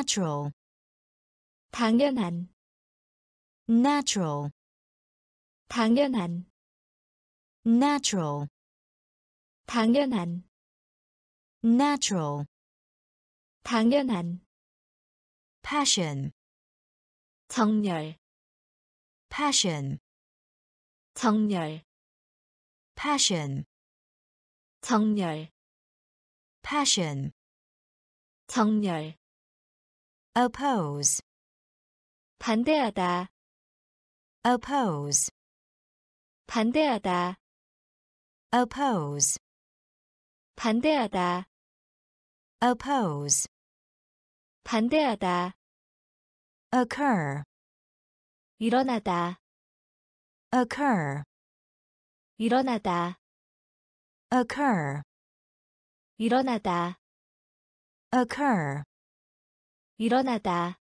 natural, 당연한, natural, 당연한, natural, 당연한, natural, 당연한, passion, 정열, passion, 정열, passion, 정열, passion, 정열, oppose, 반대하다, oppose, 반대하다, oppose, 반대하다, oppose, 반대하다, occur, 일어나다, occur, 일어나다, occur, 일어나다, occur, 일어나다,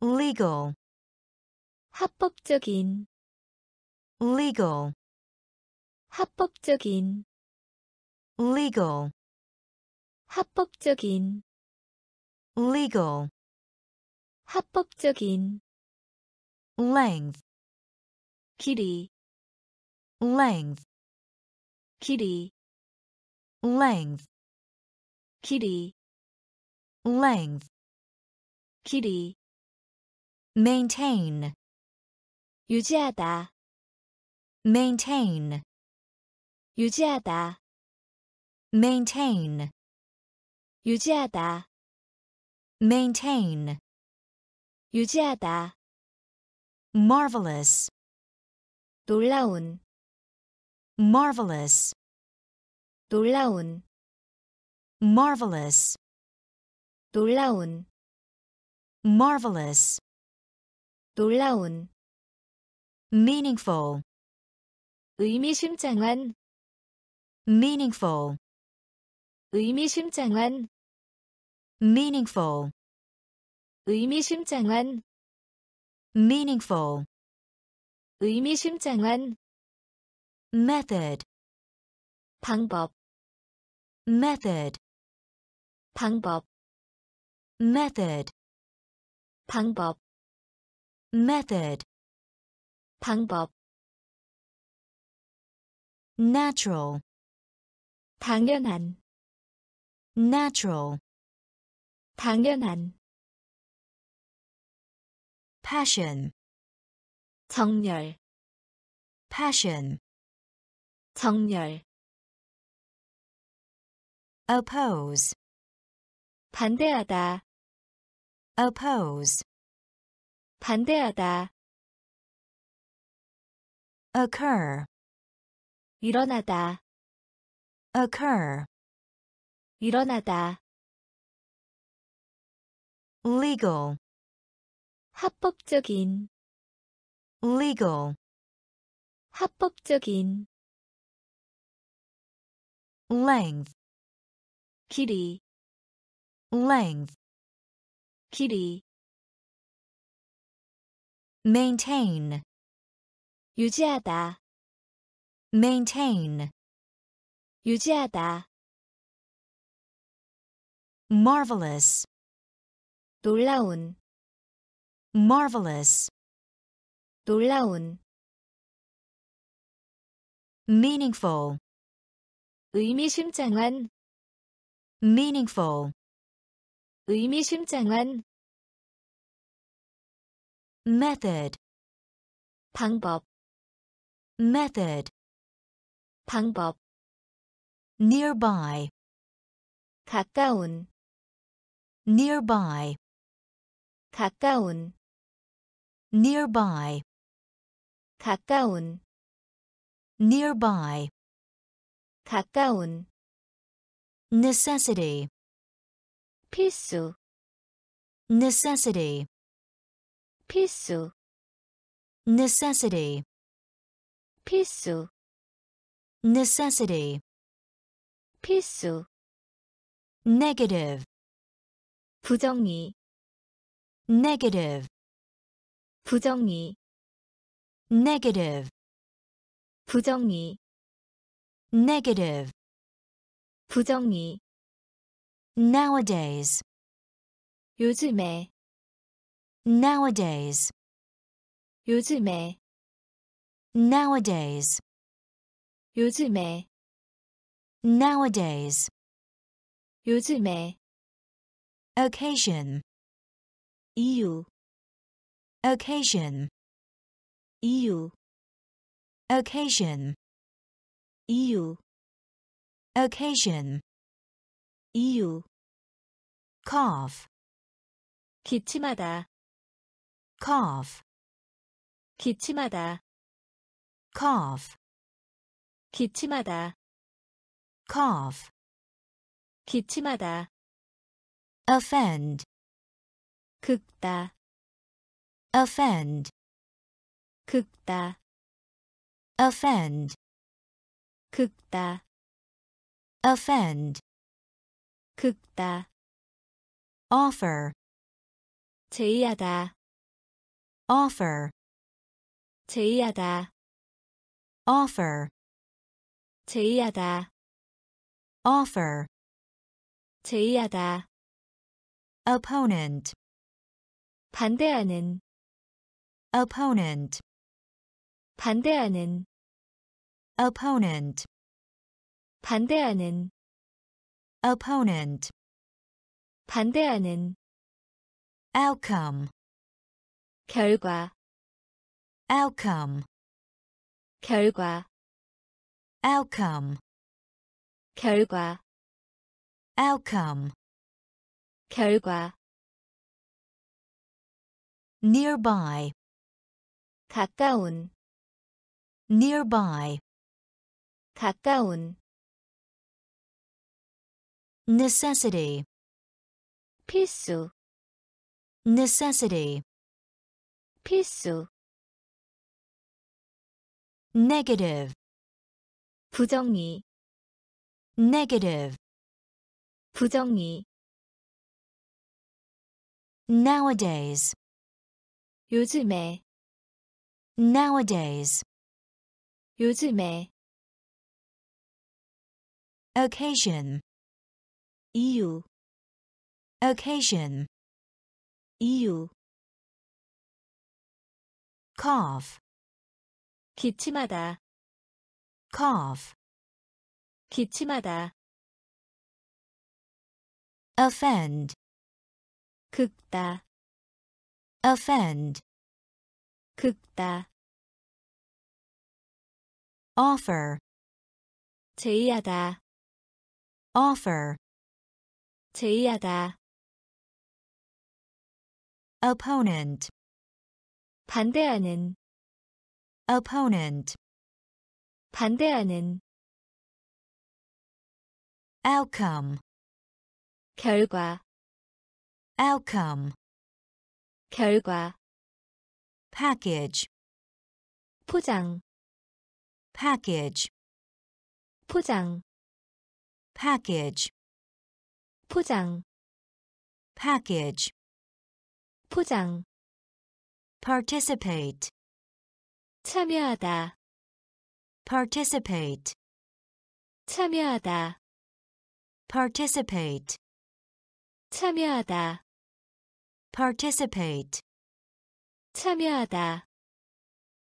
legal, 합법적인, legal, 합법적인, legal, 합법적인, legal, 합법적인, length, 길이, length, 길이, length, 길이, length, 길이, maintain, 유지하다, maintain, 유지하다, maintain, 유지하다, maintain, 유지하다, marvelous, 놀라운, marvelous, 놀라운, marvelous, 놀라운, marvelous, 놀라운, meaningful, 의미심장한, meaningful, 의미심장한, meaningful, 의미심장한, meaningful, 의미심장한, method, 방법, method, 방법, method, 방법, method, 방법, natural, 당연한, natural, 당연한, passion, 정열, passion, 정열, oppose, 반대하다, oppose, 반대하다, occur, 일어나다, occur, 일어나다, legal, 합법적인, legal, 합법적인, length, 길이, length, 길이, maintain, 유지하다, maintain, 유지하다, marvelous, 놀라운, marvelous, 놀라운, meaningful, 의미심장한, meaningful, 의미심장한, method, 방법, method, 방법, nearby, 가까운, nearby, 가까운, nearby, 가까운, nearby, 가까운, necessity, 필수, necessity, 필수, necessity, 필수, necessity, 필수, negative, 부정의, negative, 부정의, negative, 부정의, negative, 부정의, nowadays, 요즘에, nowadays, 요즘에, nowadays, 요즘에, nowadays, 요즘에, occasion, 이유, occasion, 이유, occasion, 이유, occasion, 이유, cough, 기침하다, cough, 기침하다, cough, 기침하다, cough, 기침하다, offend, 긁다, offend, 긁다, offend, 긁다, offend, 긁다, offer, 제의하다, offer, 제의하다, offer, 제의하다, offer, 제의하다, opponent, 반대하는, opponent, 반대하는, opponent, 반대하는, opponent, 반대하는, outcome, 결과, outcome, 결과, outcome, 결과, outcome, 결과, nearby, 가까운, nearby, 가까운, necessity, 필수, necessity, 필수, negative, 부정리, negative, 부정리, nowadays, 요즘에, nowadays, 요즘에, occasion, 이유, occasion, 이유, cough, 기침하다, cough, 기침하다, offend, 긁다, offend, 긁다, offer, 제의하다, offer, 제의하다, opponent, 반대하는, opponent, 반대하는, outcome, 결과, outcome, 결과, package, 포장, package, 포장, package, 포장, package, 포장, participate, 참여하다, participate, 참여하다, participate, 참여하다, participate, 참여하다,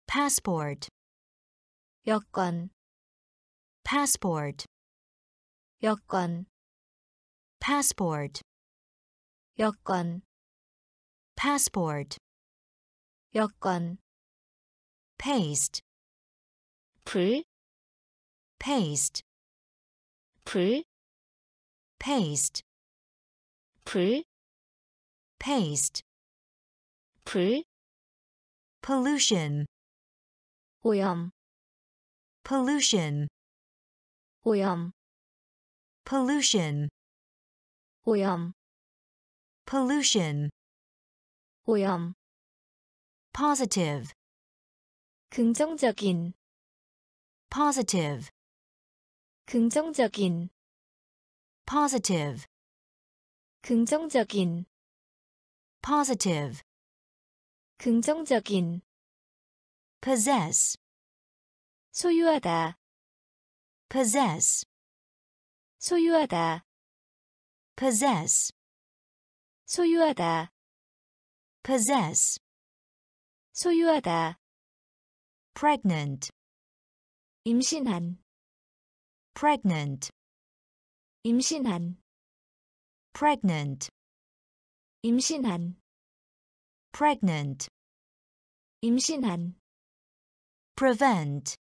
passport, 여권, passport, 여권, passport, 여권, passport, 여권, paste, 불, paste, 불, paste, 불, paste, 불, pollution, 오염, pollution, 오염, pollution, 오염, pollution, 오염, positive, 긍정적인, positive, 긍정적인, positive, 긍정적인, positive, 긍정적인, possess, 소유하다, possess, 소유하다, possess, 소유하다, possess, 소유하다, pregnant, 임신한, pregnant, 임신한, pregnant, 임신한, pregnant, 임신한, prevent,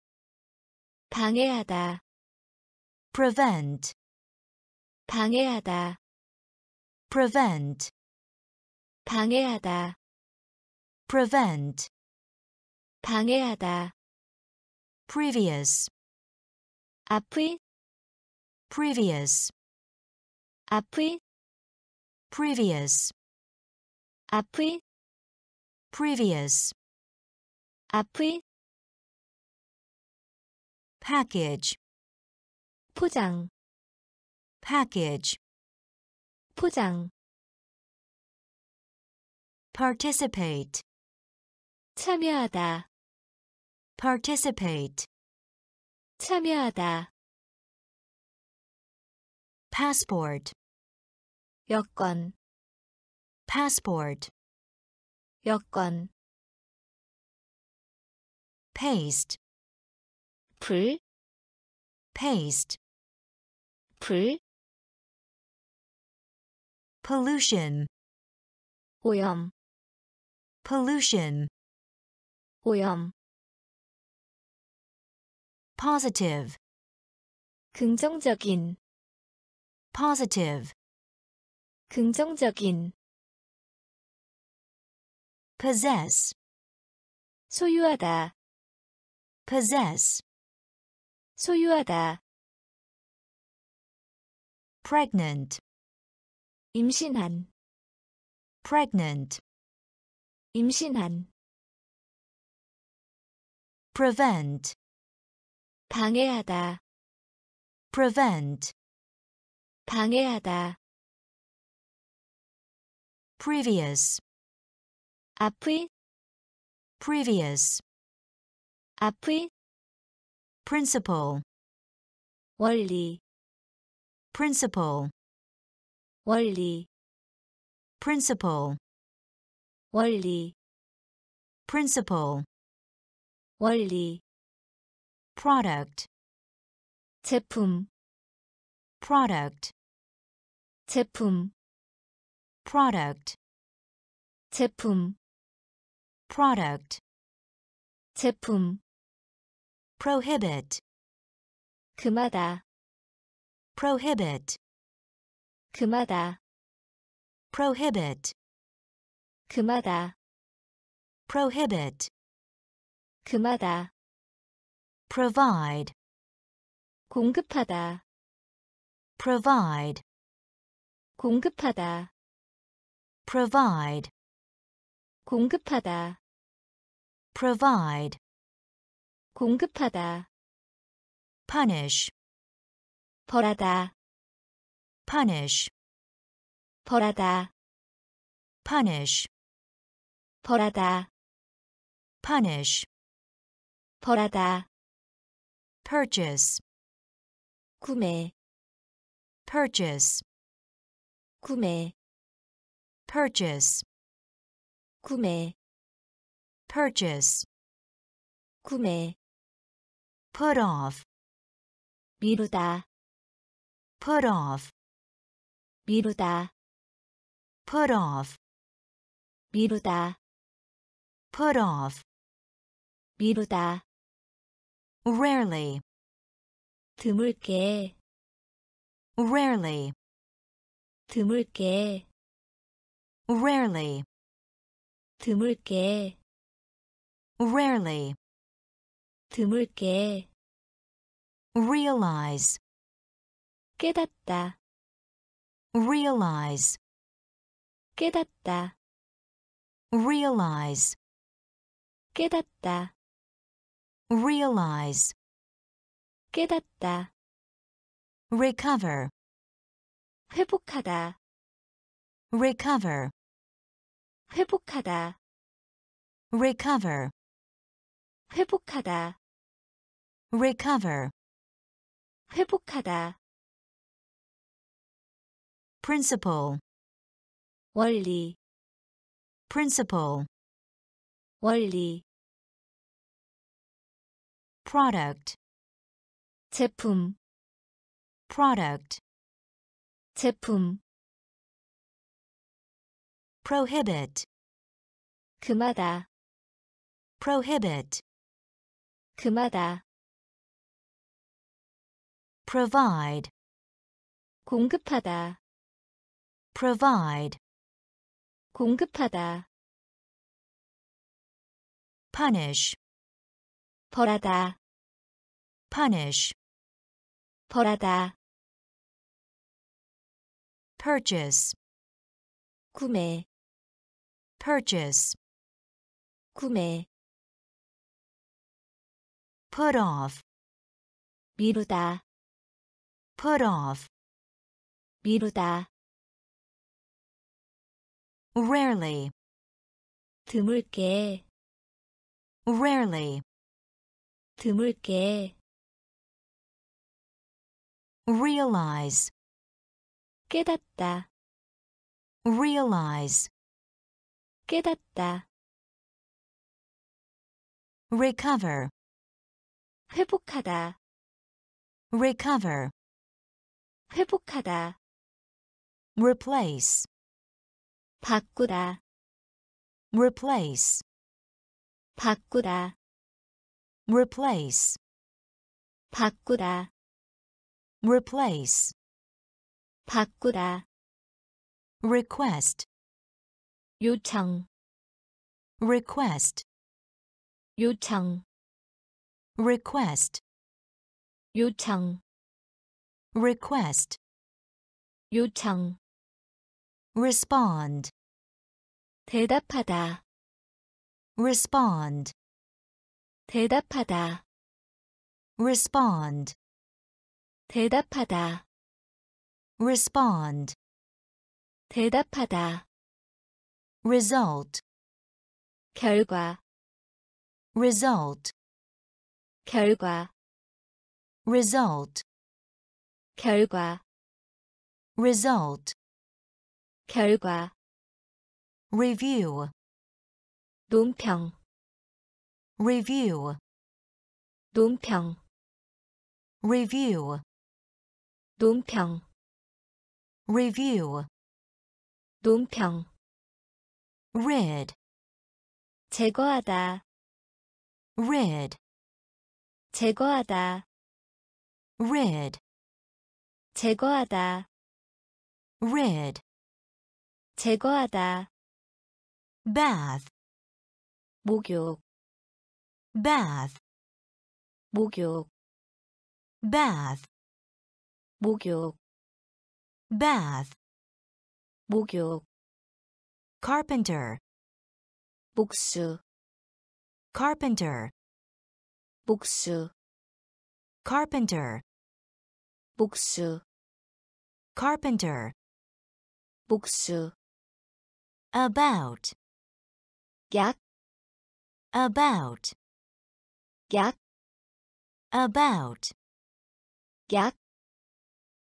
방해하다, prevent, 방해하다, prevent, 방해하다, prevent, 방해하다, previous, 앞의, previous, 앞의, previous, 앞의, previous, 앞의, package, 포장, package, 포장, participate, 참여하다, participate, 참여하다, passport, 여권, passport, 여권, paste, 불, paste, 불, pollution, 오염, pollution, 오염, positive, 긍정적인, positive, 긍정적인, possess, 소유하다, possess, 소유하다, pregnant, 임신한, pregnant, 임신한, prevent, 방해하다, prevent, 방해하다, previous, 앞의, previous, 앞의, principle, 원리, principle, 원리, principle, 원리, principle, 원리, product, 제품, product, 제품, product, 제품, product, 제품, prohibit, 금하다, prohibit, 금하다, prohibit, 금하다, prohibit, 금하다, provide, 공급하다, provide, 공급하다, provide, 공급하다, provide, 공급하다, punish, 벌하다, punish, 벌하다, punish, 벌하다, punish, 벌하다, purchase, 구매, purchase, 구매, purchase, 구매, purchase, 구매, put off, 미루다, put off, 미루다, put off, 미루다, put off, 미루다, rarely, 드물게, rarely, 드물게, rarely, 드물게, rarely, 드물게, realize, 깨닫다, realize, 깨닫다, realize, 깨닫다, realize, 깨닫다, recover, 회복하다, recover, 회복하다, recover, 회복하다, recover, 회복하다, principle, 원리, principle, 원리, product, 제품, product, 제품, prohibit, 금하다, prohibit, 금하다, provide, 공급하다, provide, 공급하다, punish, 벌하다, punish, 벌하다, purchase, 구매, purchase, 구매, put off, 미루다, put off, 미루다, rarely, 드물게, rarely, 드물게, realize, 깨닫다, realize, 깨닫다, recover, 회복하다, recover, 회복하다, replace, 바꾸다, replace, 바꾸다, replace, 바꾸다, replace, 바꾸다, request, 요청, request, 요청, request, 요청, request, 요청, respond, 대답하다, respond, 대답하다, respond, 대답하다, respond, 대답하다, result, 결과, result, 결과, result, 결과, result, 결과, review, 논평, review, 논평, review, 논평, review, 논평, rid, 제거하다, rid, 제거하다, rid, 제거하다, rid, 제거하다, bath, 목욕, bath, 목욕, bath, 목욕, bath, 목욕, carpenter, 목수, carpenter, 목수, carpenter, 목수, carpenter, 목수, about, 약, about, 약, about, 약,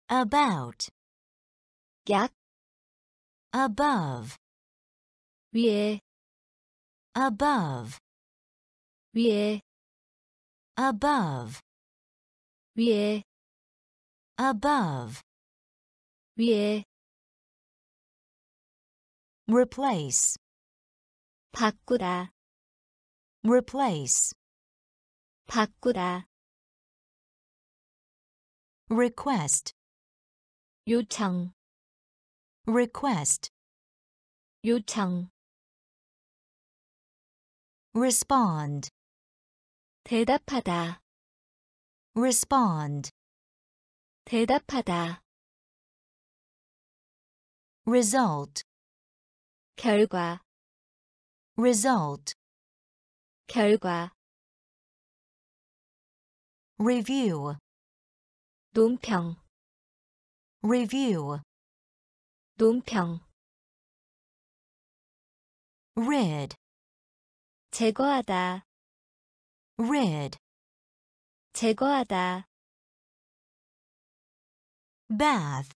about, 약, above, 위에, above, 위에, above, 위에, above, 위에, replace, 바꾸다, replace, 바꾸다, request, 요청, request, 요청, respond, 대답하다, respond, 대답하다, result, 결과, result, 결과, review, 논평, review, 논평, rid, 제거하다, rid, 제거하다, bath,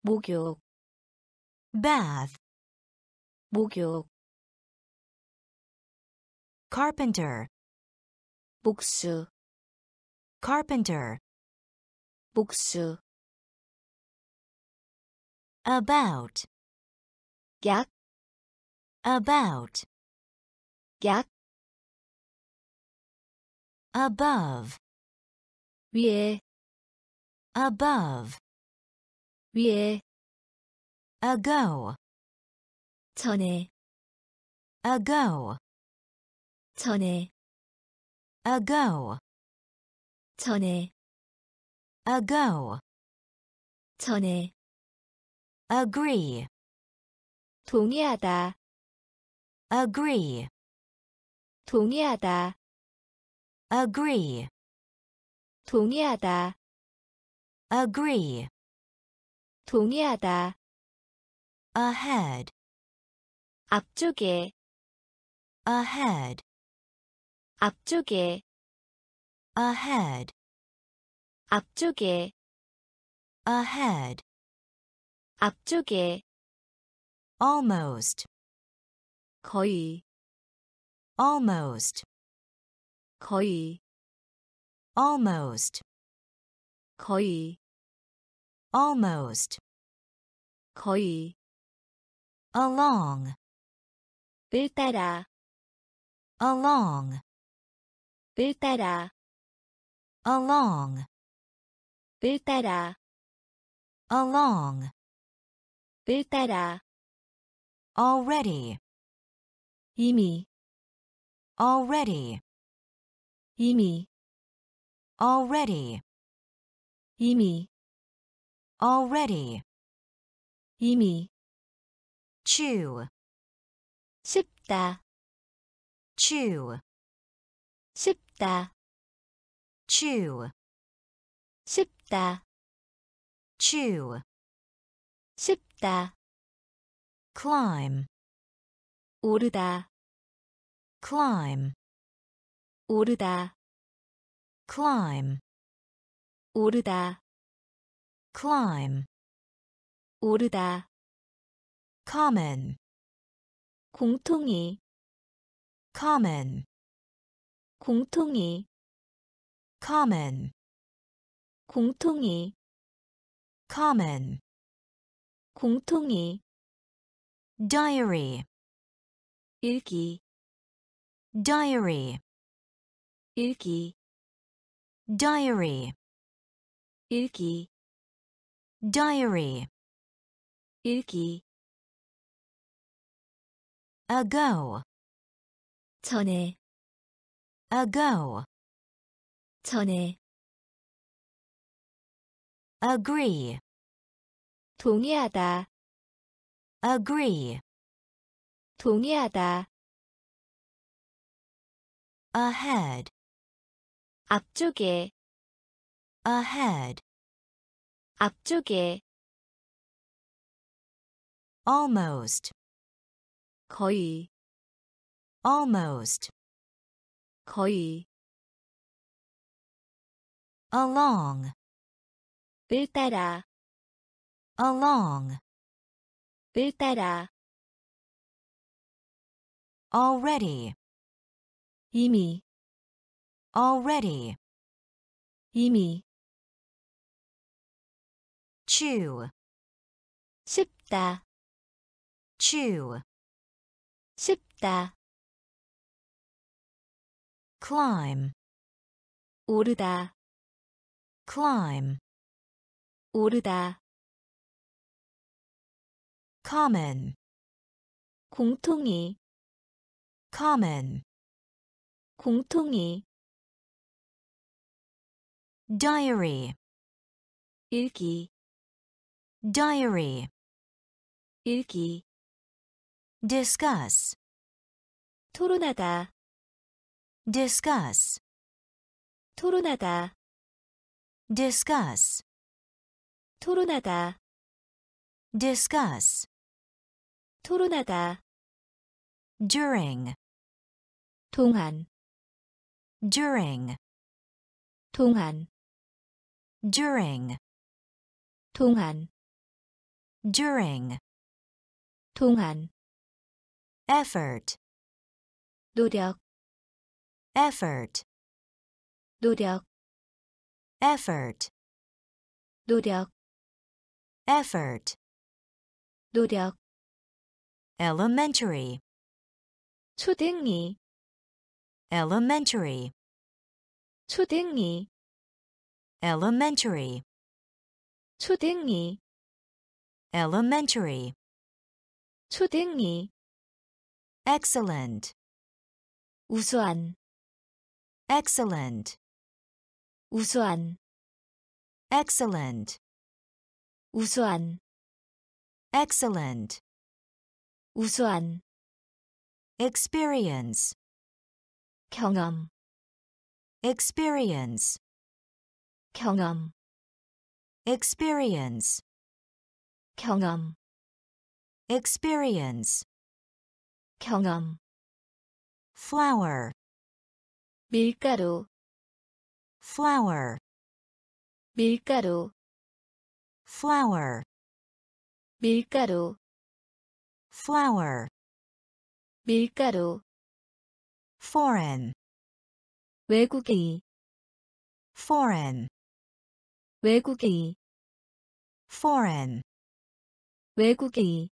목욕, bath, 목욕, carpenter, 목수, carpenter, 목수, about, 약, about, 약, above, 위에, above, 위에, ago, 전에, ago, 전에, ago, 전에, ago, 전에, agree, 동의하다, agree, 동의하다, agree, 동의하다, agree, 동의하다, ahead, 앞쪽에, ahead, 앞쪽에, ahead, 앞쪽에, ahead, 앞쪽에, almost, 거의, almost, 거의, almost, 거의, almost, 거의, along, 을 따라, along, 을 따라, along, 을 따라, along, 을 따라, already, 이미, already, 이미, already, 이미, already, 이미, chew, 쉽다, chew, 쉽다, chew, 쉽다, chew, 쉽다, climb, 오르다, climb, 오르다, climb, 오르다, climb, 오르다, common, 공통이, common, 공통이, common, 공통이, common, 공통이, diary, 일기, diary, 일기, diary, 일기, diary, 일기, ago, 전에, ago, 전에, agree, 동의하다, agree, 동의하다, ahead, 앞쪽에, ahead, 앞쪽에, almost, 거의, almost, 거의, along, 을 따라, along, 을 따라, already, 이미, already, 이미, chew, 쉽다, chew, 쉽 다, climb, 오르다, climb, 오르다, common, 공통이, common, 공통이, diary, 일기, diary, 일기, discuss, 토론하다, discuss, 토론하다, discuss, 토론하다, discuss, 토론하다, during, 동안, during, 동안, during, 동안, during, 동안 effort, 노력 effort, 노력 effort, 노력 effort, 노력 elementary, 초등이 elementary, 초등이 elementary, 초등이 elementary, 초등이 excellent, 우수한 excellent, 우수한 excellent, 우수한 excellent, 우수한 experience, 경험 experience, 경험 experience, 경험 experience, 경험 flour, 밀가루 flour, 밀가루 flour, 밀가루 flour, 밀가루 foreign, 외국의 foreign, 외국의 foreign, 외국의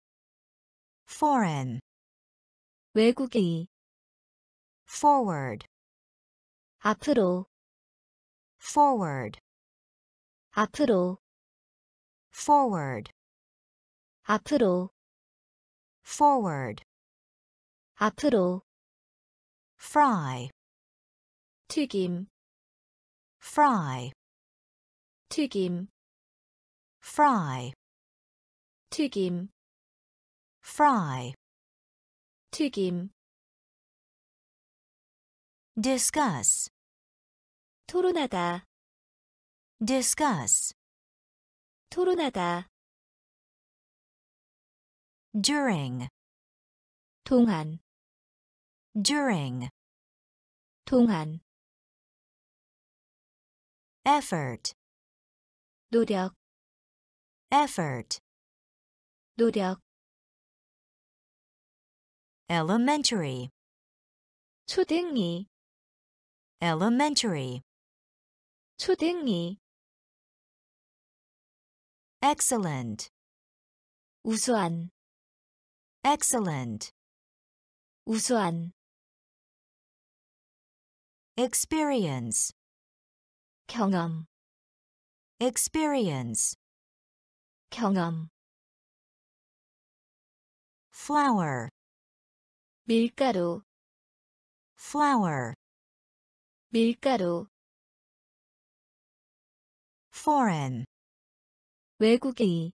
foreign, 외국의 forward, 앞으로 forward, 앞으로 forward, 앞으로 forward, 앞으로 fry, 튀김 fry, 튀김 fry, 튀김 fry, 튀김 discuss, 토론하다 discuss, 토론하다 during, 동안 during, 동안 effort, 노력 effort, 노력 elementary, 초등이 elementary. 초등이 excellent. 우수한 excellent. 우수한 experience. 경험 experience. 경험 flour. 밀가루 flour. 밀가루 foreign, 외국의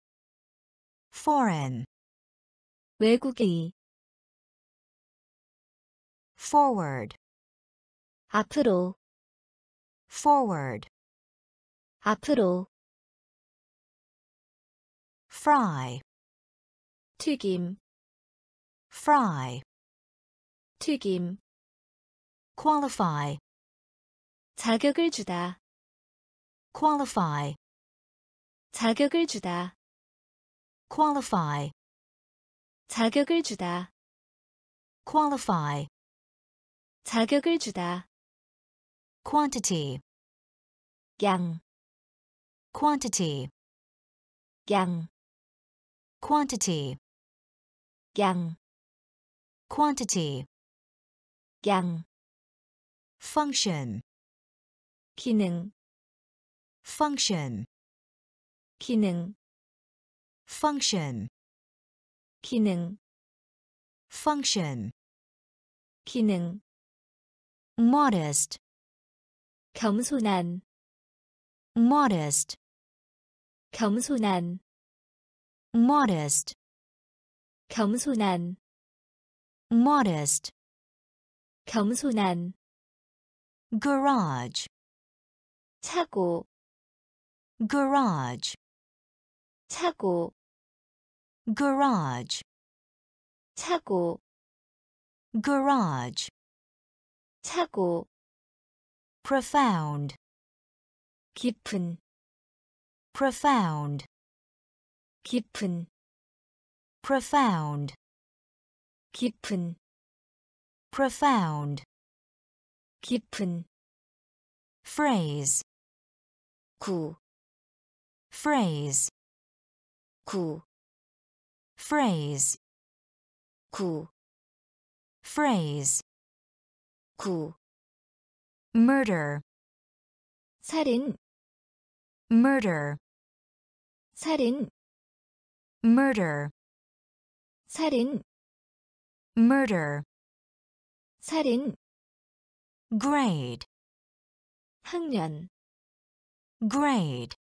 foreign, 외국의 forward, 앞으로 forward, 앞으로 fry, 튀김 fry, 튀김 qualify, 자격을 주다 qualify, 자격을 주다 qualify, 자격을 주다 qualify, 자격을 주다 quantity, 양, quantity, 양, quantity, 양, quantity, 양, function, 기능, function, 기능, function, 기능, function, 기능, modest, 겸손한, modest, 겸손한, modest, 겸손한, modest, 겸손한, garage, 차고, garage, 차고, garage, 차고, garage, 차고, profound, 깊은, profound, 깊은, profound, 깊은, profound, 깊은, phrase, 구, phrase, 구, phrase, 구, phrase, 구, murder, 살인, murder, 살인, murder, 살인, murder, 살인, grade, 학년, Grade,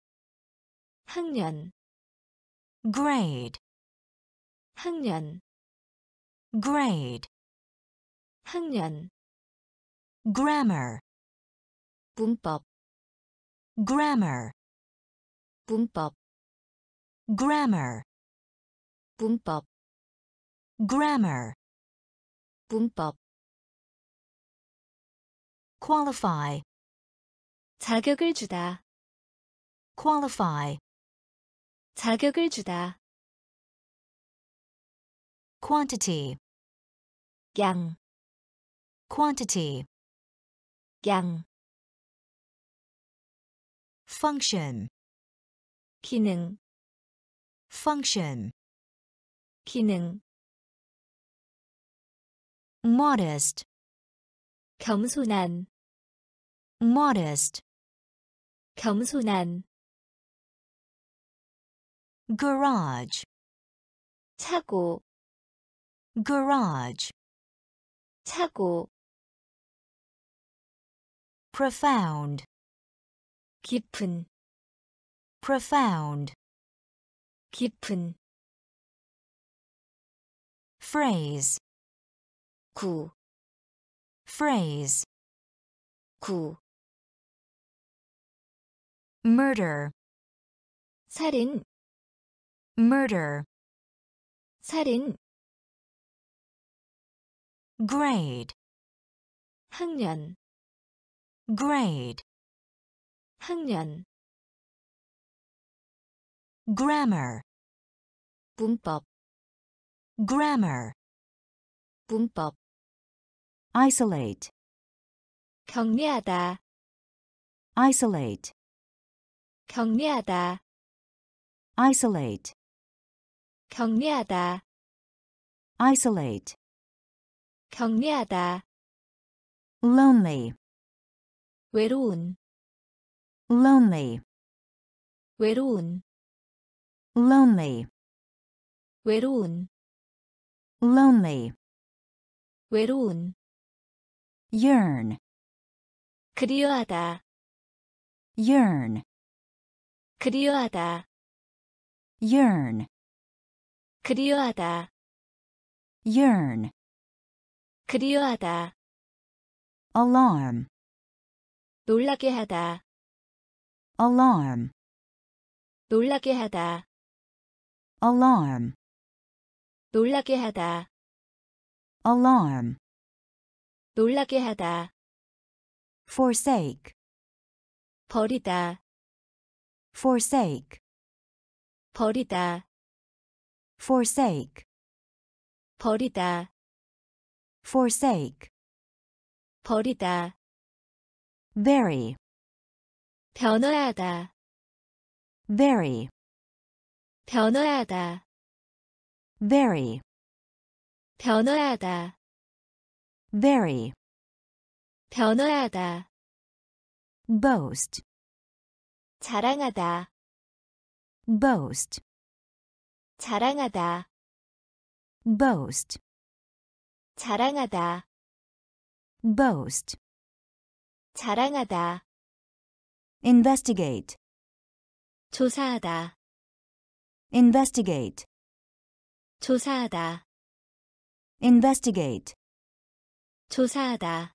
학년, grade, 학년, grade, 학년, grammar, 문법, grammar, 문법, grammar, 문법, grammar, 문법, qualify, 자격을 주다, qualify, 자격을 주다, quantity, 양, quantity, 양, function, 기능, function, 기능, modest, 겸손한, modest, 겸손한, garage, 차고, garage, 차고, profound, 깊은, profound, 깊은, phrase, 구, phrase, 구, murder, 살인, murder, 살인, grade, 학년, grade, 학년, grammar, 문법, grammar, 문법, isolate, 격리하다, isolate, 격리하다, isolate, 격리하다, isolate, 격리하다, lonely, 외로운, lonely, 외로운, lonely, 외로운, lonely, 외로운, yearn, 그리워하다, yearn, 그리워하다, yearn, 그리워하다, yearn, 그리워하다, alarm, 놀라게 하다, alarm, 놀라게 하다, alarm, 놀라게 하다, alarm, 놀라게 하다, forsake, 버리다, forsake, 버리다, forsake 버리다. Forsake 버리다. Vary. 변화하다. Vary. 변화하다. Vary. 변화하다. Vary. 변화하다. Boast. 자랑하다. Boast. 자랑하다, boast, 자랑하다, boast, 자랑하다, investigate, 조사하다, investigate, 조사하다, investigate, 조사하다,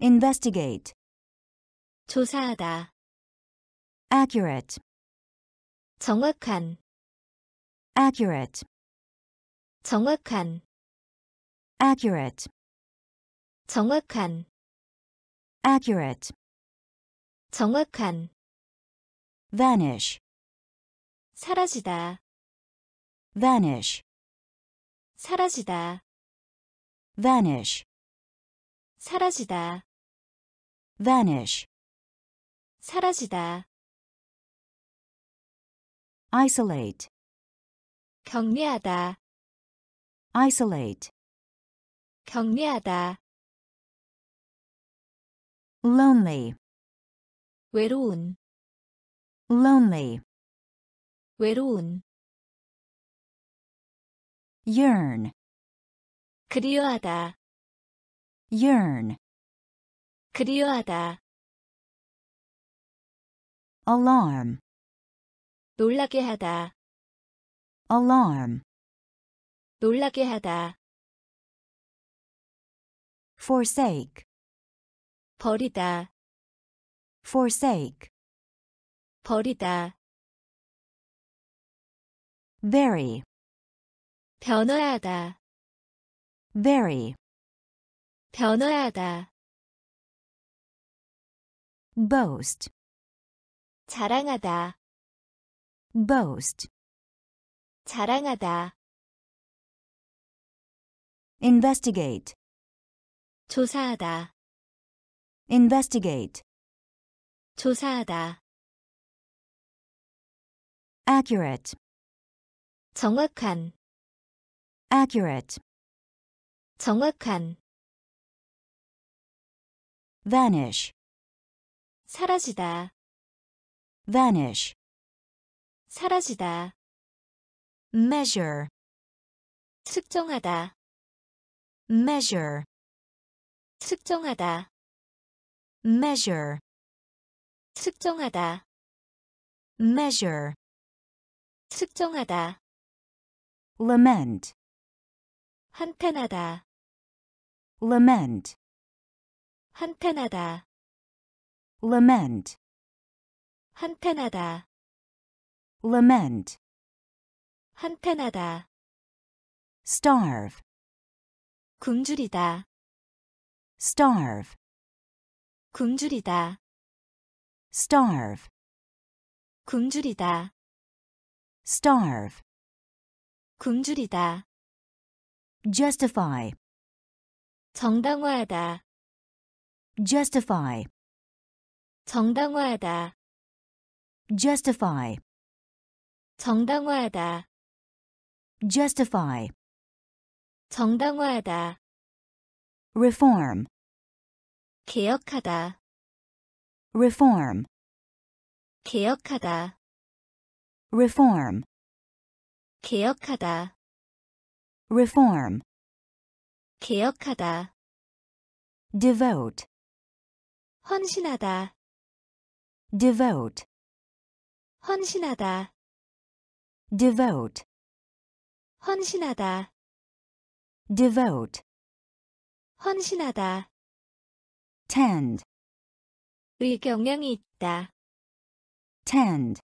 investigate, 조사하다, accurate, 정확한, accurate, 정확한, accurate, 정확한, accurate, 정확한, vanish, 사라지다, vanish, 사라지다, vanish, 사라지다, vanish, 사라지다, isolate, 격리하다, isolate, 격리하다, lonely, 외로운, lonely, 외로운, yearn, 그리워하다, yearn, 그리워하다, alarm, 놀라게 하다, alarm. 놀라게 하다. Forsake. 버리다. Forsake. 버리다. Vary 변화야 하다. Vary 변화야 boast. 자랑하다. Boast. 자랑하다, investigate, 조사하다, investigate, 조사하다, accurate, 정확한, accurate, 정확한, vanish, 사라지다, vanish, 사라지다, measure, 측정하다, measure, 측정하다, measure, 측정하다, measure, 측정하다, lament, 한탄하다, lament, 한탄하다, lament, 한탄하다, lament, 한탄하다, starve, 굶주리다, starve, 굶주리다, starve, 굶주리다, starve, 굶주리다, justify, 정당화하다, justify, 정당화하다, justify, 정당화하다, justify, 정당화하다, reform, 개혁하다, reform, 개혁하다, reform, 개혁하다, reform, 개혁하다, devote, 헌신하다, devote, 헌신하다, devote, 헌신하다, devote, 헌신하다, tend, 의 경향이 있다, tend,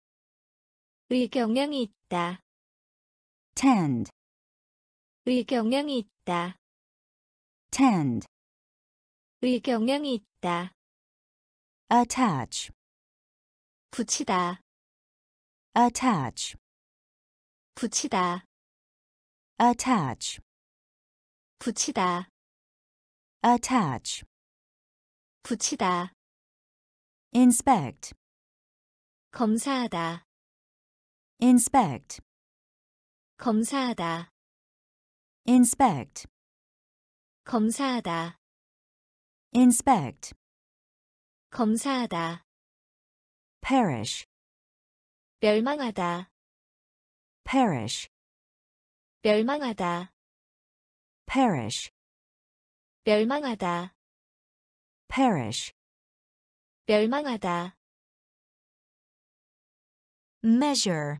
의 경향이 있다, tend, 의 경향이 있다, tend, 의 경향이 있다, attach, 붙이다, attach, 붙이다, attach, 붙이다, attach, 붙이다, inspect, 검사하다, inspect, 검사하다, inspect, 검사하다, inspect, 검사하다, perish, 멸망하다, perish, 멸망하다, perish, 멸망하다, perish, 멸망하다, measure,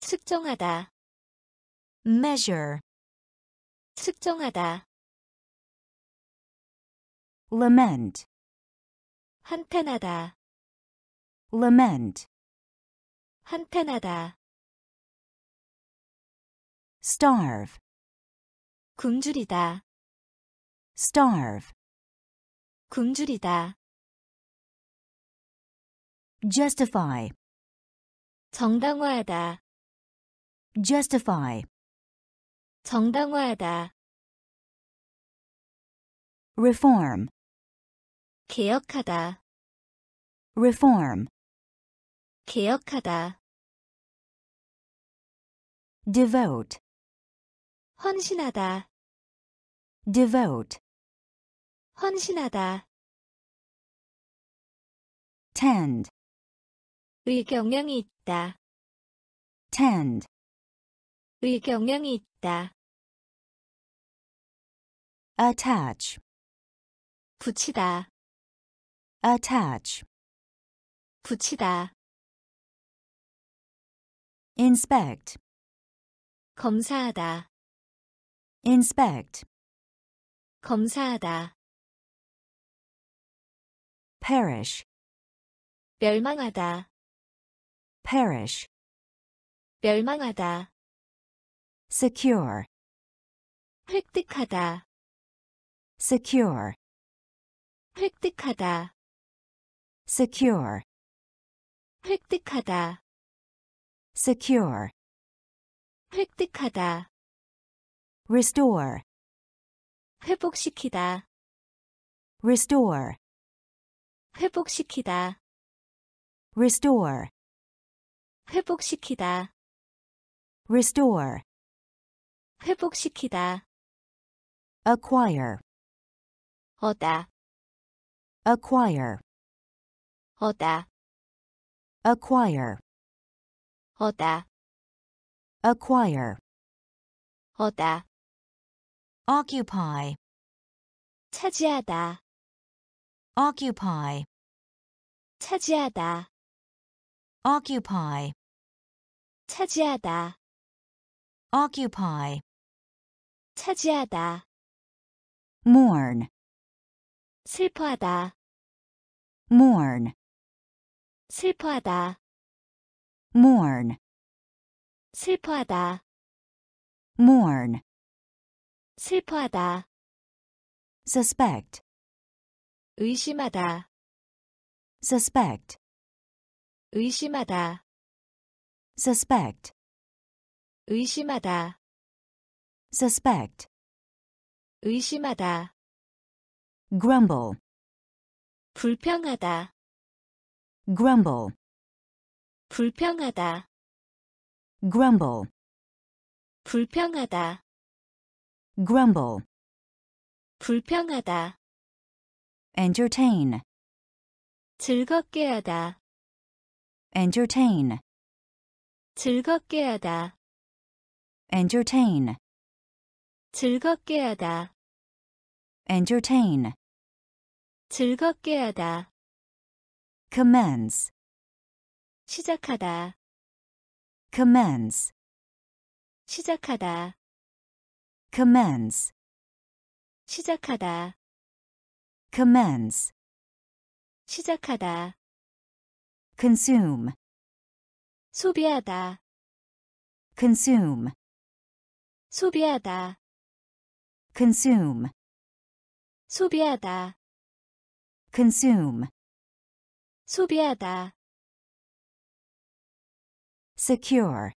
측정하다, measure, 측정하다, lament, 한탄하다, lament, 한탄하다, starve, 굶주리다, starve, 굶주리다, justify, 정당화하다, justify, 정당화하다, reform, 개혁하다, reform, 개혁하다, devote, 헌신하다, devote, 헌신하다, tend, 의경영이 있다, tend, 의경영이 있다, attach, 붙이다, attach, 붙이다, inspect, 검사하다, inspect, 검사하다, perish, 멸망하다, perish, 멸망하다, secure, 획득하다, secure, 획득하다, secure, 획득하다, secure, 획득하다, restore, 회복시키다, restore, 회복시키다, restore, 회복시키다, restore, 회복시키다, acquire, 얻다, acquire, 얻다, acquire, 얻다, acquire, 얻다, occupy, 차지하다, occupy, 차지하다, occupy, 차지하다, occupy, 차지하다, mourn, 슬퍼하다, mourn, 슬퍼하다, mourn, 슬퍼하다, mourn, 슬퍼하다, suspect, 의심하다, suspect, 의심하다, suspect, 의심하다, suspect, 의심하다, grumble, 불평하다, grumble, 불평하다, grumble, 불평하다, grumble, 불평하다, entertain, 즐겁게 하다, entertain, 즐겁게 하다, entertain, 즐겁게 하다, entertain, 즐겁게 하다, commence, 시작하다, commence, 시작하다, commence, 시작하다, commence, 시작하다, consume, 소비하다, consume, 소비하다, consume, 소비하다, consume, 소비하다, secure,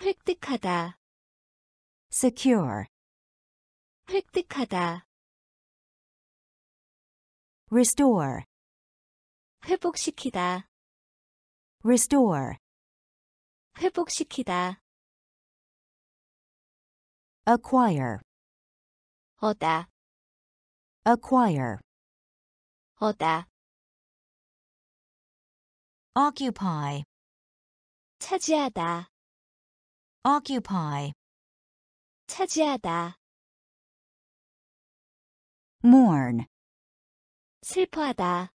획득하다, secure, 획득하다, restore, 회복시키다, restore, 회복시키다, acquire, 얻다, acquire, 얻다, occupy, 차지하다, occupy, 차지하다, mourn, 슬퍼하다,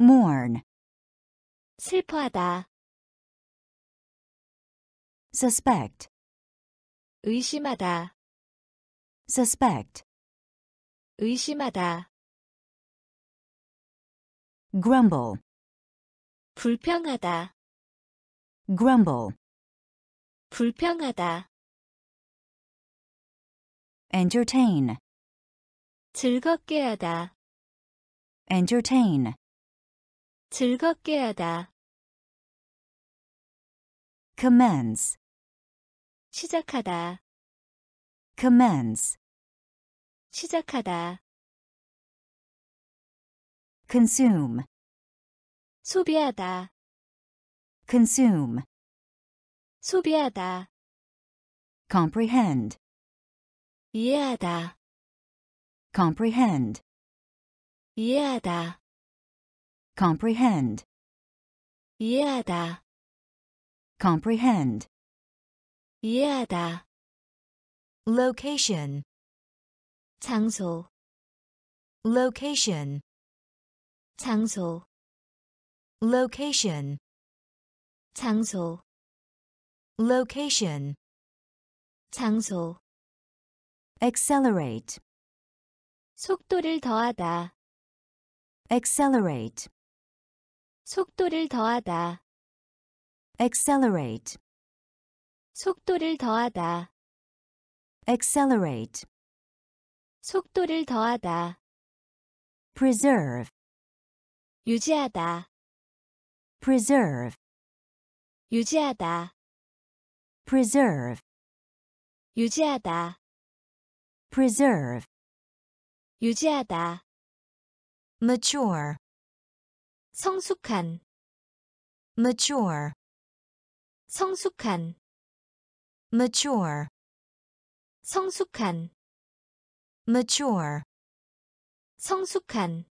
mourn, 슬퍼하다, suspect, 의심하다, suspect, 의심하다, grumble, 불평하다, grumble, 불평하다, entertain, 즐겁게 하다, entertain, 즐겁게 하다, commence, 시작하다, commence, 시작하다, consume, 소비하다, consume, 소비하다, comprehend, 이해하다, comprehend, 이해하다, comprehend, 이해하다, comprehend, 이해하다, location, 장소, location, 장소, location, 장소, location, 장소, accelerate, 속도를 더하다, accelerate, 속도를 더하다, accelerate, 속도를 더하다, accelerate, 속도를 더하다, preserve, 유지하다, preserve, 유지하다, preserve, 유지하다, preserve, 유지하다, mature, 성숙한, mature, 성숙한, mature, 성숙한, mature, 성숙한,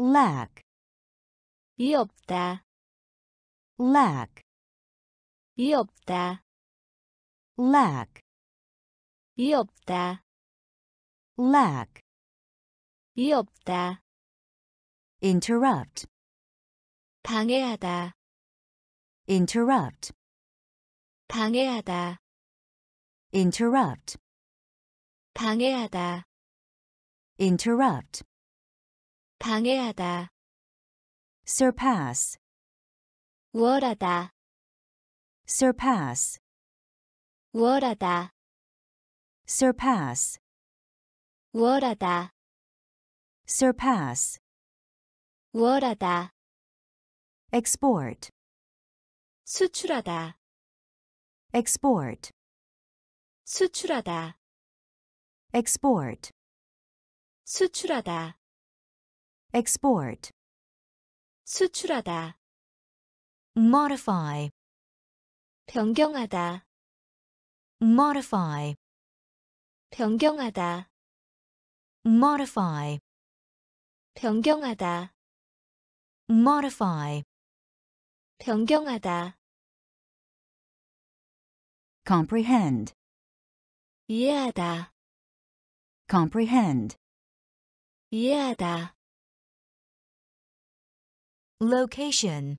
lack, 이 없다, lack, 이 없다, lack, 이 없다, lack, 이 없다, interrupt, 방해하다, interrupt, 방해하다, interrupt, 방해하다, interrupt, 방해하다, surpass, 우월하다, surpass, 우월하다, surpass, 우월하다, surpass, 우월하다, export, 수출하다, export, 수출하다, export, 수출하다, export, 수출하다, modify, 변경하다, modify, 변경하다, modify, 변경하다, modify, 변경하다, comprehend, 이해하다, comprehend, 이해하다, location,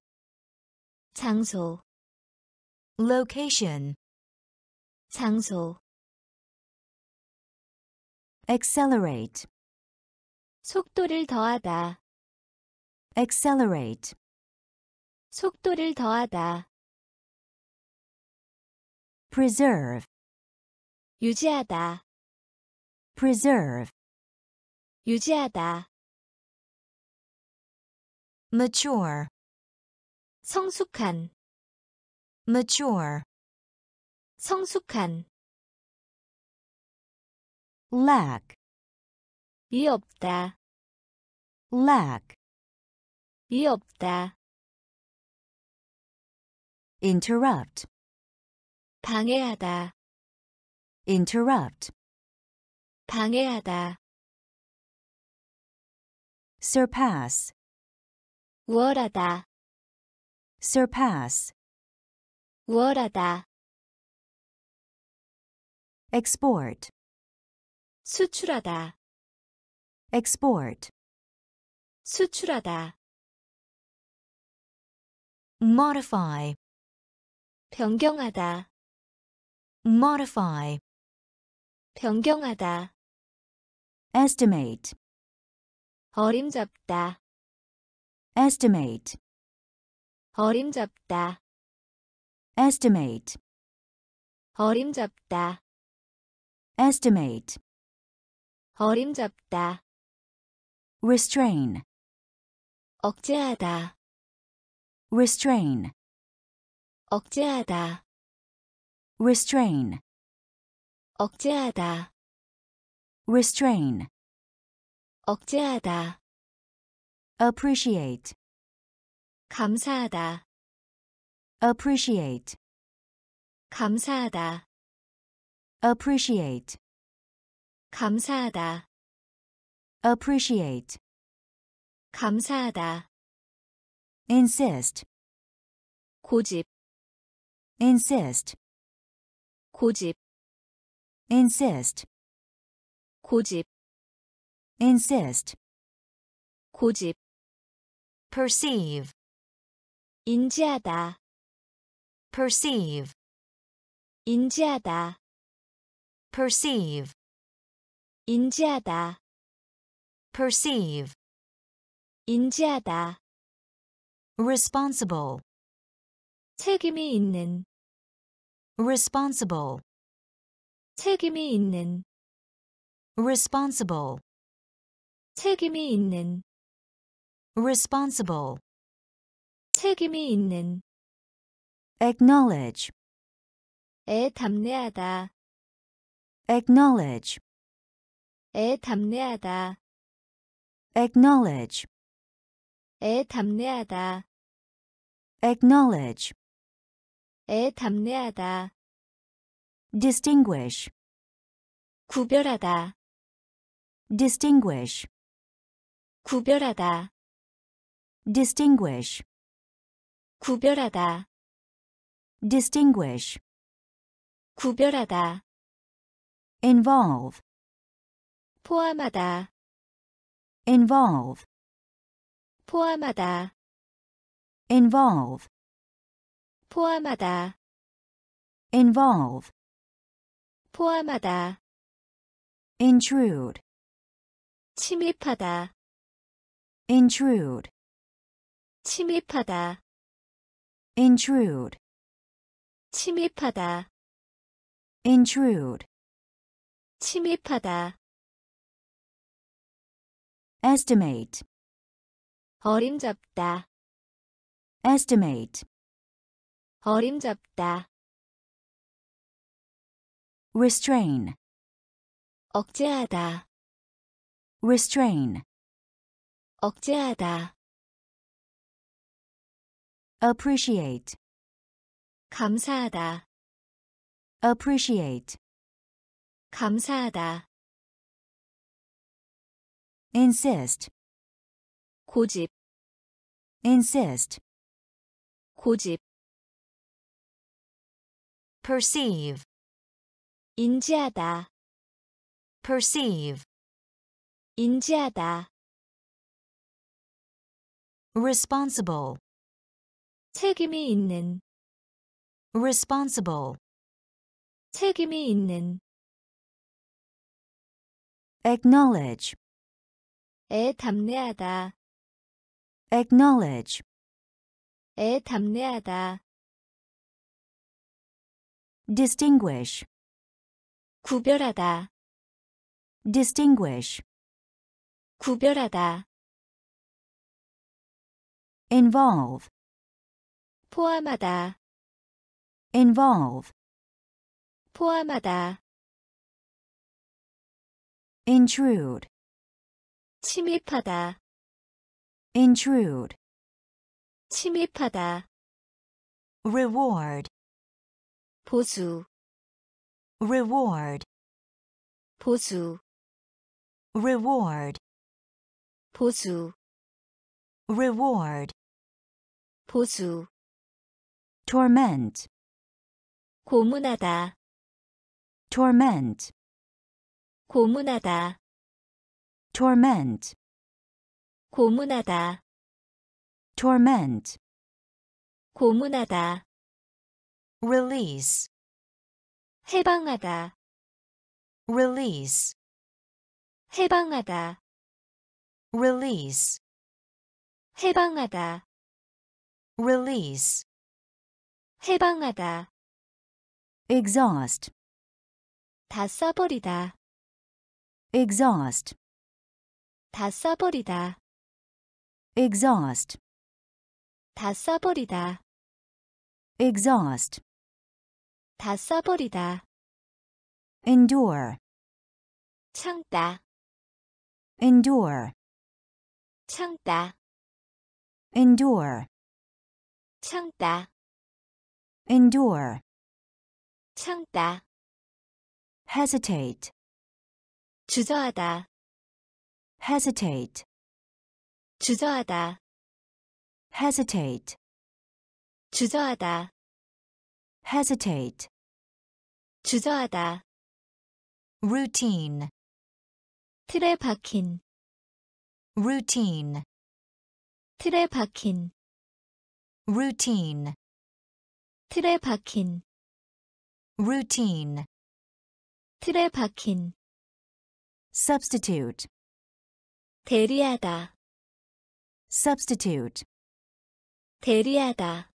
장소, location, 장소, accelerate, 속도를 더하다, accelerate, 속도를 더하다, preserve, 유지하다, preserve, 유지하다, mature, 성숙한, mature, 성숙한, lack, 이 없다, lack, 이 없다, interrupt, 방해하다, interrupt, 방해하다, surpass, 우월하다, surpass, 우월하다, export, 수출하다, export, 수출하다, modify, 변경하다, modify, 변경하다, estimate, 어림잡다, estimate, 어림잡다, estimate, 어림잡다, estimate, 어림잡다, restrain, 억제하다, restrain, 억제하다, restrain, 억제하다, restrain, 억제하다, appreciate, 감사하다, appreciate, 감사하다, appreciate, 감사하다, appreciate, 감사하다, insist, 고집, insist, 고집, insist, 고집, insist, 고집, perceive, 인지하다, perceive, 인지하다, perceive, 인지하다, perceive, 인지하다, responsible, 책임이 있는, responsible, 책임이 있는, responsible, 책임이 있는, responsible, 책임이 있는, acknowledge, 애 담례하다, acknowledge, 애 담례하다, acknowledge, 애 담례하다, acknowledge, 애 담례하다, distinguish, 구별하다, distinguish, 구별하다, distinguish, 구별하다, distinguish, 구별하다, involve, 포함하다, involve, 포함하다, involve, 포함하다, involve, 포함하다, intrude, 침입하다, intrude, 침입하다, intrude, 침입하다, intrude, 침입하다, estimate, 어림잡다, estimate, 어림잡다, restrain, 억제하다, restrain, 억제하다, appreciate, 감사하다, appreciate, 감사하다, insist, 고집, insist, 고집, perceive, 인지하다, perceive, 인지하다, responsible, 책임이 있는, responsible, 책임이 있는, acknowledge, 애 담례하다, acknowledge, 애 담례하다, distinguish, 구별하다, distinguish, 구별하다, involve, 포함하다, involve, 포함하다, intrude, 침입하다, intrude, 침입하다, reward, 보수, reward, 보수, reward, 보수, reward, 보수, torment, 고문하다, torment, 고문하다, torment, 고문하다, torment, 고문하다, release, 해방하다, release, 해방하다, release, 해방하다, release, 해방하다, exhaust, 다 써버리다, exhaust, 다 써버리다, exhaust, 다 써버리다, exhaust, 다 써버리다, endure, 참다, endure, 참다, endure, 참다, endure, 참다, hesitate, 주저하다, hesitate, 주저하다, hesitate, 주저하다, hesitate, 주저하다, routine, 틀에 박힌, routine, 틀에 박힌, routine, 틀에 박힌, routine, 틀에 박힌, substitute, 대리하다, substitute, 대리하다,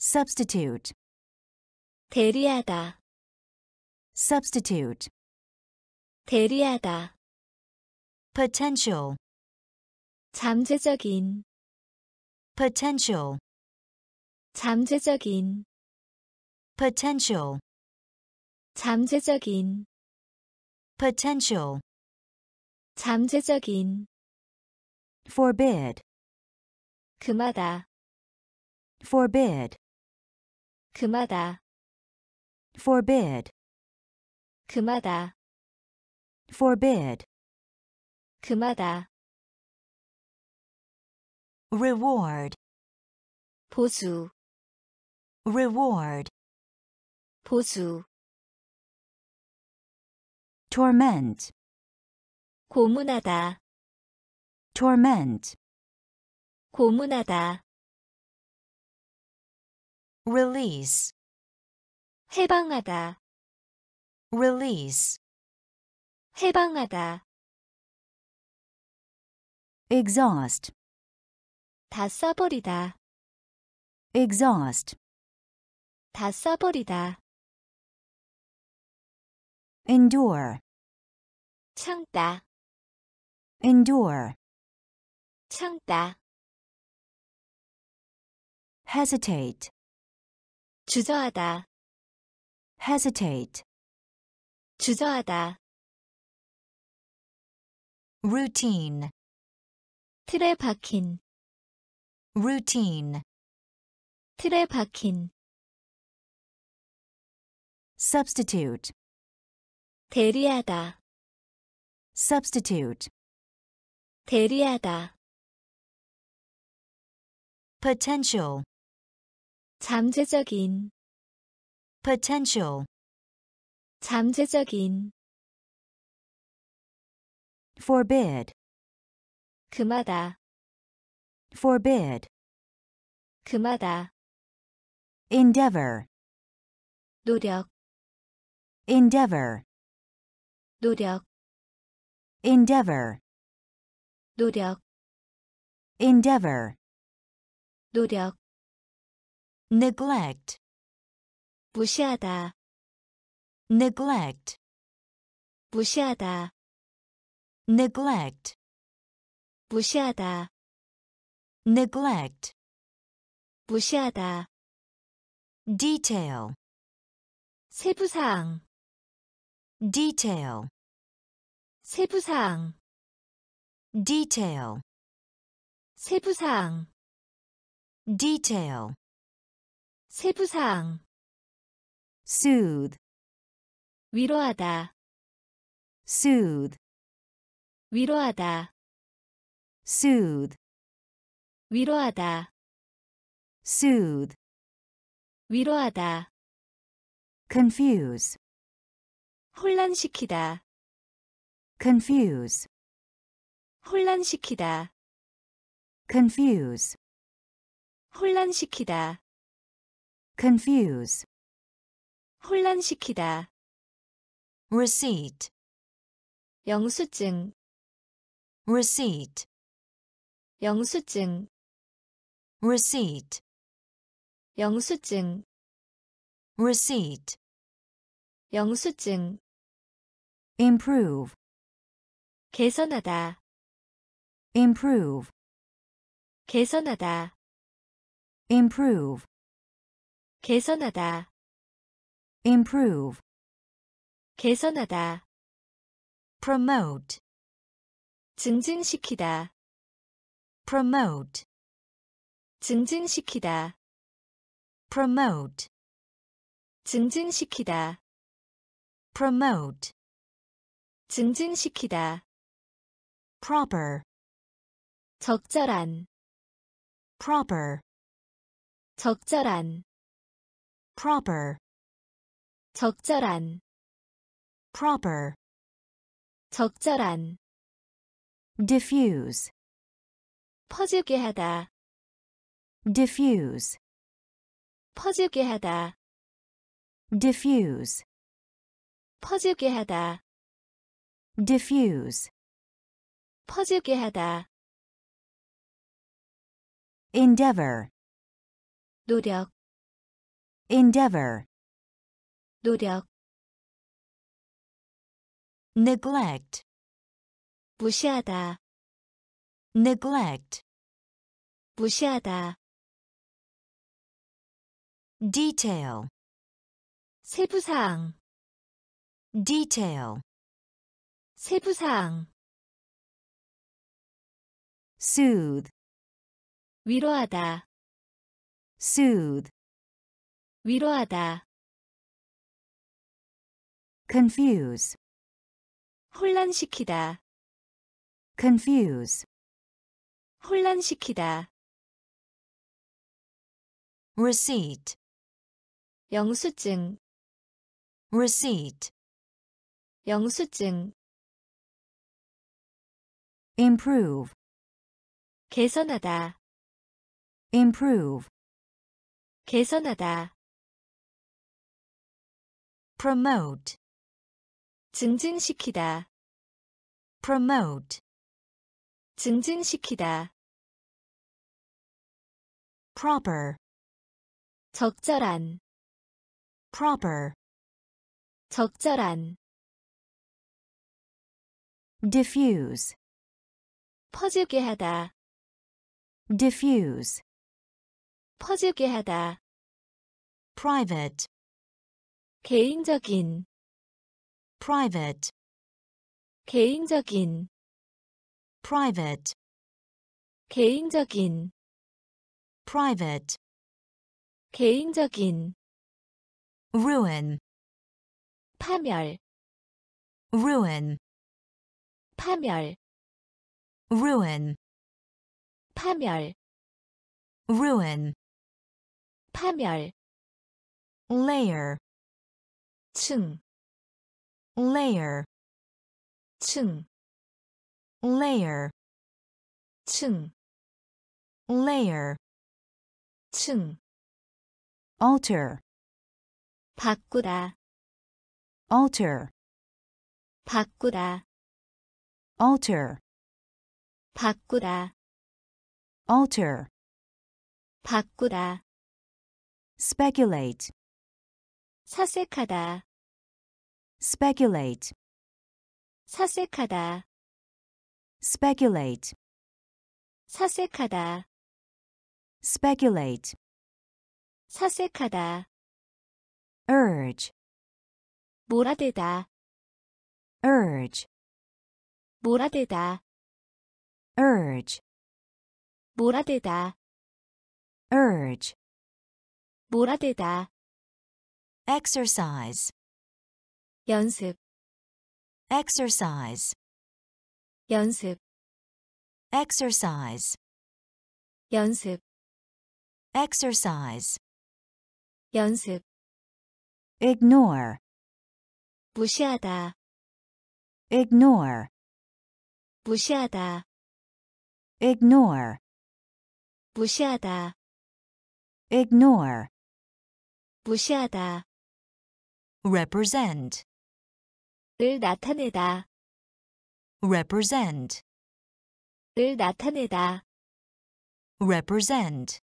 substitute, 대리하다, substitute, 대리하다, potential, 잠재적인, potential, 잠재적인, potential, 잠재적인, potential, 잠재적인, forbid, 금하다, forbid, 금하다, forbid, 금하다, forbid, 금하다, reward, 보수, reward, 보수, torment, 고문하다, torment, 고문하다, release, 해방하다, release, 해방하다, exhaust, 다 써버리다, exhaust, 다 써버리다, endure, 참다, endure, 참다, hesitate, 주저하다, hesitate, 주저하다, routine, 틀에 박힌, routine, 틀에 박힌, substitute, 대리하다, substitute, 대리하다, potential, 잠재적인, potential, 잠재적인, forbid, 금하다, forbid, 금하다, endeavor, 노력, endeavor, 노력, endeavor, 노력, endeavor, 노력, neglect, 무시하다, neglect, 무시하다, neglect, 무시하다, neglect, 무시하다, detail, 세부사항, detail, 세부사항, Detail, 세부사항, detail, 세부사항, soothe, 위로하다, soothe, 위로하다, soothe, 위로하다, soothe, 위로하다, confuse, 혼란시키다, confuse, 혼란시키다, confuse, 혼란시키다, confuse, 혼란시키다, receipt, 영수증, receipt, 영수증, receipt, 영수증, receipt, 영수증, improve, 개선하다, improve, 개선하다, improve, 개선하다, improve, 개선하다, promote, 증진시키다, promote, 증진시키다, promote, 증진시키다, promote, 증진시키다, proper, 적절한, proper, 적절한, proper, 적절한, proper, 적절한, diffuse, 퍼지게 하다, diffuse, 퍼지게 하다, diffuse, 퍼지게 하다, diffuse, 퍼지게 하다, endeavor, 노력, endeavor, 노력, neglect, 무시하다, neglect, 무시하다, detail, 세부사항, detail, 세부사항, soothe, 위로하다, soothe, 위로하다, confuse, 혼란시키다, confuse, 혼란시키다, receipt, 영수증, receipt, 영수증, improve, 개선하다, improve, 개선하다, promote, 증진시키다, promote, 증진시키다, proper, 적절한, proper, 적절한, diffuse, 퍼지게 하다, diffuse, 퍼지게 하다, private, 개인적인, private, 개인적인, private, 개인적인, private, 개인적인, ruin, 파멸, ruin, 파멸, ruin, 파멸, ruin, 파멸, layer, 층, layer, 층, layer, 층, layer, 층, alter, 바꾸다, alter, 바꾸다, alter, 바꾸다, alter, 바꾸다, speculate, 사색하다, speculate, 사색하다, speculate, 사색하다, speculate, 사색하다, urge, 몰아대다, urge, 몰아대다, urge, 몰아대다, urge, 몰아대다, exercise, 연습, exercise, 연습, exercise, 연습, exercise, 연습, ignore, 무시하다, ignore, 무시하다, ignore, 무시하다, ignore, 무시하다, represent, 을 나타내다, represent, 을 나타내다, represent,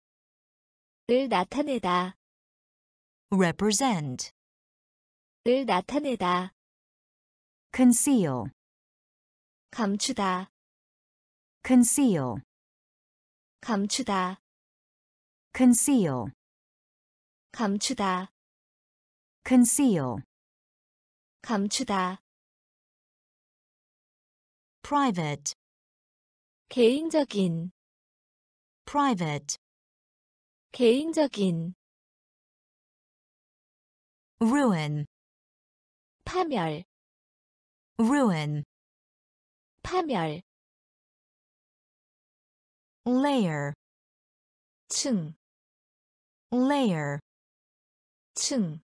을 나타내다, represent, 을 나타내다, conceal, 감추다, conceal, 감추다, conceal, 감추다, conceal, 감추다. private, 개인적인, private, 개인적인, ruin, 파멸, ruin, 파멸, layer, 층, layer, 층,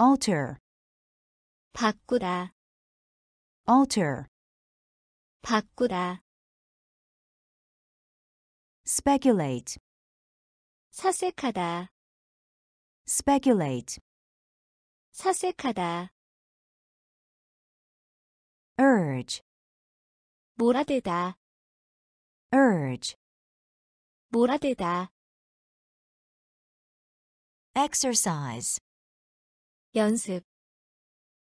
alter, 바꾸다, alter, 바꾸다, speculate, 사색하다, speculate, 사색하다, urge, 몰아대다, urge, 몰아대다, exercise, 연습,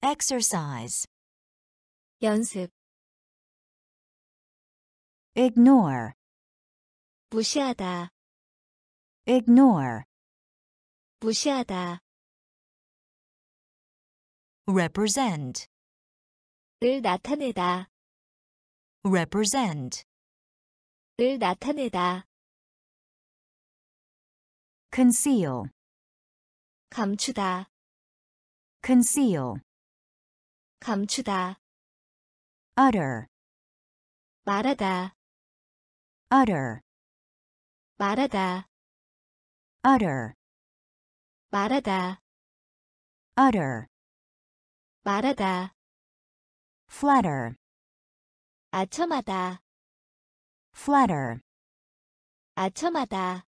exercise, 연습, ignore, 무시하다, ignore, 무시하다, represent, 을 나타내다, represent, 을 나타내다, conceal, 감추다. conceal 감추다. utter 말하다. utter 말하다. utter 말하다. utter 말하다. flatter 아첨하다. flatter 아첨하다.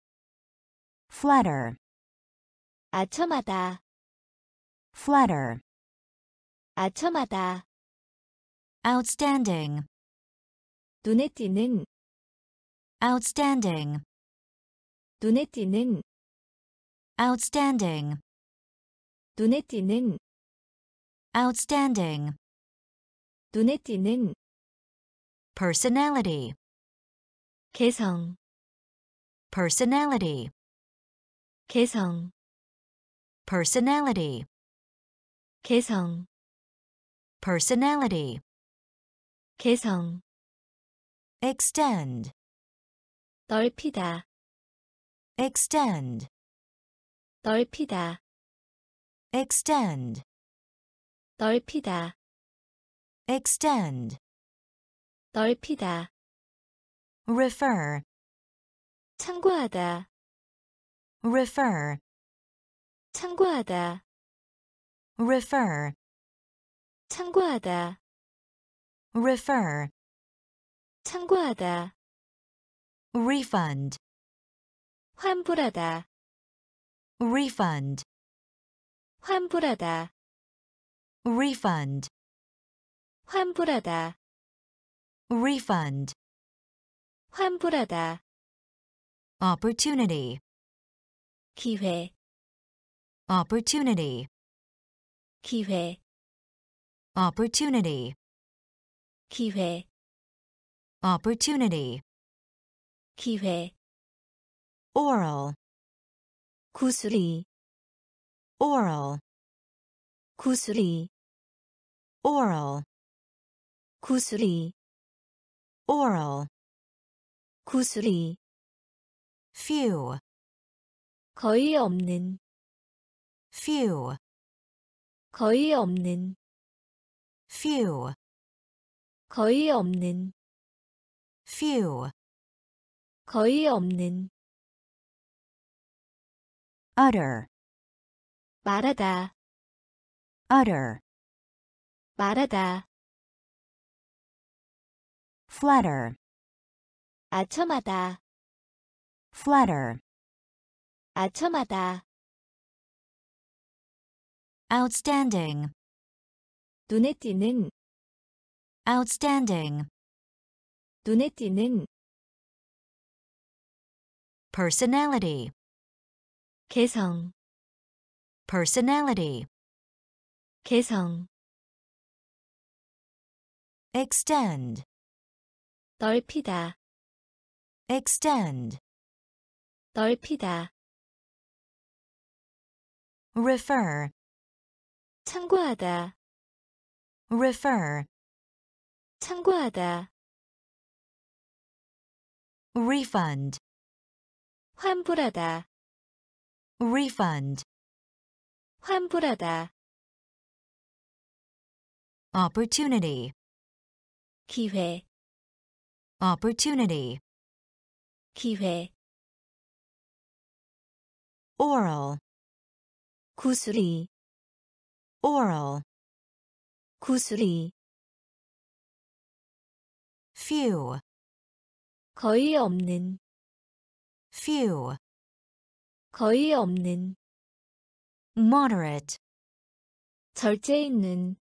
flatter 아첨하다. Flatter. 아첨하다. Outstanding. 눈에 띄는. Outstanding. 눈에 띄는. Outstanding. 눈에 띄는. Outstanding. 눈에 띄는. Personality. 개성. Personality. 개성 personality, 개성, personality, 개성, extend, 넓히다, extend, 넓히다, extend, 넓히다, extend, 넓히다, refer, 참고하다, refer, 참고하다, refer, 참고하다, refer, 참고하다, refund, 환불하다, refund, 환불하다, refund, 환불하다, refund, 환불하다, opportunity, 기회, opportunity, 기회, opportunity, 기회, opportunity, 기회, oral, 구슬이, oral, 구슬이, oral, 구슬이, oral, 구슬이, few, 거의 없는, Few, 거의 없는, few, 거의 없는, few, 거의 없는, utter, 말하다, utter, 말하다, flatter, 아첨하다, flatter, 아첨하다, outstanding, 눈에 띄는, outstanding, 눈에 띄는, personality, 개성, personality, 개성, extend, 넓히다, extend, 넓히다, refer, 참고하다, refer, 참고하다, refund, 환불하다, refund, 환불하다, opportunity, 기회, opportunity, 기회, oral, 구슬이, oral, 구슬이, few, 거의 없는, few, 거의 없는, moderate, 절제 있는,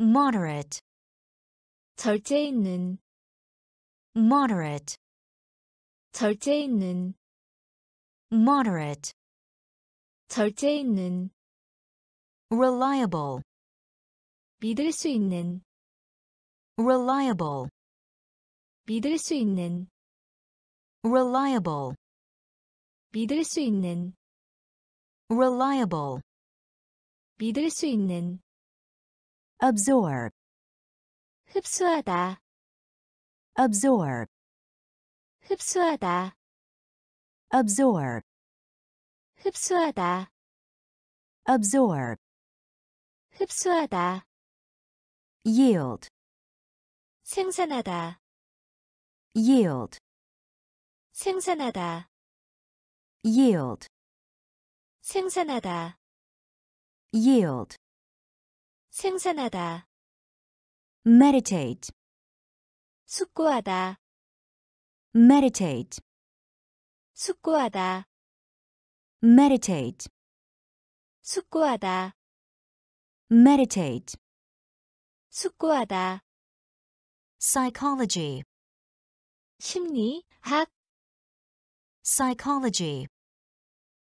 moderate, 절제 있는, moderate, 절제 있는, moderate, 절제 있는, reliable, 믿을 수 있는, reliable, 믿을 수 있는, reliable, 믿을 수 있는, reliable, 믿을 수 있는, absorb, 흡수하다, absorb, 흡수하다, absorb, 흡수하다, absorb, 흡수하다, yield, 생산하다, yield, 생산하다, yield, 생산하다, yield, 생산하다, meditate, 숙고하다, meditate, 숙고하다, meditate, 숙고하다, meditate, 숙고하다, psychology, 심리, 학, psychology,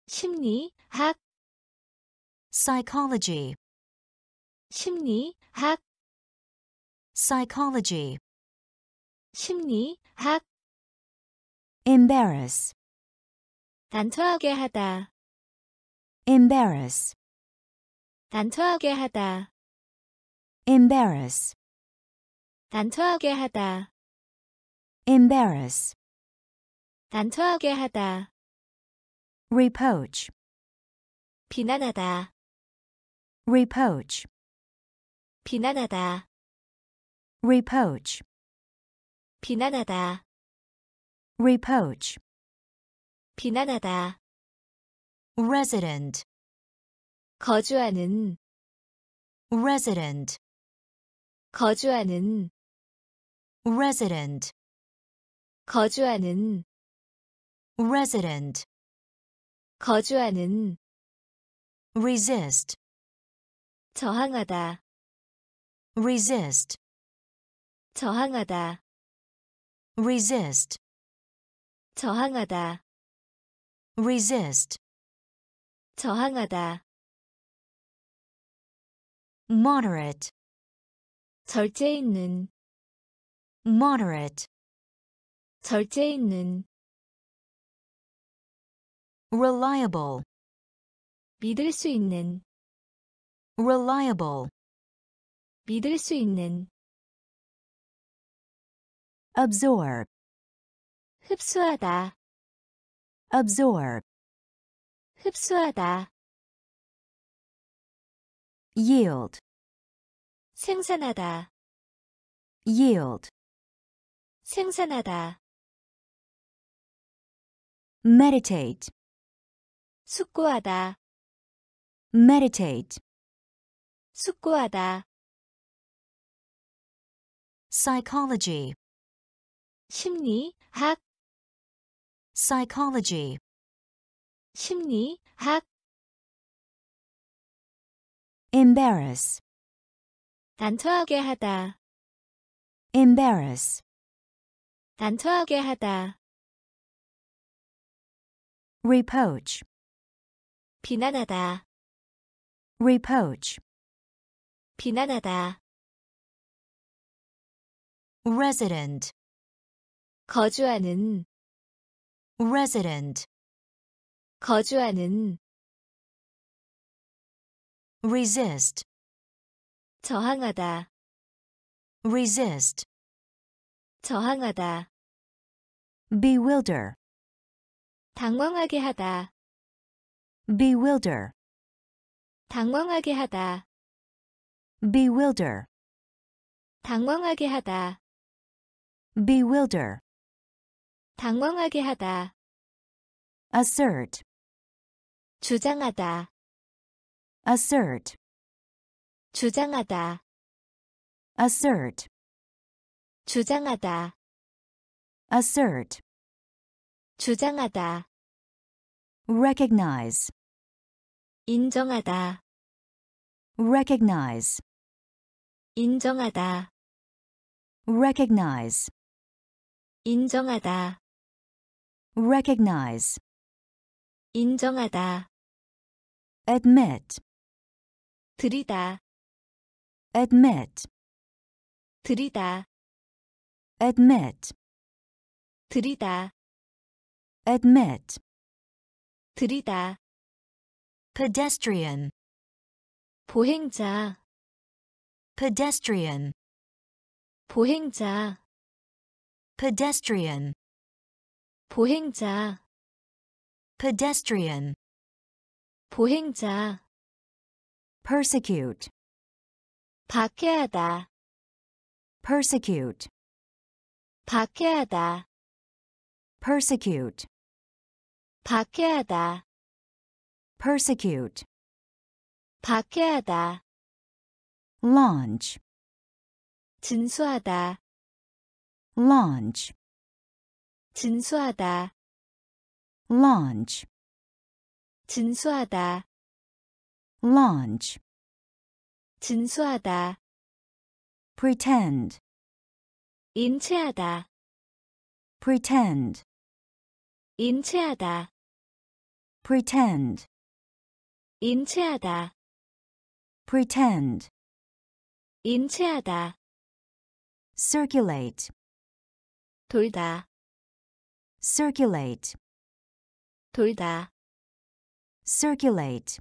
심리, 학, psychology, 심리, 학, psychology, 심리, 학, embarrass, 난처하게 하다, embarrass, 난처하게 하다, embarrass, 난처하게 하다, embarrass, 난처하게 하다, reproach, 비난하다, reproach, 비난하다, reproach, 비난하다, reproach, 비난하다, resident, 거주하는, resident, 거주하는, resident, 거주하는, resident, 거주하는, resist, 저항하다, resist, 저항하다, resist, 저항하다, resist, 저항하다, moderate, 절제 있는, moderate, 절제 있는, reliable, 믿을 수 있는, reliable, 믿을 수 있는, absorb, 흡수하다, absorb, 흡수하다, Yield, 생산하다, yield, 생산하다, meditate, 숙고하다, meditate, 숙고하다, psychology, 심리, 학, psychology, 심리, 학, embarrass, 난처하게 하다, embarrass, 난처하게 하다, reproach, 비난하다, reproach, 비난하다, resident, 거주하는, resident, 거주하는, resist, 저항하다, resist, 저항하다, bewilder, 당황하게 하다, bewilder, 당황하게 하다, bewilder, 당황하게 하다, bewilder, 당황하게 하다, assert, 주장하다, assert, 주장하다, assert, 주장하다, assert, 주장하다, recognize, 인정하다, recognize, 인정하다, recognize, 인정하다, recognize, 인정하다, admit, 들이다, admit, 들이다, admit, 들이다, admit, 들이다, pedestrian, 보행자, pedestrian, 보행자, pedestrian, 보행자, pedestrian, 보행자, persecute, 박해하다, persecute, 박해하다, persecute, 박해하다, persecute, 박해하다, launch, 진수하다, launch, 진수하다, launch, 진수하다, Launch, 진수하다, pretend, 인체하다, pretend, 인체하다, pretend, 인체하다, pretend, 인체하다, circulate, 돌다, circulate, 돌다, circulate,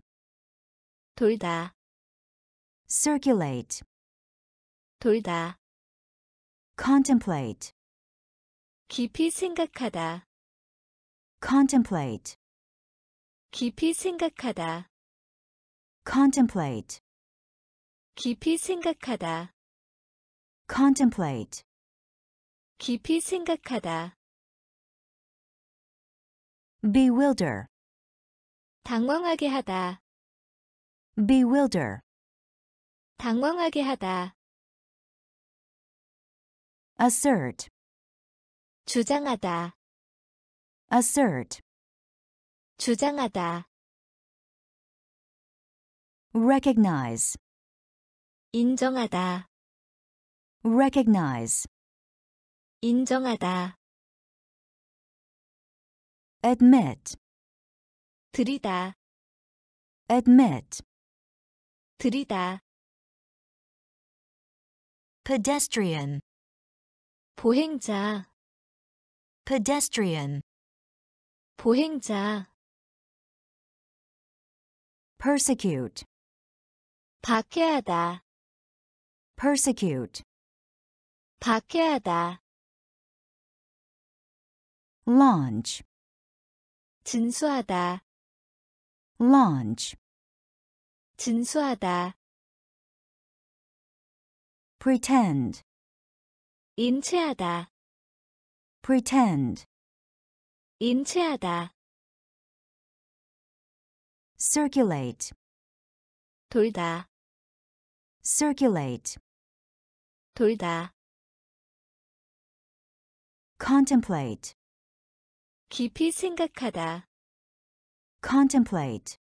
돌다, circulate, 돌다, contemplate, 깊이 생각하다, contemplate, 깊이 생각하다, contemplate, 깊이 생각하다, contemplate, 깊이 생각하다, bewilder, 당황하게 하다, bewilder, 당황하게 하다, assert, 주장하다, assert, 주장하다, recognize, 인정하다, recognize, 인정하다, admit, 들이다, admit, 들이다, pedestrian, 보행자, pedestrian, 보행자, persecute, 박해하다, persecute, 박해하다, launch, 진수하다, launch, 진수하다, pretend, 인체하다, pretend, 인체하다, circulate, 돌다, circulate, 돌다, contemplate, 깊이 생각하다, contemplate,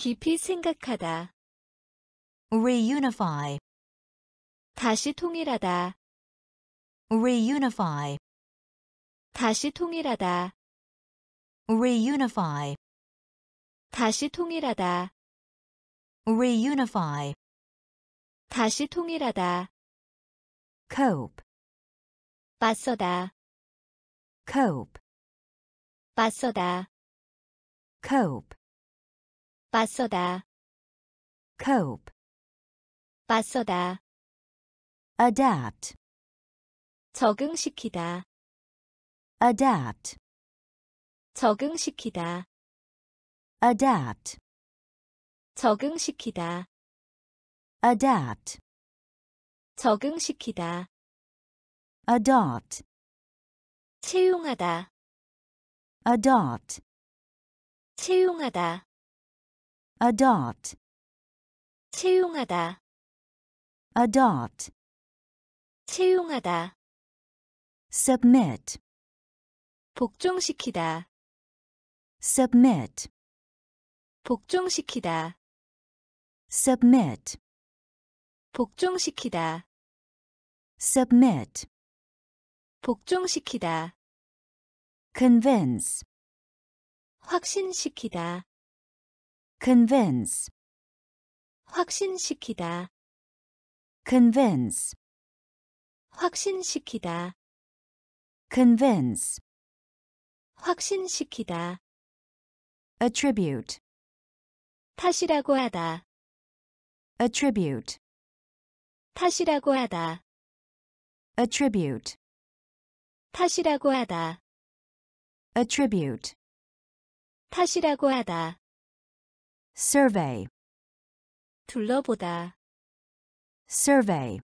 깊이 생각하다, reunify, 다시 통일하다, reunify, 다시 통일하다, reunify, 다시 통일하다, reunify, 다시 통일하다, cope, 맞서다, cope, 맞서다, cope, 맞서다, cope, 맞서다, adapt, 적응시키다, adapt, 적응시키다, adapt, 적응시키다, adapt, 적응시키다, adopt, 채용하다, adopt, 채용하다, adopt, 채용하다, adopt, 채용하다, submit, 복종시키다, submit, 복종시키다, submit, 복종시키다, submit, 복종시키다, convince, 확신시키다, convince, 확신시키다, convince, 확신시키다, convince, 확신시키다, attribute, 탓이라고 하다, attribute, 탓이라고 하다, attribute, 탓이라고 하다, attribute, 탓이라고 하다, survey, 둘러보다, survey,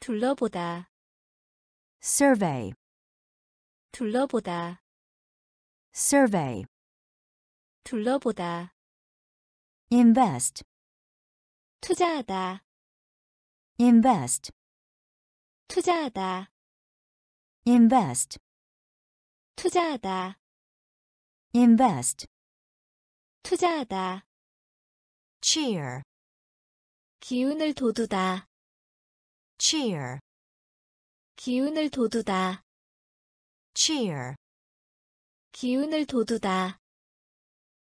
둘러보다, survey, 둘러보다, survey, 둘러보다, invest, 투자하다, invest, 투자하다, invest, 투자하다, invest, 투자하다, cheer, 기운을 돋우다, cheer, 기운을 돋우다, cheer, 기운을 돋우다,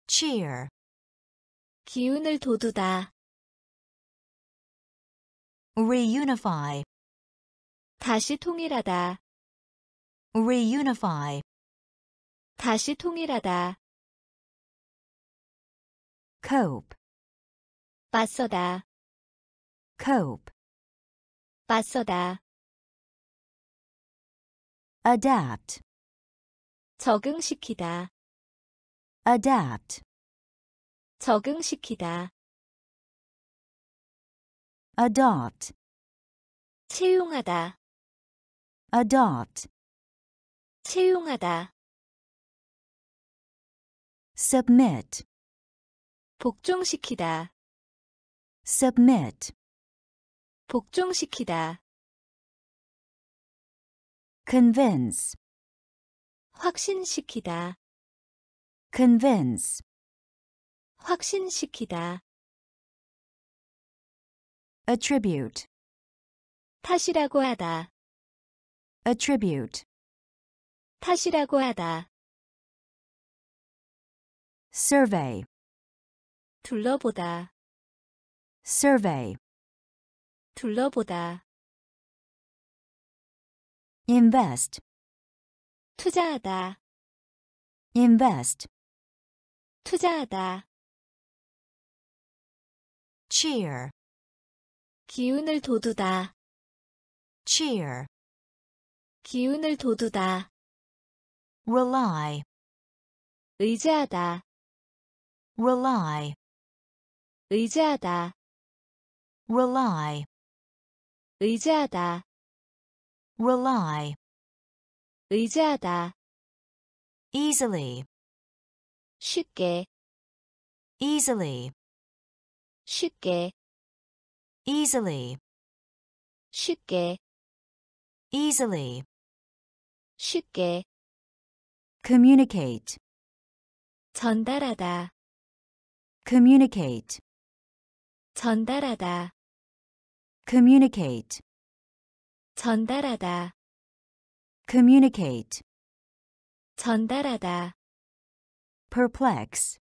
cheer, 기운을 돋우다, reunify, 다시 통일하다, reunify, 다시 통일하다, cope, 맞서다, cope, 맞서다, adapt, 적응시키다, adapt, 적응시키다, adopt, 채용하다, adopt, 채용하다, submit, 복종시키다, submit, 복종시키다, convince, 확신시키다, convince, 확신시키다, attribute, 탓이라고 하다, attribute, 탓이라고 하다, survey, 둘러보다, survey, 둘러보다, invest, 투자하다, invest, 투자하다, cheer, 기운을 돋우다, cheer, 기운을 돋우다, rely, 의지하다, rely, 의지하다, rely, 의지하다, rely, 의지하다, easily, 쉽게, easily, 쉽게, easily, 쉽게, easily, 쉽게, communicate, 전달하다, communicate, 전달하다, communicate, 전달하다, communicate, 전달하다, perplex,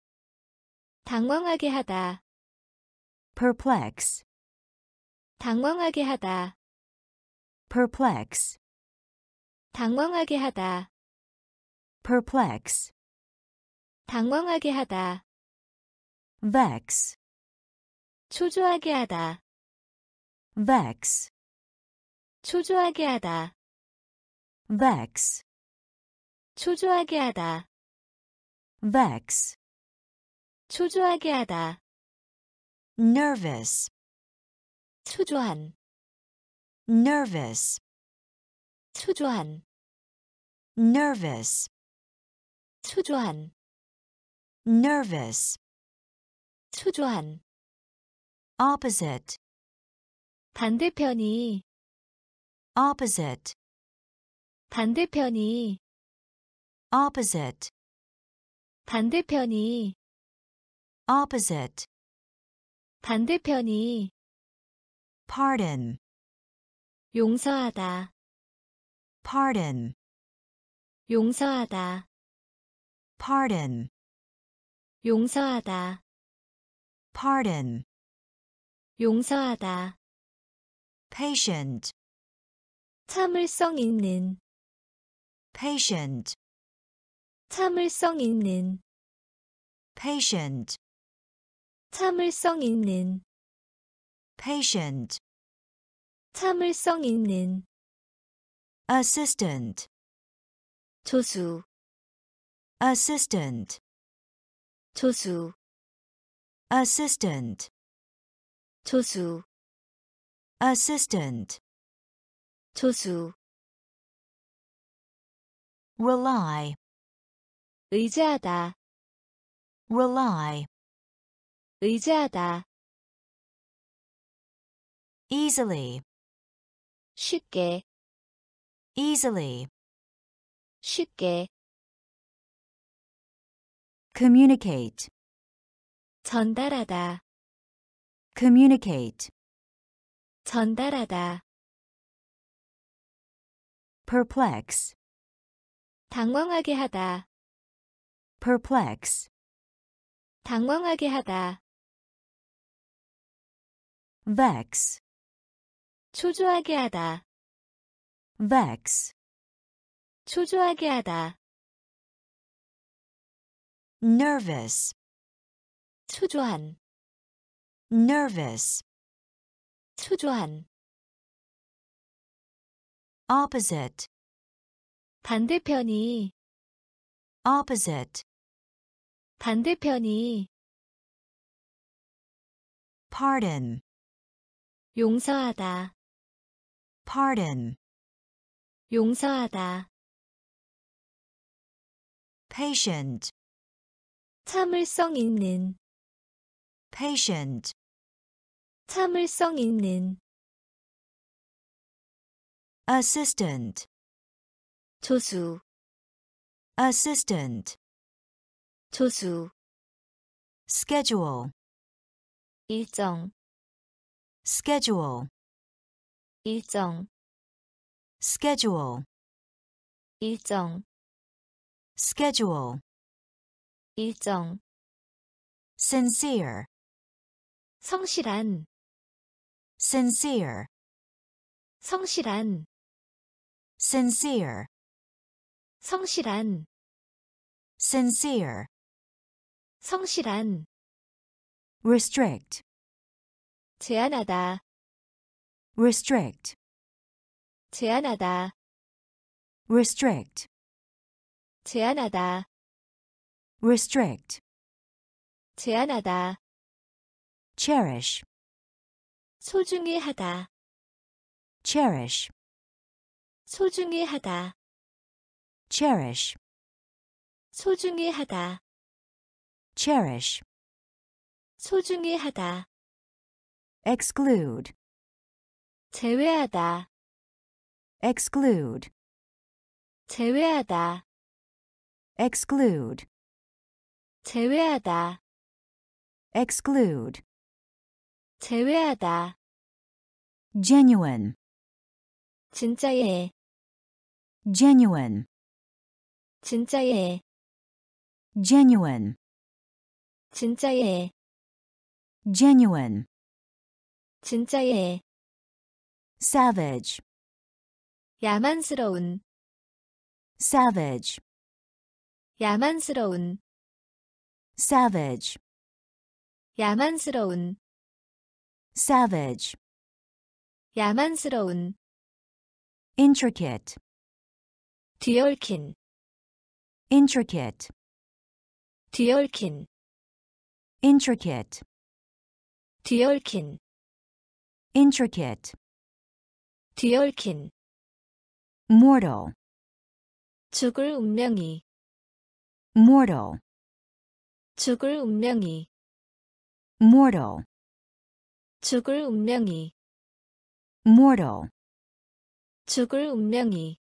당황하게 하다, perplex, 당황하게 하다, perplex, 당황하게 하다, perplex, 당황하게 하다, vex, 초조하게 하다. vex, 초조하게 하다. vex, 초조하게 하다. vex, 초조하게 하다. nervous, 초조한. nervous, 초조한. nervous, 초조한. nervous, 초조한. Opposite, 반대편이. opposite, 반대편이. opposite, 반대편이. opposite, 반대편이. pardon, 용서하다. pardon, 용서하다. pardon, 용서하다. pardon, 용서하다. patient, 참을성 있는. patient, 참을성 있는. patient, 참을성 있는. patient, 참을성 있는. assistant, 조수. assistant, 조수. assistant, 조수. assistant, 조수. rely, 의지하다. rely, 의지하다. easily, 쉽게. easily, 쉽게. communicate, 전달하다. communicate, 전달하다. perplex, 당황하게 하다. perplex, 당황하게 하다. vex, 초조하게 하다. vex, 초조하게 하다. nervous, 초조한. Nervous, 초조한. opposite, 반대편이. opposite, 반대편이. pardon, 용서하다. pardon, 용서하다. patient, 참을성 있는. patient, 참을성 있는. assistant, 조수. assistant, 조수. schedule, 일정. schedule, 일정. schedule, 일정. schedule, 일정. sincere, 성실한. sincere, 성실한. sincere, 성실한. sincere, 성실한. restrict, 제한하다. restrict, 제한하다. restrict, 제한하다. restrict, 제한하다. cherish, 소중히 하다. cherish, 소중히 하다. cherish, 소중히 하다. cherish, 소중히 하다. exclude, 제외하다. exclude, 제외하다. exclude, 제외하다. exclude, 제외하다. genuine, 진짜예. genuine, 진짜예. genuine, 진짜예. genuine, 진짜예. savage, 야만스러운. savage, 야만스러운. savage, 야만스러운. savage, 야만스러운, intricate, 뒤얽힌, intricate, 뒤얽힌, intricate, 뒤얽힌, intricate, 뒤얽힌, mortal, 죽을 운명이, mortal, 죽을 운명이, mortal, 죽을 운명이, mortal, 죽을 운명이,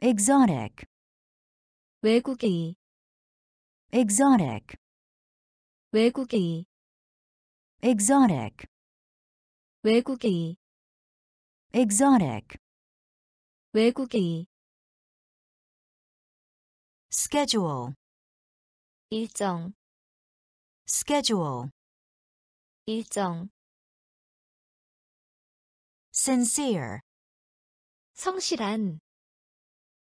exotic, 외국의, exotic, 외국의, exotic, 외국의, exotic, 외국의, schedule, 일정, schedule, 일정, sincere, 성실한,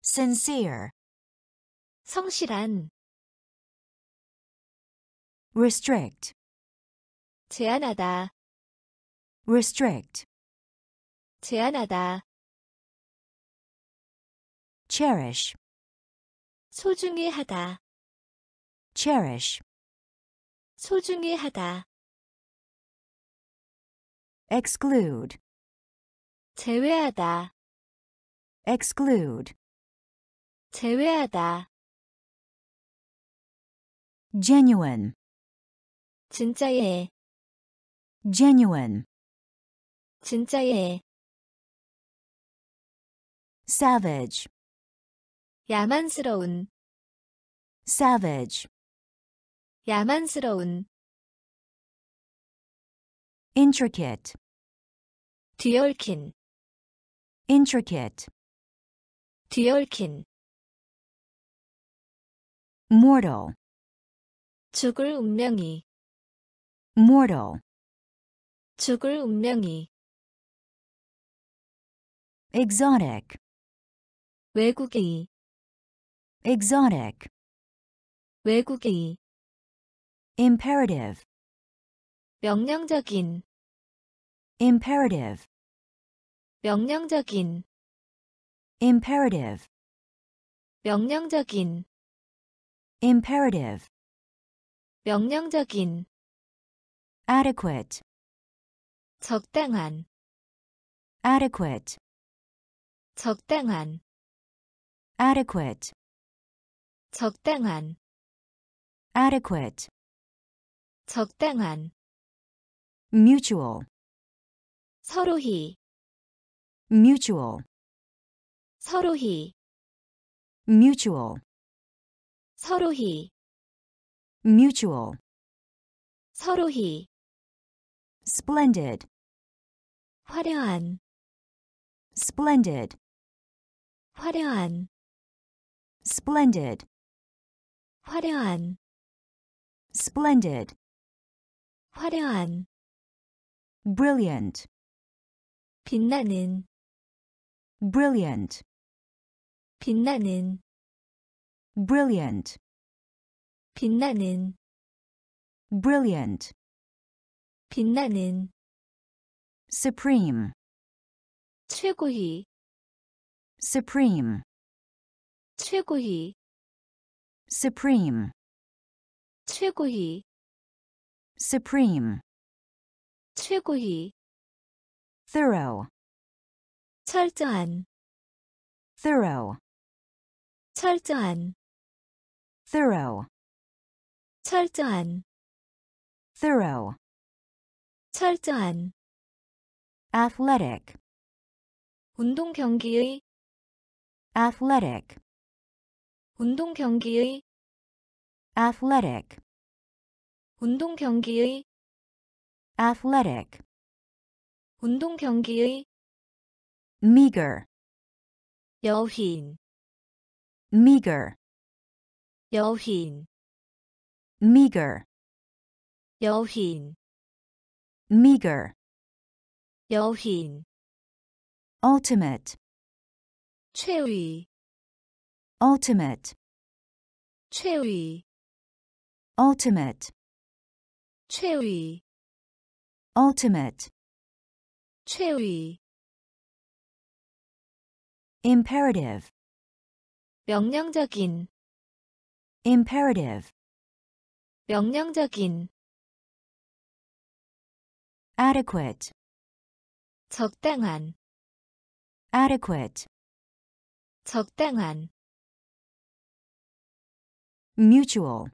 sincere, 성실한, restrict, 제한하다, restrict, 제한하다, cherish, 소중히 하다, cherish, 소중히 하다, exclude, 제외하다, exclude, 제외하다, genuine, 진짜예, genuine, 진짜예, savage, 야만스러운, savage, 야만스러운, intricate, 뒤얽힌, intricate, 뒤얽힌, mortal, 죽을 운명이, mortal, 죽을 운명이, exotic, 외국의, exotic, 외국의, imperative, 명령적인, imperative, 명령적인, imperative, 명령적인, imperative, 명령적인, adequate, 적당한, adequate, 적당한, adequate, 적당한, adequate, 적당한, mutual, 서로히, mutual, 서로히, mutual, 서로히, mutual, 서로히, splendid, 화려한, splendid, 화려한, splendid, 화려한, splendid, 화려한, brilliant, 빛나는, brilliant, 빛나는, brilliant, 빛나는, brilliant, 빛나는, supreme, 최고의, supreme, 최고의, supreme, 최고의, supreme, 최고의, thorough, 철저한, thorough, 철저한, thorough, 철저한, thorough, 철저한, athletic, 운동 경기의, athletic, 운동 경기의, athletic, 운동 경기의, athletic, 운동 경기의, meager, 여휘인, meager, 여휘인, meager, 여휘인, meager, 여휘인, ultimate, 최위, ultimate, 최위, ultimate, 최위, ultimate, 최위, imperative, 명령적인, imperative, 명령적인, adequate, 적당한, adequate, 적당한, mutual,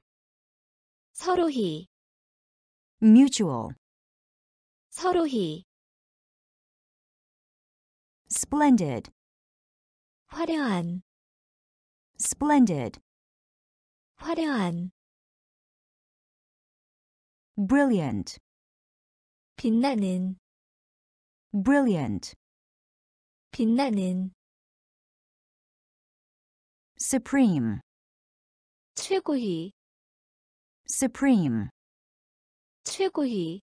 서로히, mutual, 서로히, splendid, 화려한, splendid, 화려한, brilliant, 빛나는, brilliant, 빛나는, supreme, 최고히, supreme, 최고히,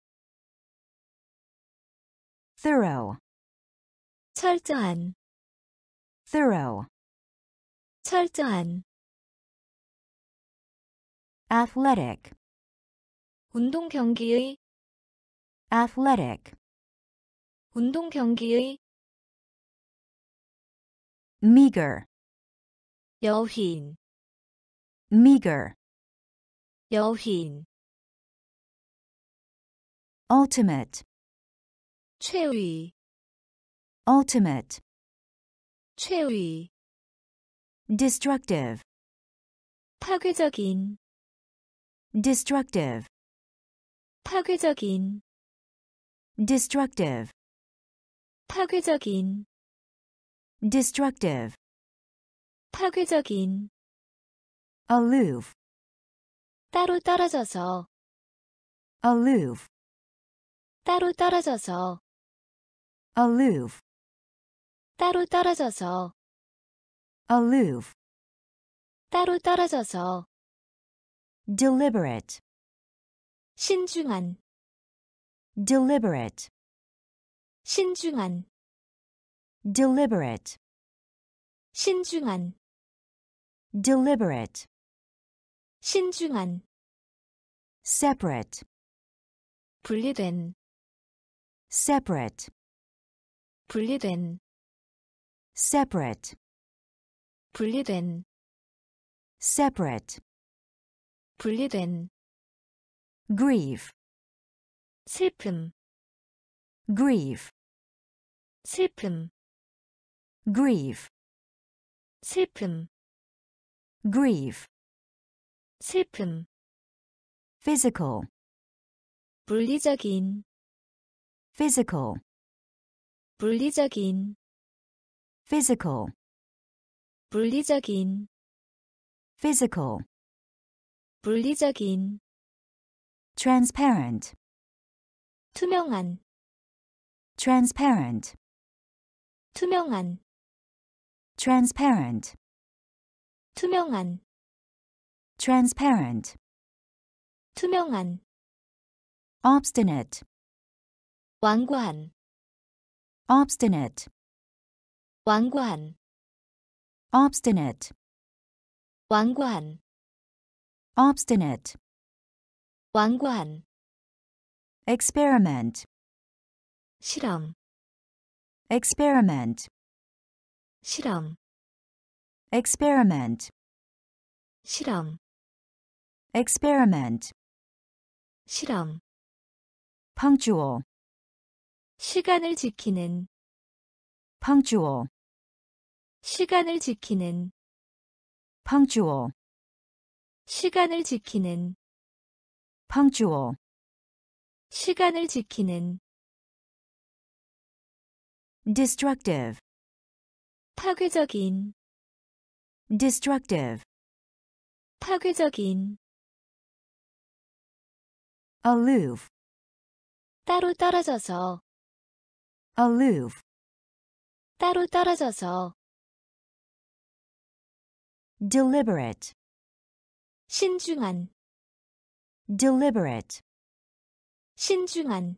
thorough, 철저한, thorough, 철저한, athletic, 운동 경기의, athletic, 운동 경기의, meager, 여휘인, meager, 여휘인, ultimate, 최위, ultimate, 최위, destructive, 파괴적인, destructive, 파괴적인, destructive, 파괴적인, destructive, 파괴적인, aloof, 따로 떨어져서, aloof, 따로 떨어져서, aloof, 따로 떨어져서, aloof, 따로 떨어져서, deliberate, 신중한, deliberate, 신중한, deliberate, 신중한, deliberate, 신중한, separate, 분리된, separate, 분리된, separate, 분리된, separate, 분리된, grieve, 슬픔, grieve, 슬픔, grieve, 슬픔, grieve, 슬픔, physical, 물리적인, physical, 물리적인, physical, 물리적인, physical, 물리적인, transparent, 투명한, transparent, 투명한, transparent, 투명한, transparent, 투명한, obstinate, 완고한, obstinate, 완고한, obstinate, 완고한, obstinate, 완고한, experiment, 실험, experiment, 실험, experiment, 실험, experiment, 실험, punctual, 시간을 지키는, punctual, 시간을 지키는, punctual, 시간을 지키는, punctual, 시간을 지키는, destructive, 파괴적인, destructive, 파괴적인, aloof, 따로 떨어져서, aloof, 따로 떨어져서, deliberate, 신중한, deliberate, 신중한,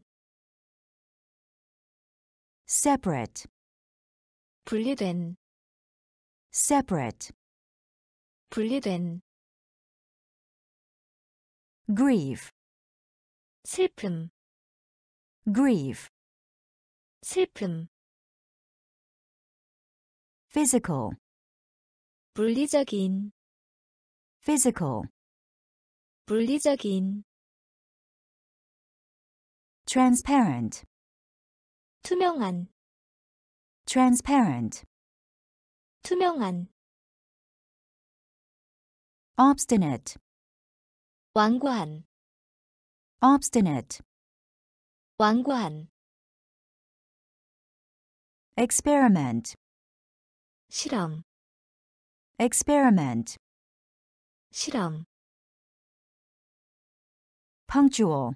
separate, 분리된, separate, 분리된, grieve, 슬픔, grieve, 슬픔, physical, 물리적인, physical, 물리적인, transparent, 투명한, transparent, 투명한, obstinate, 완고한, obstinate, 완고한, experiment, 실험, experiment, 실험, punctual,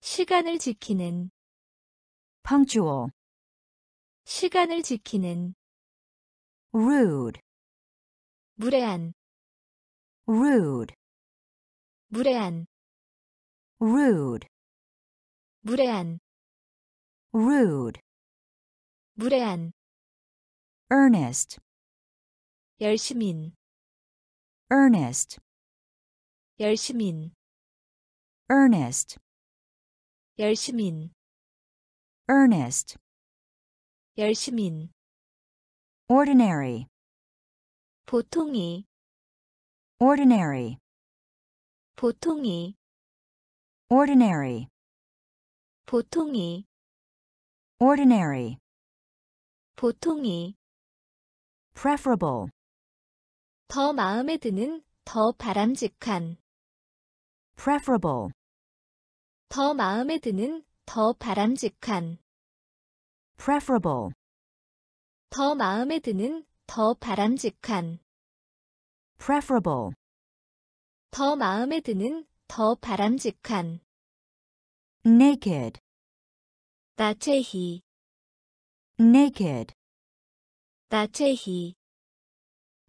시간을 지키는, punctual, 시간을 지키는, rude, 무례한, rude, 무례한, rude, 무례한, rude, 무례한, earnest, 열심인, earnest, 열심인, earnest, 열심인, earnest, 열심인, ordinary, 보통이, ordinary, 보통이, ordinary, 보통이, ordinary, 보통이, preferable, 더 마음에 드는, 더 바람직한, preferable, 더 마음에 드는, 더 바람직한, preferable, 더 마음에 드는, 더 바람직한, preferable, 더 마음에 드는, 더 바람직한, naked, 나체히, naked, 나체히,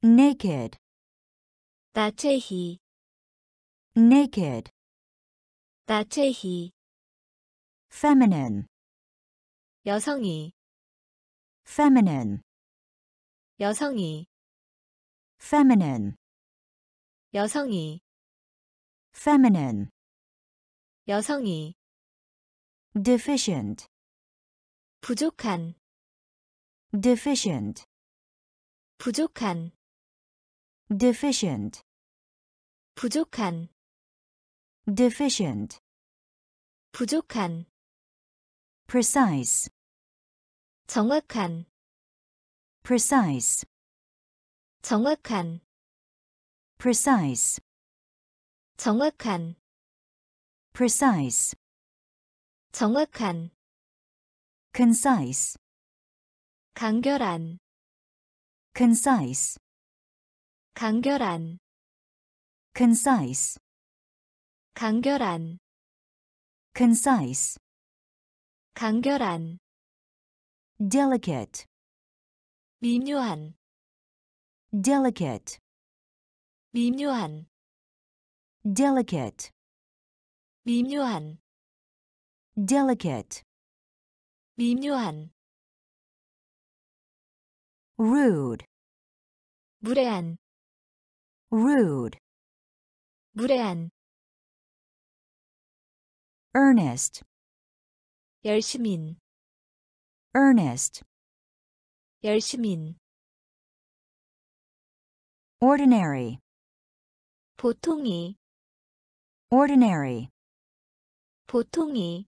naked, 나체히, naked, 나체히, feminine, 여성이, feminine, 여성이, feminine, 여성이, feminine, 여성이, deficient, 부족한, deficient, 부족한, deficient, 부족한, deficient, 부족한, precise, 정확한, precise, 정확한, precise, 정확한, precise, 정확한, concise, 간결한, concise, 간결한, concise, 간결한, concise, 간결한, delicate, 미묘한, delicate, 미묘한, delicate, 미묘한, delicate, 미묘한, rude, 무례한, rude, 무례한, earnest, 열심인, earnest, 열심인, ordinary, 보통이, ordinary, 보통이,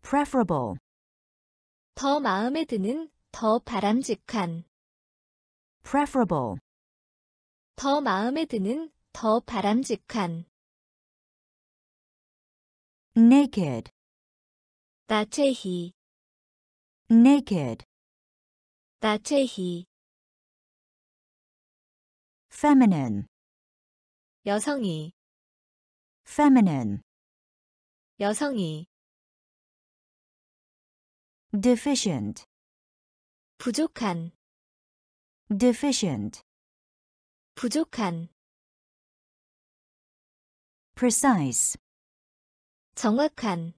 preferable, 더 마음에 드는, 더 바람직한, preferable, 더 마음에 드는, 더 바람직한, naked, 나체히, naked, 나체히, feminine, 여성이, feminine, 여성이, deficient, 부족한, deficient, 부족한, precise, 정확한,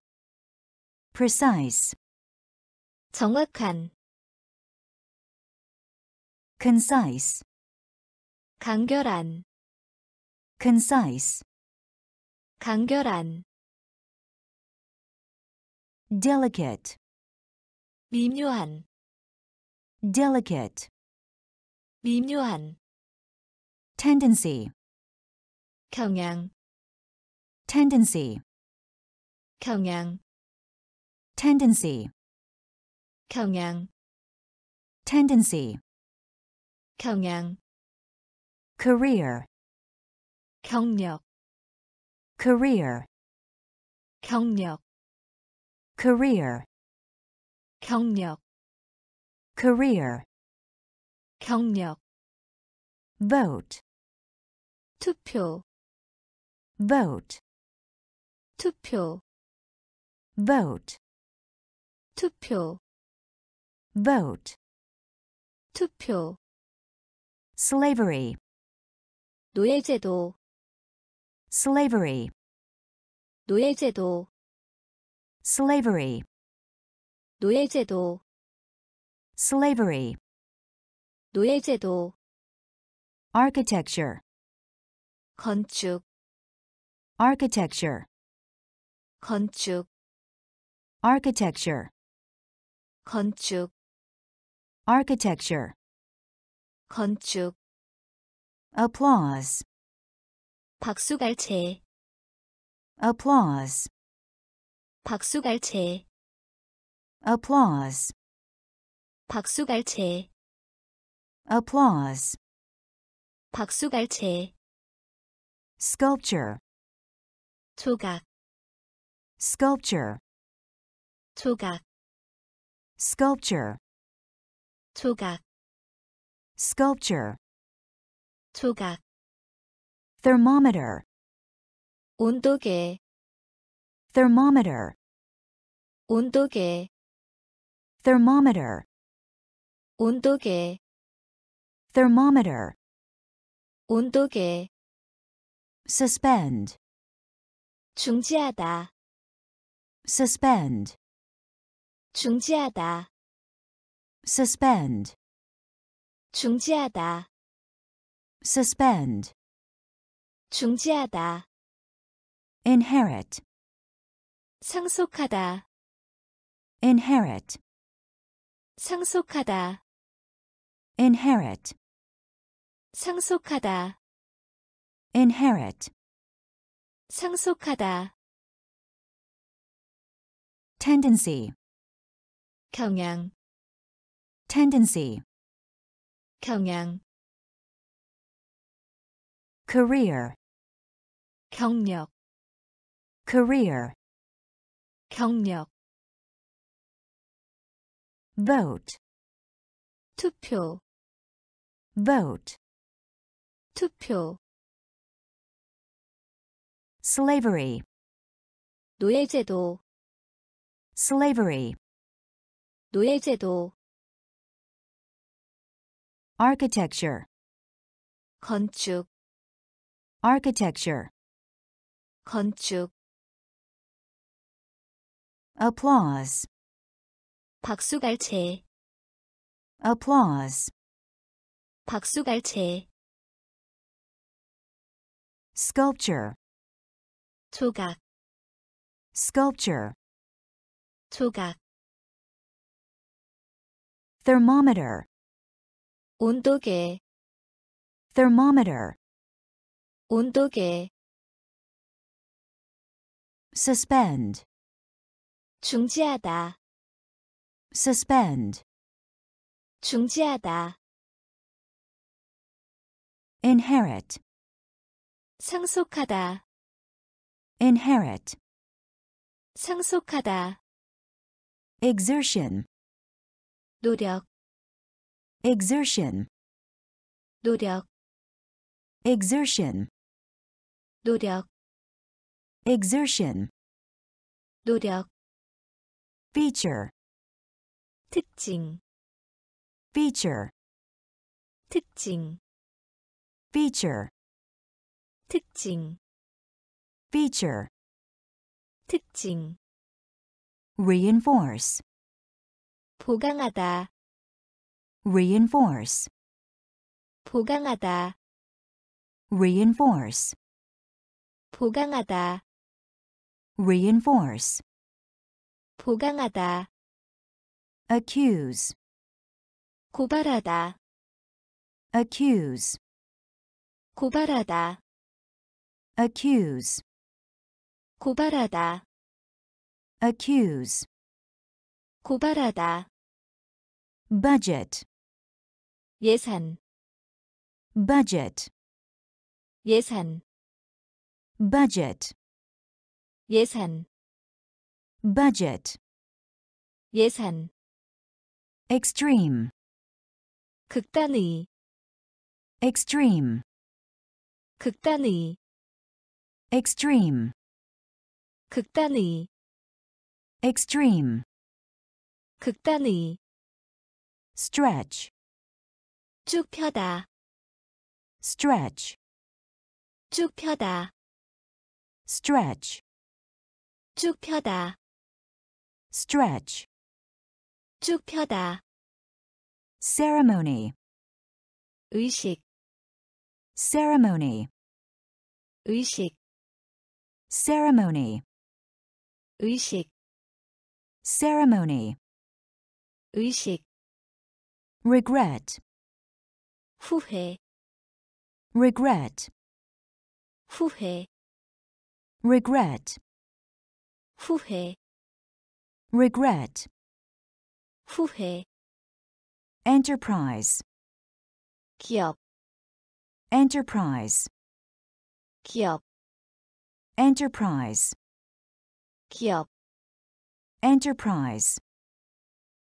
precise, 정확한, concise, 간결한, concise, 간결한, delicate, 미묘한, delicate, 미묘한, tendency, 경향, tendency, 경향, tendency, 경향, tendency, 경향, career, 경력, career, 경력, career, 경력, career, 경력, vote, 투표, vote, 투표, vote, 투표, vote, 투표, slavery, 노예제도, slavery, 노예제도, slavery, 노예제도, slavery, 노예제도, architecture, 건축, architecture, 건축, architecture, 건축, architecture, 건축, applause, 박수갈채, applause, 박수갈채, applause, 박수갈채, applause, 박수갈채, sculpture, 조각, sculpture, 조각, sculpture, 조각, sculpture, 조각, thermometer, 온도계, thermometer, 온도계, thermometer, 온도계, thermometer, 온도계, suspend, 중지하다, suspend, 중지하다, suspend, 중지하다, suspend, 중지하다, inherit, 상속하다, inherit, 상속하다, inherit, 상속하다, inherit, 상속하다, tendency, 경향, tendency, 경향, career, 경력, career, 경력, vote, 투표, vote, 투표, slavery, 노예제도, slavery, 노예제도, architecture, 건축, architecture, 건축, applause, 박수갈채, applause, 박수갈채, sculpture, 조각, sculpture, 조각, thermometer, 온도계, thermometer, 온도계, suspend, 중지하다, suspend, 중지하다, inherit, 상속하다, inherit, 상속하다, exertion, 노력, exertion, 노력, exertion, 노력, exertion, 노력, feature, 특징, feature, 특징, feature, 특징, feature, 특징, reinforce, 보강하다, reinforce, 보강하다, reinforce, 보강하다, reinforce, 보강하다, accuse, 고발하다, accuse, 고발하다, accuse, 고발하다, accuse, 고발하다, budget, 예산, budget, 예산, budget, 예산, budget, 예산, extreme, 극단의, extreme, 극단의, extreme, 극단의, extreme, 극단의, stretch, 쭉 펴다, stretch, 쭉 펴다, stretch, 쭉 펴다, stretch, 쭉 펴다, ceremony, 의식, ceremony, 의식, ceremony, 의식, ceremony, 의식, regret, 후회, regret, 후회, regret, 후회, regret, 후회, enterprise, 기업, enterprise, 기업, enterprise, 기업, enterprise,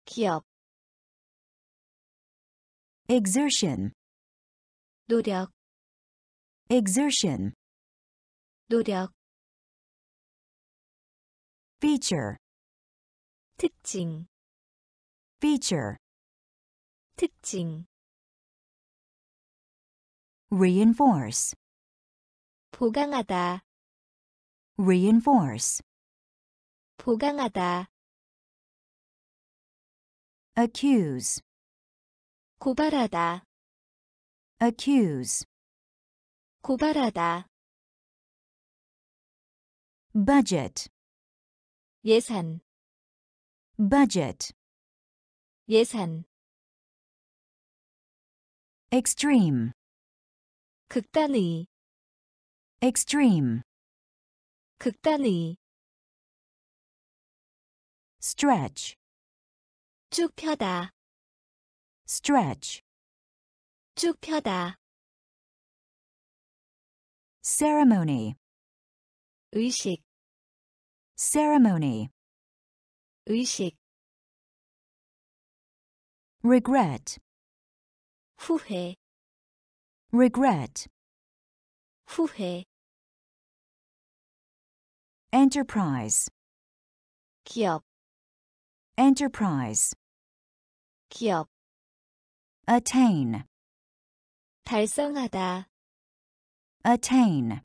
기업, exertion, 노력, exertion, 노력, feature, 특징, feature, 특징, reinforce, 보강하다, reinforce, 보강하다, accuse, 고발하다, accuse, 고발하다, budget, 예산, budget, 예산, extreme, 극단의, extreme, 극단의, stretch, 쭉 펴다, stretch, 쭉 펴다, ceremony, 의식, ceremony, 의식, regret, 후회, regret, 후회, enterprise, 기업, enterprise, 기업, attain, 달성하다, attain,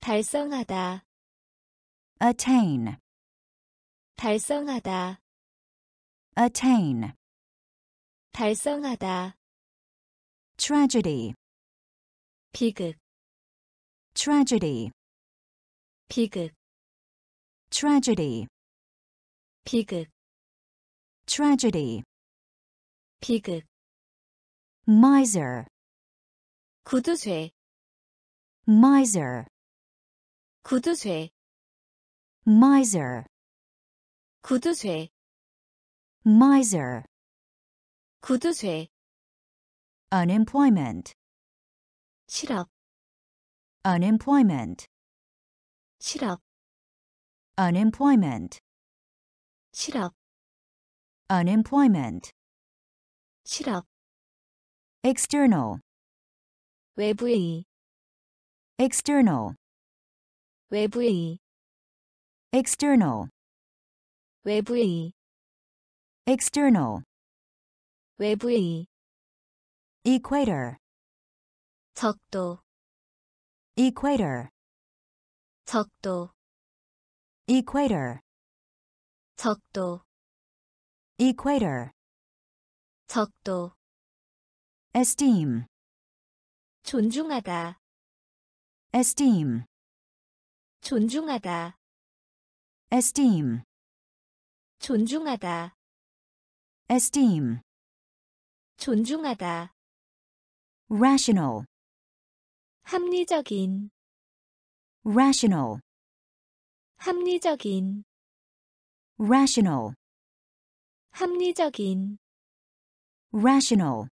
달성하다, attain, 달성하다, attain, 달성하다, tragedy, 비극, tragedy, 비극, tragedy, 비극, tragedy, 비극, miser, 구두쇠, miser, 구두쇠, miser, 구두쇠, miser, 구두쇠, unemployment, 실업, unemployment, 실업, unemployment, 실업, unemployment, 실업, external, 외부의, external, 외부의, external, 외부의, external, 외부의, equator, 적도, equator, 적도, equator, 적도, equator, 적도, esteem, 존중하다, esteem, 존중하다, esteem, 존중하다, esteem, 존중하다, rational, 합리적인, rational, 합리적인, rational, 합리적인, rational,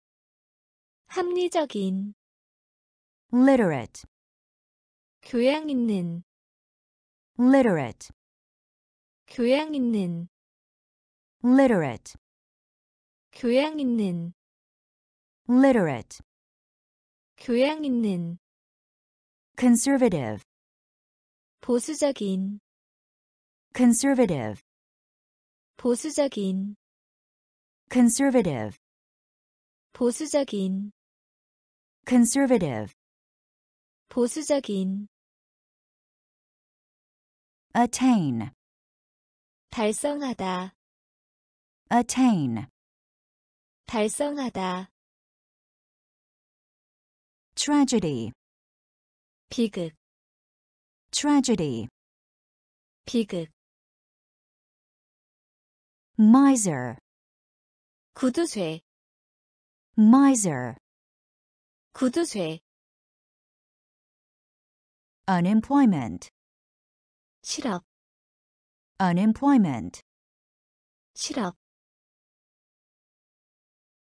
합리적인, literate, 교양 있는, literate, 교양 있는, literate, 교양 있는, literate, 교양 있는, conservative, 보수적인, conservative, 보수적인, conservative, 보수적인, conservative, 보수적인, attain, 달성하다, attain, 달성하다, tragedy, 비극, tragedy, 비극, miser, 구두쇠, miser, 구두쇠, unemployment, 실업, unemployment, 실업,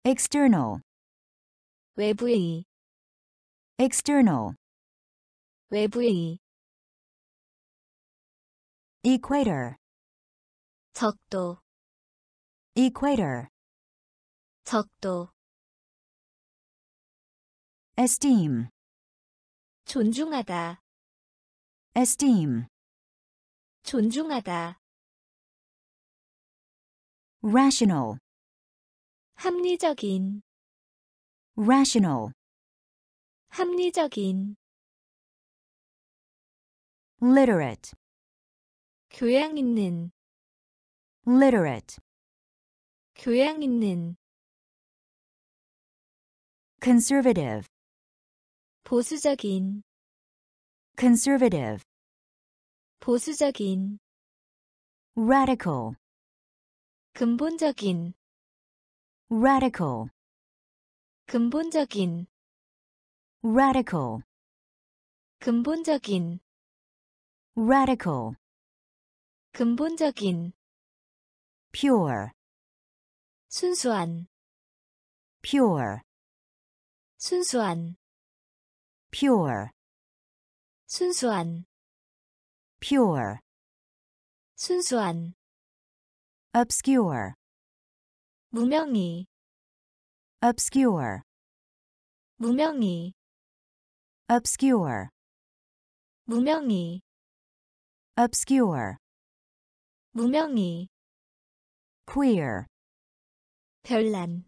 external, 외부의, external, 외부의, equator, 적도, equator, 적도, esteem, 존중하다, esteem, 존중하다, rational, 합리적인, rational, 합리적인, literate, 교양 있는, literate, 교양 있는, conservative, 보수적인, conservative, 보수적인, radical, 근본적인, radical, 근본적인, radical, 근본적인, radical, 근본적인, pure, 순수한, pure, 순수한, pure, 순수한, pure, 순수한, obscure, 무명히, obscure, 무명히, obscure, 무명히, obscure, 무명히, queer, 별난,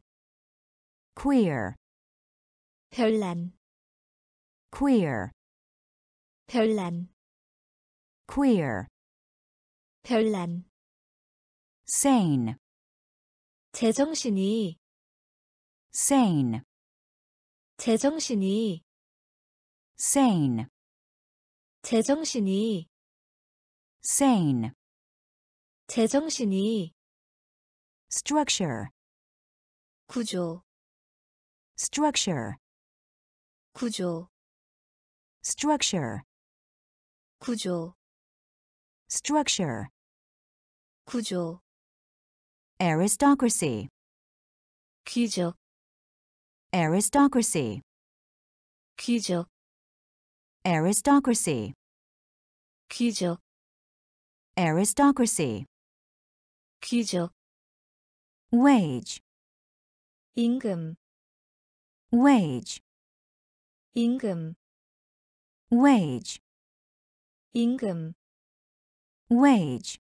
queer, 별난, queer, 별난, queer, 별난, sane, 제정신이, sane, 제정신이, sane, 제정신이, sane, 제정신이, structure, 구조, structure, 구조, structure, 구조, structure, 구조, aristocracy, 귀족, aristocracy, 귀족, aristocracy, 귀족, aristocracy, 귀족, wage, 임금, wage, 임금, wage, 임금, wage,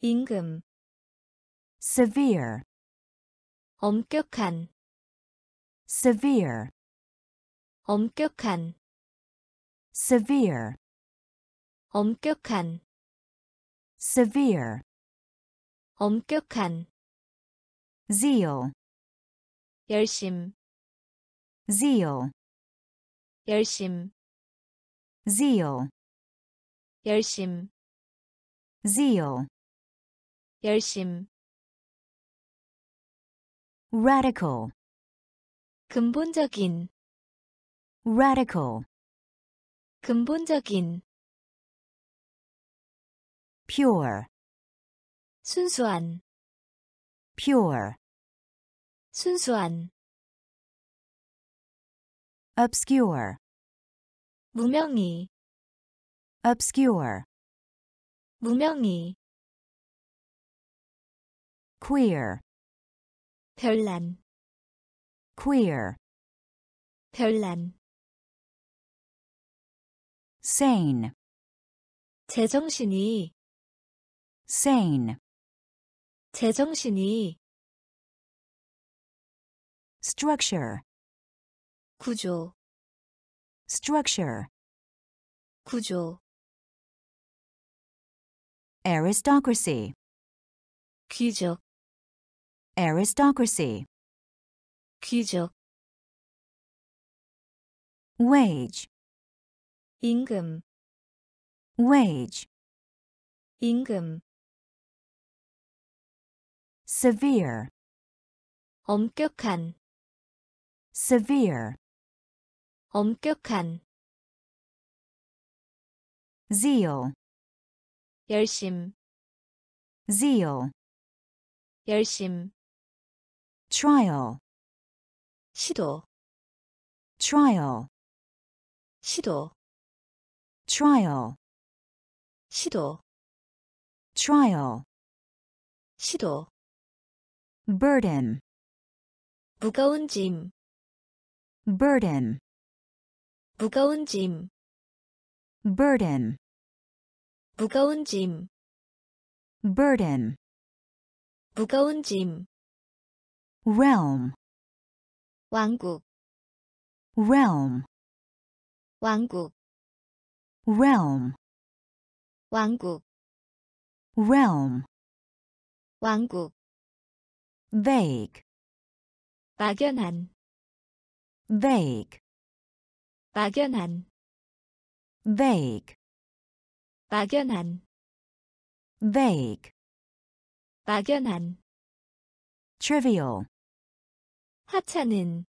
임금, severe, 엄격한, severe, 엄격한, severe, 엄격한, severe, 엄격한, zeal, 열심, zeal, 열심, zeal, 열심, zeal, 열심, radical, 근본적인, radical, 근본적인, pure, 순수한, pure, 순수한, obscure, 무명히, obscure, 무명히, queer, 별난, queer, 별난, sane, 제정신이, sane, 제정신이, structure, 구조, structure, 구조, aristocracy, 귀족, aristocracy, 귀족, wage, 임금, wage, 임금, severe, 엄격한, severe, 엄격한, zeal, 열심, zeal, 열심, trial, 시도, trial, 시도, trial, 시도, trial, 시도, burden, 무거운 짐, burden, 무거운 짐, burden, 무거운 짐, burden, 무거운 짐, realm, 왕국, realm, 왕국, realm, 왕국, realm, 왕국, vague, 막연한, vague, 막연한, vague, 막연한, vague, 막연한, trivial, 하찮은,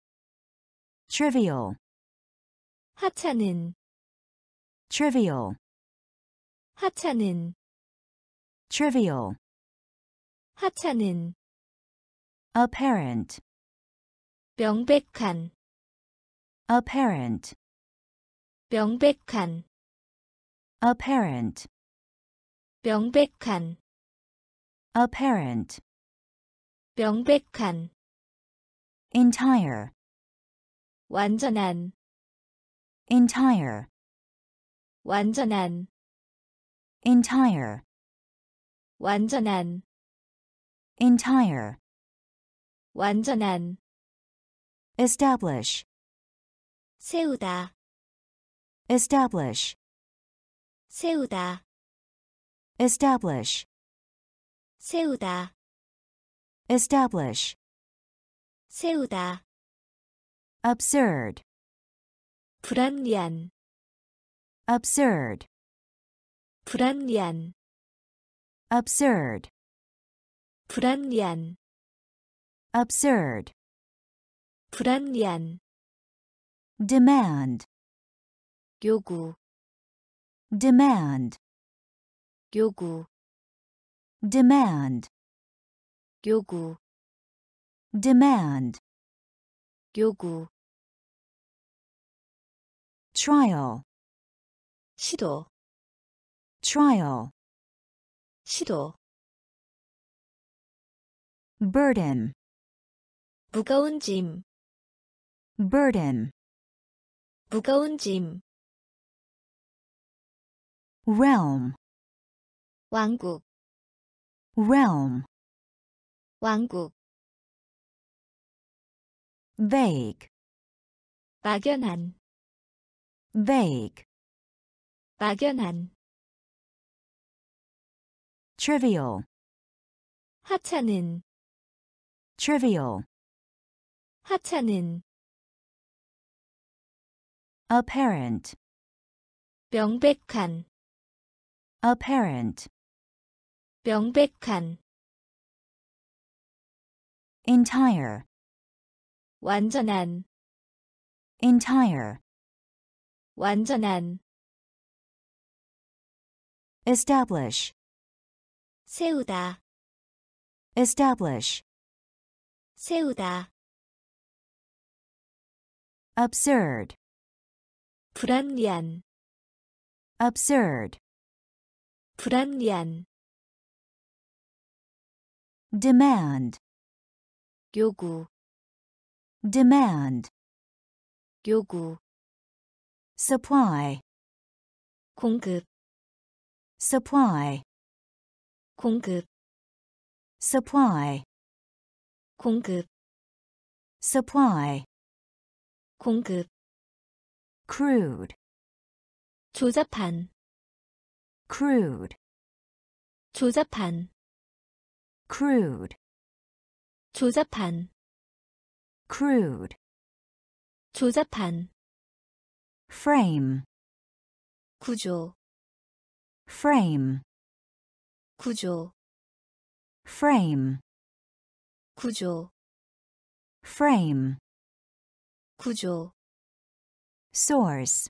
trivial, 하찮은, trivial, 하찮은, trivial, 하찮은, apparent, 명백한, apparent, 명백한, apparent, 명백한, apparent, 명백한, entire, 완전한, entire, 완전한, entire, 완전한, entire, 완전한, establish, 세우다, establish, 세우다, establish, 세우다, establish, 세우다, absurd, 불합리한, absurd, 불합리한, absurd, 불합리한, absurd, 불합리한, demand, 요구, demand, 요구, demand, 요구, demand, 요구, trial, 시도, trial, 시도, burden, 무거운 짐, burden, 무거운 짐, realm, 왕국, realm, 왕국, vague, 막연한, vague, 막연한, trivial, 하찮은, trivial, 하찮은, apparent, 명백한, apparent, 명백한, entire, 완전한, entire, 완전한, establish, 세우다, establish, 세우다, absurd, 불합리한, absurd, 불합리한, demand, 요구, demand, 요구, supply, 공급, supply, 공급, supply, 공급, supply, 공급, crude, 조잡한, crude, 조잡한, crude, 조잡한, crude, 조잡한, frame, 구조, frame, 구조, frame, 구조, frame, 구조, source,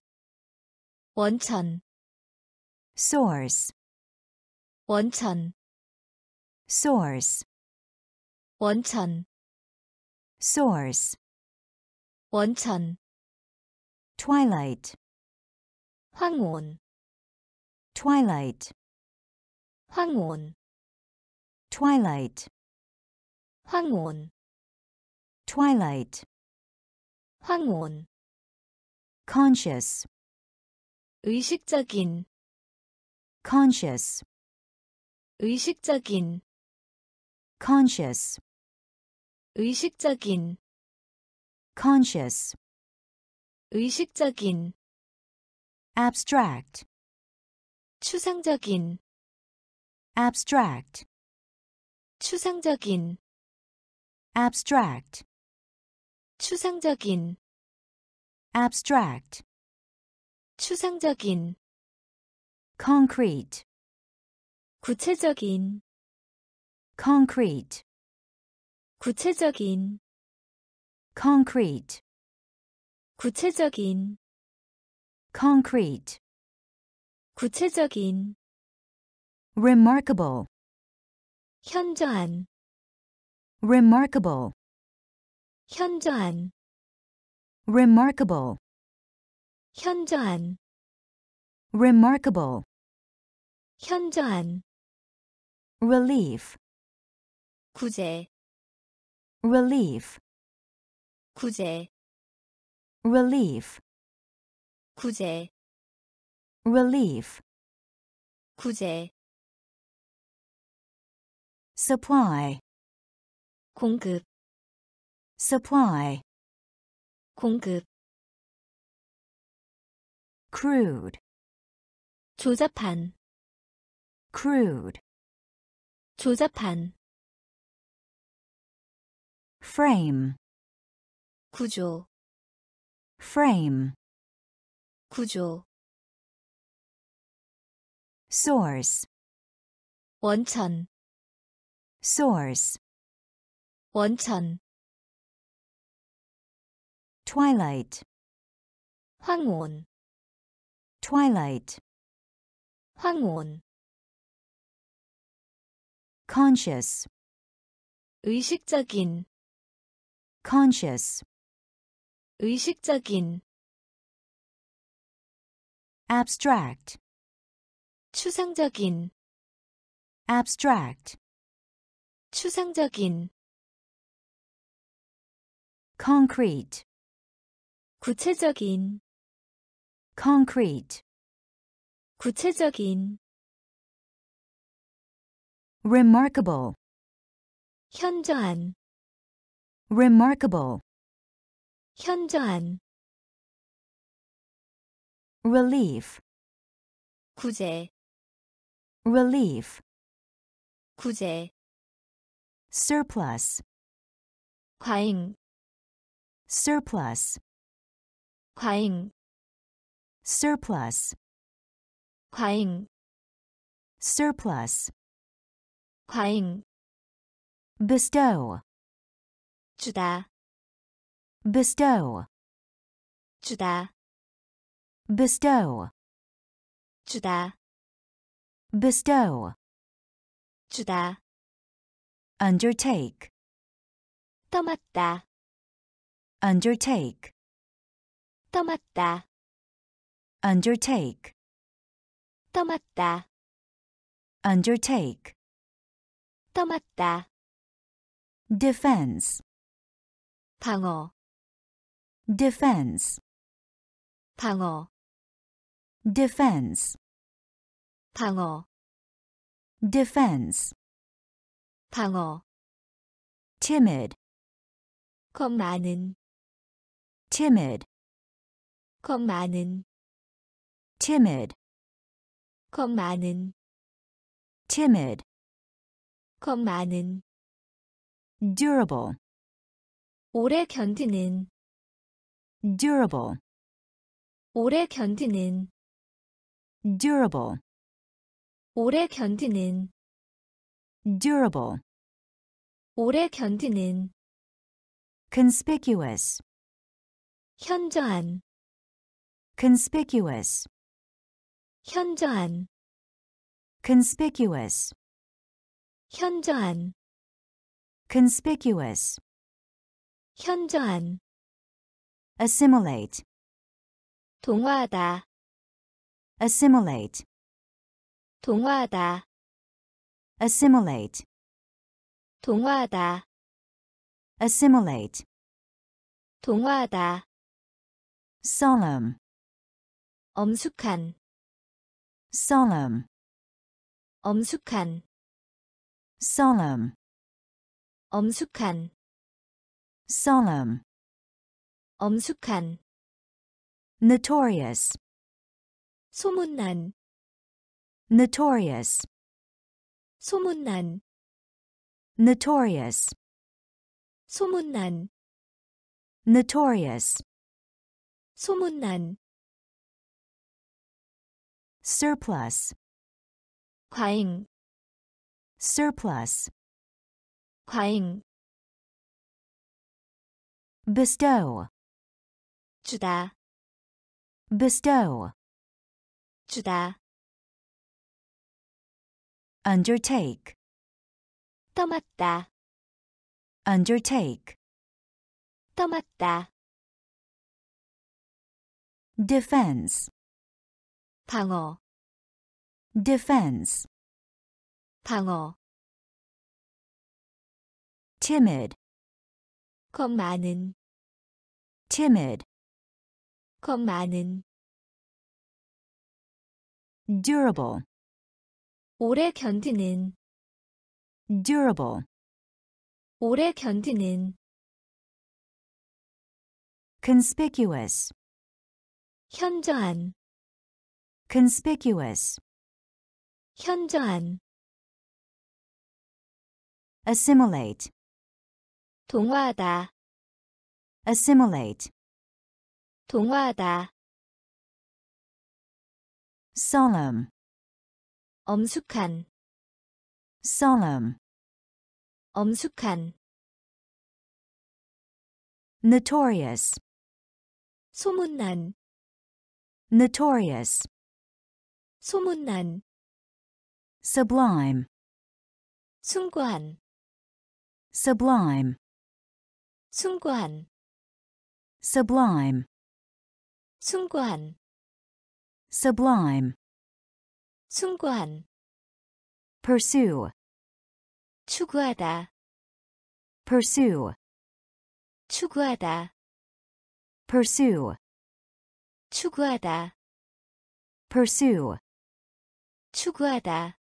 원천, source, 원천, source, 원천, source, 원천, twilight, 황혼, twilight, 황혼, twilight, 황혼, twilight, 황혼, conscious, 의식적인, conscious, 의식적인, conscious, 의식적인, conscious, 의식적인, abstract, 추상적인, abstract, 추상적인, abstract, 추상적인, abstract, 추상적인, concrete, 구체적인, concrete, 구체적인, concrete, 구체적인, concrete, 구체적인, remarkable, 현저한, remarkable, 현저한, remarkable, 현저한, remarkable, 현저한, relief, 구제, relief, 구제, relief, 구제, relief, 구제, supply, 공급, supply, 공급, crude, 조잡한, crude, 조잡한, frame, 구조, frame, 구조, source, 원천, source, 원천, twilight, 황혼, twilight, 황혼, conscious, 의식적인, conscious, 의식적인, abstract, 추상적인, abstract, 추상적인, concrete, 구체적인, concrete, 구체적인, remarkable, 현저한, remarkable, 현저한, relief, 구제, relief, 구제, surplus, 과잉, surplus, 과잉, surplus, 과잉, surplus, 과잉, bestow, 주다 bestow, 주다 bestow, 주다 bestow, 주다 undertake, 떠맡다 undertake, 떠맡다 undertake, 떠맡다 undertake, 떠맡다 defense, 방어 defense, 방어 defense, 방어 defense, 방어 timid, 겁 많은 timid, 겁 많은 timid, 겁 많은 timid, 겁 많은 durable, 오래 견디는 durable, 오래 견디는 durable, 오래 견디는 durable, 오래 견디는 conspicuous, 현저한 conspicuous, 현저한 conspicuous, 현저한 conspicuous, 현저한 assimilate, 동화하다 assimilate, 동화하다 assimilate, 동화하다 assimilate, 동화하다 solemn, 엄숙한 solemn, 엄숙한 solemn, 엄숙한 solemn, 엄숙한 notorious, 소문난 notorious, 소문난 notorious, 소문난 notorious, 소문난 surplus, 과잉 surplus, 과잉 bestow, 주다 bestow, 주다 undertake, 떠맡다 undertake, 떠맡다 defense, 방어 defense, 방어 timid, 겁 많은 timid, 겁 많은 durable, 오래 견디는 durable, 오래 견디는 conspicuous, 현저한 conspicuous, 현저한 assimilate, 동화하다 assimilate, 동화하다 solemn, 엄숙한 solemn, 엄숙한 notorious, 소문난 notorious, 소문난 sublime, 숭고한 sublime, 숭고한 sublime, 숭고한 sublime, 숭고한 pursue, 추구하다 pursue, 추구하다 pursue, 추구하다 pursue, 추구하다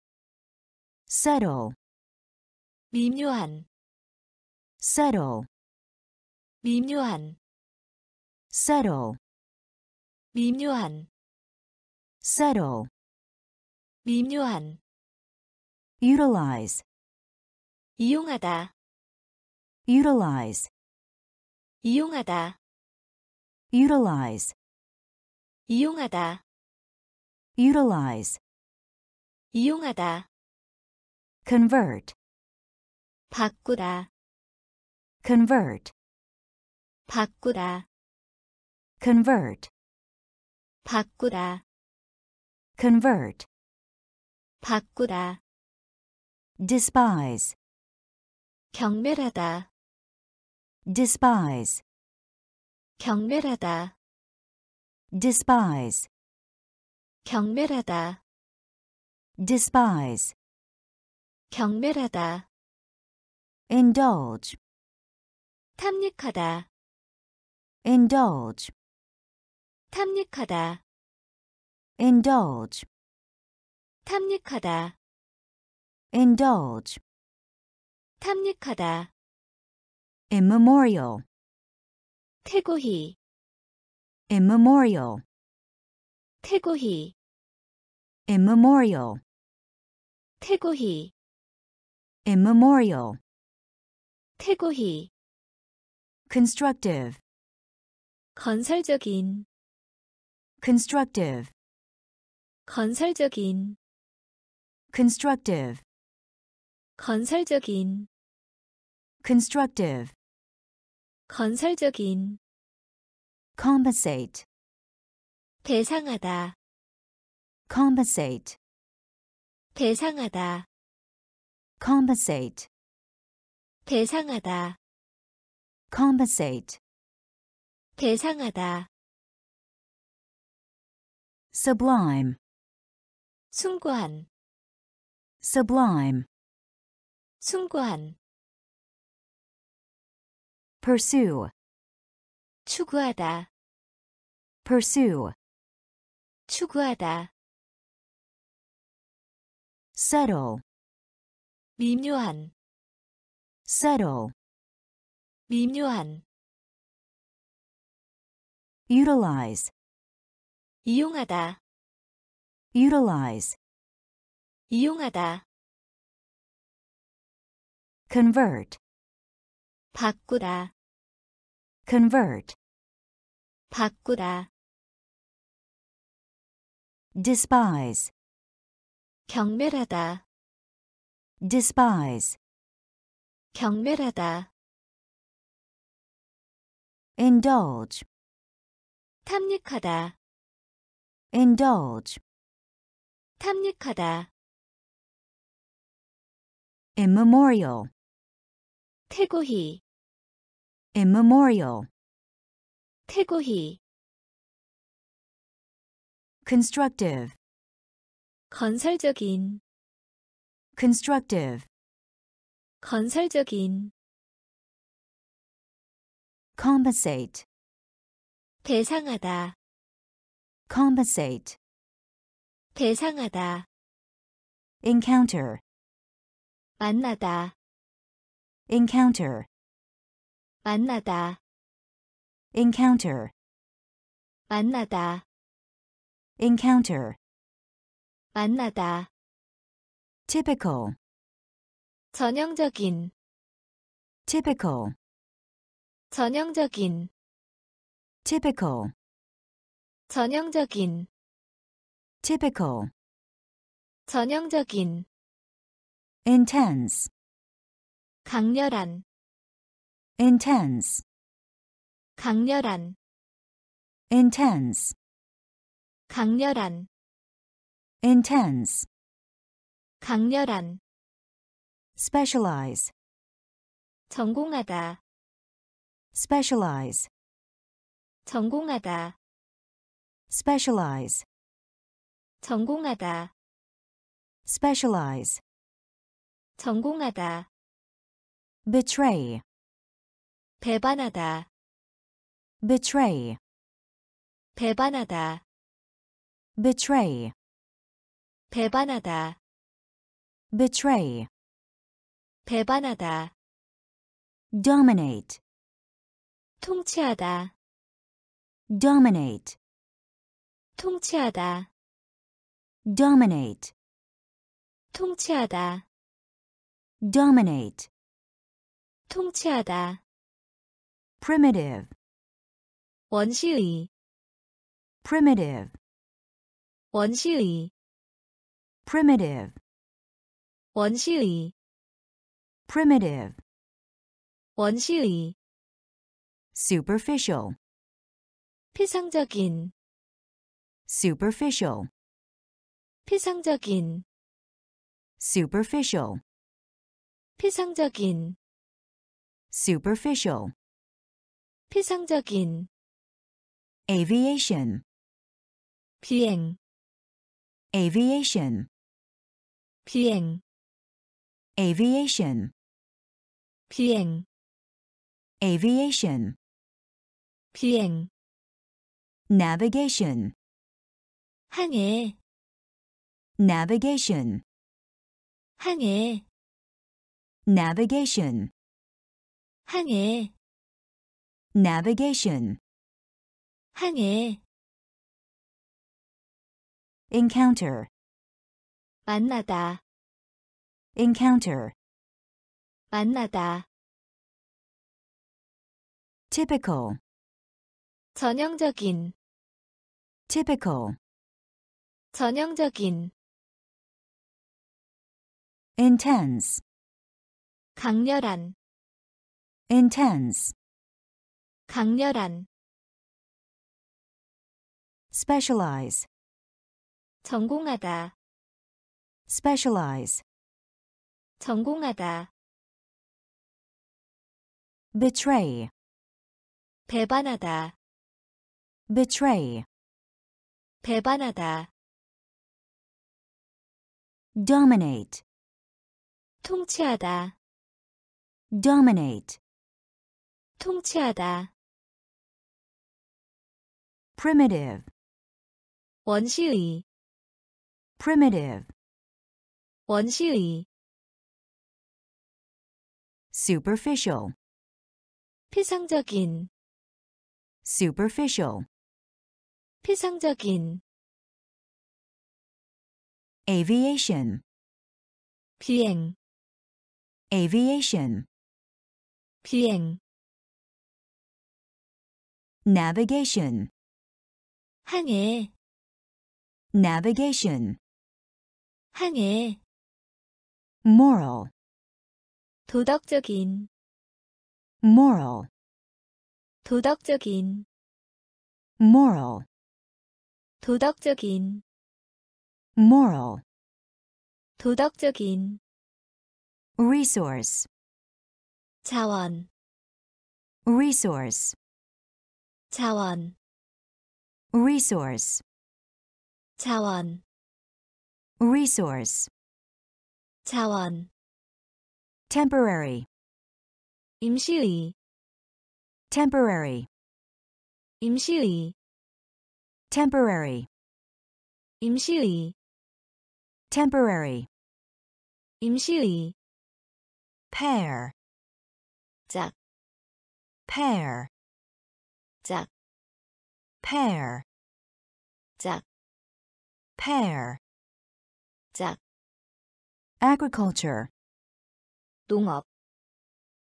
settle, 미묘한 settle, 미묘한 settle, 미묘한 settle, 미묘한 utilize, 이용하다 utilize, 이용하다 utilize, 이용하다 utilize, 이용하다 convert, 바꾸다 convert, 바꾸다, convert, 바꾸다, convert, 바꾸다, despise, 경멸하다, despise, 경멸하다, despise, 경멸하다, despise, 경멸하다, indulge, 탐닉하다, indulge, 탐닉하다, indulge, 탐닉하다, indulge, 탐닉하다, immemorial, 태고히, immemorial, 태고히, immemorial, 태고히, immemorial, 태고히, constructive, 건설적인, constructive, 건설적인, constructive, 건설적인, constructive, 건설적인, compensate, 대상하다, compensate, 대상하다, compensate, 대상하다, compensate, 대상하다, sublime, 숭고한, sublime, 숭고한, pursue, 추구하다, pursue, 추구하다, settle, 미묘한, settle, 미묘한, utilize, 이용하다, utilize, 이용하다, convert, 바꾸다, convert, 바꾸다, despise, 경멸하다, despise, 경멸하다, indulge, 탐닉하다, indulge, 탐닉하다, immemorial, 태고히, immemorial, 태고히, constructive, 건설적인, constructive, 건설적인, compensate, 대상하다, compensate, 대상하다, encounter, 만나다, encounter, 만나다, encounter, 만나다, encounter, 만나다, typical, 전형적인, typical, 전형적인, typical, 전형적인, typical, 전형적인, intense, 강렬한, intense, 강렬한, intense, 강렬한, intense, 강렬한, specialize, 전공하다, specialize, 전공하다, specialize, 전공하다, specialize, 전공하다, betray, 배반하다, betray, 배반하다, betray, 배반하다, betray, 배반하다, dominate, 통치하다, dominate, 통치하다, dominate, 통치하다, dominate, 통치하다, primitive, 원시의, primitive, 원시의, primitive, 원시의, primitive, 원시의, superficial, 피상적인, superficial, 피상적인, superficial, 피상적인, superficial, 피상적인, aviation, 비행, aviation, 비행, aviation, 비행, aviation, 비행, navigation, 항해, navigation, 항해, navigation, 항해, navigation, 항해, encounter, 만나다, encounter, 만나다, typical, 전형적인, typical, 전형적인, intense, 강렬한, intense, 강렬한, specialize, 전공하다, specialize, 전공하다, betray, 배반하다, betray, 배반하다, dominate, 통치하다, dominate, 통치하다, primitive, 원시의, primitive, 원시의, superficial, 피상적인, superficial, 피상적인, aviation, 비행, aviation, 비행, navigation, 항해, navigation, 항해, moral, 도덕적인, moral, 도덕적인, moral, 도덕적인, moral, 도덕적인, resource, 자원, resource, 자원, resource, 자원, resource, 자원, temporary, 임시의, temporary, 임시의, temporary, 임시의, temporary, 임시의, pair, 짝, pair, 짝, pair, 짝, pair, 짝, agriculture, 농업,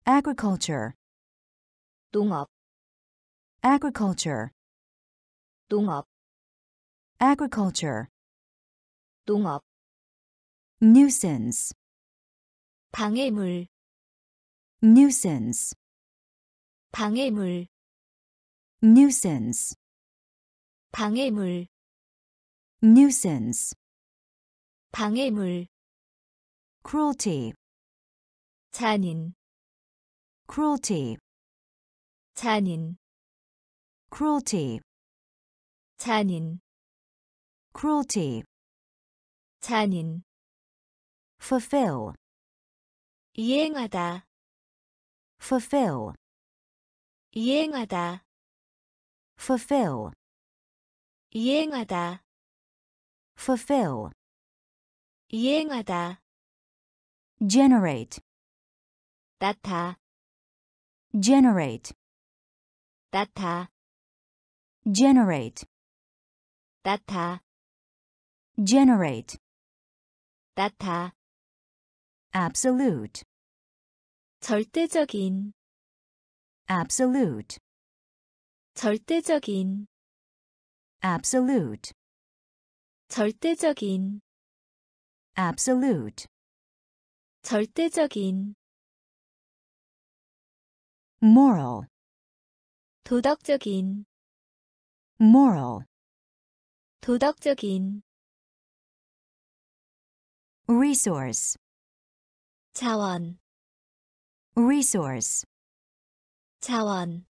agriculture, 농업, agriculture, 농업, agriculture, 농업, nuisance, 방해물, nuisance, 방해물, nuisance, 방해물, nuisance, 방해물, cruelty, 잔인, cruelty, 잔인, cruelty, 잔인, cruelty, 잔인, fulfill, 이행하다, fulfill, 이행하다, fulfill, 이행하다, fulfill, 이행하다, generate, 나타, generate, 나타, generate, 나타, generate, 나타, absolute, 절대적인, absolute, 절대적인, absolute, 절대적인, absolute, 절대적인, moral, 도덕적인, moral, 도덕적인, resource, 자원, resource, 자원,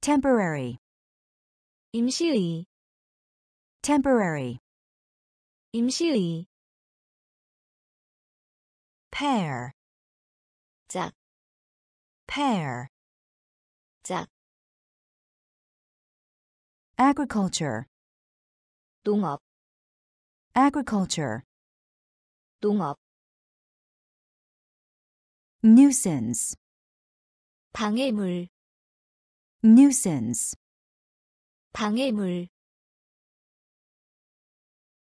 temporary, 임시의, temporary, 임시의, pair 짝 pair 짝 agriculture. 농업 agriculture. 농업 nuisance. 방해물. Nuisance. 방해물.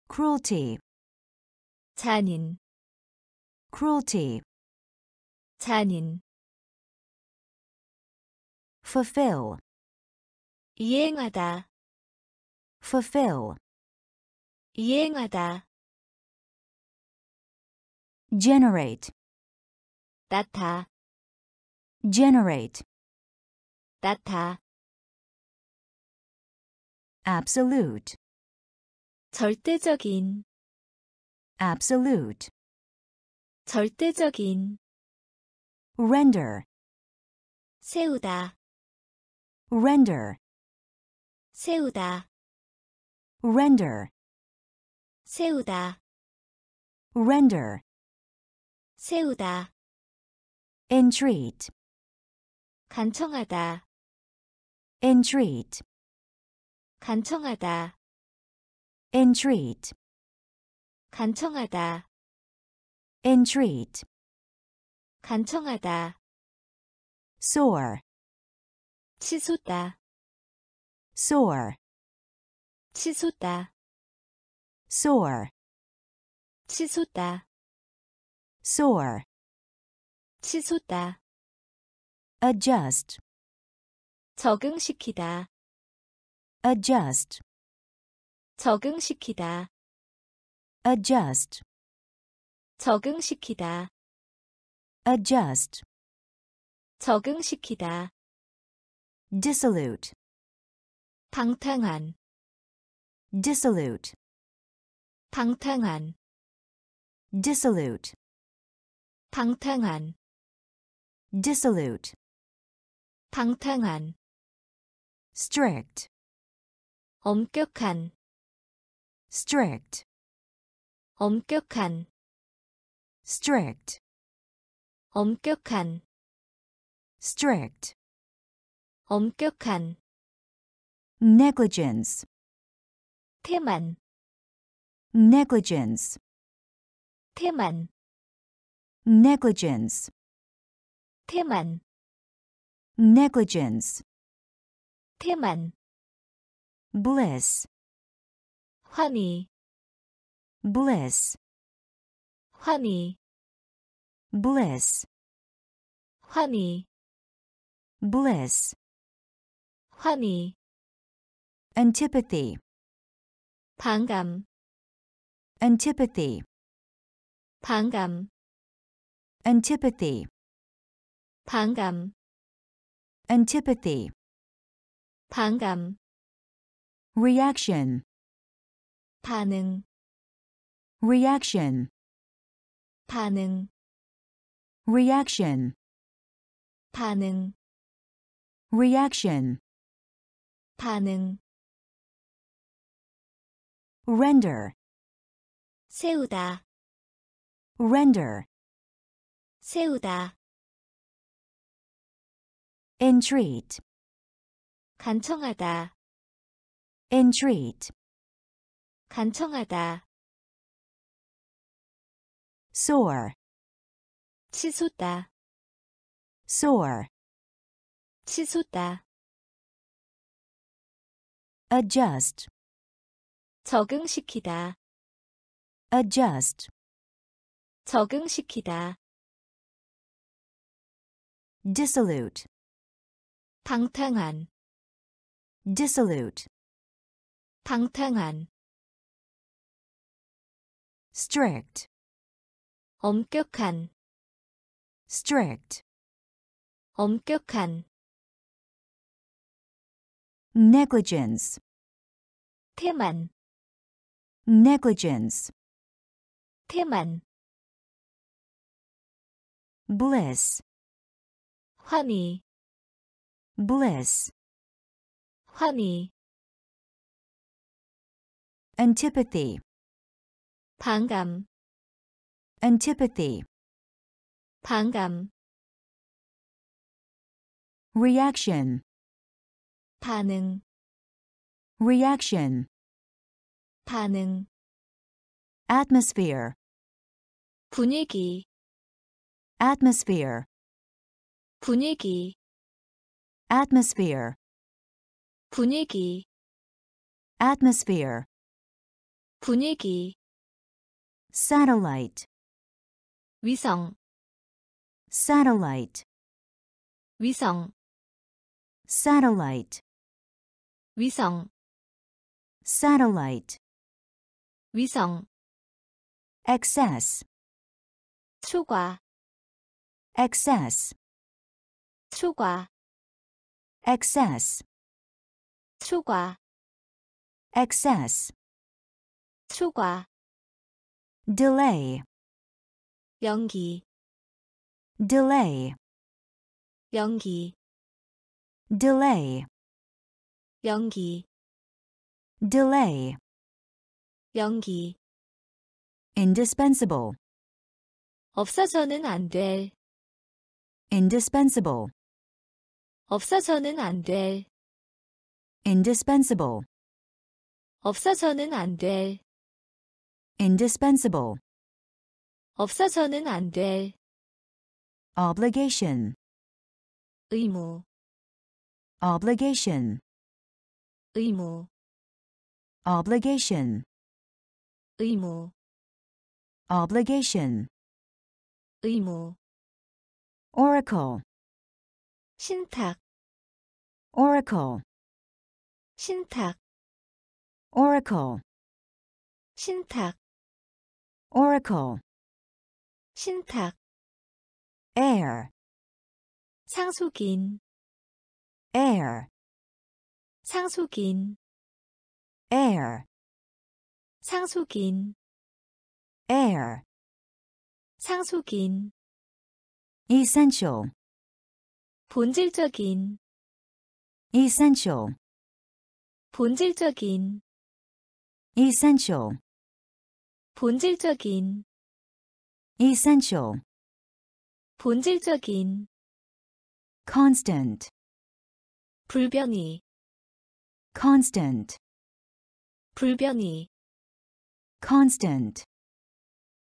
Cruelty. 잔인 cruelty, 잔인, fulfill, 이행하다, fulfill, 이행하다, generate, 나타, generate, 나타, absolute, 절대적인, absolute, 절대적인, render, 세우다, render, 세우다, render, 세우다, render, 세우다, entreat, 간청하다, entreat, 간청하다, entreat, 간청하다, entreat, 간청하다, soar, 치솟다, soar, 치솟다, soar, 치솟다, soar, 치솟다, adjust, 적응시키다, adjust, 적응시키다, adjust, 적응시키다, adjust, 적응시키다, dissolute, 방탕한, dissolute, 방탕한, dissolute, 방탕한, dissolute, 방탕한, strict, 엄격한, strict, 엄격한, strict, 엄격한, strict, 엄격한, negligence, 태만, negligence, 태만, negligence, 태만, negligence, 태만, bliss, 환희, bliss, 환희, bliss, 환희, bliss, 환희, antipathy, 반감, antipathy, 반감, antipathy, 반감, antipathy, 반감, reaction, 반응, reaction, 반응, reaction. 반응 reaction. 반응 render. 세우다. Render. 세우다. Entreat. 간청하다. Entreat. 간청하다. Soar 치솟다, soar, 치솟다, adjust, 적응시키다, adjust, 적응시키다, dissolute, 방탕한, dissolute, 방탕한, strict, 엄격한, strict, 엄격한, negligence, 태만, negligence, 태만, bliss, 환희, bliss, 환희, antipathy, 반감, antipathy, 반감, reaction, 반응, reaction, 반응, atmosphere, 분위기, atmosphere, 분위기, atmosphere, 분위기, atmosphere, 분위기, satellite, 위성, satellite, 위성, satellite, 위성, satellite, 위성, excess, 초과, excess, 초과, excess, 초과, excess, 초과, delay, 연기, delay, 연기, delay, 연기, delay, 연기, indispensable, 없어서는 안 될, indispensable, 없어서는 안 될, indispensable, 없어서는 안 될, indispensable, 없어서는 안 될, obligation, 의무, obligation, 의무, obligation, 의무, obligation, 의무, oracle, 신탁, oracle, 신탁, oracle, 신탁, oracle, 신탁, air, 상속인, air, 상속인, air, 상속인, air, 상속인, essential, 본질적인, essential, 본질적인, essential, 본질적인, essential, 본질적인, constant, 불변이, constant, 불변이, constant,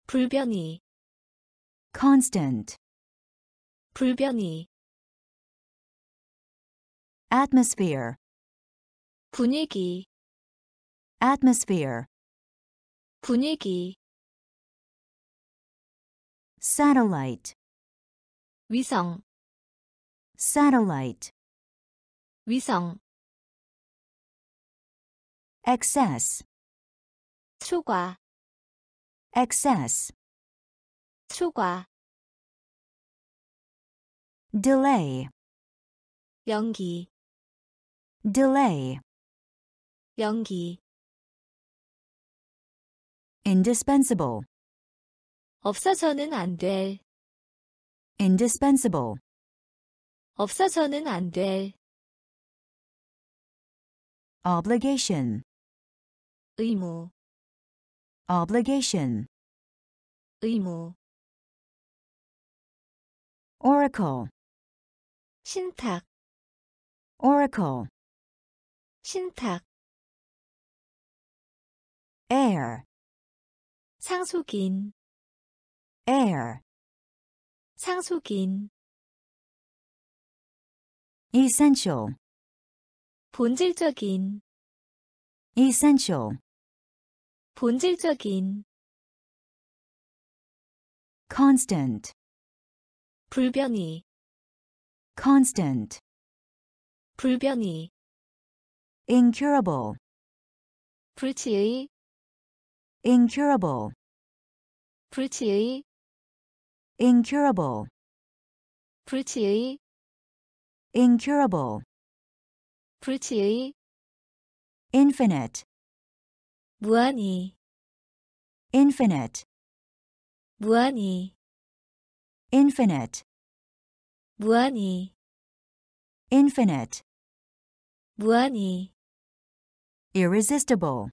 불변이, constant, 불변이, atmosphere, 분위기, atmosphere, 분위기, satellite, 위성, satellite, 위성, excess, 초과, excess, 초과, delay, 연기, delay, 연기, indispensable, 없어서는 안 될, indispensable. 없어서는 안 될. obligation. 의무. Obligation. 의무. Oracle. 신탁. Oracle. 신탁. Heir. 상속인. Heir. 상속인, essential, 본질적인, essential, 본질적인, constant, 불변이, constant, 불변이, incurable, 불치의, incurable, 불치의, incurable, 불치의, incurable, 불치의, infinite, 무한히, infinite, 무한히, infinite, 무한히, infinite, 무한히, irresistible,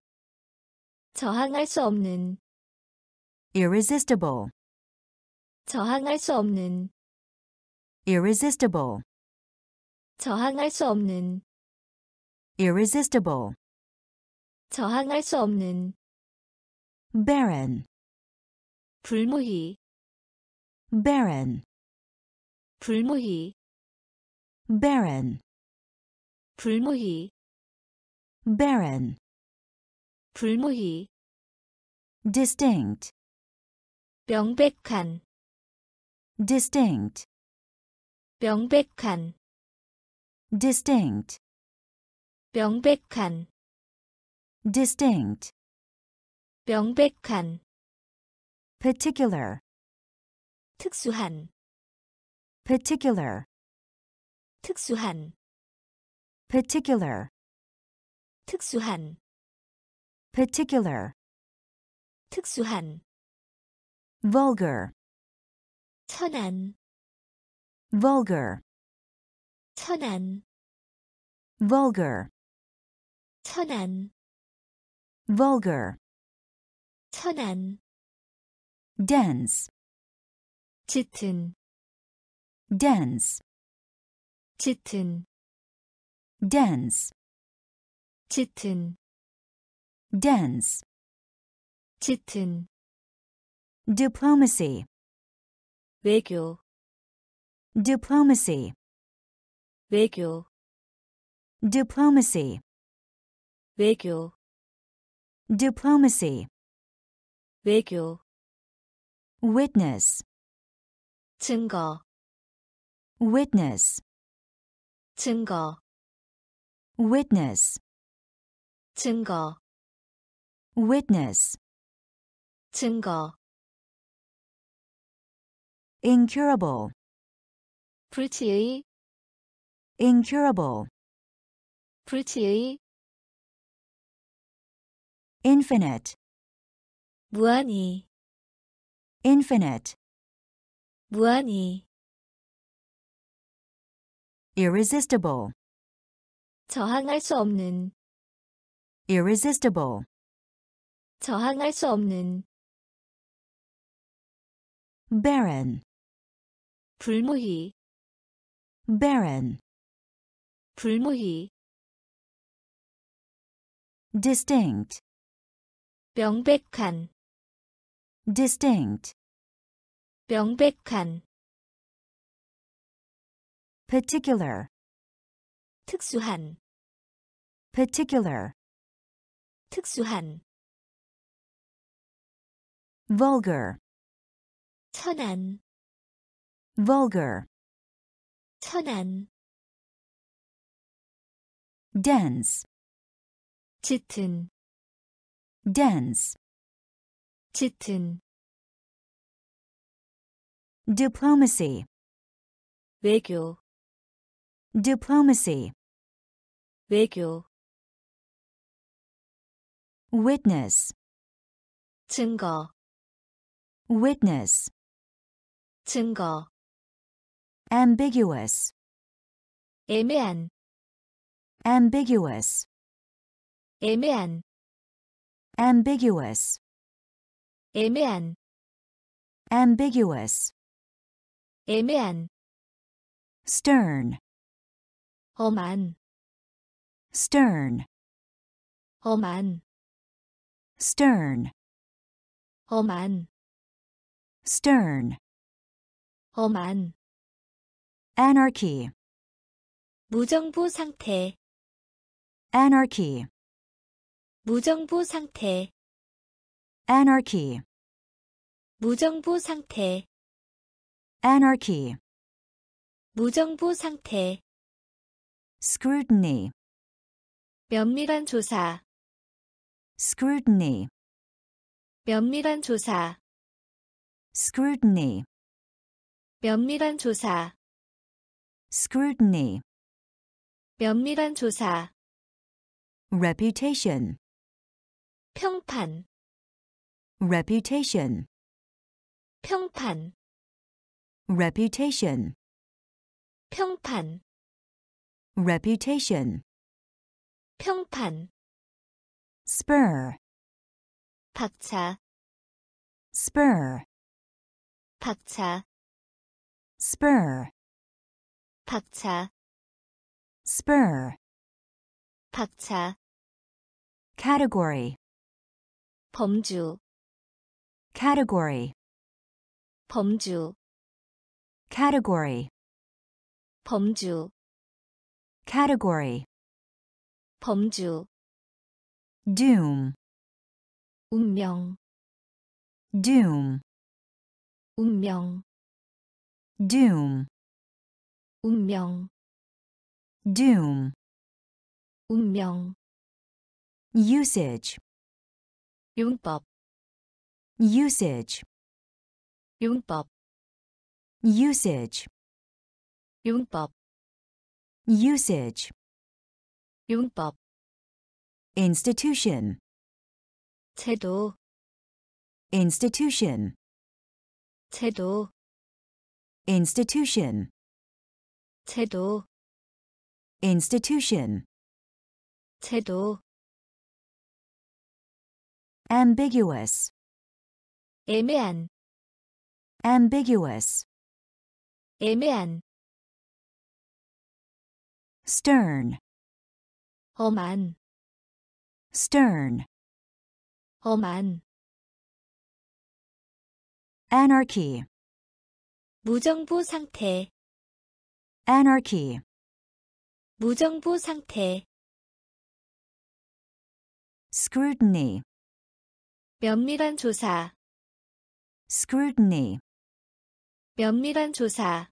저항할 수 없는, irresistible, 저항할 수 없는, irresistible, 저항할 수 없는, irresistible, 저항할 수 없는, barren, 불무희, barren, 불무희, barren, 불무희, barren, 불무희, distinct, 명백한, distinct, 명백한, distinct, 명백한, distinct, 명백한, particular, 특수한, particular, 특수한, particular, 특수한, particular, 특수한, vulgar, 천안, vulgar, 천안, vulgar, 천안, vulgar, 천안, dense, 짙은, dense, 짙은, dense, 짙은, dense, 짙은, diplomacy, 외교, diplomacy, 외교, diplomacy, 외교, diplomacy, 외교, witness, 증거, witness, 증거, witness, 증거, witness, 증거, incurable, 불치의, incurable, 불치의, infinite, 무한히, infinite, 무한히, irresistible, 저항할 수 없는, irresistible, 저항할 수 없는, barren, 불무희, barren, 불무희, distinct, 명백한, distinct, 명백한, particular, 특수한, particular, 특수한, vulgar, 천안, vulgar, 천안, dense, 짙은, dense, 짙은, diplomacy, 외교, diplomacy, 외교, witness, 증거, witness, 증거, ambiguous, 애매한, ambiguous, 애매한, ambiguous, 애매한, ambiguous, 애매한, stern, 엄한, stern, 엄한, stern, 엄한, stern, 엄한, Anarchy, 무정부 상태, anarchy, 무정부 상태, anarchy, 무정부 상태, anarchy, 무정부 상태, scrutiny, 면밀한 조사, scrutiny, 면밀한 조사, scrutiny, 면밀한 조사, scrutiny, 면밀한 조사, reputation, 평판, reputation, 평판, reputation, 평판, reputation, 평판, spur, 박차, spur, 박차, spur, 박차, spur, 박차, category, 범주, category, 범주, category, 범주, category, 범주, doom, 운명, doom, 운명, doom, 운명, doom, 운명, usage, 융법, usage, 융법, usage, 융법, usage, 융법, institution, 제도, institution, 제도, institution, 제도, institution, 제도, ambiguous, 애매한, ambiguous, 애매한, stern, 엄한, stern, 엄한, anarchy, 무정부 상태, anarchy, 무정부 상태, scrutiny, 면밀한 조사, scrutiny, 면밀한 조사,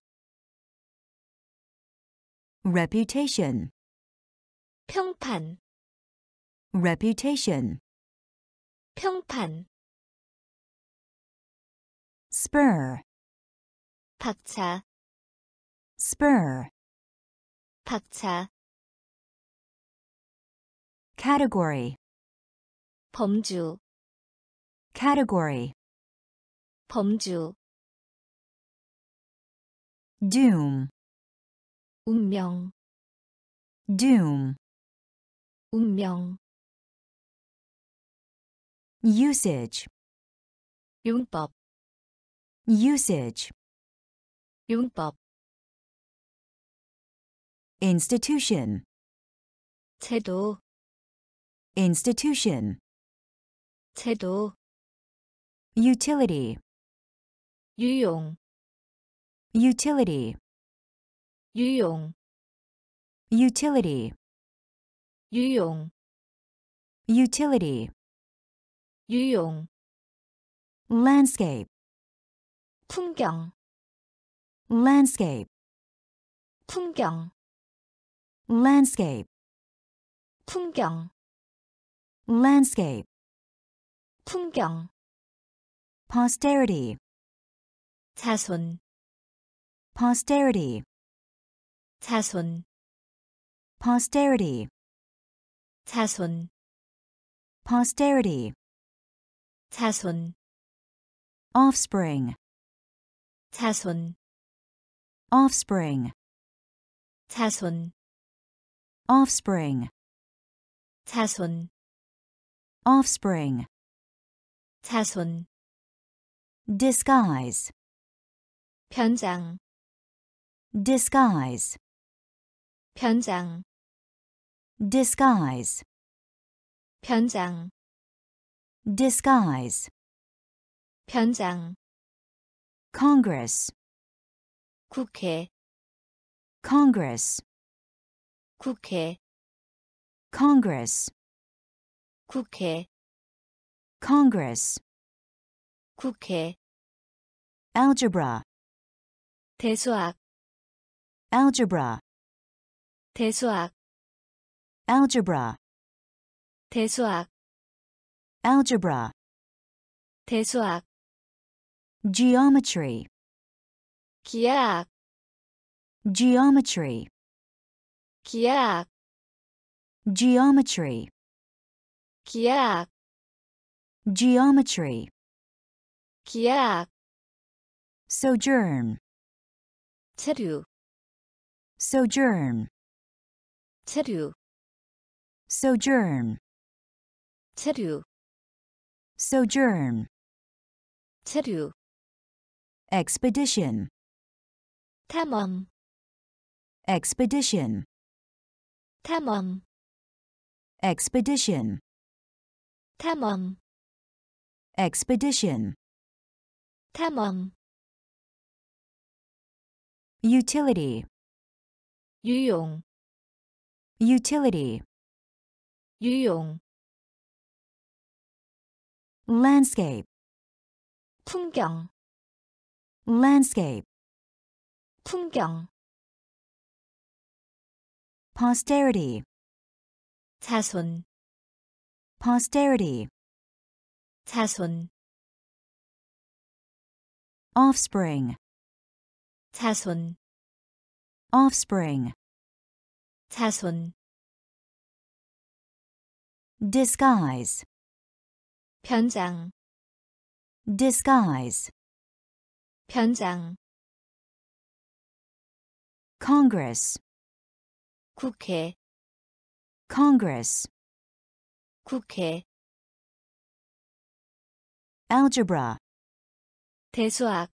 reputation, 평판, reputation, 평판, spur, 박차, spur, 박차, category, 범주, category, 범주, doom, 운명, doom, 운명, usage, 융법, usage, 융법, institution, 제도, institution, 제도, utility, 유용, utility, 유용, utility, 유용, utility, 유용, landscape, 풍경, landscape, 풍경, landscape, 풍경, landscape, 풍경, posterity, 자손, posterity, 자손, posterity, 자손, posterity, 자손, offspring, 자손, offspring, 자손, offspring, 자손, offspring, 자손, disguise, 변장, disguise, 변장, disguise, 변장, disguise, 변장, Congress, 국회, Congress, 국회, Congress, 국회, Congress, 국회, algebra, 대수학, algebra, 대수학, algebra, 대수학, algebra, 대수학, 기하학, geometry, Kiyak. Geometry. Kiyak. Geometry. Kiyak. Sojourn. Teru. Sojourn. Teru. Sojourn. Teru. Sojourn. Teru. Expedition. Tamam. Expedition. 탐험, expedition, 탐험, expedition, 탐험, utility, 유용, utility, 유용, landscape, 풍경, landscape, 풍경, posterity, 자손, posterity, 자손, offspring, 자손, offspring, 자손, disguise, 변장, disguise, 변장, congress, 국회, congress, 국회, algebra, 대수학,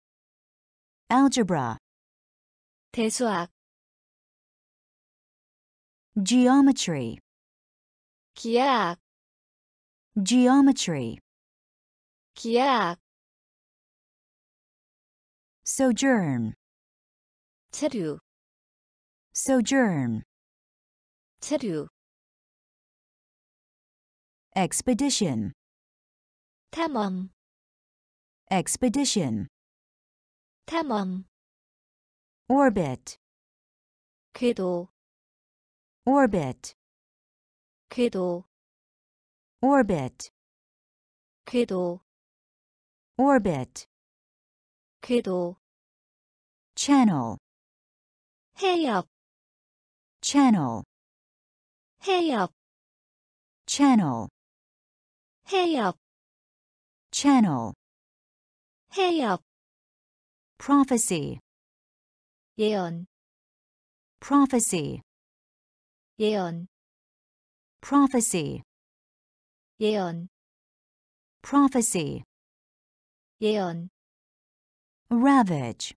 algebra, 대수학, geometry, 기하학, geometry, 기하학, sojourn, 체류, sojourn, 체류, expedition, 탐험, expedition, 탐험, orbit, 궤도, orbit, 궤도, orbit, 궤도, orbit, 궤도, channel, 해협, channel, 해협, channel, 해협, channel, 해협, prophecy, 예언, prophecy, 예언, prophecy, 예언, prophecy, 예언, ravage,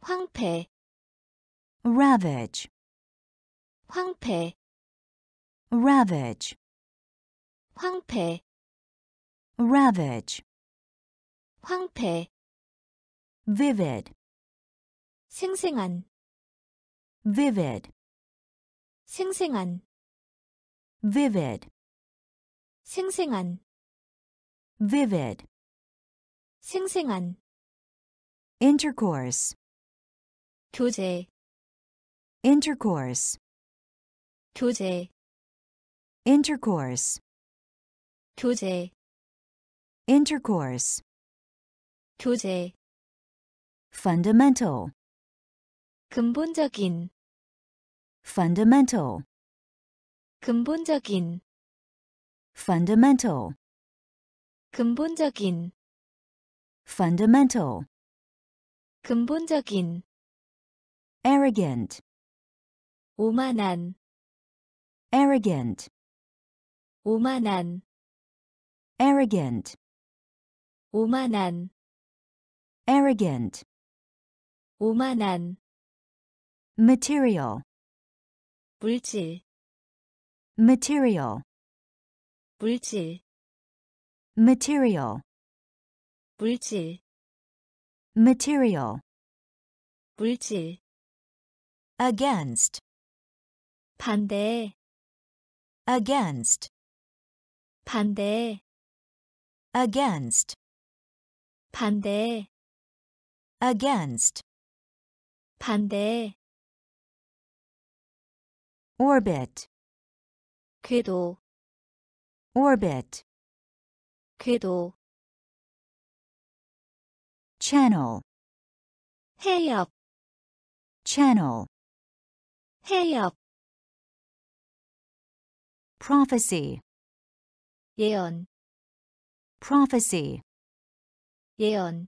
황폐, ravage, 황폐, ravage, 황폐, ravage, 황폐, vivid, 생생한, vivid, 생생한, vivid, 생생한, vivid, 생생한, intercourse, 교제, intercourse, 교제, intercourse, 교제, intercourse, 교제, fundamental, 근본적인, fundamental, 근본적인, fundamental, 근본적인, fundamental, 근본적인, arrogant, 오만한, arrogant, 오만한, arrogant, 오만한, arrogant, 오만한, material, 물질, material, 물질, material, 물질, material, 물질, against, 반대, against, 반대, against, 반대, against, 반대, orbit, 궤도, orbit, 궤도, channel, 해협, channel, 해협, prophecy, 예언, prophecy, 예언,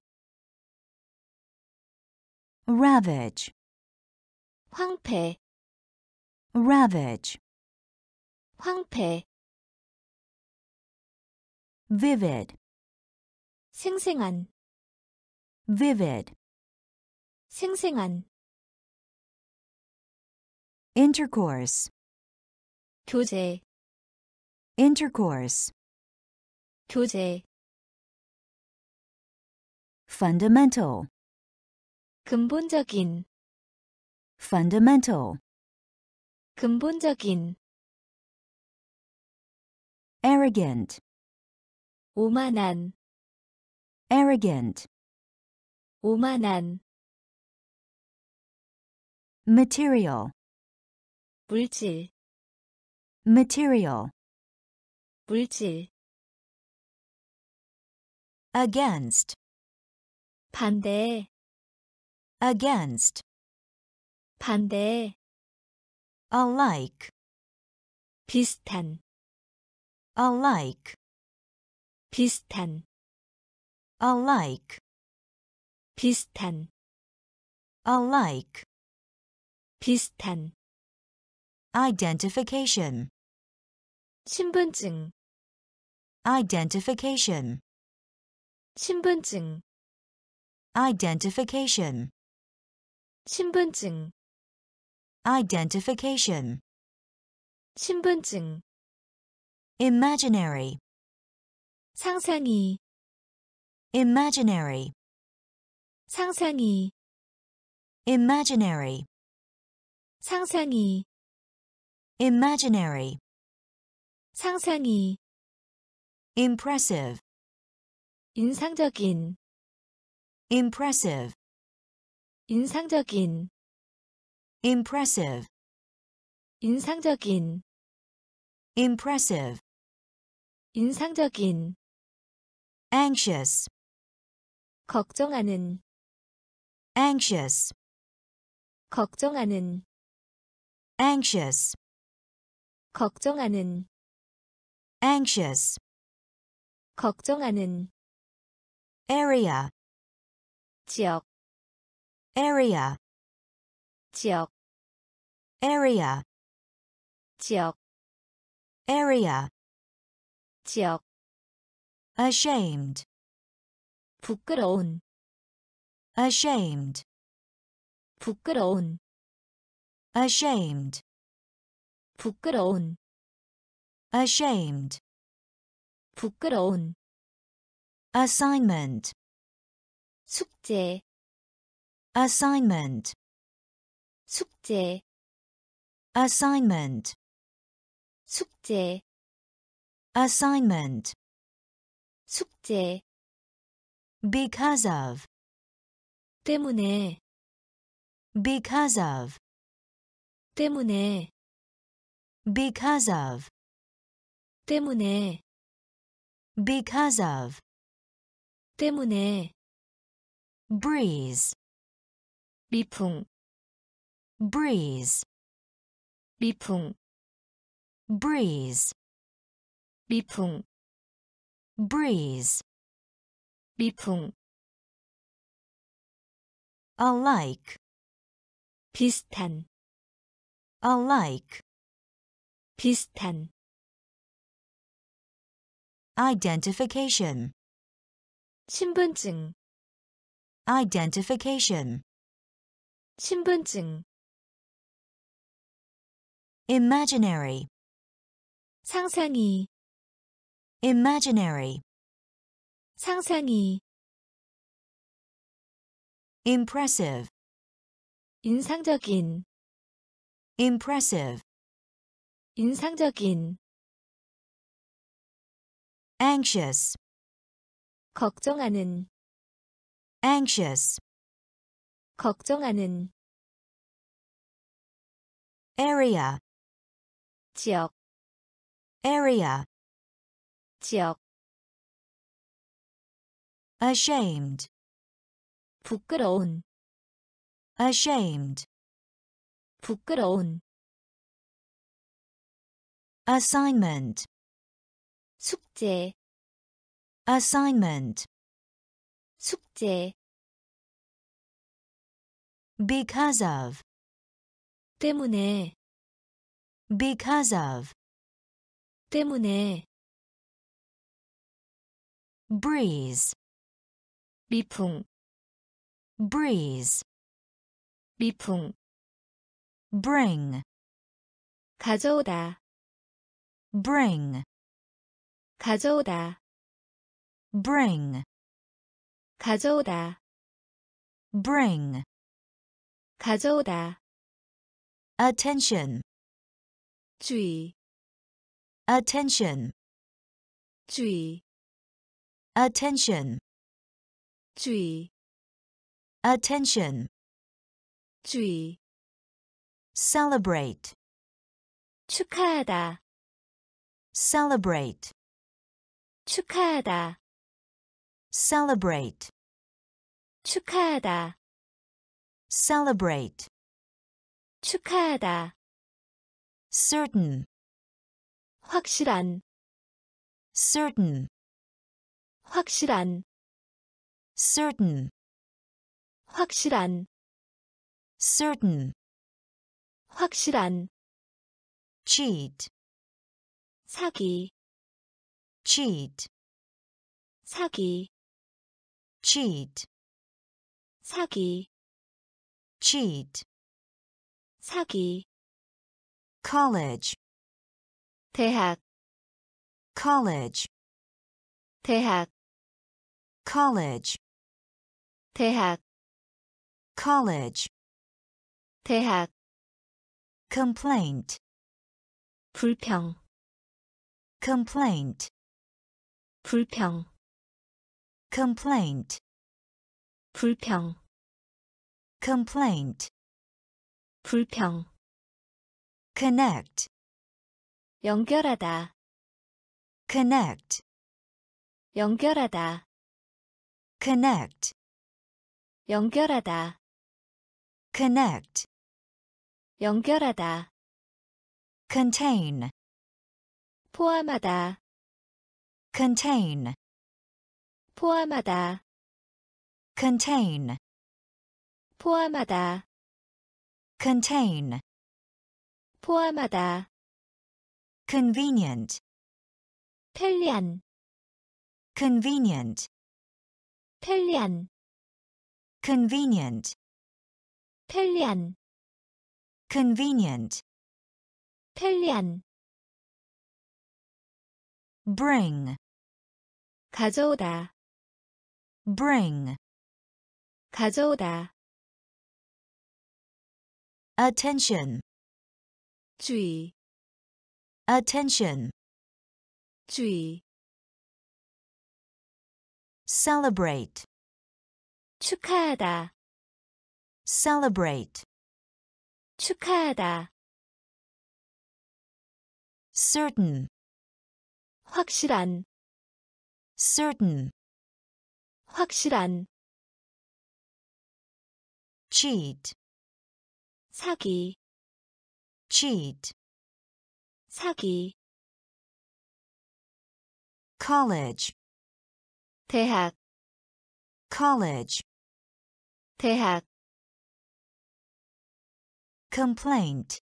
ravage, 황폐, ravage, 황폐, vivid, 생생한, vivid, 생생한, intercourse, 교제, intercourse, 교제, fundamental, 근본적인, fundamental, 근본적인, arrogant, 오만한, arrogant, 오만한, material, 물질, material, 물질, against, 반대, against, 반대, alike, 비슷한, alike, 비슷한, alike, 비슷한, alike, 비슷한, identification, 신분증, identification, 신분증, identification, 신분증, identification, 신분증, imaginary, 상상이, imaginary, 상상이, imaginary, 상상이, imaginary, 상상이, impressive, 인상적인, impressive, 인상적인, impressive, 인상적인, impressive, 인상적인, anxious, 걱정하는, anxious, 걱정하는, anxious, 걱정하는, anxious, 걱정하는, area, 지역, area, 지역, area, 지역, area, 지역, ashamed, 부끄러운, ashamed, 부끄러운, ashamed, 부끄러운, ashamed, 부끄러운, assignment, 숙제, assignment, 숙제, assignment, 숙제, assignment, 숙제, because of, 때문에, because of, 때문에, because of, 때문에, because of, 때문에, breeze, 미풍, breeze, 미풍, breeze, 미풍, breeze, 미풍, alike, 비슷한, alike, 비슷한, identification, 신분증, identification, 신분증, imaginary, 상상이, imaginary, 상상이, impressive, 인상적인, impressive, 인상적인, anxious, 걱정하는, anxious, 걱정하는, area, 지역, area, 지역, ashamed, 부끄러운, ashamed, 부끄러운, assignment, 숙제, assignment, 숙제, because of, 때문에, because of, 때문에, breeze, 미풍, breeze, 미풍, bring, 가져오다, bring, 가져오다, bring, 가져오다, bring, 가져오다, attention, 주의, attention, 주의, attention, 주의, attention, 주의, celebrate, 축하하다, celebrate, 축하하다, celebrate, 축하하다, celebrate, 축하하다, certain, 확실한, certain, 확실한, certain, 확실한, certain, 확실한, cheat, 사기, cheat, 사기, cheat, 사기, cheat, 사기, college, 대학, college, 대학, college, 대학, college, 대학, complaint, 불평, complaint, 불평, Complaint, 불평, complaint, 불평, connect, 연결하다, connect, 연결하다, connect, 연결하다, connect, 연결하다, contain, 포함하다, contain, 포함하다, contain, 포함하다, contain, 포함하다, convenient, 편리한, convenient, 편리한, convenient, 편리한, convenient, 편리한, bring, 가져오다, bring, 가져오다, attention, 주의, attention, 주의, celebrate, 축하하다, celebrate, 축하하다, certain, 확실한, certain, 확실한, cheat, 사기, cheat, 사기, college, 대학, college, 대학, complaint,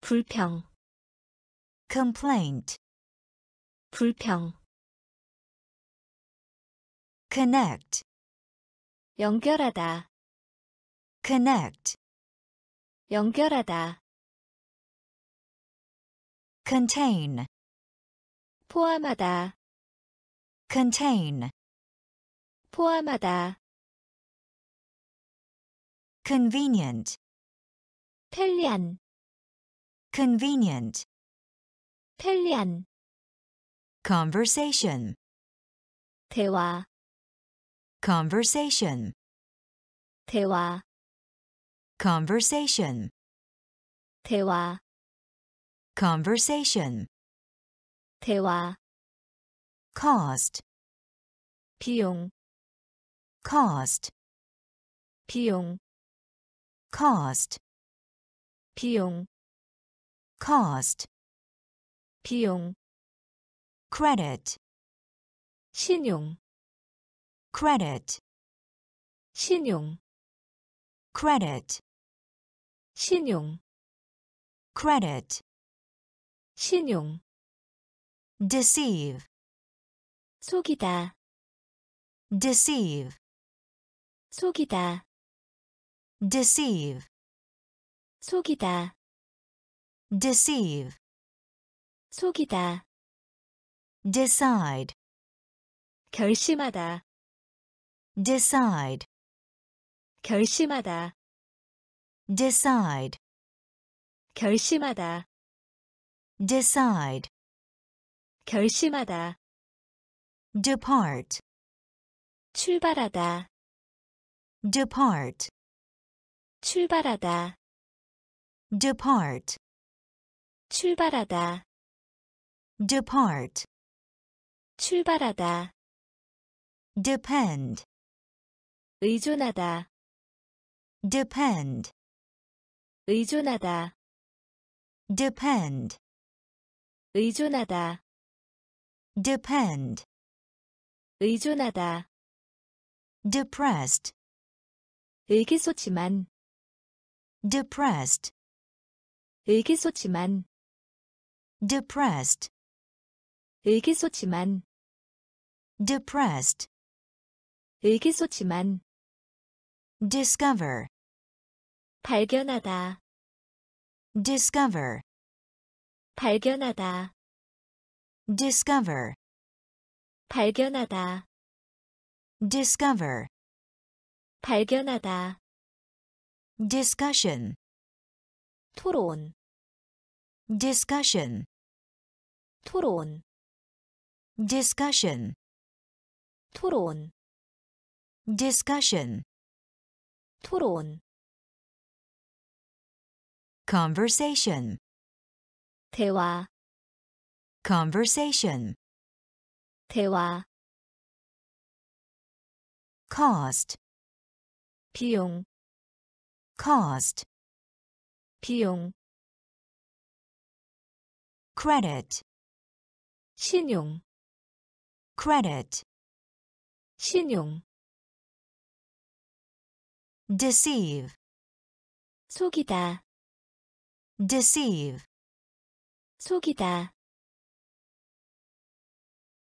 불평, complaint, 불평, connect, 연결하다, connect, 연결하다, contain, 포함하다, contain, 포함하다, convenient, 편리한, convenient, 편리한, conversation, 대화, conversation, 대화, conversation, 대화, conversation, 대화, cost, 비용, cost, 비용, cost, 비용, cost, 비용, credit, 신용, credit, 신용, credit, 신용, credit, 신용, deceive, 속이다, deceive, 속이다, deceive, 속이다, deceive, 속이다, decide, 결심하다, decide, 결심하다, decide, 결심하다, decide, 결심하다, depart, 출발하다, depart, 출발하다, depart, 출발하다, depart, 출발하다, depend, 의존하다, depend, 의존하다, depend, 의존하다, depend, 의존하다, depressed, 의기소침한, depressed, 의기소침한, depressed, 의기소침한, depressed, 의기소침한, discover, 발견하다, discover, 발견하다, discover, 발견하다, discover, 발견하다, discussion, 토론, discussion, 토론, discussion, 토론, discussion, 토론, conversation, 대화, conversation, 대화, cost, 비용, cost, 비용, credit, 신용, credit, 신용, deceive, 속이다, deceive, 속이다,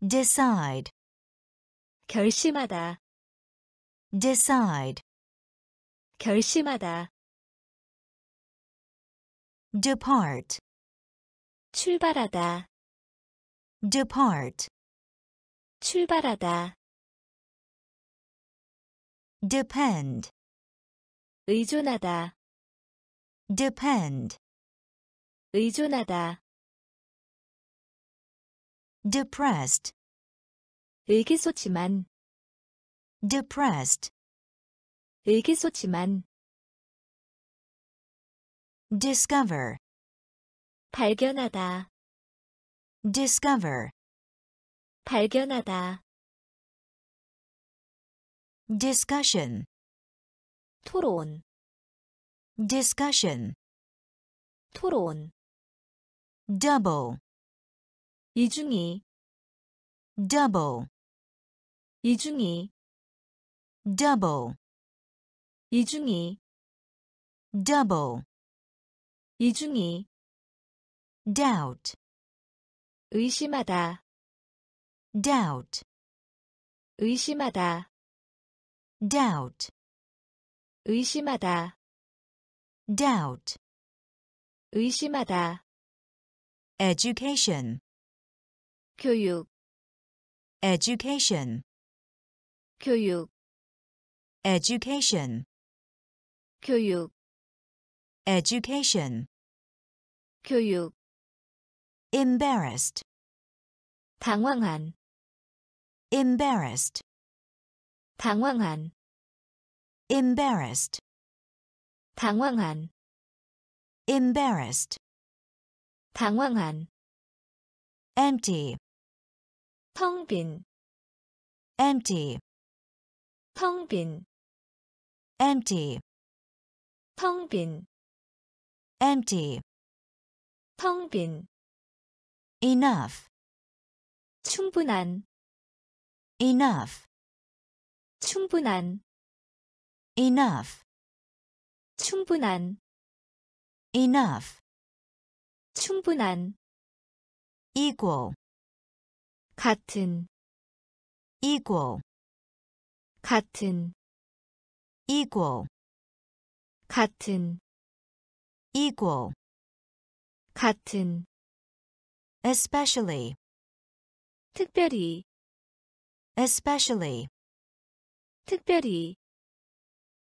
decide, 결심하다, decide, 결심하다, depart, 출발하다, depart, 출발하다, depend, 의존하다, depend, 의존하다, depressed, 의기소침한, depressed, 의기소침한, discover, 발견하다, discover, 발견하다, discussion, 토론, discussion, 토론, double, 이중이, double, 이중이, double, 이중이, double, 이중이, doubt, 의심하다, doubt, 의심하다, doubt, 의심하다, doubt, 의심하다, education, 교육, education, 교육, education, 교육, education, 교육, embarrassed, 당황한, embarrassed, 당황한, embarrassed, 당황한, embarrassed, 당황한, empty, 텅 빈, empty, 텅 빈, empty, 텅 빈, empty, 텅 빈, enough, 충분한, enough, 충분한, enough, 충분한, enough, 충분한, equal, 같은, equal, 같은, equal, 같은, equal, 같은, especially, 특별히, especially, 특별히,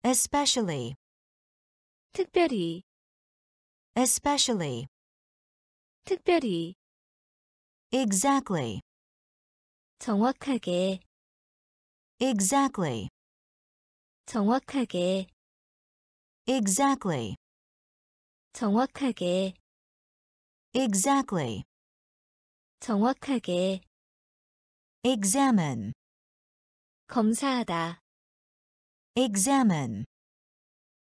especially, 특별히, especially, 특별히, exactly, 정확하게, exactly, 정확하게, exactly, 정확하게, exactly, 정확하게, examine, 검사하다, Examine,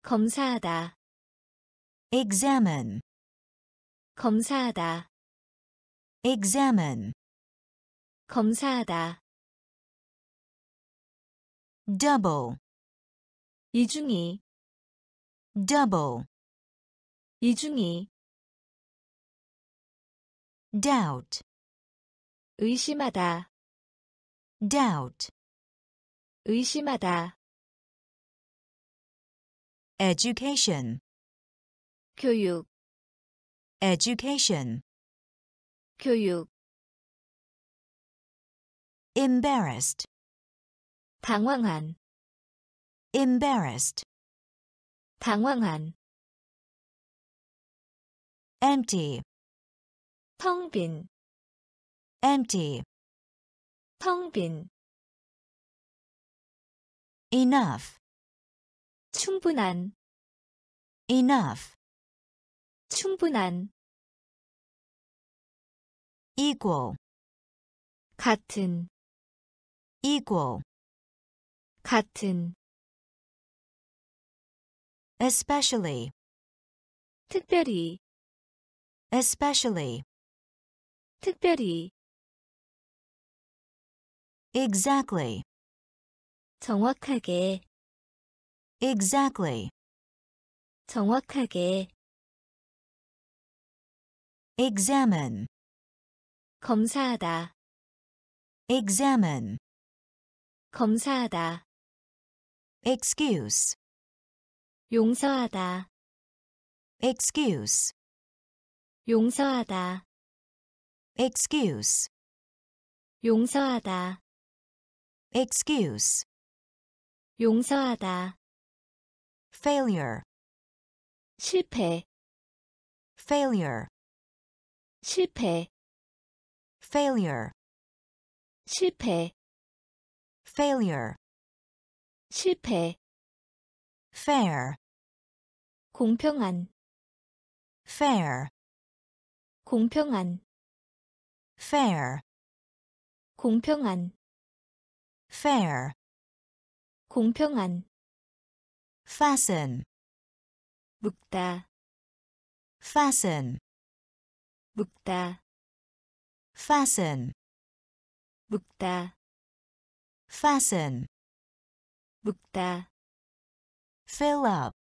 검사하다, examine, 검사하다, examine, 검사하다, double, 이중이, double, 이중이, doubt, 의심하다, doubt, 의심하다, education, 교육, education, 교육, embarrassed, 당황한, embarrassed, 당황한, empty, 텅 빈, empty, 텅 빈, enough, 충분한, enough, 충분한, equal, 같은, equal, 같은, especially, 특별히, especially, 특별히, exactly, 정확하게, Exactly, 정확하게, examine, 검사하다, examine, 검사하다, excuse, 용서하다, excuse, 용서하다, excuse, 용서하다, excuse, 용서하다, failure, 실패, failure, 실패, failure, 실패, failure, 실패, fair, 공평한, fair, 공평한, fair, 공평한, fair, 공평한, fasten, 묶다, fasten, 묶다, fasten, 묶다, fasten, 묶다, fill up,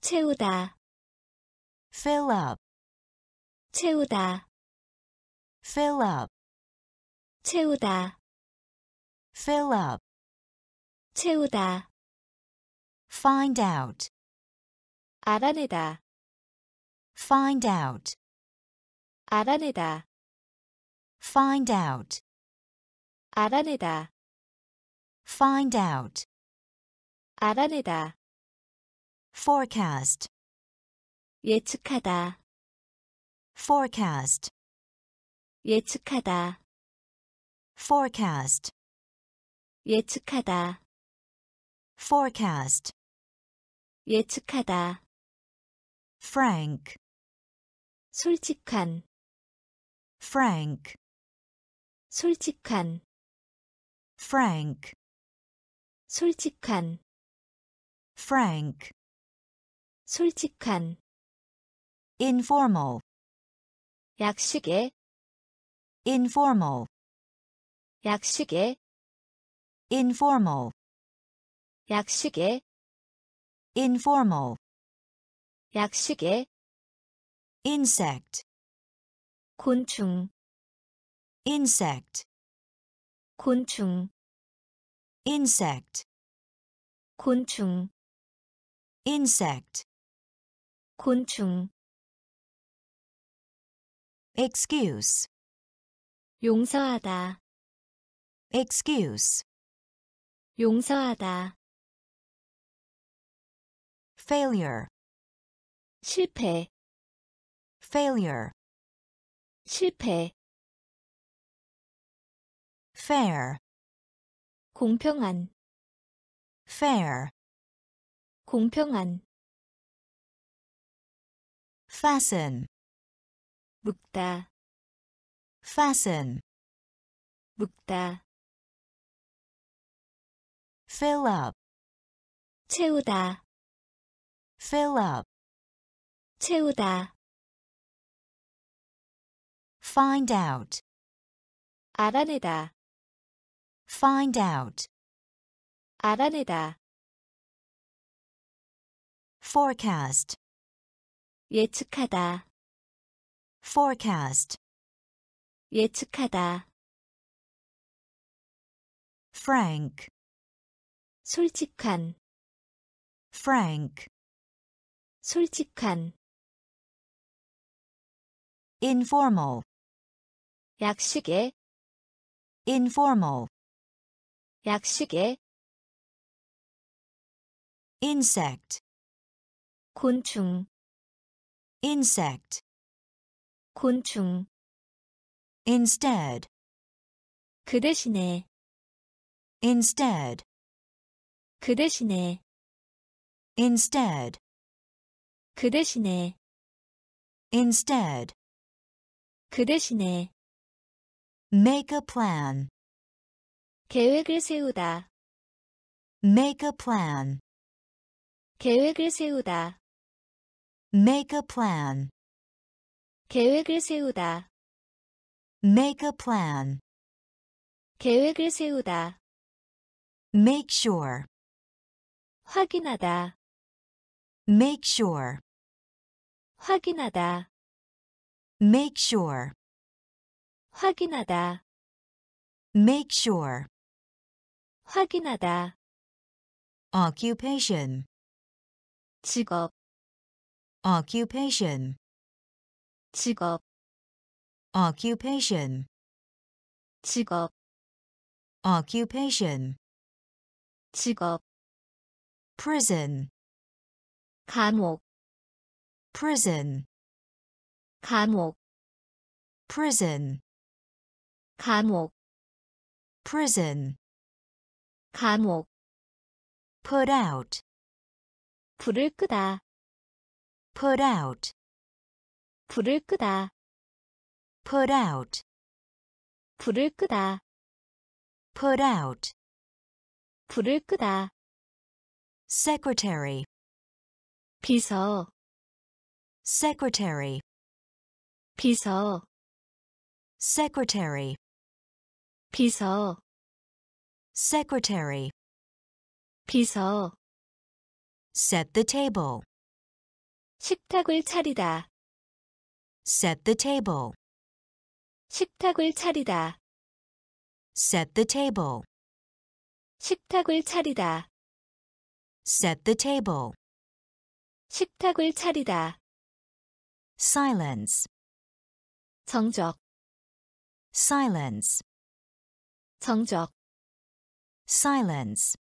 채우다, fill up, 채우다, fill up, 채우다, fill up, 채우다, find out, 알아내다, find out, 알아내다, find out, 알아내다, find out, 알아내다, forecast, 예측하다, forecast, 예측하다, forecast, 예측하다, forecast, 예측하다, frank, 솔직한, frank, 솔직한, frank, 솔직한, frank, 솔직한, informal, 약식에, informal, 약식에, informal, 약식에, informal, 약식에, insect, 곤충, insect, 곤충, insect, 곤충, insect, 곤충, excuse, 용서하다, excuse, 용서하다, Failure, 실패, failure, 실패, fair, 공평한, fair, 공평한, fasten, 묶다, fasten, 묶다, fill up, 채우다, fill up, 채우다, find out, 알아내다, find out, 알아내다, forecast, 예측하다, forecast, 예측하다, frank, 솔직한, frank, 솔직한, informal, 약식에, informal, 약식에, insect, 곤충, insect, 곤충, instead, 그 대신에, instead, 그 대신에, instead, 그 대신에, instead, 그 대신에, make a plan, 계획을 세우다, make a plan, 계획을 세우다, make a plan, 계획을 세우다, make a plan, 계획을 세우다, make sure, 확인하다, make sure, 확인하다, make sure, 확인하다, make sure, 확인하다, occupation, 직업, occupation, 직업, occupation, 직업, occupation, 직업, prison, 감옥, prison, 감옥, prison, 감옥, prison, 감옥, put out, 불을 끄다, put out, 불을 끄다, put out, 불을 끄다, put out, 불을 끄다, secretary, 비서, secretary, 비서, secretary, 비서, secretary, 비서, set the table, 식탁을 차리다, set the table, 식탁을 차리다, set the table, 식탁을 차리다, set the table, 식탁을 차리다, silence, 정적, silence, 정적, silence,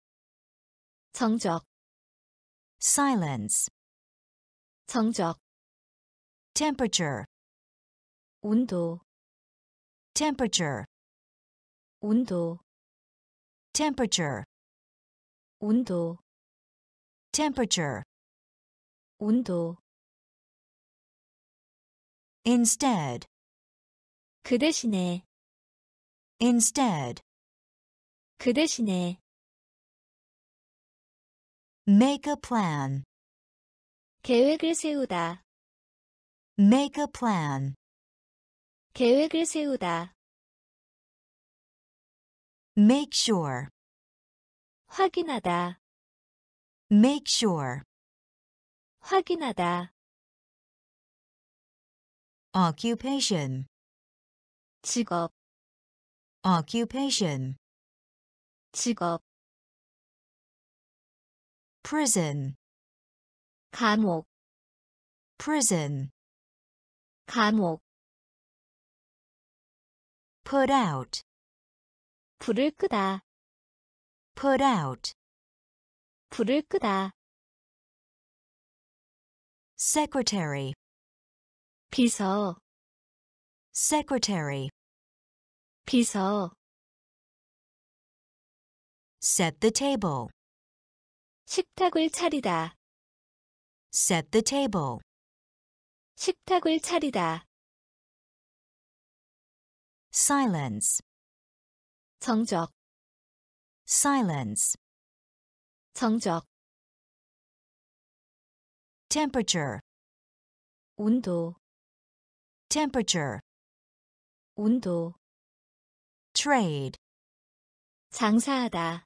정적, silence, 정적, temperature, 온도, temperature, 온도, temperature, 온도, temperature, 온도, instead, 그 대신에, instead, 그 대신에, make a plan, 계획을 세우다, make a plan, 계획을 세우다, Make sure. 확인하다, Make sure. 확인하다, Occupation. 직업, Occupation. 직업, Prison. 감옥, Prison. 감옥, Put out. 불을 끄다, Put out. 불을 끄다, Secretary. 비서, Secretary. 비서, Set the table. 식탁을 차리다, Set the table. 식탁을 차리다, Silence. 정적, Silence. 정적, Temperature. 온도, Temperature. 온도, Trade. 장사하다,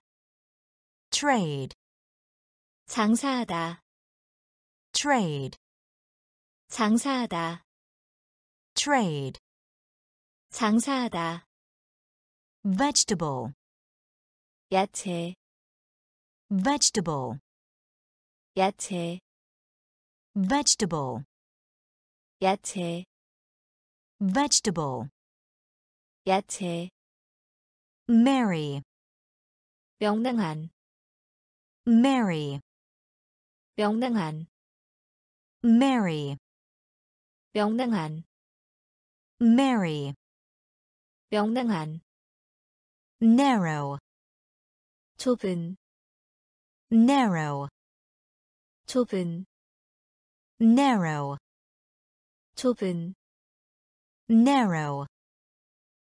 Trade. 장사하다, Trade. 장사하다, Trade. 장사하다, Vegetable. 야채, Vegetable. 야채, vegetable. 야채. Vegetable. 야채. Merry. 명랑한. Merry. 명랑한. Merry. 명랑한. Merry. 명랑한. Narrow. 좁은. Narrow. 좁은 Narrow. 좁은, Narrow.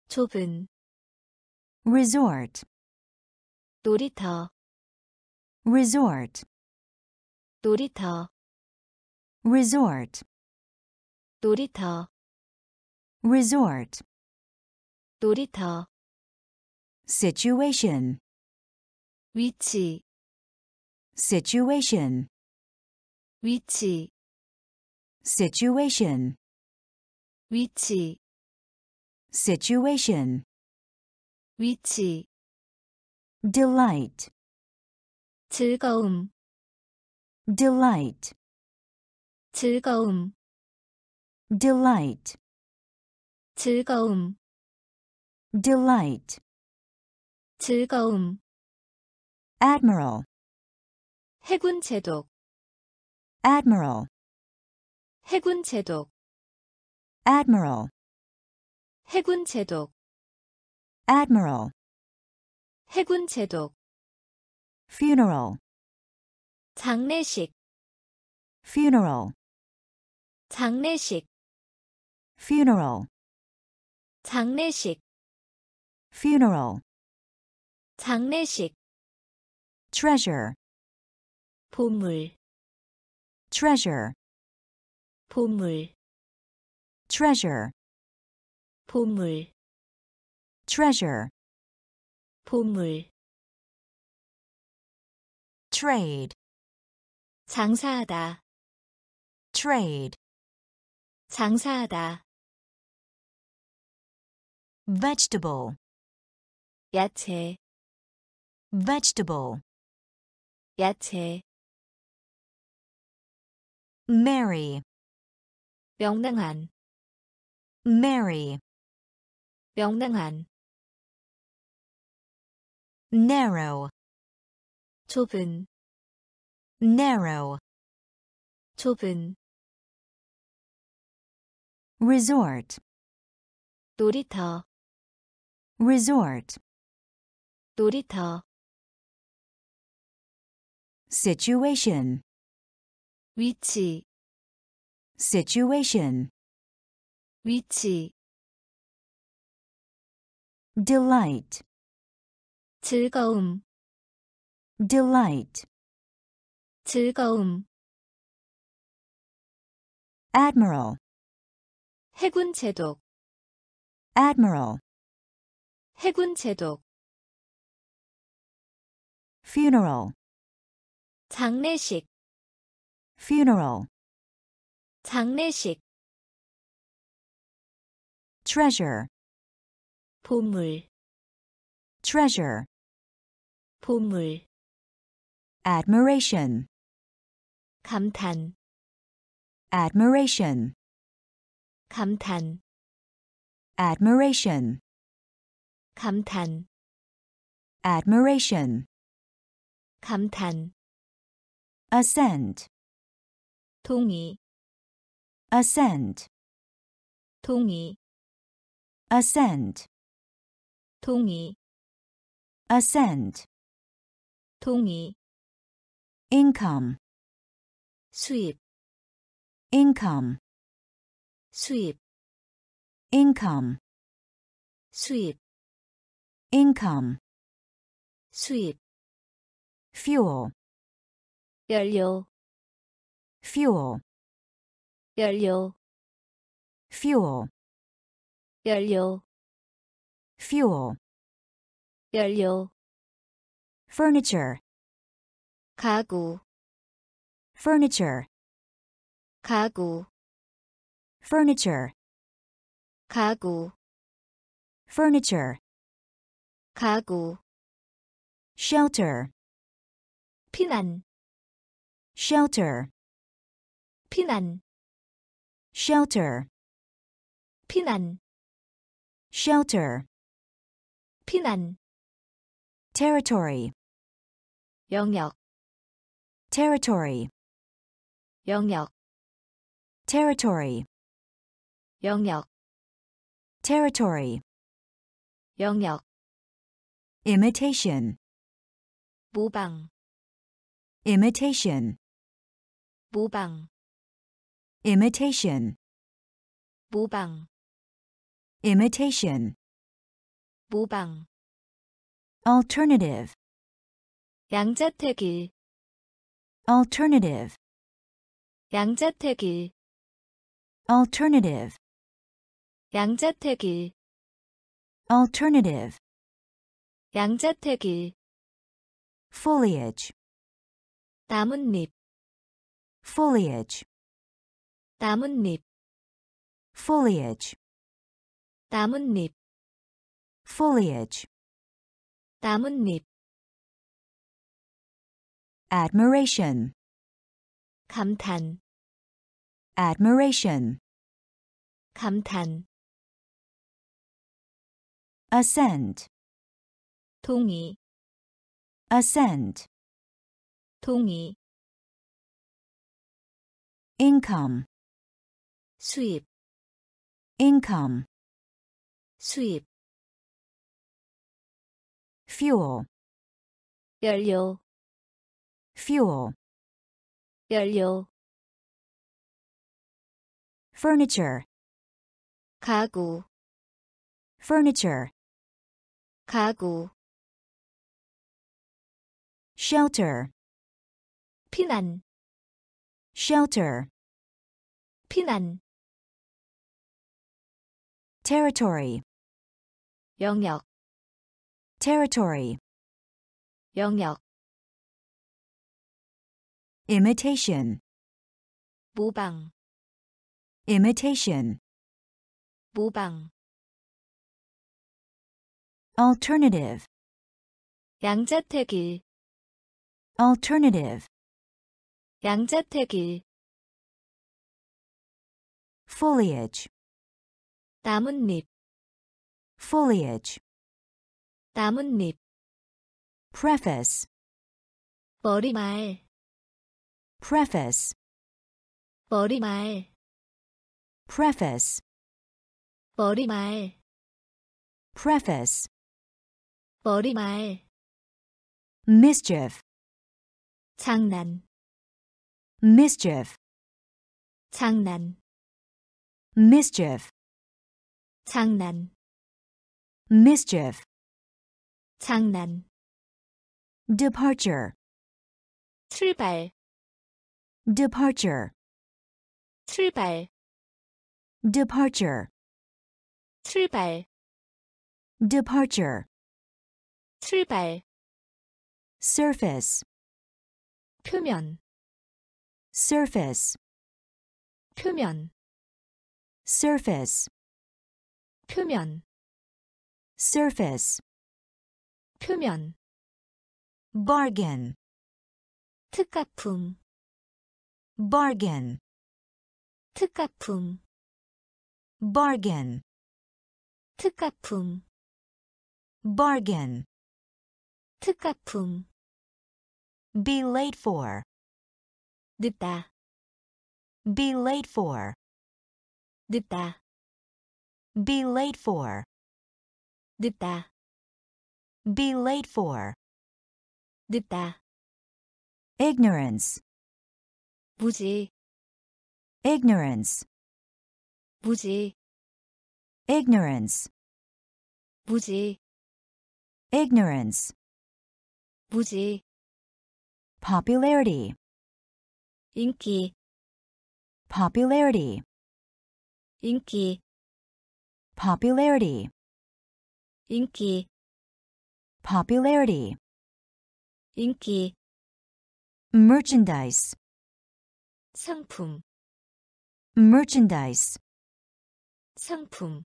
좁은, Resort. 놀이터, Resort. 놀이터, Resort. 놀이터, Resort. 놀이터, Situation. 위치, Situation. 위치, Situation. 위치, Situation. 위치, Delight. 즐거움, Delight. 즐거움, Delight. 즐거움, Delight. 즐거움, Admiral. 해군 제독, Admiral. 해군 제독, Admiral. 해군 제독, Admiral. 해군 제독, Funeral. 장례식, Funeral. 장례식, Funeral. 장례식, Funeral. 장례식, Treasure. 보물, Treasure. 보물 treasure. 보물 treasure. 보물 trade. 장사하다. Trade. 장사하다. Vegetable. 야채. Vegetable. 야채. Merry. 명랑한 Merry. 명랑한 narrow. 좁은 narrow. 좁은 resort. 놀이터 resort. 놀이터 situation. 위치 Situation. 위치, Delight. 즐거움, Delight. 즐거움, Admiral. 해군 제독, Admiral. 해군 제독, funeral, 장례식, funeral, 장례식, treasure, 보물, treasure, 보물, admiration, 감탄, admiration, 감탄, admiration, 감탄, admiration, 감탄, assent, 동의, assent, 동의, assent, 동의, assent, 동의, income, 수입, income, 수입, income, 수입, income, 수입, fuel, 연료, fuel, 연료, fuel, 연료, fuel, 연료, furniture, 가구, furniture, 가구, furniture, 가구, furniture, 가구, shelter, 피난, shelter, 피난, shelter, 피난, shelter, 피난, territory, 영역, territory, 영역, territory, 영역, territory, 영역, imitation, 모방, imitation, 모방, imitation, 모방, imitation, 모방, alternative, 양자택일, alternative, 양자택일, alternative, 양자택일, alternative, 양자택일, foliage, 나뭇잎, foliage, 나뭇잎, foliage, 나뭇잎, foliage, 나뭇잎, admiration, 감탄, admiration, 감탄, assent, 동의, assent, 동의, income, 수입, income, 수입, fuel, 연료, fuel, 연료, furniture, 가구, furniture, 가구, shelter, 피난, shelter, 피난, territory, 영역, territory, 영역, imitation, 모방, imitation, 모방, alternative, 양자택일, alternative, 양자택일, foliage, 나뭇잎, foliage, 나뭇잎, preface, 머리말, preface, 머리말, preface, 머리말, preface, 머리말, mischief, 장난, mischief, 장난, mischief, 장난, mischief, 장난, departure, 출발, departure, 출발, departure, 출발, departure, 출발, surface, 표면, surface, 표면, surface, 표면, surface, 표면, bargain, 특가품, bargain, 특가품, bargain, 특가품, bargain, 특가품, be late for, 늦다, be late for, 늦다, be late for, 늦다, be late for, 늦다, ignorance, 무지, ignorance, 무지, ignorance, 무지, ignorance, 무지, popularity, 인기, popularity, 인기, popularity, 인기, popularity, 인기, merchandise, 상품, merchandise, 상품,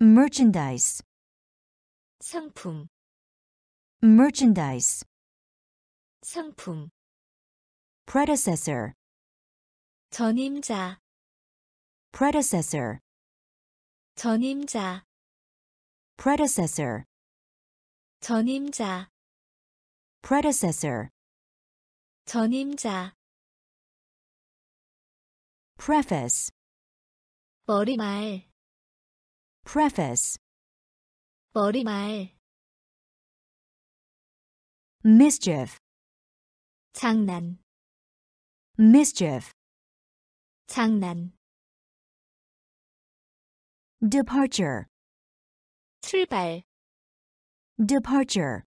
merchandise, 상품, merchandise, 상품, predecessor, 전임자, predecessor, 전임자, predecessor, 전임자, predecessor, 전임자, preface, 머리말, preface, 머리말, mischief, 장난, mischief, 장난, departure, 출발, departure,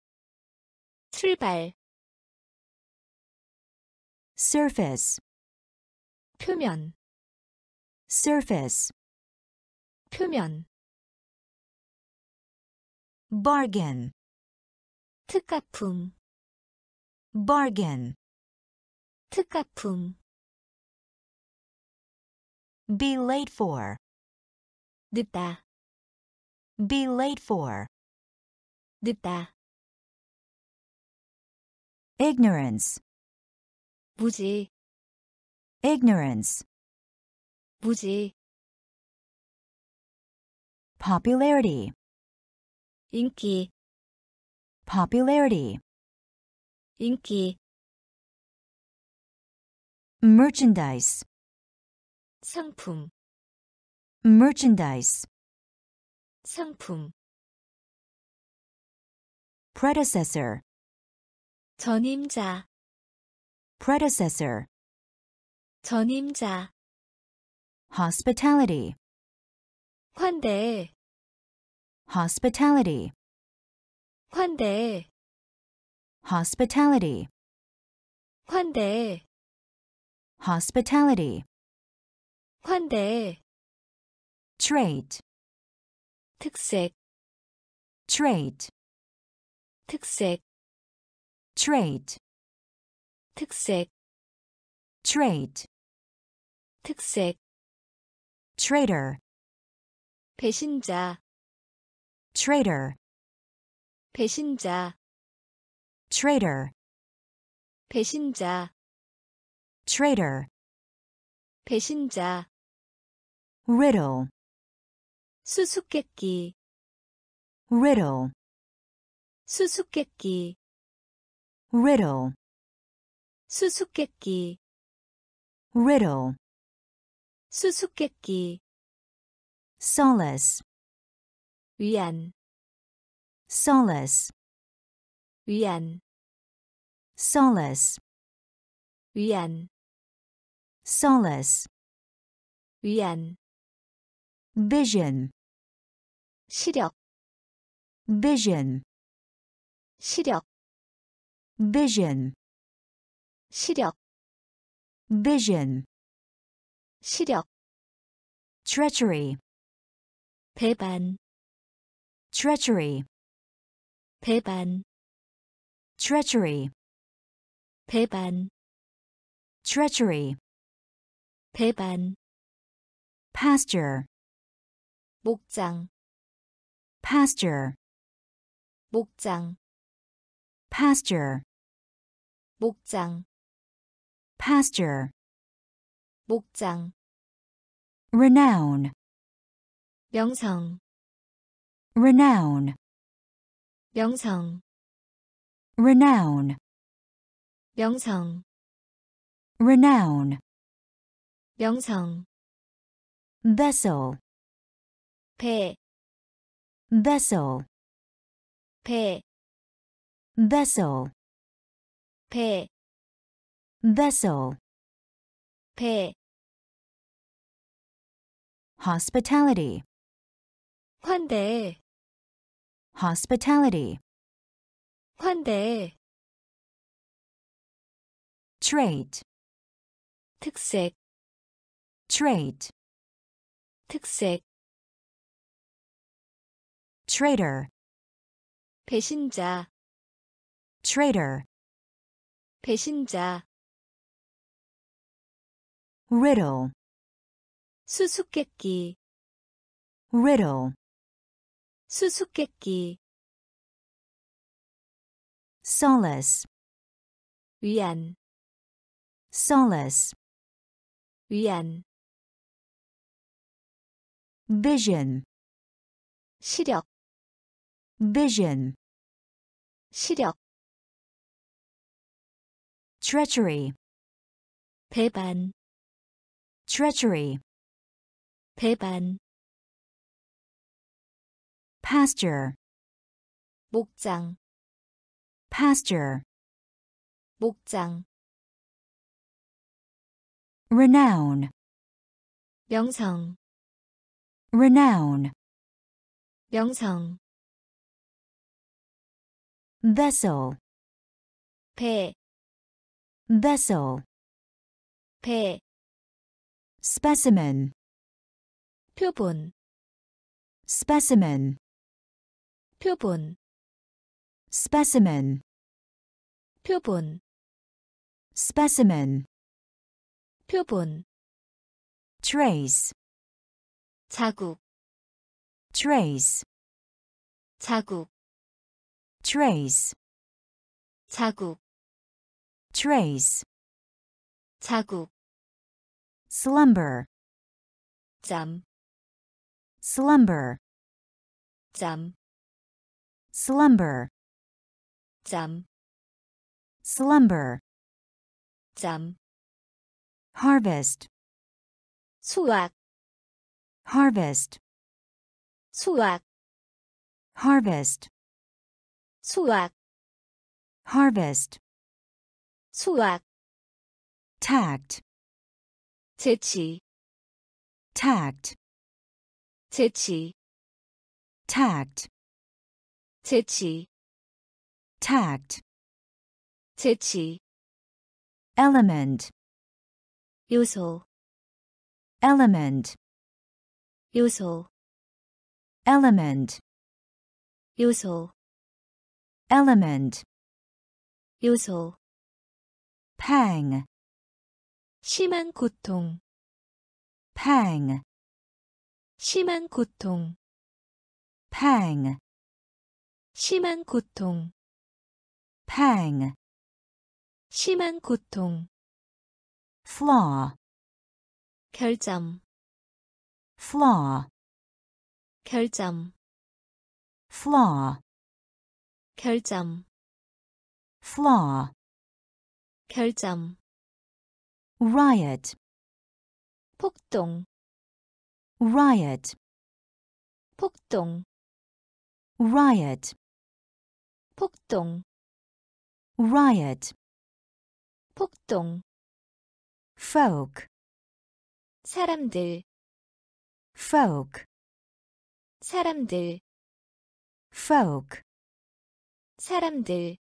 출발, surface, 표면, surface, 표면, bargain, 특가품, bargain, 특가품, be late for, 늦다, be late for, 늦다, ignorance, 무지, ignorance, 무지, popularity, 인기, popularity, 인기, merchandise, 상품, merchandise, 상품, predecessor, 전임자, predecessor, 전임자, hospitality, 환대, hospitality, 환대, hospitality, 환대, hospitality, 환대, trait, 특색, trait, 특색, trait, 특색, trait, 특색, traitor, 배신자, traitor, 배신자, traitor, 배신자, traitor, 배신자, riddle, 수수께끼, riddle, 수수께끼, riddle, 수수께끼, riddle, 수수께끼, solace, 위안, solace, 위안, solace, 위안, solace, 위안, vision, 시력, vision, 시력, vision, 시력, vision, 시력, treachery, 배반, treachery, 배반, treachery, 배반, treachery, 배반, pasture, 목장, pasture, 목장, pasture, 목장, pasture, 목장, renown, 명성, renown, 명성, renown, 명성, renown, 명성, vessel, 배, vessel, 배, vessel, 배, vessel, 배, hospitality, 환대, hospitality, 환대, trait, 특색, trait, 특색, traitor, 배신자, traitor, 배신자, riddle, 수수께끼, riddle, 수수께끼, solace, 위안, solace, 위안, vision, 시력, vision, 시력, treachery, 배반, treachery, 배반, pasture, 목장, pasture, 목장, renown, 명성, renown, 명성, vessel, 배, vessel, 배, specimen, 표본, specimen, 표본, specimen, 표본, specimen, 표본, trace, 자국, trace, 자국, trace, 자국, trace, 자국, slumber, 짬, slumber, 짬, slumber, 짬, slumber, 짬, harvest, 수확, harvest, 수확, harvest, 수확, harvest, 수확, tact, 재치, tact, 재치, tact, 재치, tact, 재치, element, 요소, element, 요소, element, 요소, element, 요소, pang, 심한 고통, pang, 심한 고통, pang, 심한 고통, pang, 심한 고통, flaw, 결점, flaw, 결점, flaw, 결점, flaw, 결점, riot, 폭동, riot, 폭동, riot, 폭동, riot, 폭동, folk, 사람들, folk, 사람들, folk, 사람들,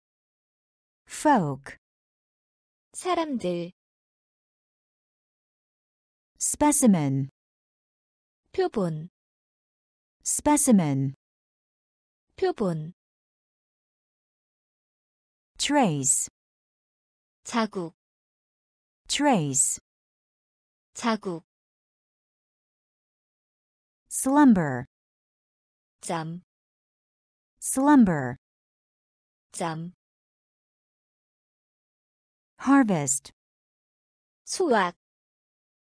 folk, 사람들, specimen, 표본, specimen, 표본, trace, 자국, trace, 자국, slumber, 잠, slumber, 잠, harvest, 수확,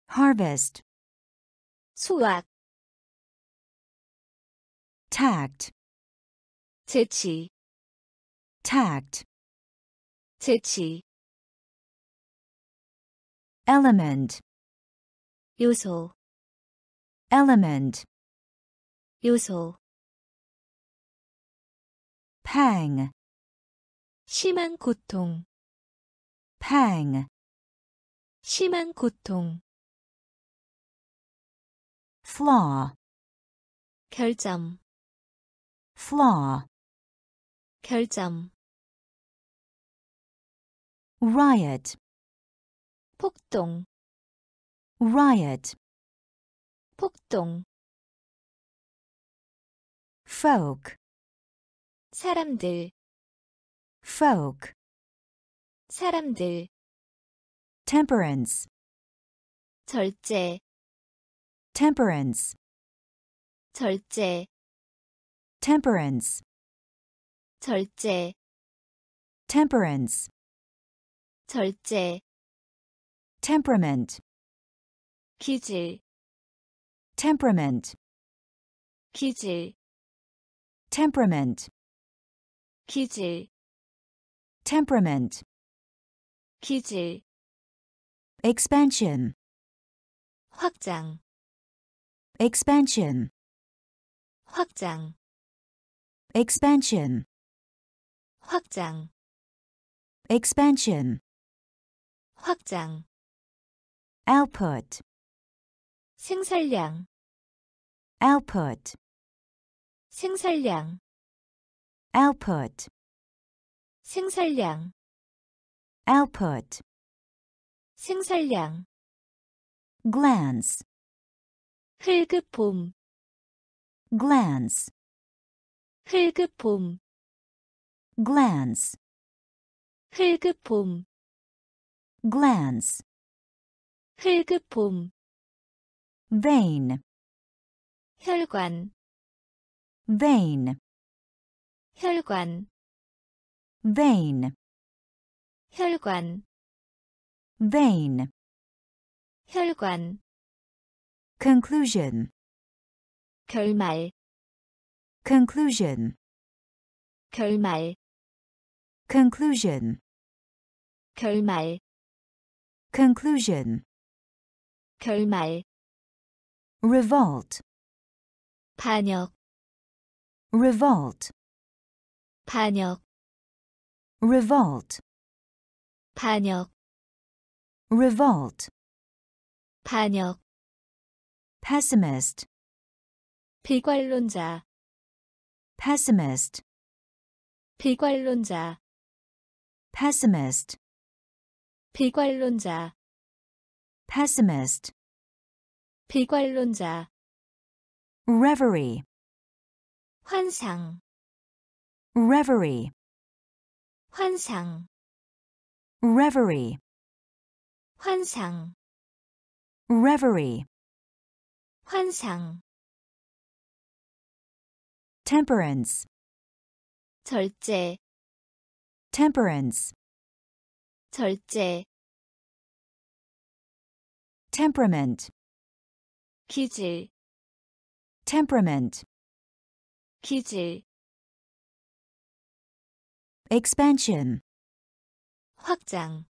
harvest, 수확, tact, 재치, tact, 재치, element, 요소, element, 요소, pang, 심한 고통, pang, 심한 고통, flaw, 결점, flaw, 결점, riot, 폭동, riot, 폭동, folk, 사람들, folk, 사람들, temperance, 절제, temperance, 절제, temperance, 절제, temperance, 절제, temperament, 기질, temperament, 기질, temperament, 기질, temperament, 기질, expansion, 확장, expansion, 확장, expansion, 확장, expansion, 확장, output, 생산량, output, 생산량, output, 생산량, output, 생산량, glance, 흙봄, glance, 흙봄, glance, 흙봄, glance, 흙봄, vein, 혈관, vein, 혈관, vein, 혈관, vein, 혈관, conclusion, 결말, conclusion, 결말, conclusion, 결말, conclusion, 결말, revolt, 반역, revolt, 반역, revolt, 반역, revolt, 반역, pessimist, 비관론자, pessimist, 비관론자, pessimist, 비관론자, pessimist, 비관론자, reverie, 환상, reverie, 환상, reverie, 환상, reverie, 환상, temperance, 절제, temperance, 절제, temperament, 기질, temperament, 기질, expansion, 확장,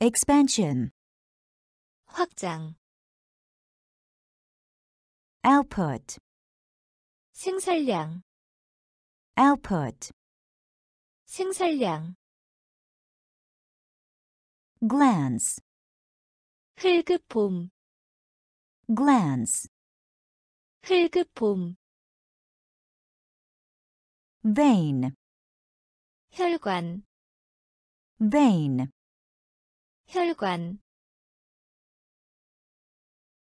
expansion, 확장, output, 생산량, output, 생산량, glance, 흙봄, glance, 흙봄, vein, 혈관, vein, 혈관,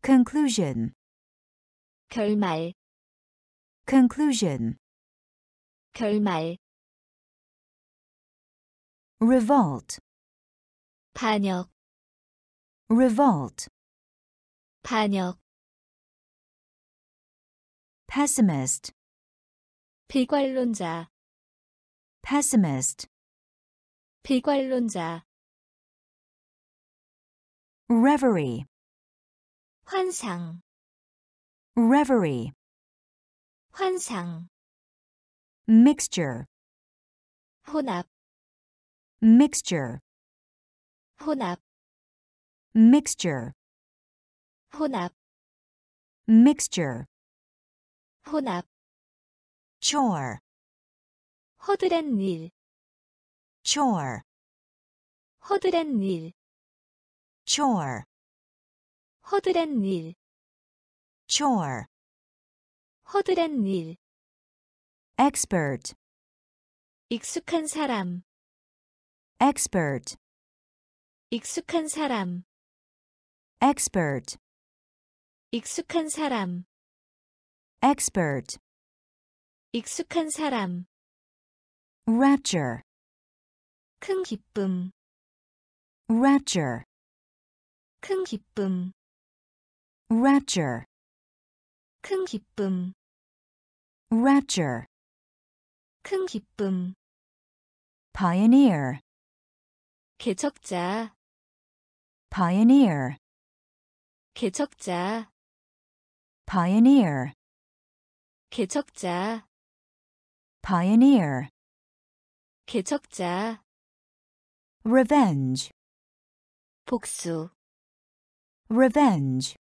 conclusion, 결말, conclusion, 결말, revolt, 반역, revolt, 반역, pessimist, 비관론자, pessimist, 비관론자, reverie, 환상, reverie, 환상, mixture, 혼합, mixture, 혼합, mixture, 혼합, mixture, 혼합, chore, 허드렛 일, chore, 허드렛 일, chore, 허드렛 일, chore, 허드렛 일, expert, 익숙한 사람, expert, 익숙한 사람, expert, 익숙한 사람, expert, 익숙한 사람, rapture, 큰 기쁨, rapture, 큰 기쁨, rapture, 큰 기쁨, rapture, 큰 기쁨, pioneer, 개척자, pioneer, 개척자, pioneer, 개척자, pioneer, 개척자, revenge, 복수, revenge,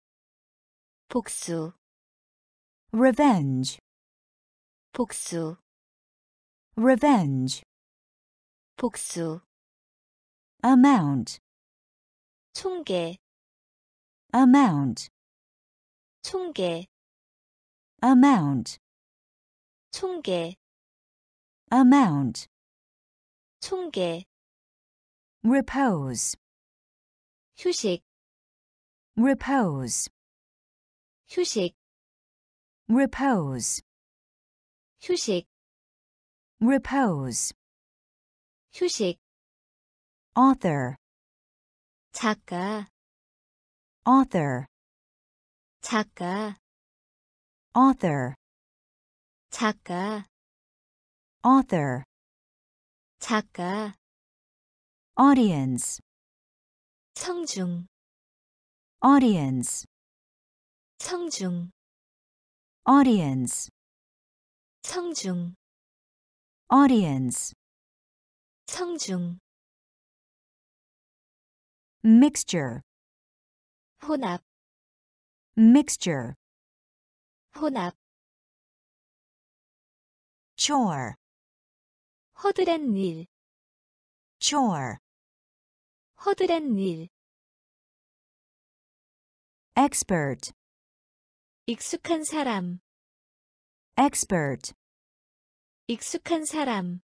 복수, revenge, 복수, revenge, 복수, amount, 총계, amount, 총계, amount, 총계, amount, 총계, repose, 휴식, repose, 휴식, repose, 휴식, repose, 휴식, author, 작가, author, 작가, author, 작가, author, 작가, audience, 성중, audience, 성중, audience, 성중, audience, 성중, mixture, 혼합, mixture, 혼합, chore, 허드렛 일, chore, 허드렛 일, expert, 익숙한 사람, expert, 익숙한 사람,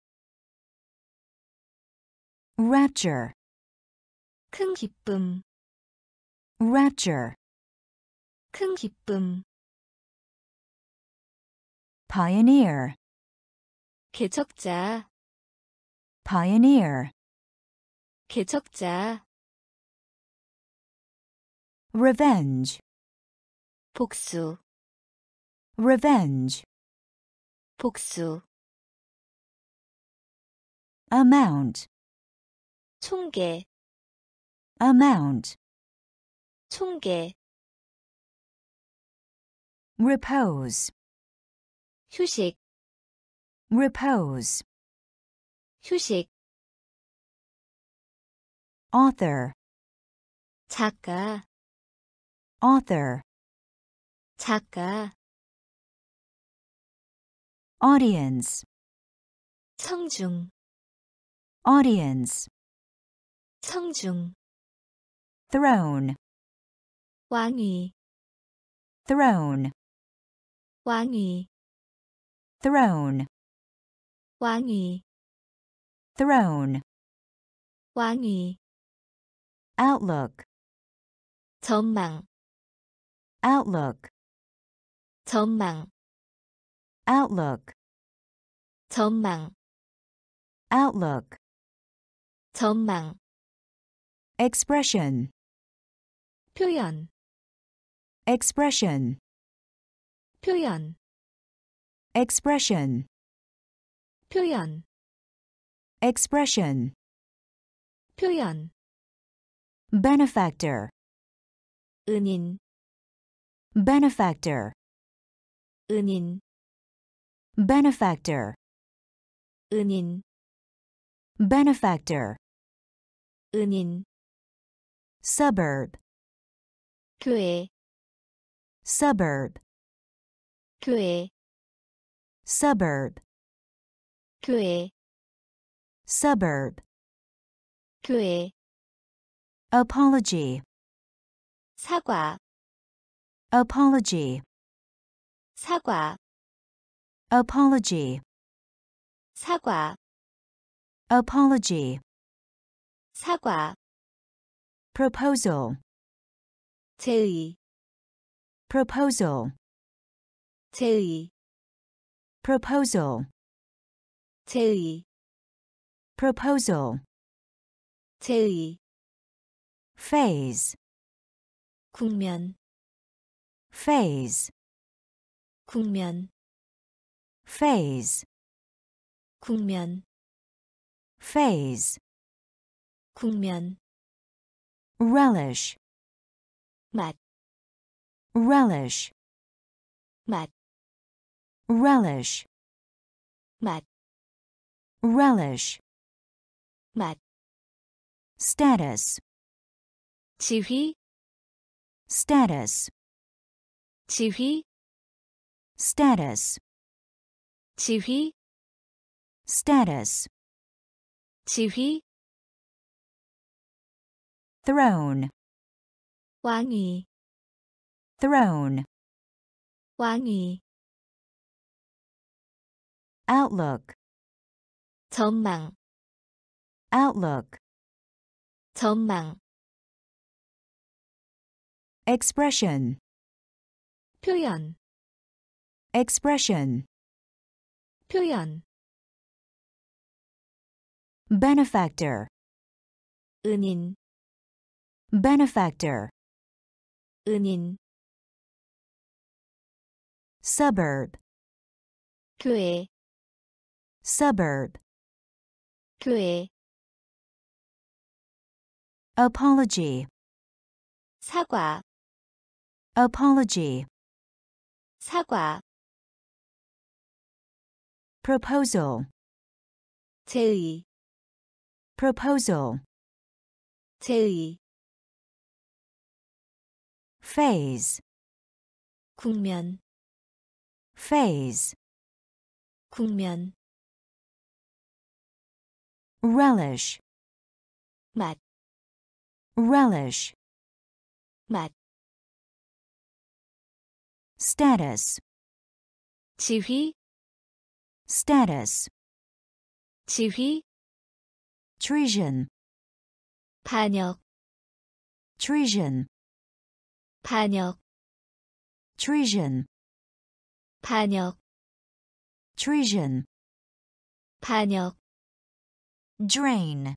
rapture, 큰 기쁨, rapture, 큰 기쁨, pioneer, 개척자, pioneer, 개척자, revenge, 복수, revenge, 복수, amount, 총계, amount, 총계, repose, 휴식, repose, 휴식, author, 작가, author, 작가, audience, 성중, audience, 성중, throne, 왕위, throne, 왕위, throne, 왕위, throne, 왕위, outlook, 전망, outlook, 전망, outlook, 전망, outlook, 전망, expression, 표현, expression, 표현, expression, 표현, expression, 표현, benefactor, 은인, benefactor, 은인, benefactor, 은인, benefactor, 은인, suburb, 교회, suburb, 교회, suburb, 교회, suburb, 교회, apology, 사과, apology, 사과, apology, 사과, apology, 사과, proposal, 제의, proposal, 제의, proposal, 제의, proposal, 제의, phase, 국면, phase, 국면, phase, 국면, phase, 국면, relish, 맛, relish, 맛, relish, 맛, relish, 맛, status, 지휘, status, 지휘, status, 지휘, status, 지휘, throne, 왕위, throne, 왕위, outlook, 전망, outlook, 전망, expression, 표현, expression, 표현, benefactor, 은인, benefactor, 은인, suburb, 교회, suburb, 교회, apology, 사과, apology, 사과, proposal, 제의, proposal, 제의, phase, 국면, phase, 국면, relish, 맛, relish, 맛, status, 지휘, status, 지휘, treason, 반역, treason, 반역, treason, 반역, treason, 반역, drain,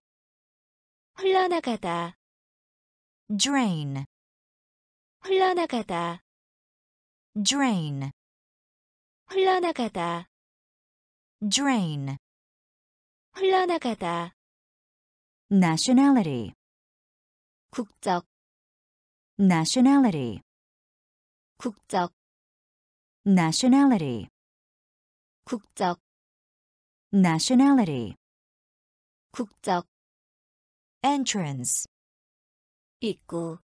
흘러나가다, drain, 흘러나가다, drain, 흘러나가다, drain, 흘러나가다, nationality, 국적, nationality, 국적, nationality, 국적, nationality, 국적, entrance, 입구,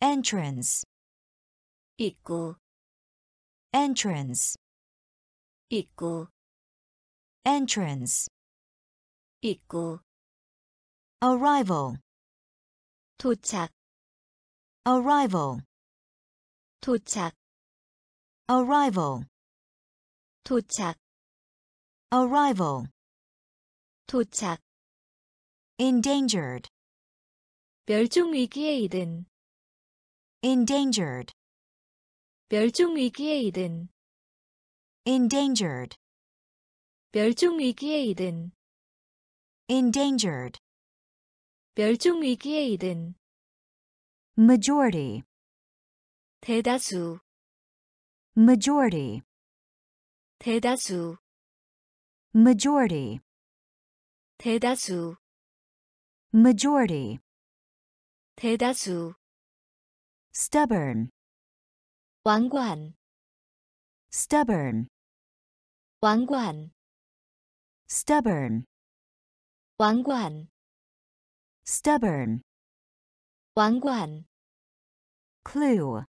entrance, 입구, entrance, 입구, entrance, 입구, arrival, 도착, arrival, 도착, arrival, 도착, arrival, 도착, endangered, 멸종 위기에 이른, endangered, 멸종 위기에 이른, endangered, 멸종 위기에 이른, endangered, 멸종 위기에 이른 majority, 대다수 majority, 대다수 majority, 대다수 majority, 대다수 stubborn, 완고한 stubborn, 완고한 stubborn, 완고한 stubborn, 완고한 clue,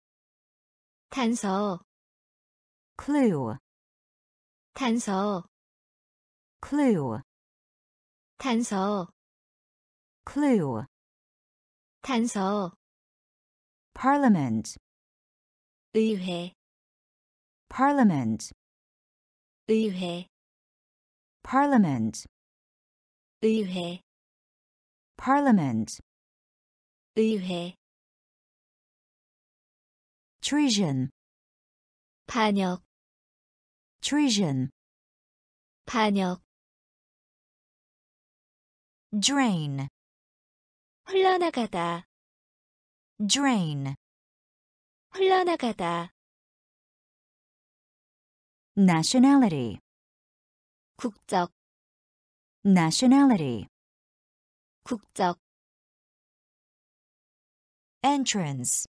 단서 clue, 단서 clue, 단서 clue, 단서 parliament, 의회 parliament, 의회 parliament, 의회 parliament, 의회 treason, 반역 treason, 반역 drain, 흘러나가다 drain, 흘러나가다 nationality, 국적 nationality, 국적 entrance,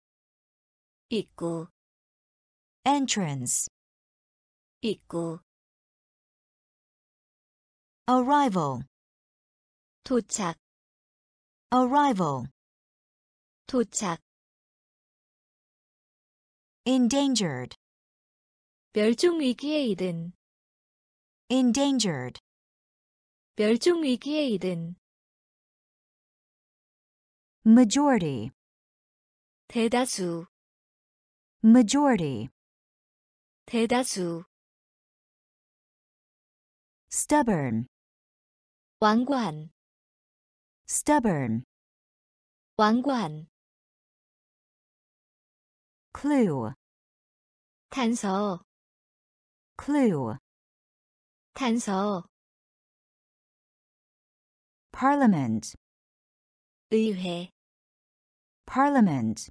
입구 entrance, 입구 arrival, 도착 arrival, 도착 endangered, 멸종 위기에 이른 endangered, 멸종 위기에 이른 majority, 대다수 majority, 대다수 stubborn, 완고한 stubborn, 완고한 clue, 단서 clue, 단서 parliament, 의회 parliament,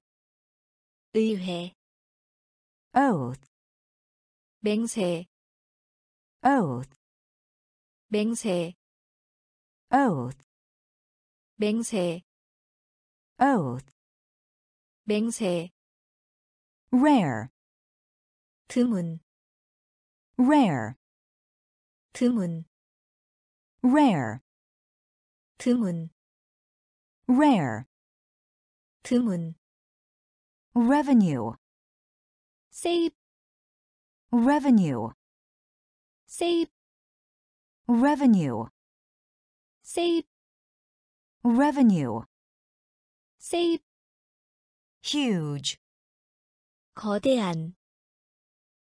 의회 oath, 맹세 oath, 맹세 oath, 맹세 oath, 맹세 rare, 드문 rare, 드문 rare, 드문 rare, 드문 revenue, 세입 revenue, 세입 revenue, 세입 revenue, 세입 huge, 거대한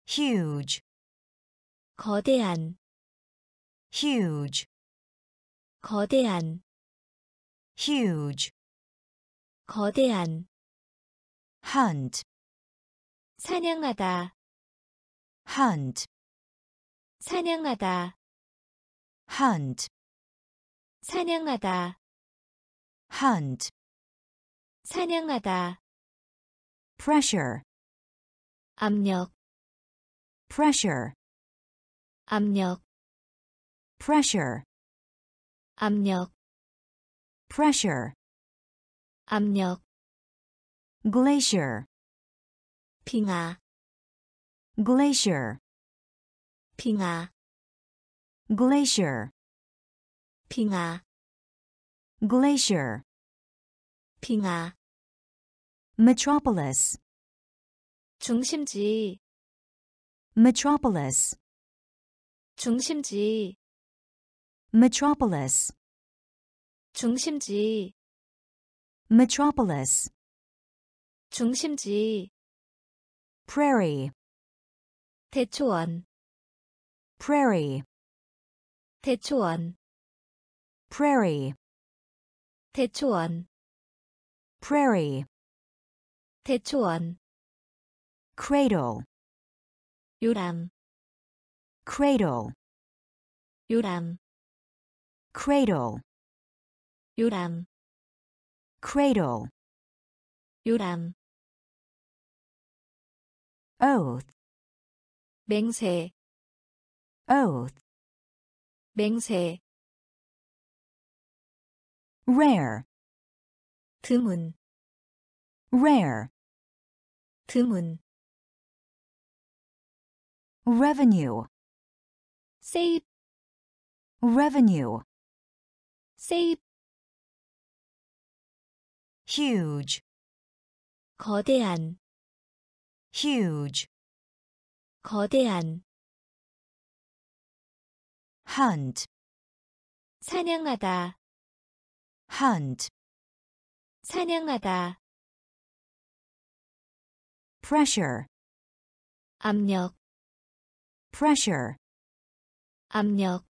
huge, 거대한 huge, 거대한 huge, 거대한 hunt, 사냥하다 hunt, 사냥하다 hunt, 사냥하다 Hunt, 사냥하다 pressure, 압력 pressure, 압력 pressure, 압력 pressure, 압력 glacier, 빙하 glacier, 빙하 glacier, 빙하 glacier, 빙하 metropolis, 중심지 metropolis, 중심지 metropolis, 중심지 metropolis, 중심지 prairie, 대초원 prairie, 대초원 prairie, 대초원 prairie, 대초원 cradle, 요람 cradle, 요람 cradle, 요람 cradle, 요람, oath, 맹세, oath, 맹세, rare, 드문, rare, 드문, revenue, 세입, revenue, 세입, huge, 거대한, huge, 거대한, hunt, 사냥하다, Hunt, 사냥하다, pressure, 압력, pressure, 압력,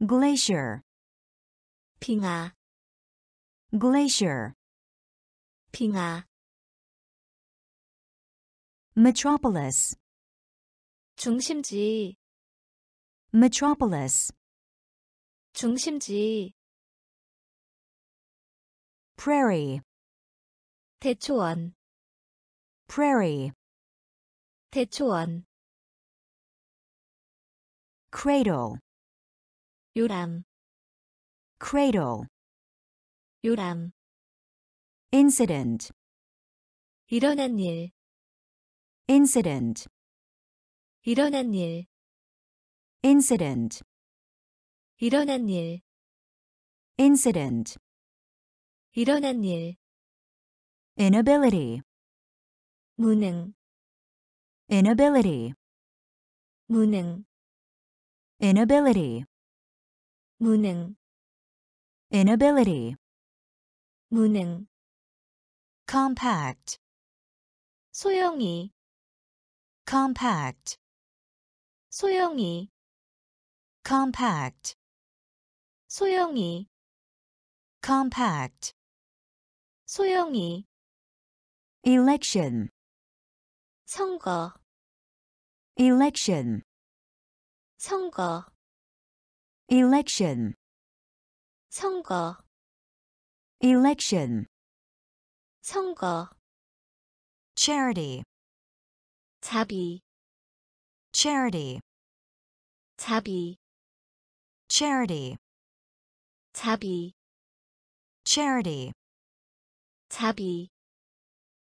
glacier, 빙하, glacier, 빙하, metropolis, 중심지, metropolis, 중심지, prairie, 대초원, prairie, 대초원, cradle, 요람, cradle, 요람, incident, 일어난 일, incident, 일어난 일, incident, 일어난 일, incident, 일어난 일, inability, 무능, inability, 무능, inability, 무능, inability, 무능, compact, 소용이, compact, 소용이, compact, 소용이, compact, 소용이, election, 선거, election, 선거, election, 선거, election, 선거, charity, 자비, charity, 자비, charity, 자비, charity, 자비,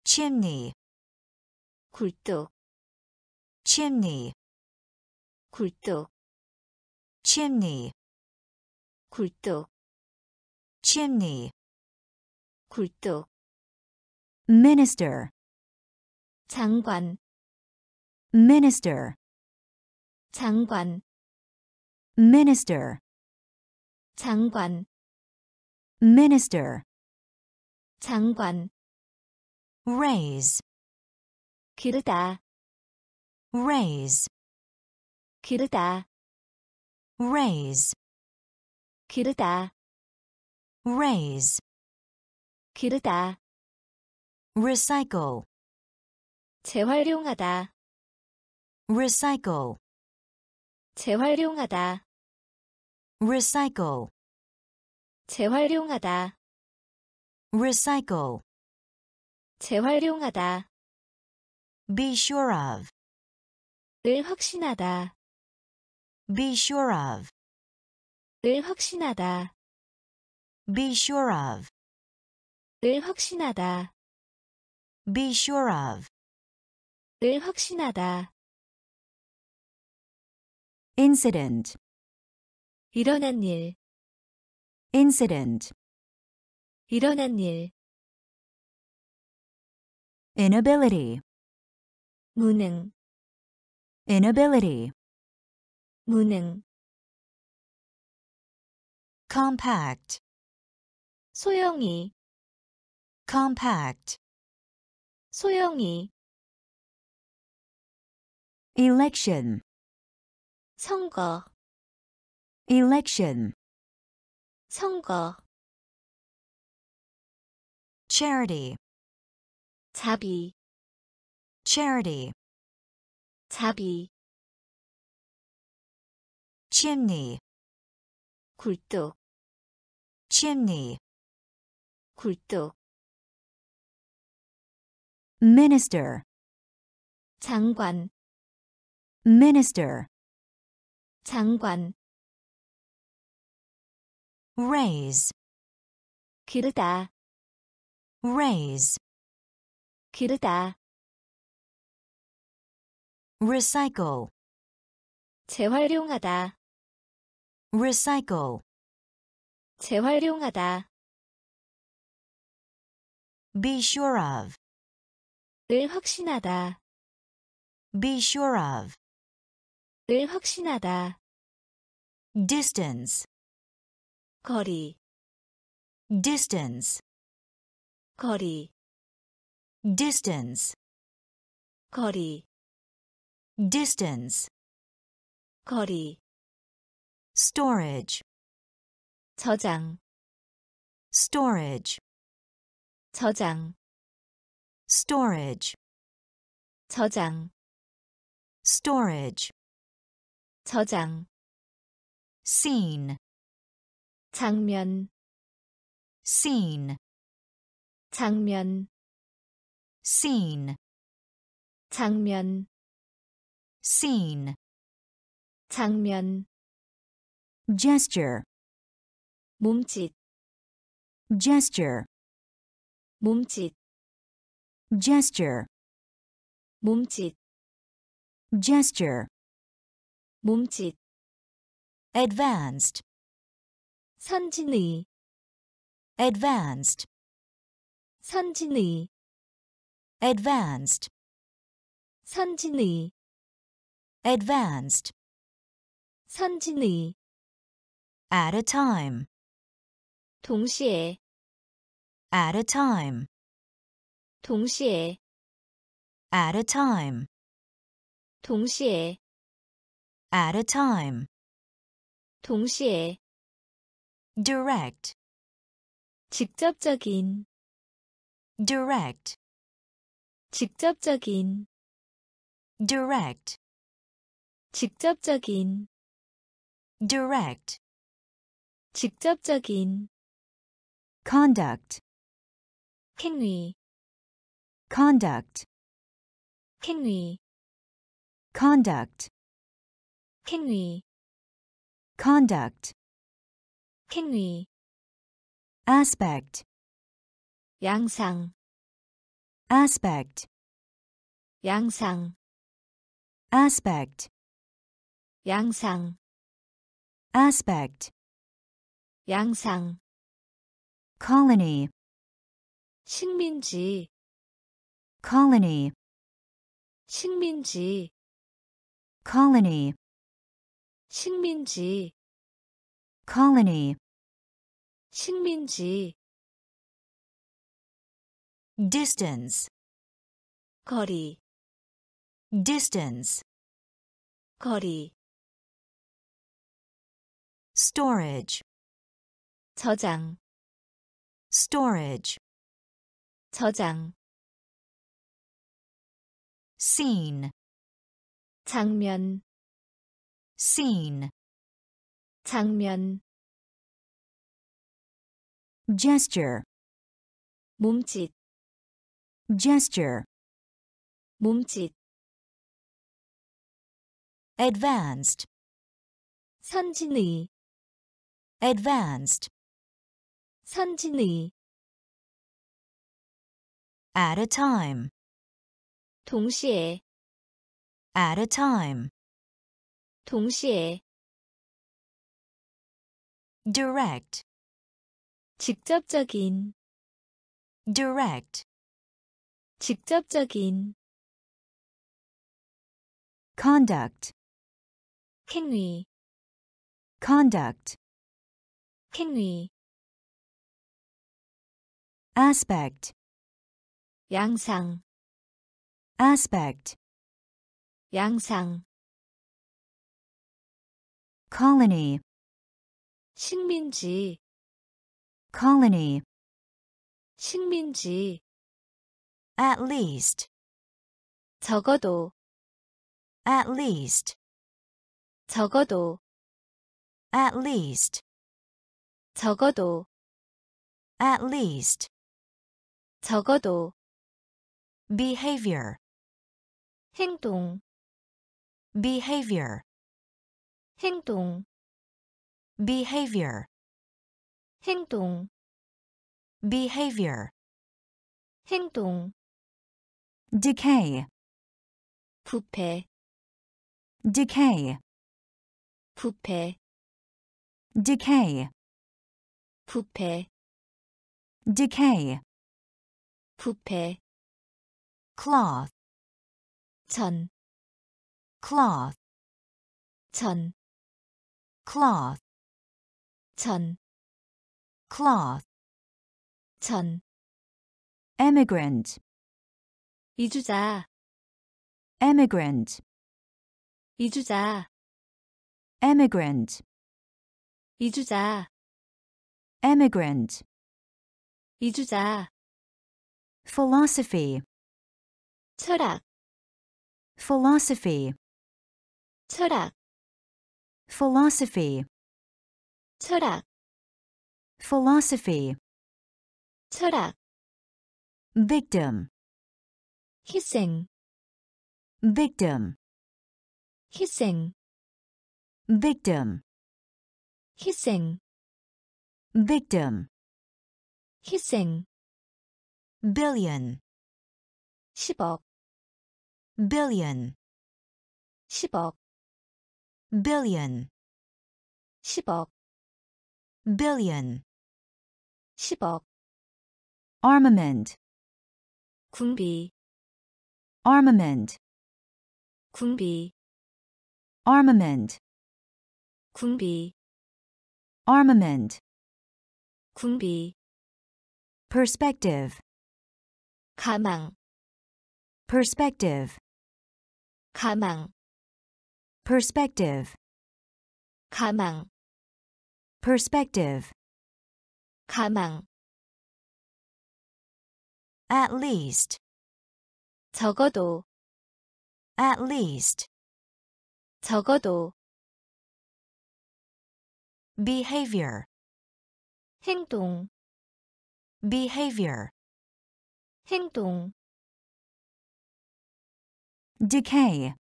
chimney, 굴뚝, chimney, 굴뚝, chimney, 굴뚝, chimney, 굴뚝, minister, 장관, minister, 장관, minister, 장관, minister, 장관, raise, 기르다, raise, 기르다, raise, 기르다, raise, 기르다, recycle, 재활용하다, recycle, 재활용하다, recycle, 재활용하다, recycle, 재활용하다, be sure of, 을 확신하다, be sure of, 을 확신하다, be sure of, 을 확신하다, be sure of, 을 확신하다, incident, 일어난 일, incident, 일어난 일, inability, 무능, inability, 무능, compact, 소용이, compact, 소용이, election, 선거, election, 선거, charity, 자비, charity, 자비, chimney, 굴뚝, chimney, 굴뚝, minister, 장관, minister, 장관, raise, 기르다, raise, 기르다, recycle, 재활용하다, recycle, 재활용하다, be sure of, 을 확신하다, be sure of, 을 확신하다, distance, 거리, distance, 거리, distance, 거리, distance, 거리, storage, 저장, storage, 저장, storage, 저장, storage, 저장, scene, 장면, scene, 장면, scene, 장면, scene, 장면, gesture, 몸짓, gesture, 몸짓, gesture, 몸짓, gesture, 몸짓, advanced, 선진의, advanced, 선진의, advanced, 선진의, advanced, 선진의, at a time, 동시에, at a time, 동시에, at a time, 동시에, at a time, 동시에, direct, 직접적인, direct, 직접적인, direct, 직접적인, direct, 직접적인, conduct, 행위, conduct, 행위, conduct, 행위, conduct, 행위, aspect, 양상, aspect, 양상, aspect, 양상, aspect, 양상, colony, 식민지, colony, 식민지, colony, 식민지, colony, 식민지, distance, 거리, distance, 거리, storage, 저장, storage, 저장, scene, 장면, scene, 장면, gesture, 몸짓, gesture, 몸짓, advanced, 선진의, advanced, 선진의, at a time, 동시에, at a time, 동시에, direct, 직접적인, direct, 직접적인, conduct, 행위, conduct, 행위, aspect, 양상, aspect, 양상, colony, 식민지, colony, 식민지, at least, 적어도, at least, 적어도, at least, 적어도, At least. 적어도, Behavior. 행동, Behavior. 행동, Behavior. 행동, Behavior. 행동, Decay. 부패, Decay. 부패, Decay. 부패, Decay. 부패, Cloth. 전, Cloth. 전, Cloth. 전, Cloth. 전, Emigrant. 이주자, Emigrant. 이주자, Emigrant. 이주자, Emigrant. 이주자, Philosophy. 철학, Philosophy. 철학, Philosophy. 철학, Philosophy. 철학, Victim. 희생, Victim. 희생, Victim. 희생, Victim. 희생, Billion. 10억, Billion. 10억, Billion. 10억, Billion. 10억, Armament. 군비, Armament. 군비, Armament. 군비, Armament. 군비, Perspective. 가망, Perspective. 가망, Perspective. 가망, Perspective. 가망, At least. 적어도, At least. 적어도, Behavior. 행동, Behavior. 행동, Decay.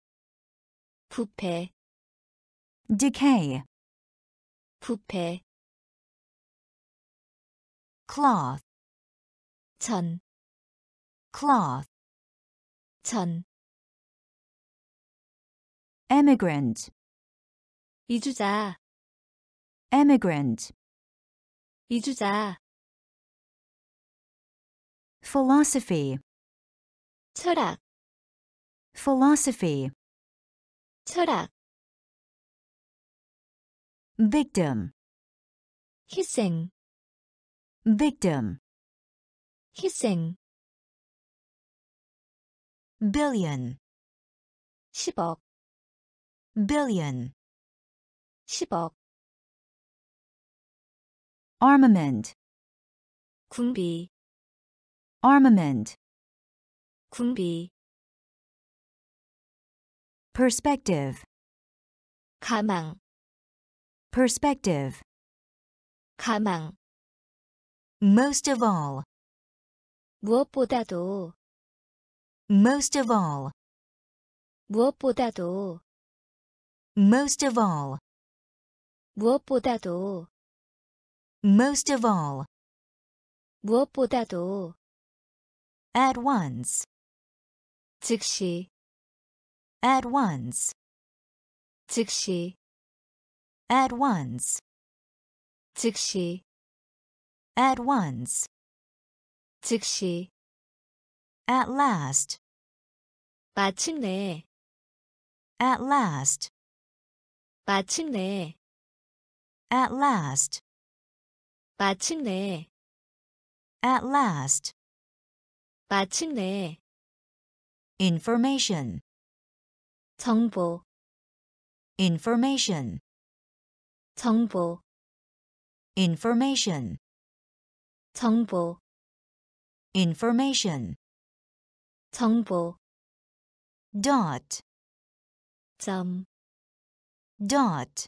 부패, Decay. 부패, Cloth. 전, Cloth. 전, Emigrant. 이주자, Emigrant. 이주자, Philosophy. 철학, Philosophy. 철학, Victim. 희생, Victim. 희생, Billion. 10억, Billion. 10억, Armament. 군비, Armament. 군비, Perspective. 가망, Perspective. 가망, Most of all. 무엇보다도, Most of all. 무엇보다도, Most of all. 무엇보다도, Most of all. 무엇보다도, At once. 즉시, At once. 즉시, At once. 즉시, At once. 즉시, At last. 마침내, At last. 마침내, At last. 마침내, At last. 마침내, Information. 정보, Information. 정보, Information. 정보, Information. 정보, Dot. 점, Dot.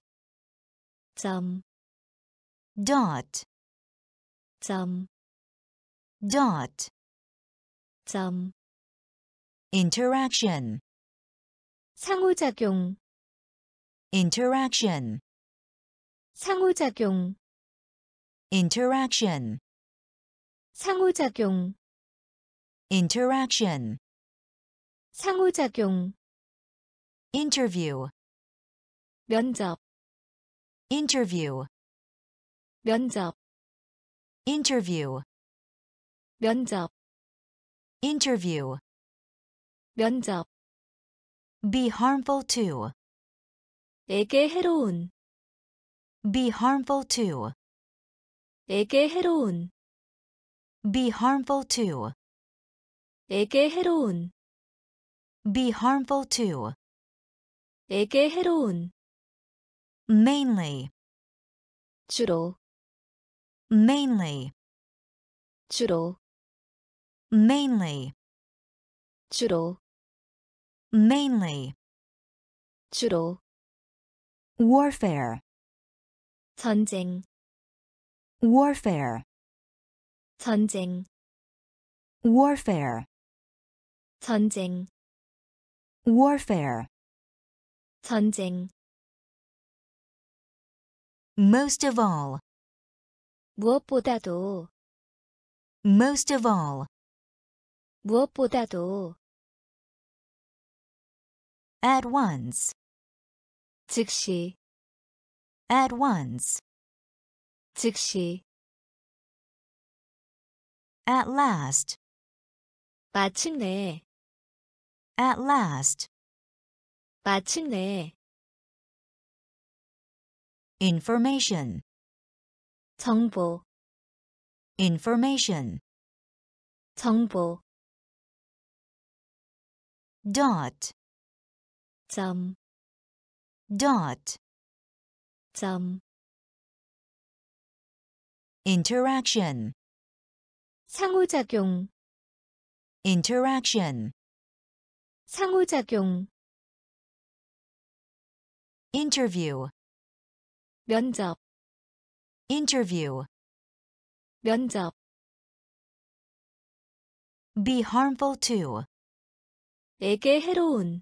점, Dot. 점, dot, 점, interaction, 상호작용, interaction, 상호작용, interaction, 상호작용, interaction, 상호작용, interview, 면접, interview, 면접, interview, 면접, interview, 면접, be harmful to, 에게 해로운, be harmful to, 에게 해로운, be harmful to, 에게 해로운, be harmful to, 에게 해로운, mainly, 주로, mainly, 주로, mainly, 주로, mainly, 주로, warfare, 전쟁, warfare, 전쟁, warfare, 전쟁, warfare, 전쟁, most of all, 무엇보다도, most of all, 무엇보다도, at once, 즉시, at once, 즉시, at last, 마침내, at last, 마침내, information, 정보, information, 정보, dot, 점, dot, 점, interaction, 상호작용, interaction, 상호작용, interview, 면접, interview, 면접, be harmful to, 에게 해로운,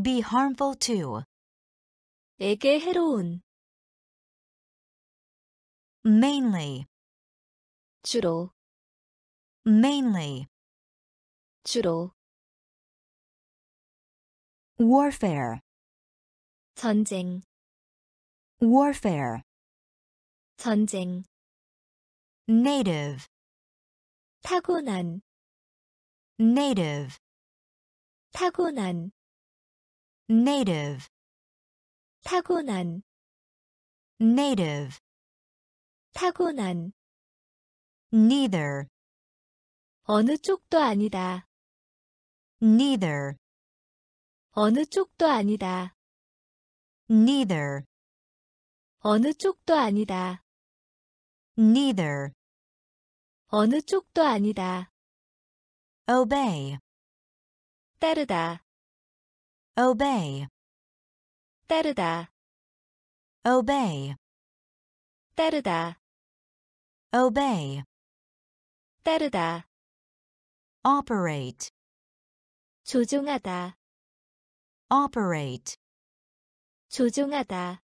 be harmful to, 에게 해로운, mainly, 주로, mainly, 주로, warfare, 전쟁, warfare, 전쟁, native, 타고난, native, 타고난, native, 타고난, native, 타고난, neither, 어느 쪽도 아니다, neither, 어느 쪽도 아니다, neither, 어느 쪽도 아니다, neither, 어느 쪽도 아니다, obey, 따르다, obey, 따르다, obey, 따르다, obey, 따르다, operate, 조종하다, operate, 조종하다,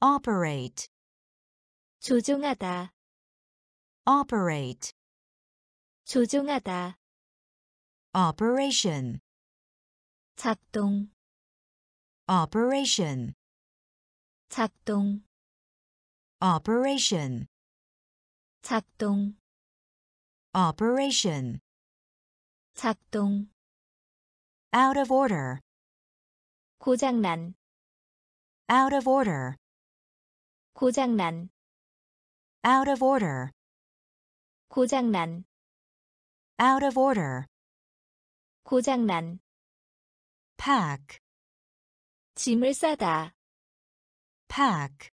operate, 조종하다, operate, 조종하다, operation, 작동, operation, 작동, operation, 작동, operation, 작동, out of order, 고장난, out of order, 고장난, out of order, 고장난, out of order, 고장난, pack, 짐을 싸다, pack,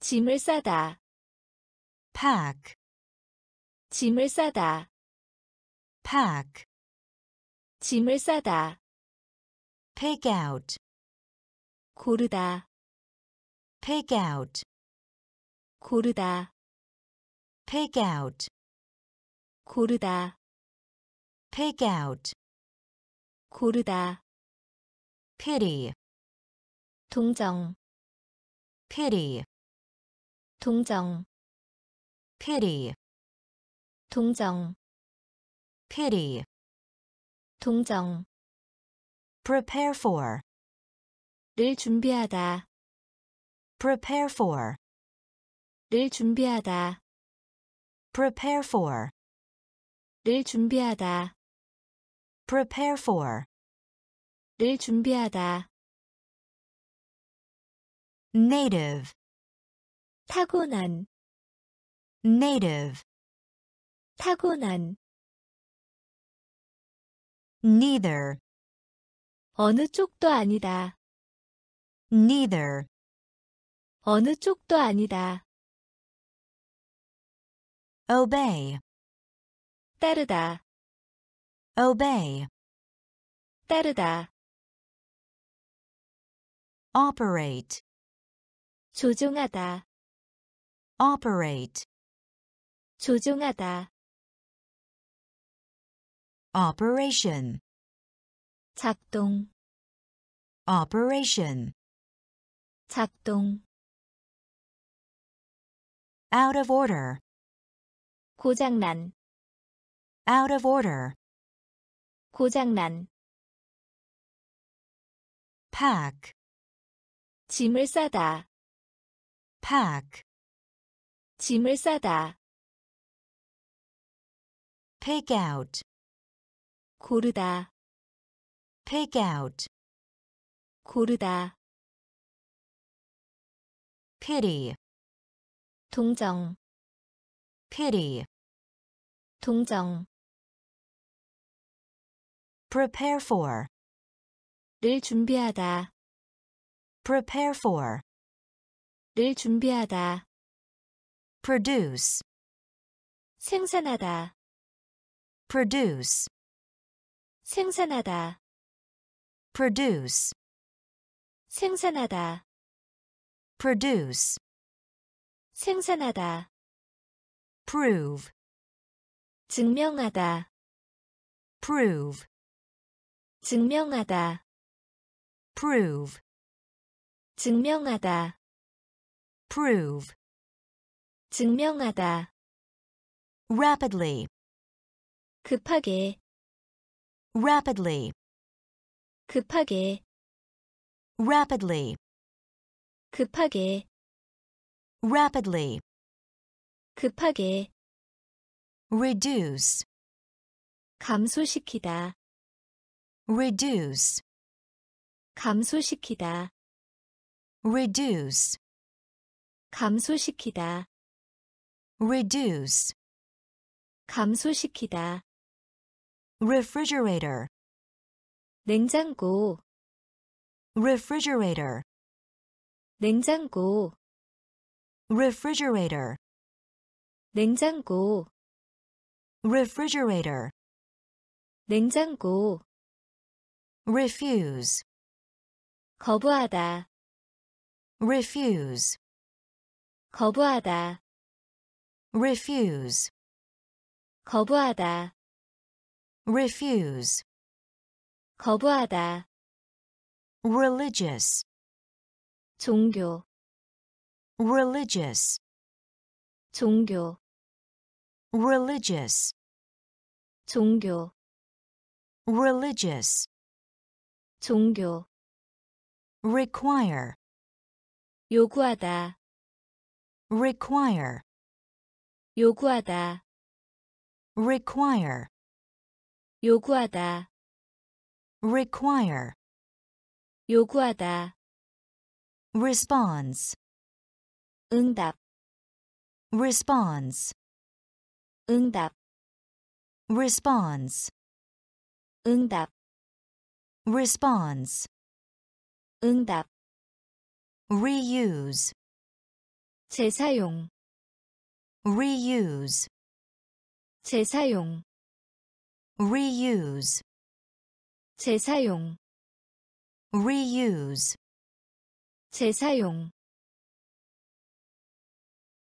짐을 싸다, pack, 짐을 싸다, pack, 짐을 싸다, pick out, 고르다, pick out, 고르다, pick out, 고르다, pick out, 고르다, pity, 동정, pity, 동정, pity, 동정, pity, 동정, prepare for, 를 준비하다, prepare for, 를 준비하다, prepare for, 를 준비하다, prepare for, 를 준비하다, native, 타고난, native, 타고난, neither, 어느 쪽도 아니다, neither, 어느 쪽도 아니다, obey, 따르다, obey, 따르다, operate, 조종하다, operate, 조종하다, operation, 작동, operation, 작동, out of order, 고장난, out of order, 고장난, pack, 짐을 싸다, pack, 짐을 싸다, pick out, 고르다, pick out, 고르다, pity, 동정, pity, 동정, prepare for, 를 준비하다, prepare for, 를 준비하다, produce, 생산하다, produce, 생산하다, produce, 생산하다, produce, 생산하다, prove, 증명하다, prove, 증명하다, prove, 증명하다, prove, 증명하다, rapidly, 급하게, rapidly, 급하게, rapidly, 급하게, rapidly, 급하게, reduce, 감소시키다, reduce, 감소시키다, reduce, 감소시키다, reduce, 감소시키다, refrigerator, 냉장고, refrigerator, 냉장고, refrigerator, 냉장고, refrigerator, 냉장고, refuse, 거부하다, refuse, 거부하다, refuse, 거부하다, refuse, 거부하다, religious, 종교, religious, 종교, religious, 종교, religious, 종교, require, 요구하다, require, 요구하다, require, 요구하다, require, 요구하다, response, 응답, response, 응답, response, 응답, response, 응답, reuse, 재사용, reuse, 재사용, reuse, 재사용, reuse, 재사용,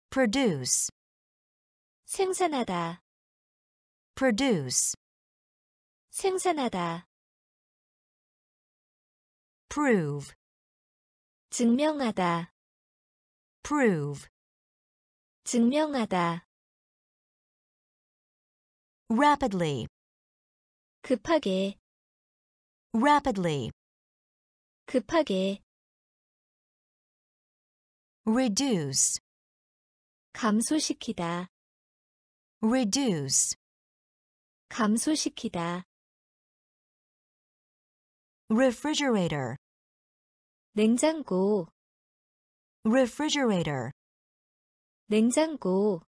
produce, 생산하다, produce, 생산하다, prove, 증명하다, prove, 증명하다, rapidly, 급하게, rapidly, 급하게, reduce, 감소시키다, reduce, 감소시키다, refrigerator, 냉장고, refrigerator, 냉장고,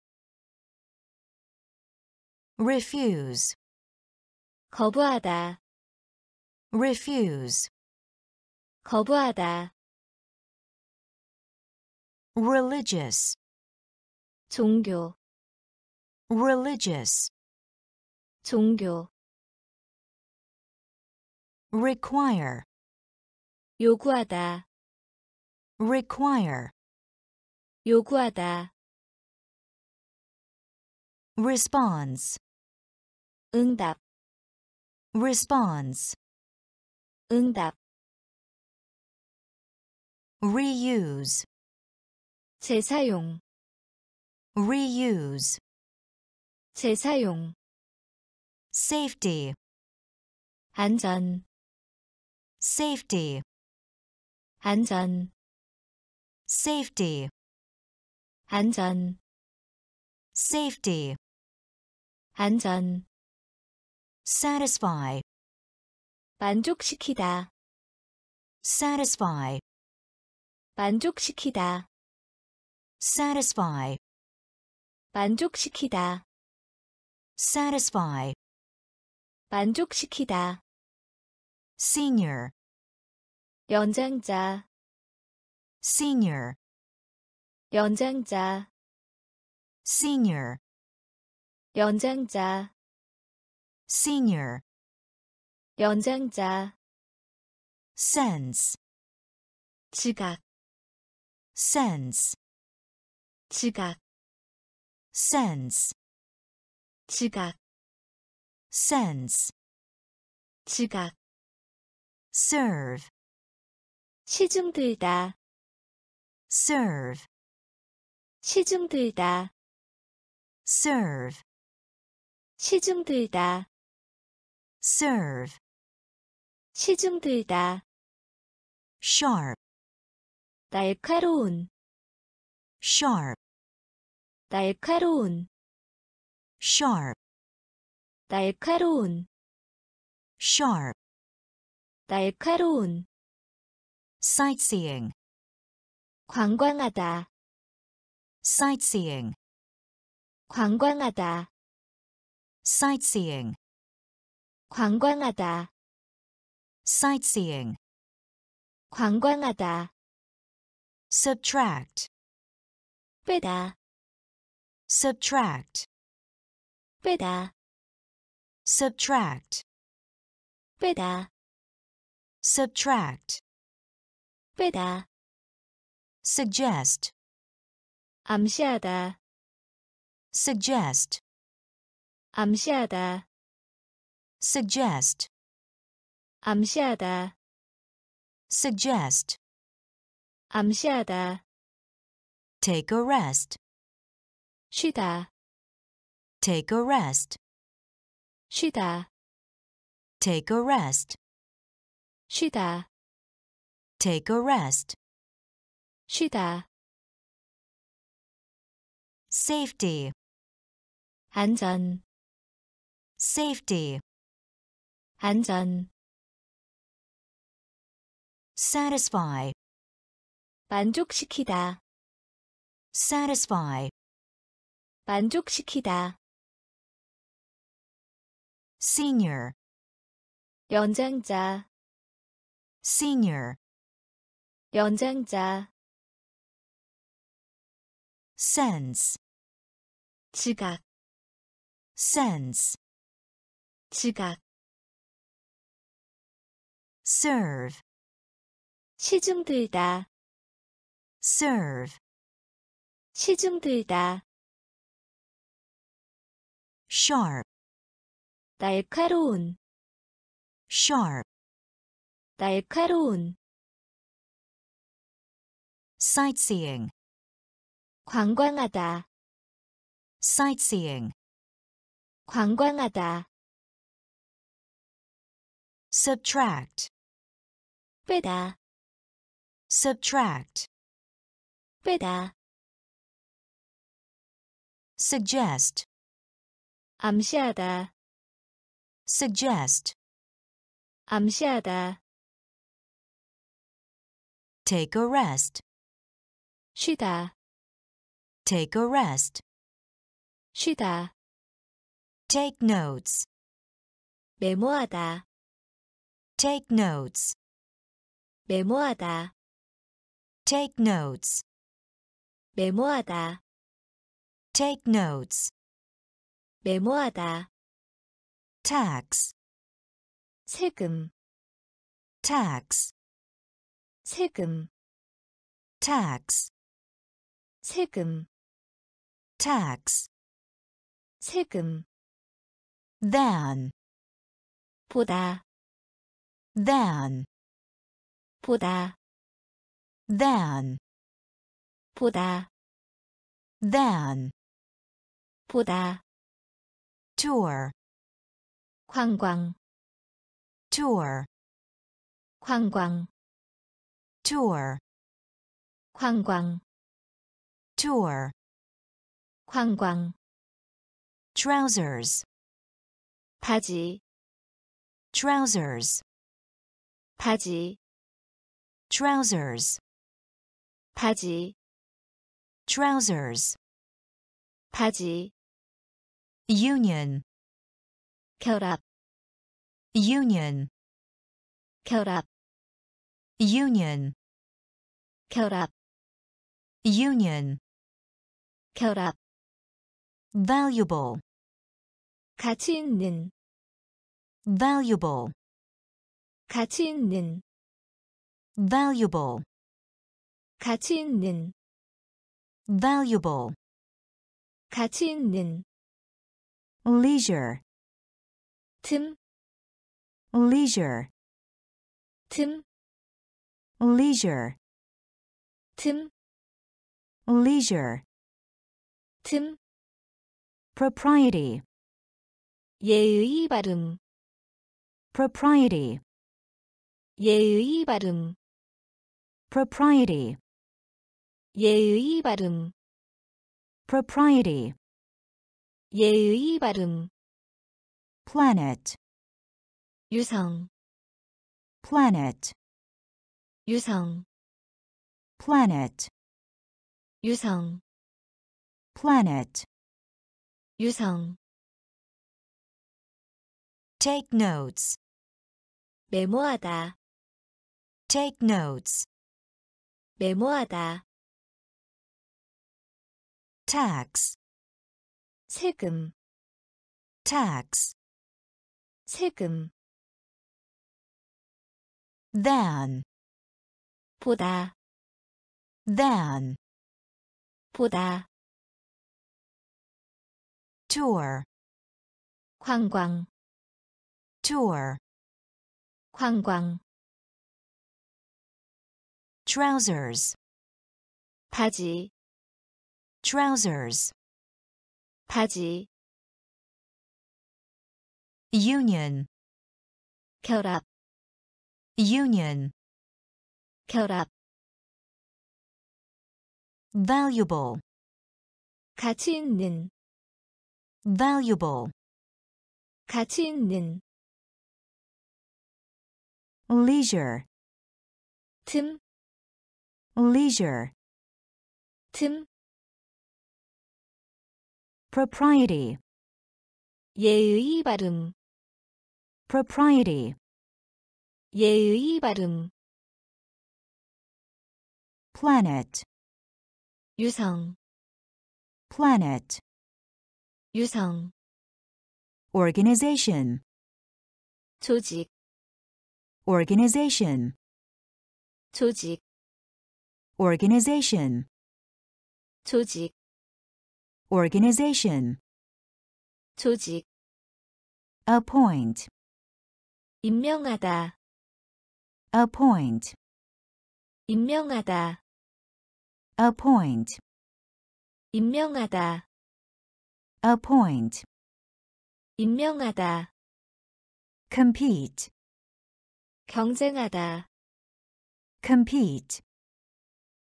refuse, 거부하다, refuse, 거부하다, religious, 종교, religious, 종교, require, 요구하다, require, 요구하다, response, 응답, response, 응답, reuse, 재사용, reuse, 재사용, safety, 안전, safety, 안전, Safety, 안전, safety, 안전, satisfy, 만족시키다, satisfy, 만족시키다, satisfy, 만족시키다, satisfy, 만족시키다, senior, 연장자, senior, 연장자, senior, 연장자, senior, 연장자, sense, 지각, sense, 지각, sense, 지각, sense, 지각, serve, 시중 들다, serve, 시중 들다, serve, 시중 들다, serve, 시중 들다, sharp, 날카로운, sharp, 날카로운, sharp, 날카로운, sharp, 날카로운, sightseeing, 관광하다, sightseeing, 관광하다, sightseeing, 관광하다, sightseeing, 관광하다, subtract, 빼다, subtract, 빼다, subtract, 빼다, subtract, 빼다, suggest, 암시하다, suggest, 암시하다, suggest, 암시하다, suggest, 암시하다, take a rest, 쉬다, take a rest, 쉬다, take a rest, 쉬다, take a rest, 쉬다, safety, 안전, safety, 안전, satisfy, 만족시키다, satisfy, 만족시키다, senior, 연장자, senior, 연장자, sense, 지각, sense, 지각, serve, 시중 들다, serve, 시중 들다, sharp, 날카로운, sharp, 날카로운, sightseeing, 관광하다, sightseeing, 관광하다, subtract, 빼다, subtract, 빼다, suggest, 암시하다, suggest, 암시하다, take a rest, 쉬다, take a rest, 쉬다, take notes, 메모하다, take notes, 메모하다, take notes, 메모하다, take notes, 메모하다, tax, 세금, tax, 세금, tax, 세금, tax, 세금, than, 보다, than, 보다, than, 보다, than, 보다, tour, 관광, tour, 관광, tour, 관광, tour, 관광, trousers, 바지, trousers, 바지, trousers, 바지, trousers, 바지, union, 결합, union, 결합, union, 결합, union, 결합, valuable, 가치 있는, valuable, 가치 있는, valuable, 가치 있는, valuable, 가치 있는, leisure, 틈, leisure, 틈, leisure, 틈, leisure, 틈, propriety, 예의 발음, propriety, 예의 발음, propriety, 예의 발음, propriety, 예의 발음, planet, 유성, planet, 유성, planet, 유성, planet, 유성, take notes, 메모하다, take notes, 메모하다, tax, 세금, tax, 세금, than, 보다, than, 보다, tour, 관광, tour, 관광, trousers, 바지, trousers, 바지, union, 결합, union, 결합, valuable, 가치 있는, valuable, 가치 있는, leisure, 틈, leisure, 틈, propriety, 예의 발음, propriety, 예의 발음, planet, 유성, planet, 유성, organization, 조직, organization, 조직, organization, 조직, organization, 조직, appoint, 임명하다, appoint, 임명하다, appoint, 임명하다, appoint, 임명하다, compete, 경쟁하다, compete,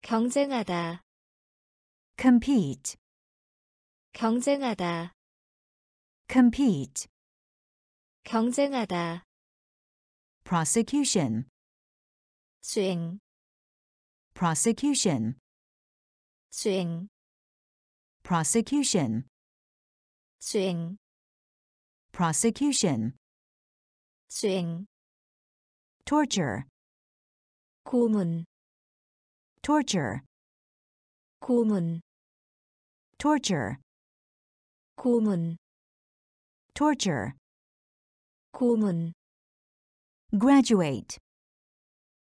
경쟁하다, compete, 경쟁하다, compete, 경쟁하다, prosecution, 수행, prosecution, 수행, prosecution, 수행, prosecution, 수행, torture, 고문, torture, 고문, torture, 고문, torture, 고문, graduate,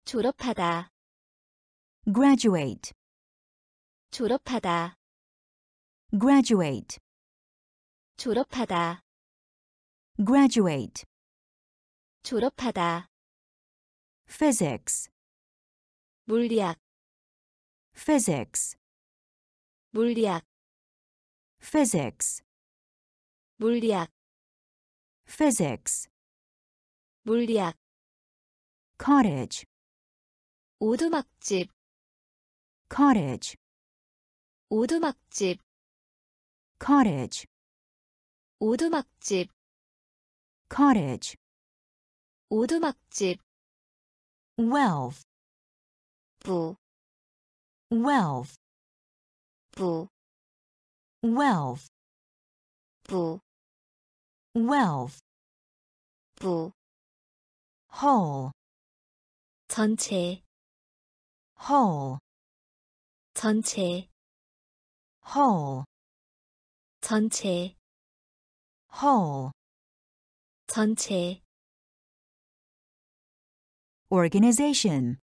졸업하다, graduate, 졸업하다, graduate, 졸업하다, graduate, 졸업하다, physics, 물리학, physics, 물리학, physics, 물리학, physics, 물리학, cottage, 오두막집, cottage, 오두막집, cottage, 오두막집, cottage, 오두막집, wealth, 부, wealth, 부, wealth, 부, wealth, 부, whole, 전체, whole, 전체, whole, 전체, whole, 전체, organization,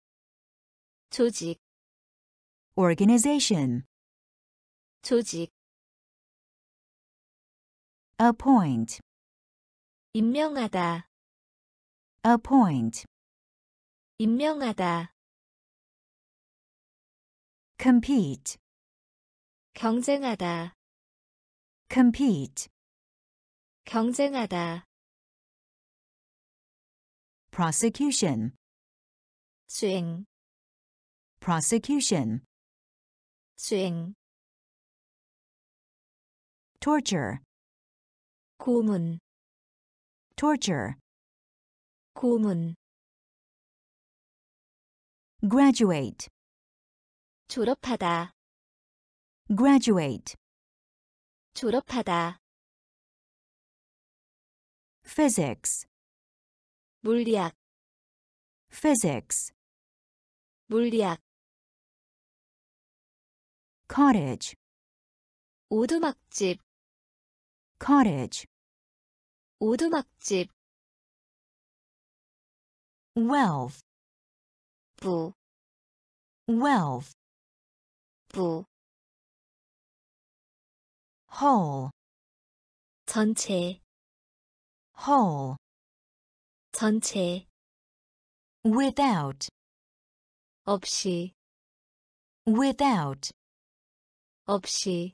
조직, organization, 조직, appoint, 임명하다, appoint, 임명하다, compete, 경쟁하다, compete, 경쟁하다, prosecution, 수행, prosecution, 수행, torture, 고문, torture, 고문, graduate, 졸업하다, graduate, 졸업하다, physics, 물리학, physics, 물리학, cottage, 오두막집, cottage, 오두막집, wealth, 부, wealth, 부, whole, 전체, whole, 전체, without, 없이, without, 없이,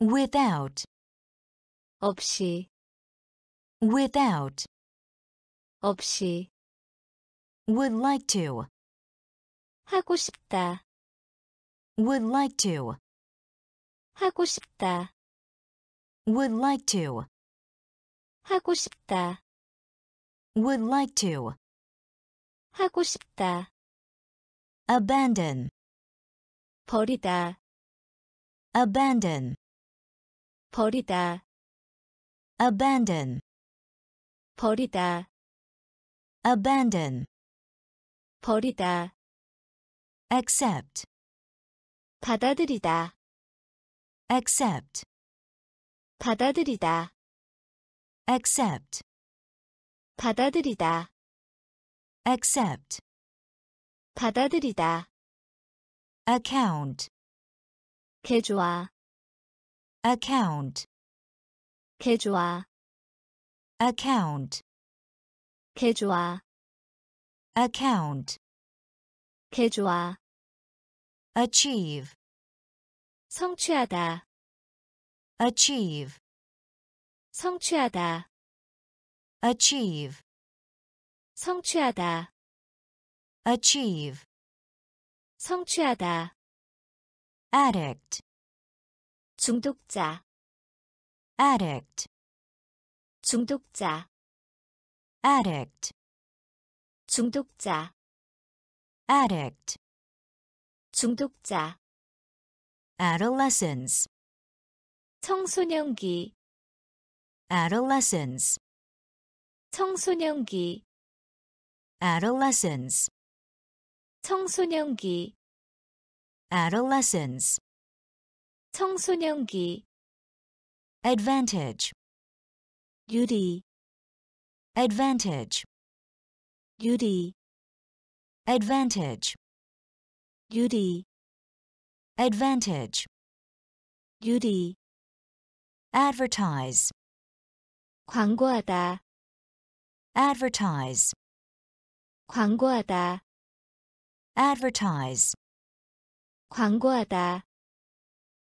without, 없이, without, 없이, would like to, 하고 싶다, would like to, 하고 싶다, would like to, 하고 싶다, would like to, 하고 싶다, abandon, 버리다, abandon, 버리다, abandon, 버리다, abandon, 버리다, accept, 받아들이다, accept, 받아들이다, accept, 받아들이다, accept, 받아들이다, account, 개조화, account, 개조화, account, 개조화, account, 개조화, achieve, 성취하다, achieve, 성취하다, achieve, 성취하다, achieve, 성취하다, addict, 중독자, addict, 중독자, addict, 중독자, addict, 중독자, adolescence, 청소년기, adolescence, 청소년기, adolescence, 청소년기, adolescence, 청소년기, advantage, 유리, advantage, 유리, advantage, 유리, advantage, 유리, advertise, 광고하다, advertise, 광고하다, advertise, 광고하다,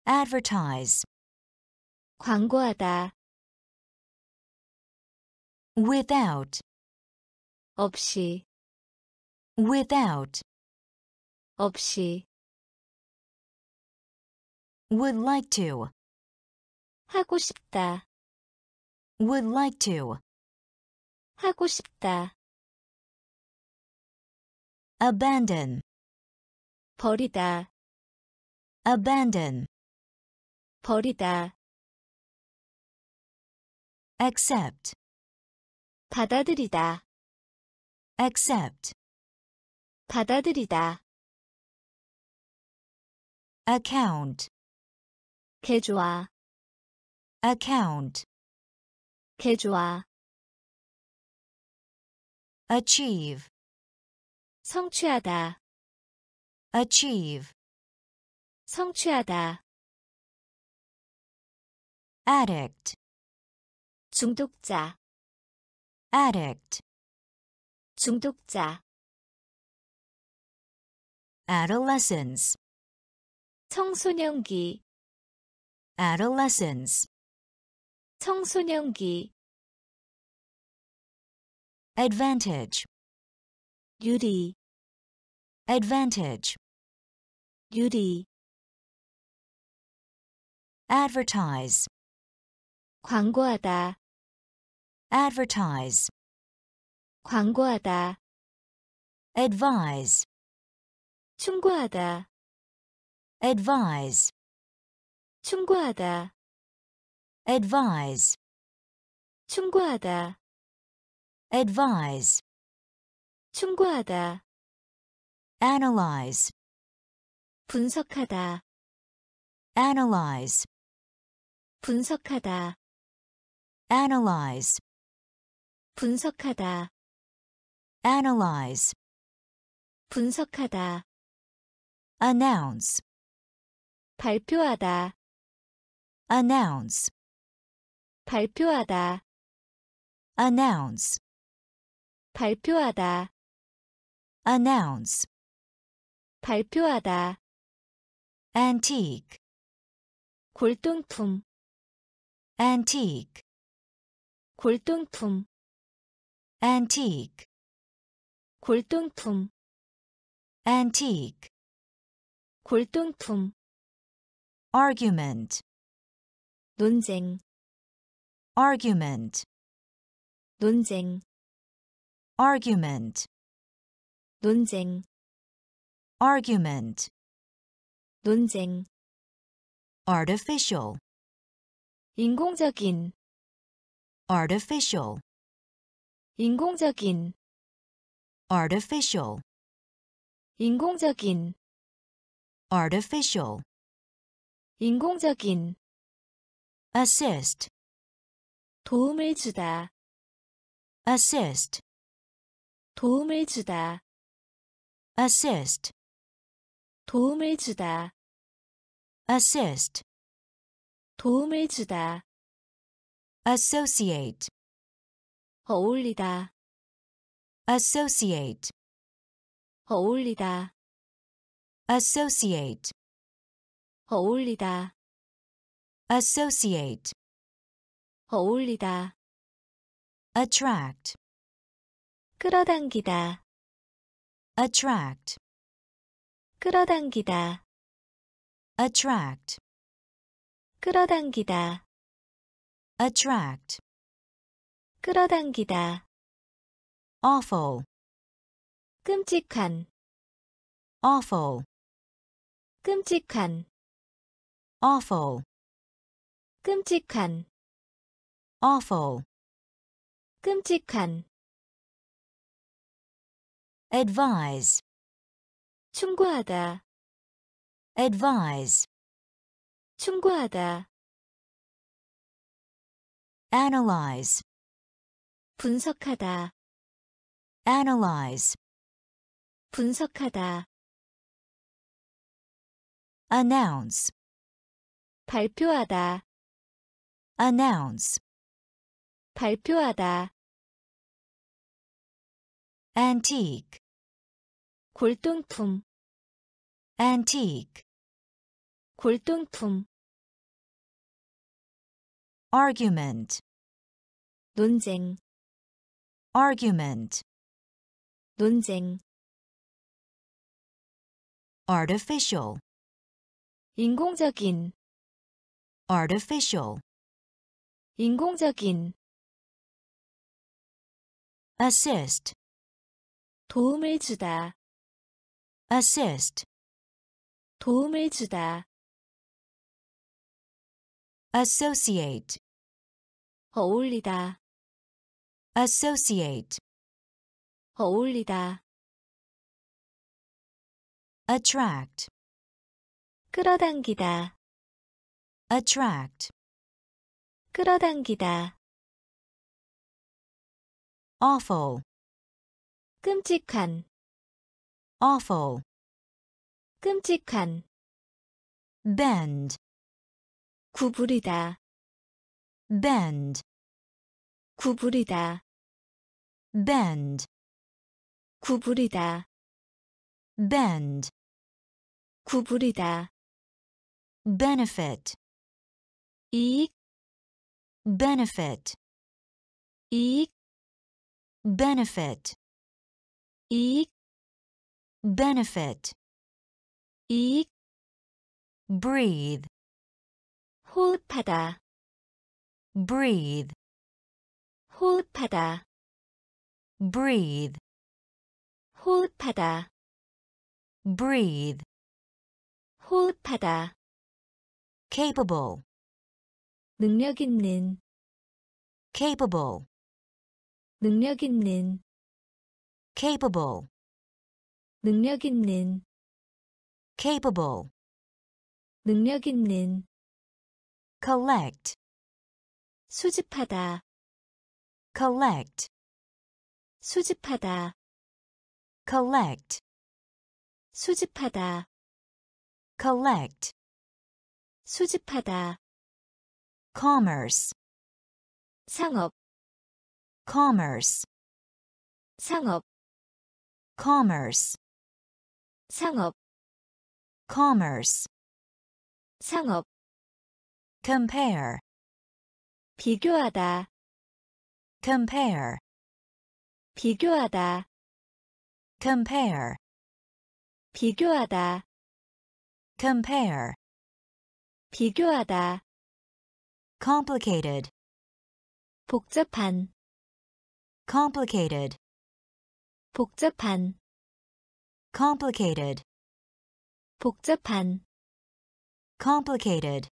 advertise, 광고하다, without, 없이, without, 없이, would like to, 하고 싶다, would like to, 하고 싶다, abandon, 버리다, abandon, 버리다, accept, 받아들이다, accept, 받아들이다, account, 개조화, account, 개조화, achieve, 성취하다, achieve, 성취하다, addict, 중독자, addict, 중독자, adolescence, 청소년기, adolescence, 청소년기, advantage, 유리, advantage, 유리, advertise, 광고하다, advertise, 광고하다, advise, 충고하다, advise, 충고하다, advise, 충고하다, advise, 충고하다, analyze, 분석하다, analyze, 분석하다, analyze, 분석하다, analyze, 분석하다, announce, 발표하다, announce, 발표하다, announce, 발표하다, announce, 발표하다, antique, 골동품, antique, 골동품, antique, 골동품, antique, 골동품, argument, 논쟁, argument, 논쟁, argument, 논쟁, argument, 논쟁, artificial, 인공적인, artificial, 인공적인, artificial, 인공적인, artificial, 인공적인, assist, 도움을 주다, assist, 도움을 주다, assist, 도움을 주다, assist, 도움을 주다, associate, 어울리다, associate, 어울리다, associate, 어울리다, associate, 어울리다, attract, 끌어당기다, attract, 끌어당기다, attract, 끌어당기다, attract, 끌어당기다, awful, 끔찍한, awful, 끔찍한, awful, 끔찍한, awful, 끔찍한, advise, 충고하다, advise, 충고하다, analyze, 분석하다, analyze, 분석하다, announce, 발표하다, announce, 발표하다, antique, 골동품, antique, 골동품, argument, 논쟁, argument, 논쟁, artificial, 인공적인, artificial, 인공적인, assist, 도움을 주다, assist, 도움을 주다, associate, 어울리다, associate, 어울리다, attract, 끌어당기다, attract, 끌어당기다, awful, 끔찍한, awful, 끔찍한, bend, 구부리다, bend, 구부리다, bend, 구부리다, bend, 구부리다, benefit, 이익, benefit, 이익, benefit, 이익, benefit, 이익, breathe, 호흡하다, breathe, 호흡하다, breathe, 호흡하다, breathe, 호흡하다, capable, 능력 있는, capable, 능력 있는, capable, 능력 있는, capable, 능력 있는, collect, 수집하다, collect, 수집하다, collect, 수집하다, collect, 수집하다, commerce, 상업, commerce, 상업, commerce, 상업, commerce, 상업, compare, 비교하다, compare, 비교하다, compare, 비교하다, compare, 비교하다, complicated, 복잡한, complicated, 복잡한, complicated, 복잡한, complicated,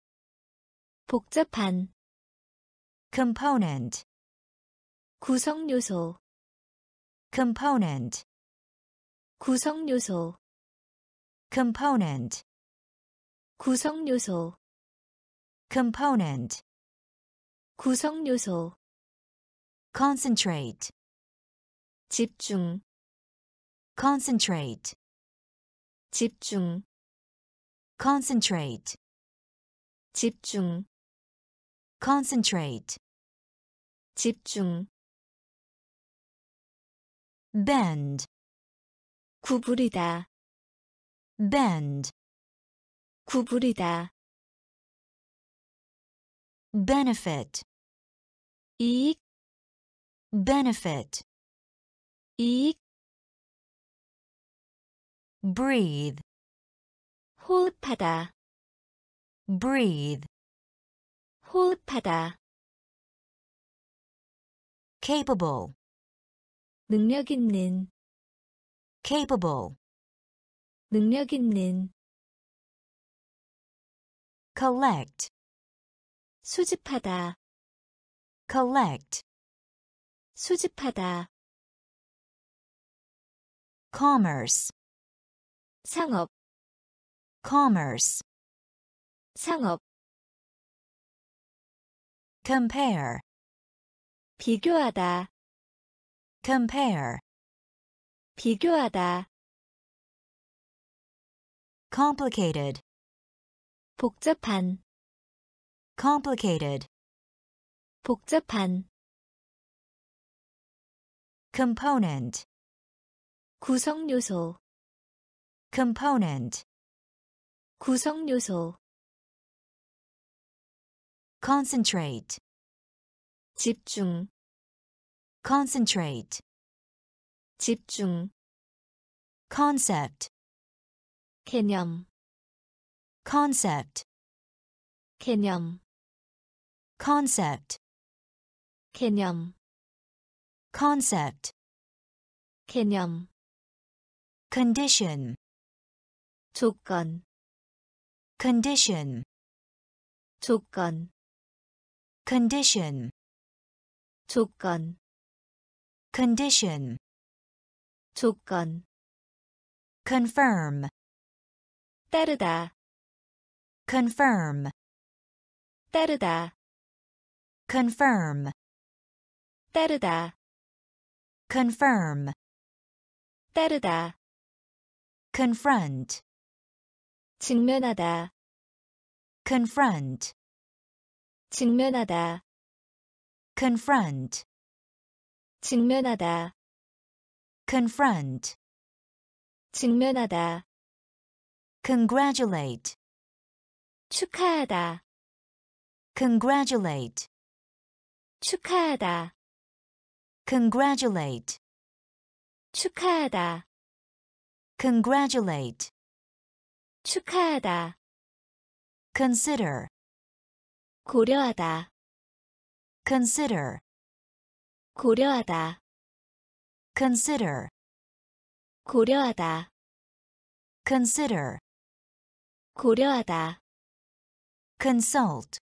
복잡한, component, 구성 요소, component, 구성 요소, component, 구성 요소, component, 구성 요소, concentrate, 집중, concentrate, 집중, concentrate, 집중, concentrate, 집중, bend, 구부리다, bend, 구부리다, benefit, 이익, benefit, 이익, breathe, 호흡하다, breathe, 호흡하다, capable, 능력 있는, capable, 능력 있는, collect, 수집하다, collect, 수집하다, commerce, 상업, commerce, 상업, compare, 비교하다, compare, 비교하다, complicated, 복잡한, complicated, 복잡한, component, 구성 요소, component, 구성 요소, concentrate, 집중, concentrate, 집중, concept, 개념, concept, 개념, concept, 개념, concept, 개념, condition, 조건, condition, 조건, condition, 조건, condition, 조건, confirm, 따르다, confirm, 따르다, confirm, 따르다, confirm, 따르다, confront, 직면하다, confront, 직면하다, confront, 직면하다, confront, 직면하다, congratulate, 축하하다, congratulate, 축하하다, congratulate, 축하하다, congratulate, 축하하다, consider, 고려하다, consider, 고려하다, consider, 고려하다, consider, 고려하다, consult,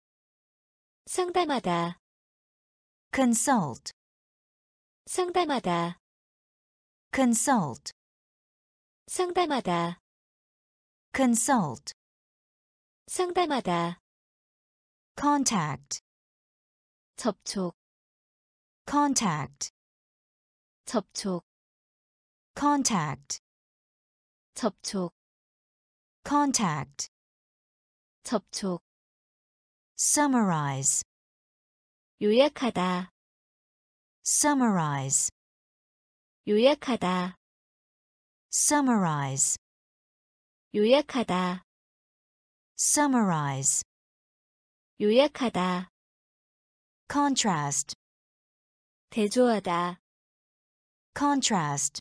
상담하다, consult, 상담하다, consult, 상담하다, consult, 상담하다, contact, 접촉, contact, 접촉, contact, 접촉, contact, 접촉, summarize, 요약하다, summarize, 요약하다, summarize, 요약하다, summarize, 요약하다, contrast, 대조하다, contrast,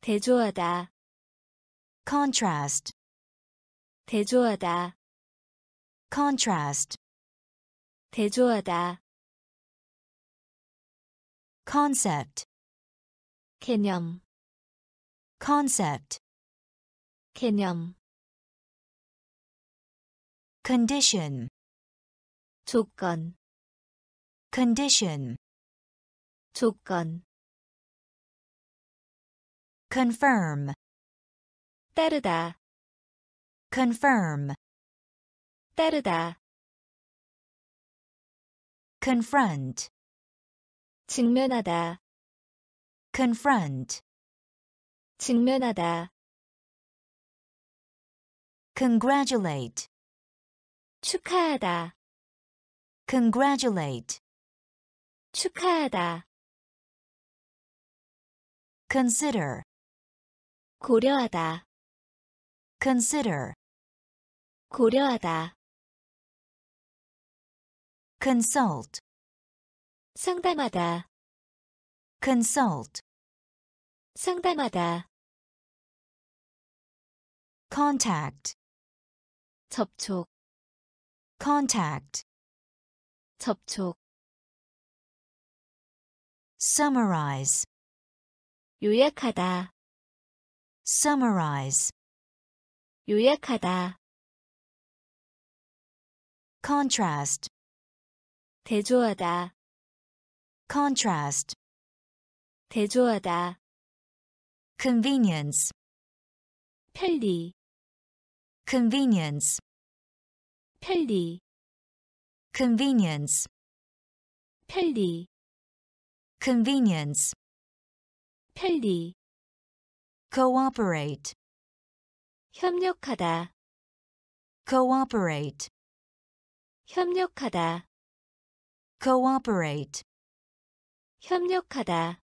대조하다, contrast, 대조하다, contrast, 대조하다, concept, 개념, concept, 개념, condition, 조건, condition, 조건, confirm, 따르다, confirm, 따르다, confront, 직면하다, confront, 직면하다, congratulate, 축하하다, congratulate, 축하하다, consider, 고려하다, consider, 고려하다, consult, 상담하다, consult, 상담하다, contact, 접촉, contact, 접촉, summarize, 요약하다, summarize, 요약하다, contrast, 대조하다, contrast, 대조하다, convenience, 편리, convenience, 편리, convenience, 편리, convenience, 편리, cooperate, 협력하다, cooperate, 협력하다, cooperate, 협력하다,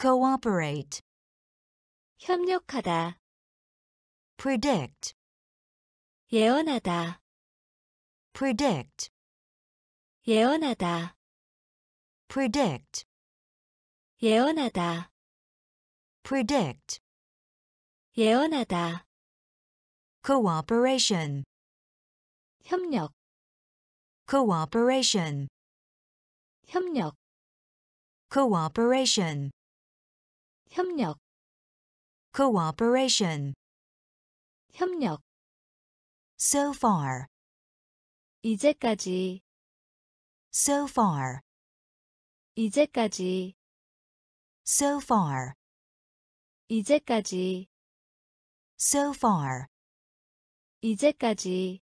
cooperate, 협력하다, predict, 예언하다, predict, 예언하다, predict, 예언하다, predict, 예언하다, cooperation, 협력, cooperation, 협력, cooperation, 협력, cooperation, 협력, so far, 이제까지, so far, 이제까지, so far, 이제까지, so far, 이제까지,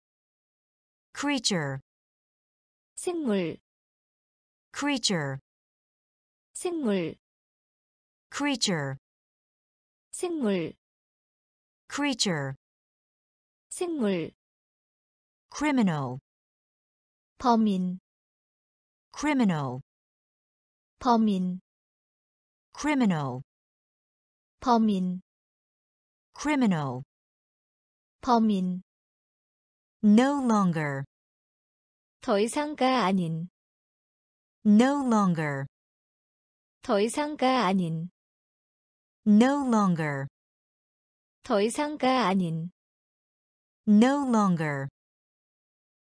creature, 생물, creature, 생물, creature, 생물, creature, 생물, criminal, 범인, criminal, 범인, criminal, 범인, criminal, 범인, no longer, 더 이상가 아닌, no longer, 더 이상가 아닌, no longer, 더 이상가 아닌, no longer,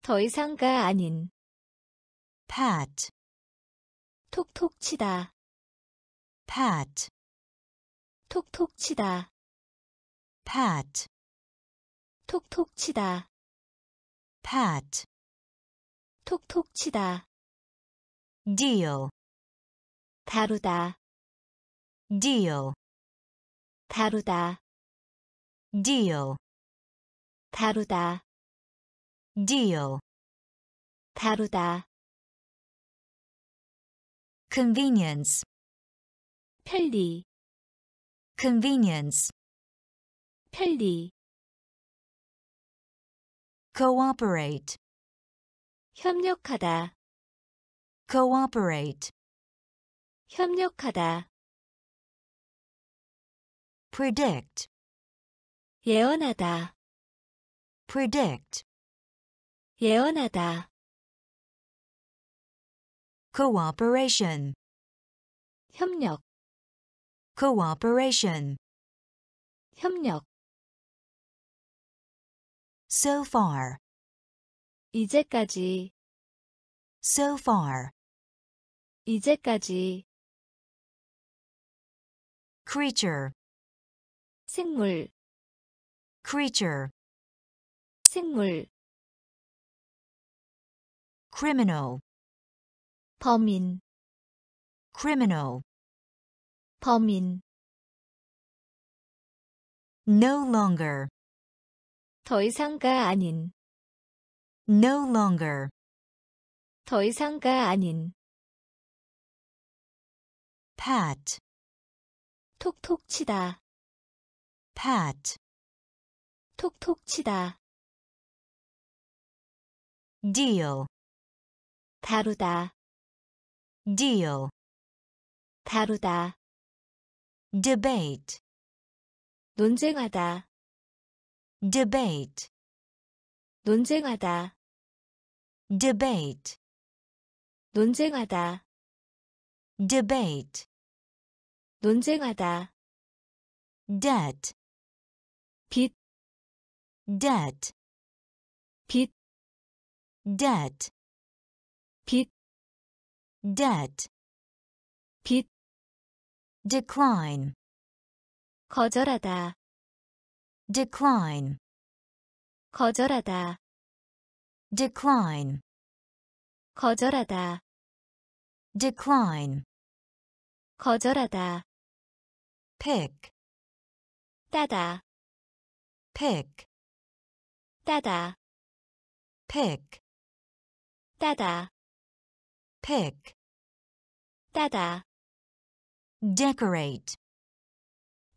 더 이상가 아닌, pat, 톡톡 치다, pat, 톡톡 치다, pat, 톡톡 치다, pat, 톡톡 치다, deal, 다루다, deal, 다루다, deal, 다루다, deal, 다루다, convenience, 편리, convenience, 편리, cooperate, 협력하다, cooperate, 협력하다, predict, 예언하다, predict, 예언하다, cooperation, 협력, cooperation, 협력, so far, 이제까지, so far, 이제까지, creature, 생물, creature, 생물, criminal, 범인, criminal, 범인, no longer, 더 이상가 아닌, no longer, 더 이상가 아닌, pat, 톡톡 치다, pat, 톡톡 치다, deal, 다루다, deal, 다루다, debate, 논쟁하다, debate, 논쟁하다, debate, 논쟁하다, debate, 논쟁하다, debt, 빚, debt, 빚, debt, 빚, debt, 빚, decline, 거절하다, decline, 거절하다, decline, 거절하다, decline, 거절하다, pick, 따다, pick, 따다, pick, 따다, pick, 따다, decorate,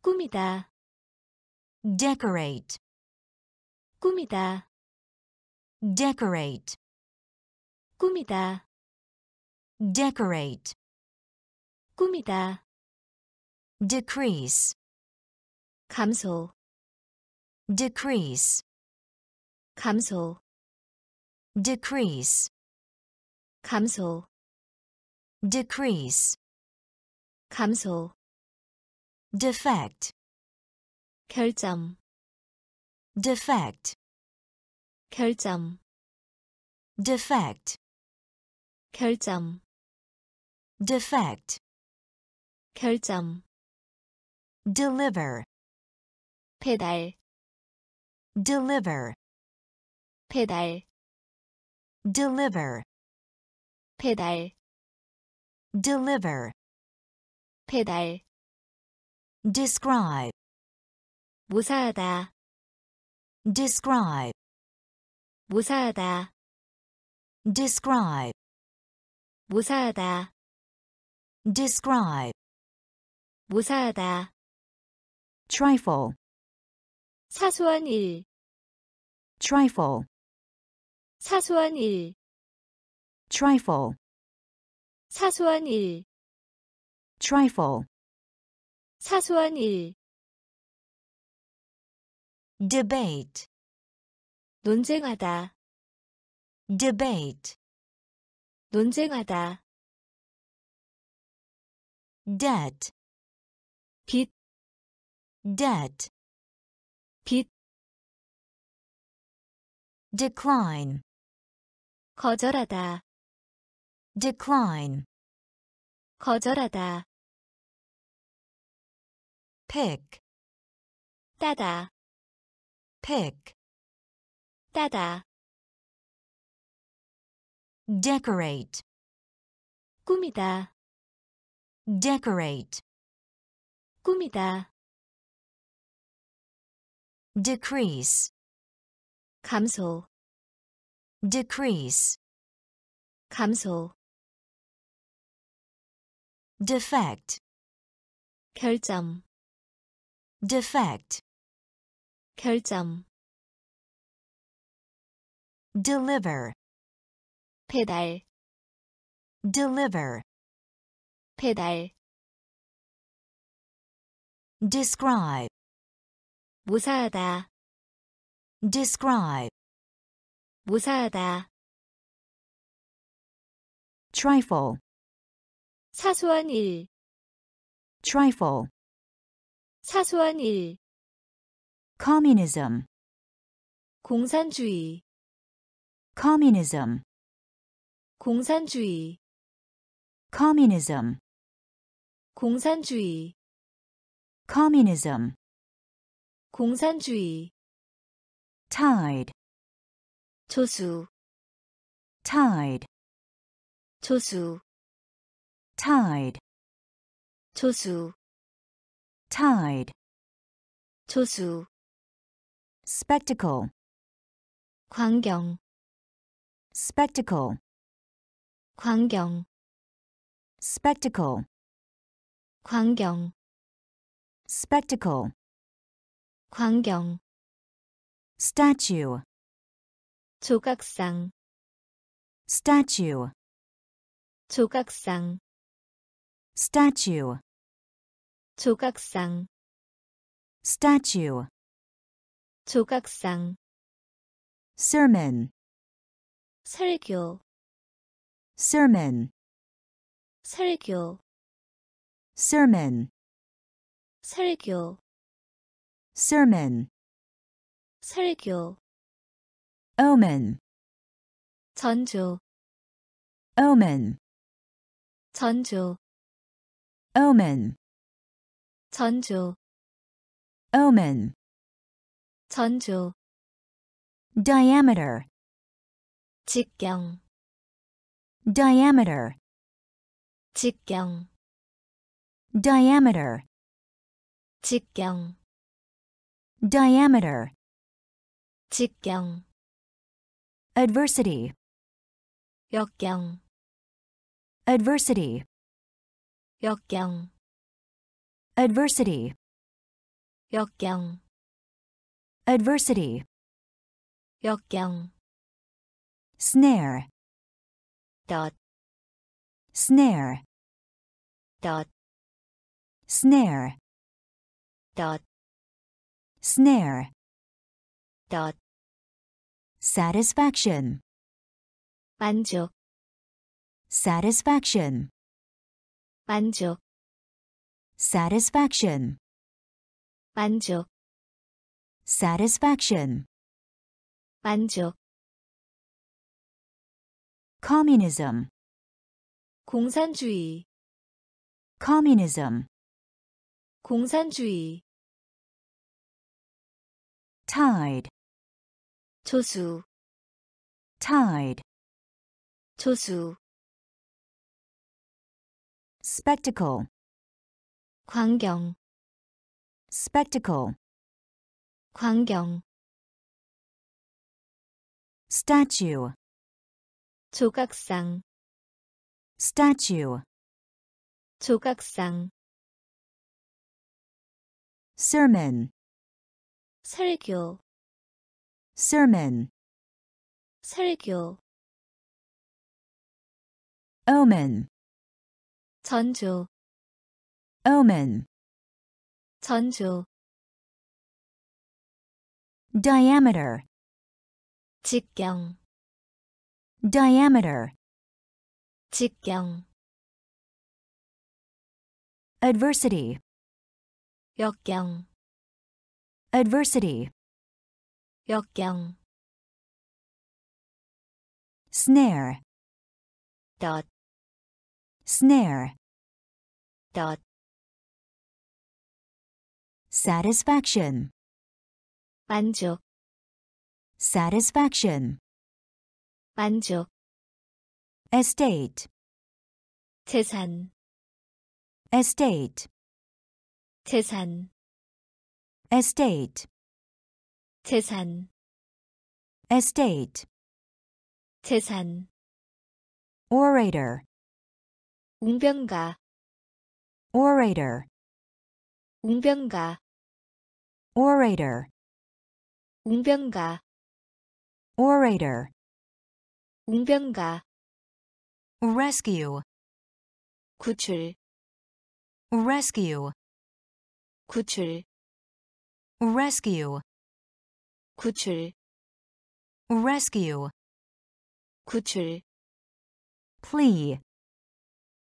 꾸미다, decorate, 꾸미다, decorate, 꾸미다, decorate, 꾸미다, decrease, 감소, decrease, 감소, decrease, 감소, decrease, 감소, defect, 결점, defect, 결점, defect, 결점, defect, 결점, deliver, 배달, deliver, 배달, deliver, 배달, deliver, 배달, describe, 무사하다, describe, 무사하다, describe, 무사하다, describe, 무사하다, trifle, 사소한 일, trifle, 사소한 일, trifle, 사소한 일, trifle, 사소한 일, debate, 논쟁하다, debate, 논쟁하다, debt, 빚, debt, 빚, decline, 거절하다, decline, 거절하다, pick, 따다, pick, 따다, decorate, 꾸미다, decorate, 꾸미다, decrease, 감소, decrease, 감소, defect, 결점, defect, 결점, deliver, 배달, deliver, 배달, describe, 무사하다, describe, 무사하다, trifle, 사소한 일, trifle, 사소한 일, communism, 공산주의, communism, 공산주의, communism, 공산주의, communism, 공산주의, tide, 조수, tide, 조수, tide, 조수, tide, 조수, spectacle, 광경, spectacle, 광경, spectacle, 광경, spectacle, 광경, statue, 조각상, statue, 조각상, statue, 조각상 statue, 조각상 sermon, 설교 sermon, 설교 sermon, 설교 sermon, 설교 omen, 전조 omen, 전조 omen, 전조 omen, 전조 diameter, 직경 diameter, 직경 diameter, 직경 diameter, 직경 adversity, 역경 adversity, 역경 adversity, 역경 adversity, 역경 snare, 덧 snare, 덧 snare, 덧 snare, 덧 satisfaction, 만족 satisfaction, 만족 satisfaction, 만족 satisfaction, 만족 communism, 공산주의 communism, 공산주의 tide, 조수 tide, 조수 spectacle, 광경 spectacle, 광경 statue, 조각상 statue, 조각상 sermon, 설교 sermon, 설교 omen, 전조 omen, 전조 diameter, 직경 diameter, 직경 adversity, 역경 adversity, 역경 snare, 덧 snare, 덧 satisfaction, 만족 satisfaction, 만족 estate, 재산 estate, 재산 estate, 재산 estate, 재산 orator, 웅변가 orator, 웅변가 orator, 웅변가 orator, 웅변가 rescue, 구출 rescue, 구출 rescue, 구출 rescue, 구출 plea,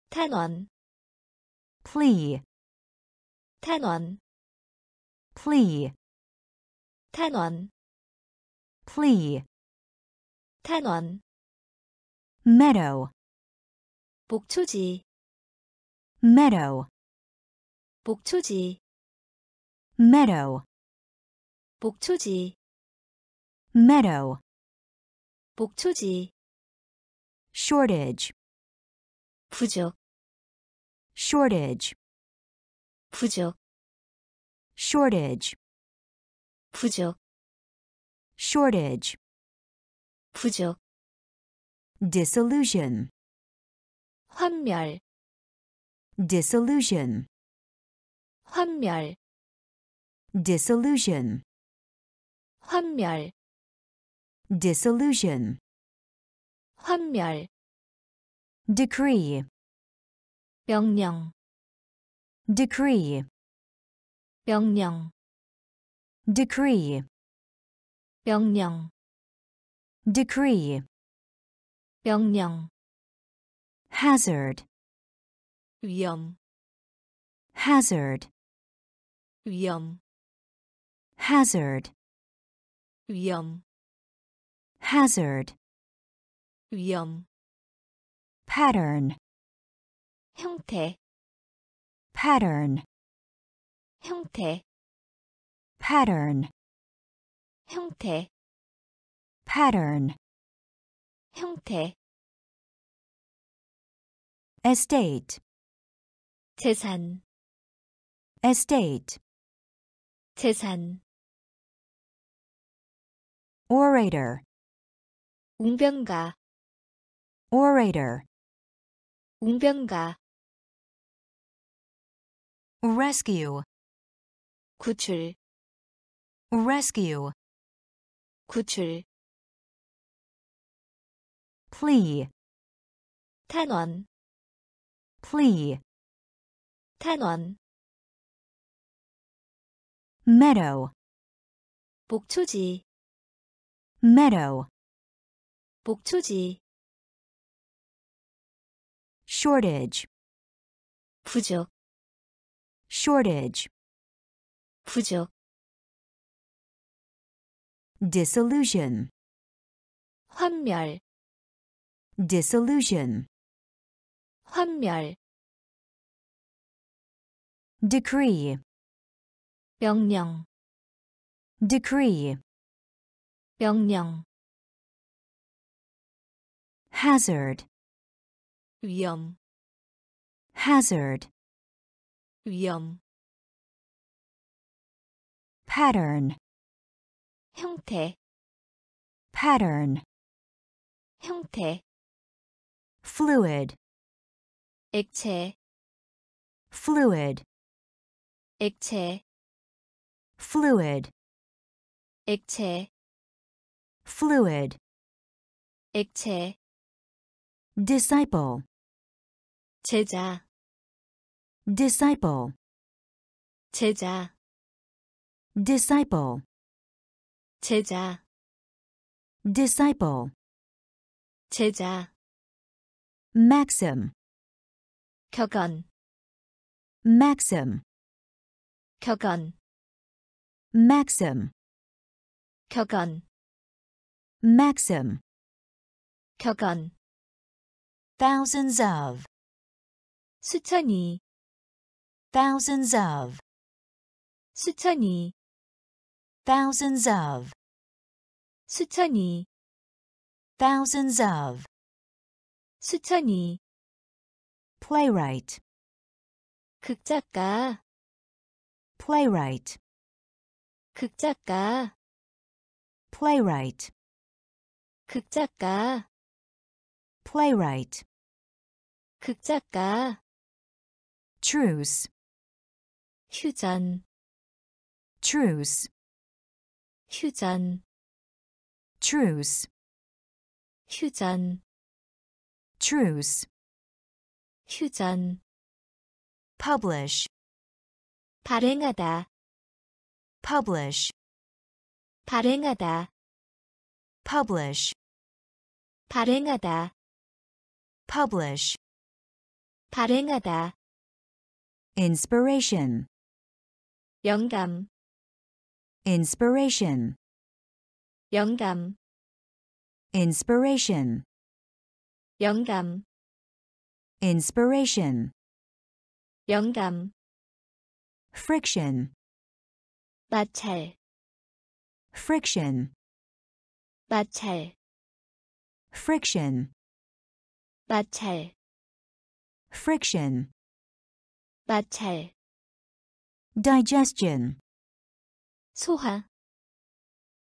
탄원 plea, 탄원 plea, 탄원 plea, 탄원 meadow, 목초지 meadow, 목초지 meadow, 목초지 meadow, 목초지 shortage, 부족 shortage, 부족 shortage, 부족 shortage, 부족 disillusion, 환멸 disillusion, 환멸 disillusion, 환멸 disillusion, 환멸 decree, 명령 decree, 명령, decree, 명령, decree, 명령, hazard, 위험, hazard, 위험, hazard, 위험, hazard, 위험, pattern, 형태, pattern, 형태, pattern, 형태, pattern, 형태, estate, 재산, estate, 재산, orator, 웅변가, orator, 웅변가, rescue, 구출, rescue, 구출, plea, 탄원, plea, 탄원, meadow, 목초지, meadow, 목초지, shortage, 부족, shortage, 부족, disillusion, 환멸, disillusion, 환멸, decree, 명령, decree, 명령, hazard, 위험, hazard, 위험, pattern, 형태, pattern, 형태, fluid, 액체, fluid, 액체, fluid, 액체, fluid, 액체, disciple, 제자, disciple, 제자, disciple, 제자, disciple, 제자, maxim, 격언, maxim, 격언, maxim, 격언, maxim, 격언, thousands of, 수천이, thousands of, 수천이, thousands of, 수천이, thousands of, 수천이, playwright, 극작가, playwright, 극작가, playwright, 극작가, playwright, 극작가, truce, 휴전, truce, 휴전, truce, 휴전, truce, 휴전, publish, 발행하다, publish, 발행하다, publish, 발행하다, publish, 발행하다, inspiration, 영감, inspiration, 영감, inspiration, 영감, inspiration, 영감, friction, 마찰, friction, 마찰, friction, 마찰, friction, 마찰, digestion, 소화,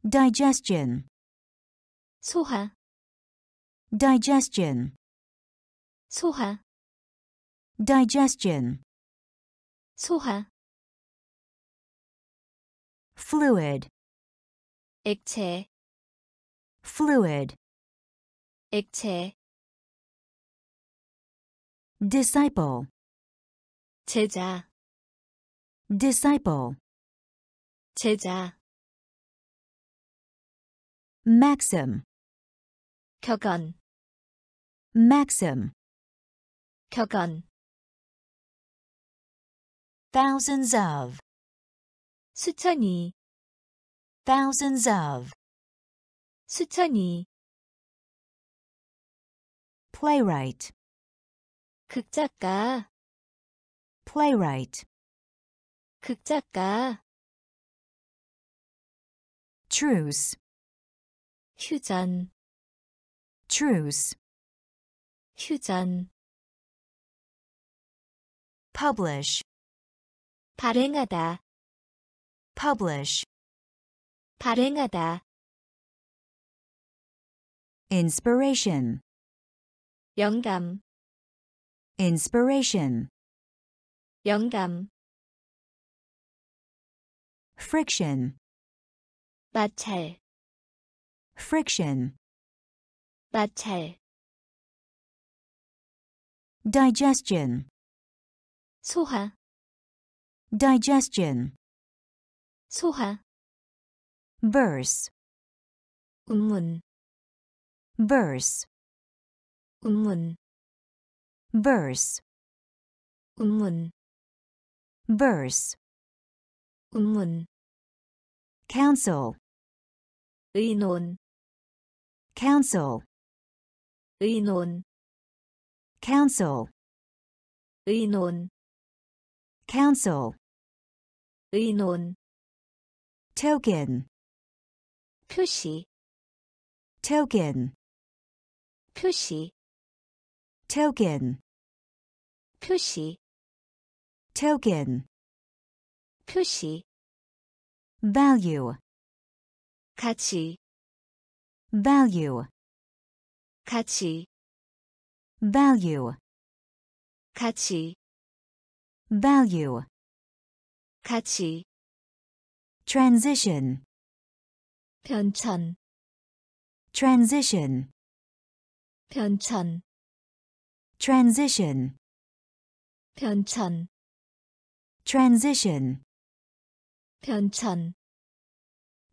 digestion, 소화, digestion, 소화, digestion, 소화, fluid, 액체, fluid, 액체, disciple, 제자, disciple, 제자, maxim, 격언, maxim, 격언, thousands of, 수천이, thousands of, 수천이, playwright, 극작가, playwright, 극작가, truce, 휴전, truce, 휴전, publish, 발행하다, publish, 발행하다, inspiration, 영감, inspiration, 영감, friction, 마찰, friction, 마찰, digestion, 소화, digestion, 소화, verse, 운문, verse, 운문, verse, 운문, verse, 운문, council, 의논, council, 의논, council, 의논, council, 의논, token, 표시, token, 표시, token, 표시, token, 표시, value, 가치, value, 가치, value, 가치, value, 가치, transition, 변천, transition, 변천, transition, 변천, transition, 변천,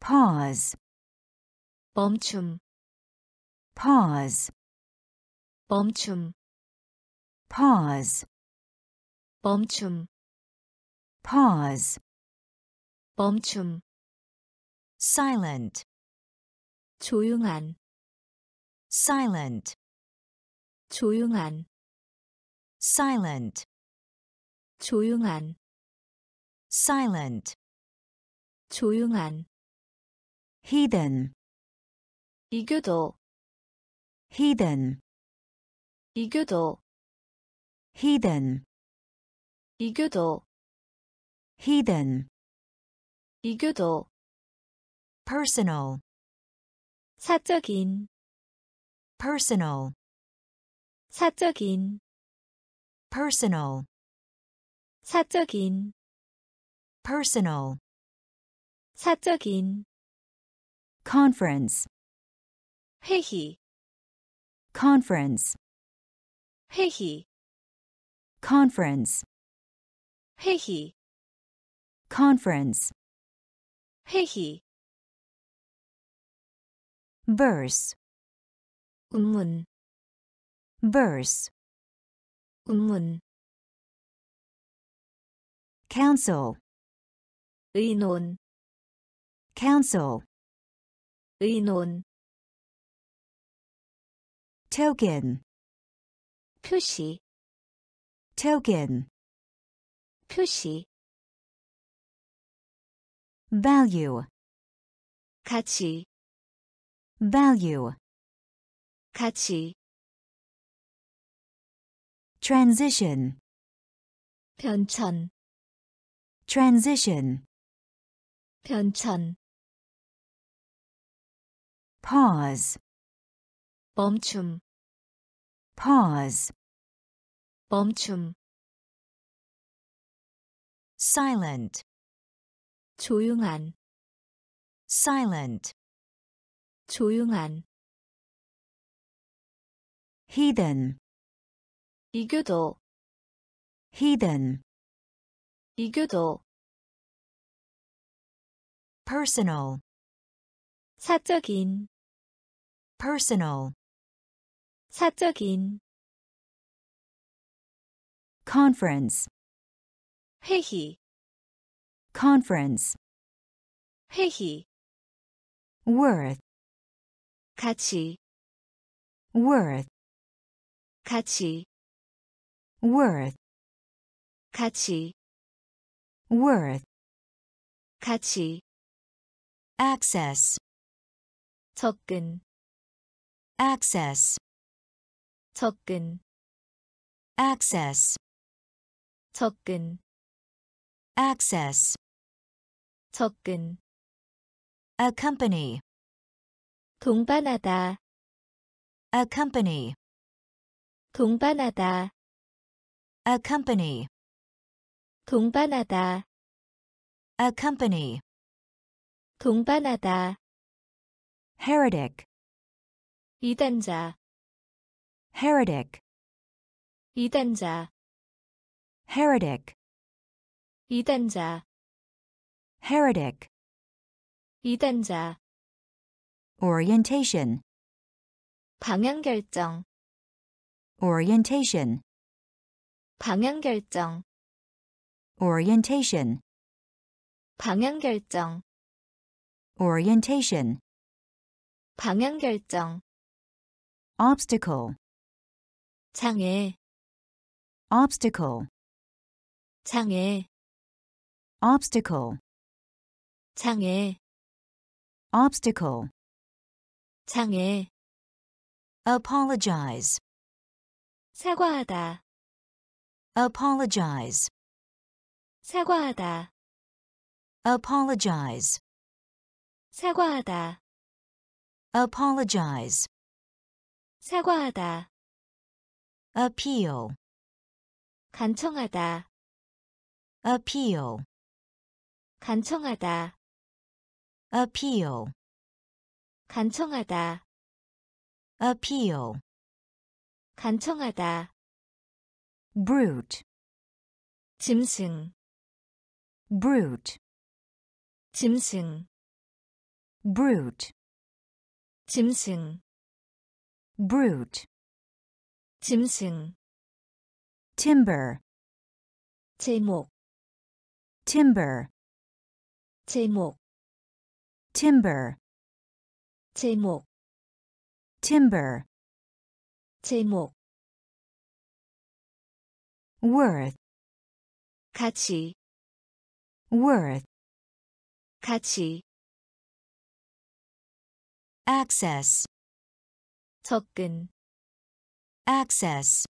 pause, 멈춤, pause, 멈춤, pause, 멈춤, pause, 멈춤, silent, 조용한, silent, 조용한, Silent, 조용한, silent, 조용한, heathen, 이교도, heathen, 이교도, heathen, 이교도, heathen, 이교도, personal, 사적인, personal, 사적인, personal, 사적인, personal, 사적인, conference, 회의, conference, 회의, conference, 회의, conference, 회의, verse, 운문, verse, 운문, council, 의논, council, 의논, token, 표시, token, 표시, value, 가치, value, 가치, transition, 변천, transition, 변천, pause, 멈춤, pause, 멈춤, silent, 조용한, silent, 조용한, heathen, 이교도, heathen, 이교도, personal, 사적인, personal, 사적인, conference, 회의, conference, 회의, worth, 가치, worth, 가치, worth, 가치, worth, 가치, access, 접근, access, 접근, access, 접근, access, 접근, accompany, 동반하다, accompany, 동반하다, accompany, 동반하다, accompany, 동반하다, heretic, 이단자, heretic, 이단자, heretic, 이단자, heretic, 이단자, orientation, 방향결정, orientation, 방향 결정, orientation, 방향 결정, orientation, 방향 결정, obstacle, 장애, obstacle, 장애, obstacle, 장애, obstacle, 장애, apologize, 사과하다, apologize, 사과하다, apologize, 사과하다, apologize, 사과하다, appeal, 간청하다, appeal, 간청하다, appeal, 간청하다, appeal, 간청하다, brute, 짐승, brute, 짐승, brute, 짐승, brute, 짐승, timber, 제목, timber, 제목, timber, 제목, timber, 제목, worth, 가치, worth, 가치, access, 접근, access,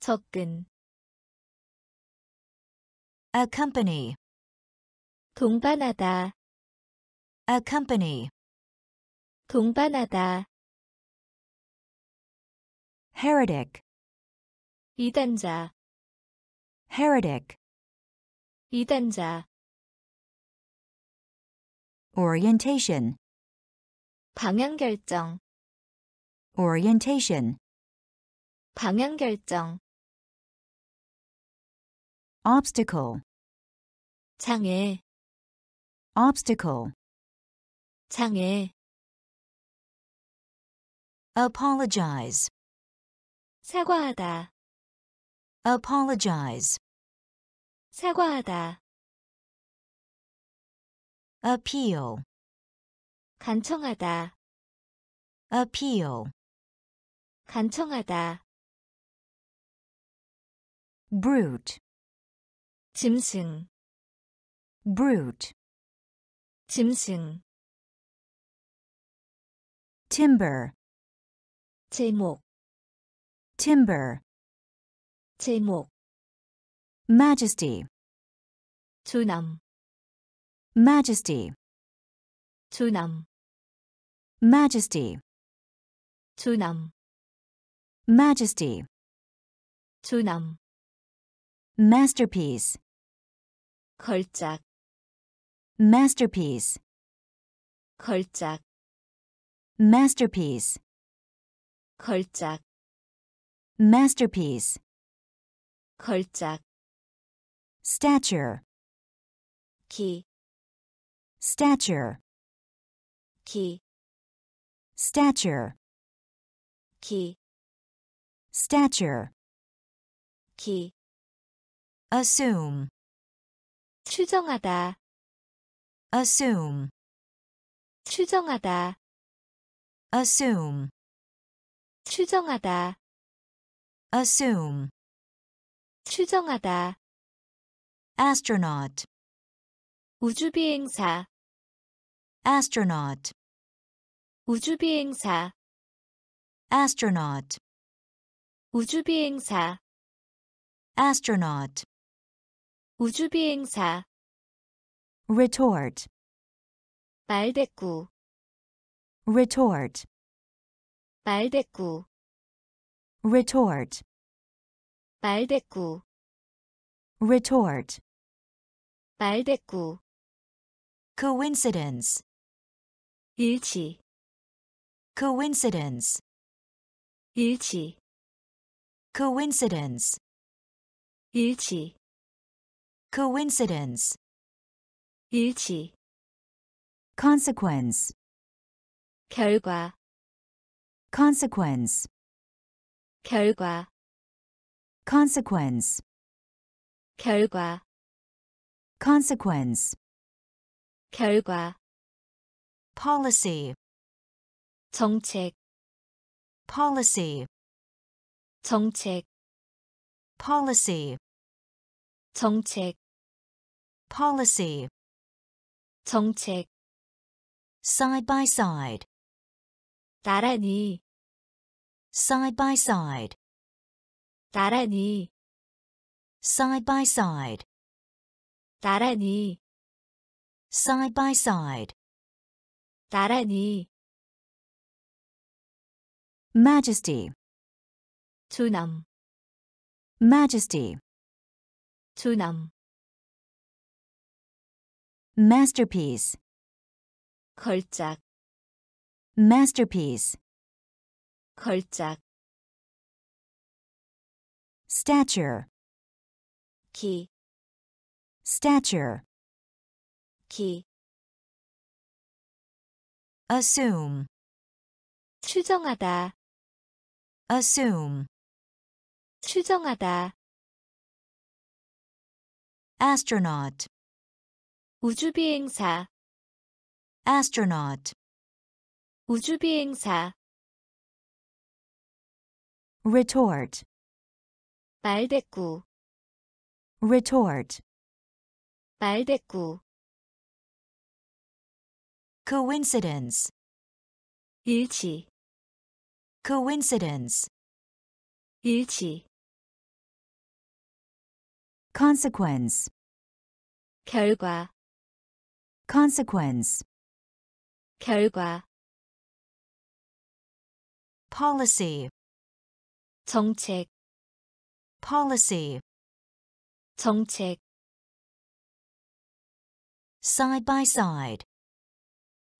접근, accompany, 동반하다, accompany, 동반하다, heretic, 이단자, heretic, 이단자, orientation, 방향 결정, orientation, 방향 결정, obstacle, 장애, obstacle, 장애, apologize, 사과하다, apologize, 사과하다, appeal, 간청하다, appeal, 간청하다, brute, 짐승, brute, 짐승, timber, 제목, timber, 제목, majesty, 존엄, majesty, 존엄, majesty, 존엄, majesty, 존엄, masterpiece, 걸작, masterpiece, 걸작, masterpiece, 걸작, masterpiece, 걸작, stature, 키, stature, 키, stature, 키, stature, 키, assume, 추정하다, assume, 추정하다, assume, 추정하다, assume, 추정하다, astronaut, 우주비행사, astronaut, 우주비행사, astronaut, 우주비행사, astronaut, 우주비행사, retort, 말대꾸, retort, 말대꾸, retort, 말대꾸, retort, 말대꾸, coincidence, 일치, coincidence, 일치, coincidence, 일치, coincidence, 일치, consequence, 결과, consequence, 결과, consequence, 결과, consequence, 결과, policy, 정책, policy, 정책, policy, 정책, policy, 정책, side by side, 나란히, side by side, 나란히, side by side, 나란히, side by side, 나란히, majesty, 존엄, majesty, 존엄, masterpiece, 걸작, masterpiece, 걸작, stature, 키, stature, 키, assume, 추정하다, assume, 추정하다, astronaut, 우주비행사, astronaut, 우주비행사, retort, 말대꾸, retort, 말대꾸, coincidence, 일치, coincidence, 일치, consequence, 결과, consequence, 결과, policy, 정책, policy, 정책, side by side,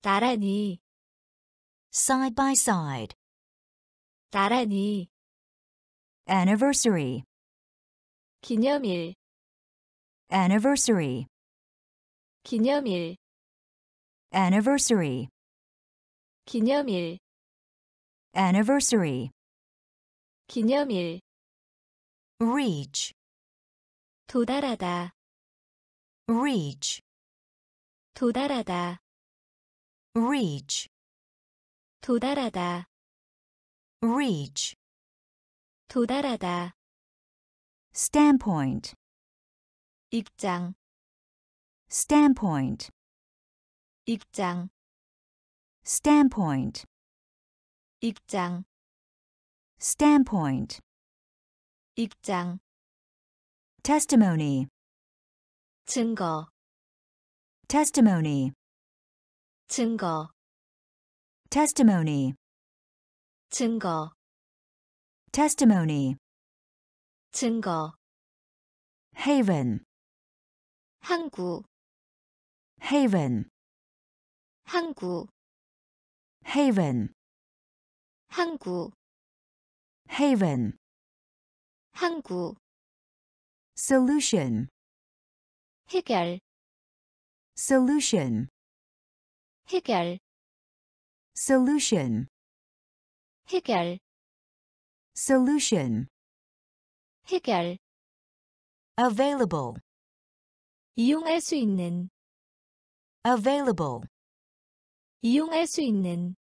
나란히, side by side, 나란히, anniversary, 기념일, anniversary, 기념일, anniversary, 기념일, anniversary, 기념일, Reach, 도달하다, reach, 도달하다, reach, 도달하다, reach, 도달하다, standpoint, 입장, standpoint, 입장, standpoint, 입장, standpoint, 입장, testimony, 증거, testimony, 증거, testimony, 증거, testimony, 증거, haven, 항구, haven, 항구, haven, 항구, haven, 항구, solution, 해결, solution, 해결, solution, 해결, solution, 해결. available, 이용할 수 있는, available, 이용할 수 있는,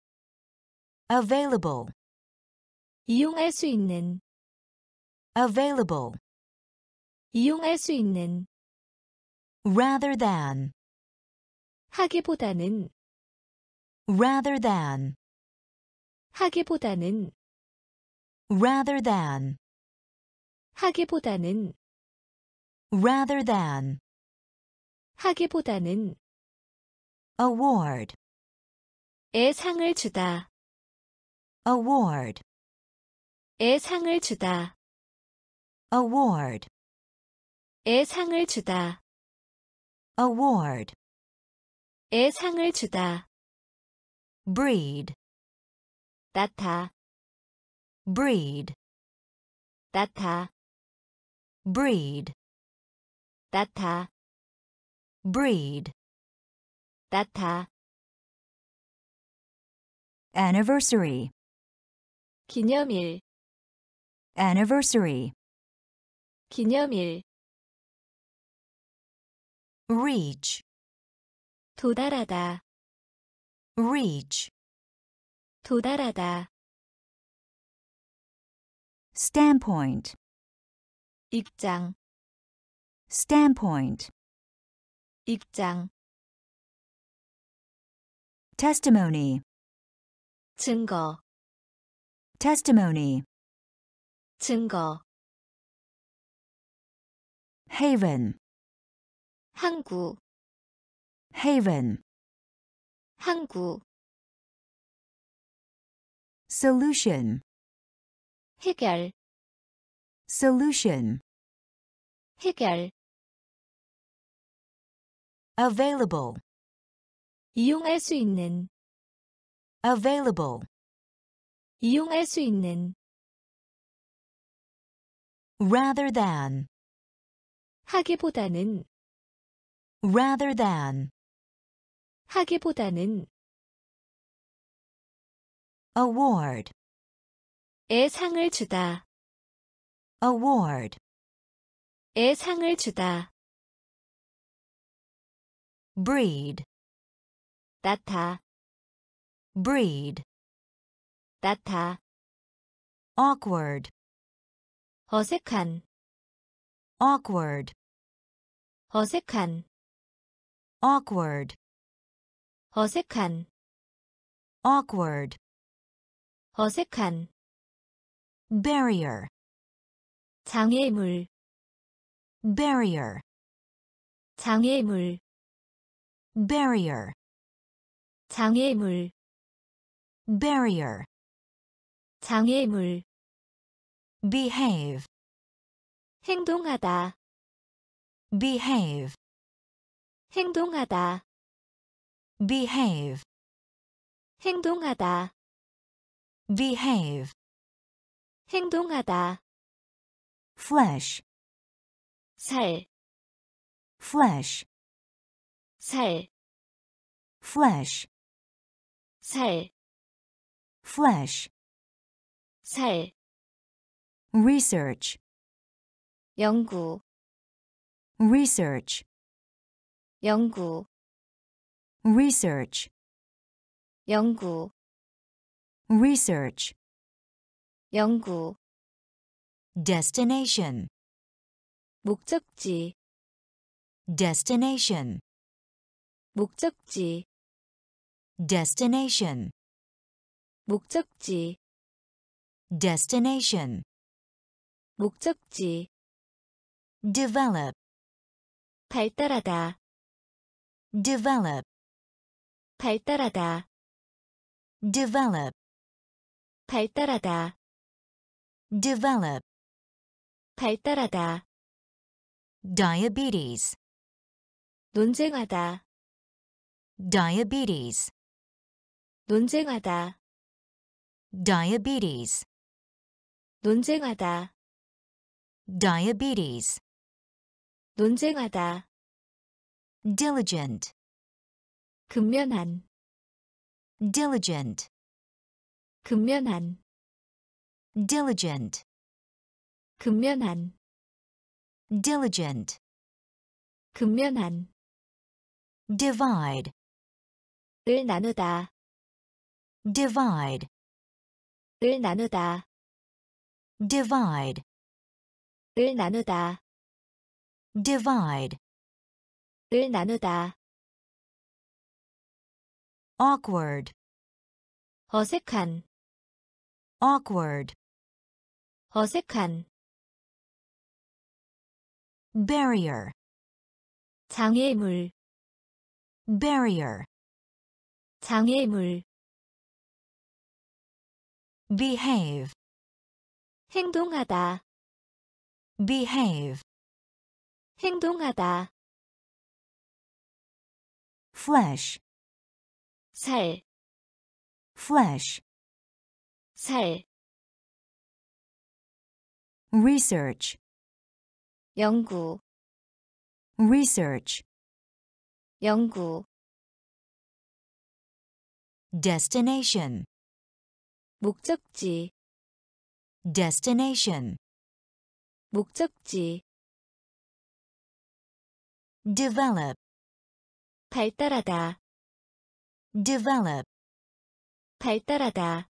available, 이용할 수 있는, available, 이용할 수 있는, rather than, 하기보다는, rather than, 하기보다는, rather than, 하기보다는, rather than, 하기보다는, award, 애 상을 주다, award, 애 상을 주다, award, 애 상을 주다, award, 애 상을 주다, breed, 나타, breed, 나타, breed, 나타, breed, 나타, anniversary, 기념일, anniversary, 기념일, reach, 도달하다, reach, 도달하다, standpoint, 입장, standpoint, 입장, testimony, 증거, testimony, 증거, haven, 항구, haven, 항구, solution, 해결, solution, 해결, available, 이용할 수 있는, available, 이용할 수 있는, rather than, 하기보다는, rather than, 하기보다는, award, 애 상을 주다, award, 애 상을 주다, breed, 나타, breed, 나타, awkward, 어색한, awkward, 어색한, awkward, 어색한, awkward, 어색한, barrier, 장애물, barrier, 장애물, barrier, 장애물, barrier, 장애물, behave, 행동하다, behave, 행동하다, behave, 행동하다, behave, 행동하다, flesh, 살, flesh, 살, flesh, 살, flesh, 살, research, 연구, research, 연구, research, 연구, research, 연구, destination, 목적지, destination, 목적지, destination, 목적지, destination, 목적지, develop, 발달하다, develop, 발달하다, develop, 발달하다, develop, 발달하다, diabetes, 논쟁하다, diabetes, 논쟁하다, diabetes, 논쟁하다, diabetes, 논쟁하다, diligent, 근면한, diligent, 근면한, diligent, 근면한, diligent, 근면한, divide, 을 나누다, divide, 을 나누다, divide, 을 나누다, divide, 을 나누다, awkward, 어색한, awkward, 어색한, barrier, 장애물, barrier, 장애물, behave, 행동하다, behave, 행동하다, flesh, 살, flesh, 살, research, 연구, research, 연구, destination, 목적지, destination, 목적지, develop, 발달하다, develop, 발달하다,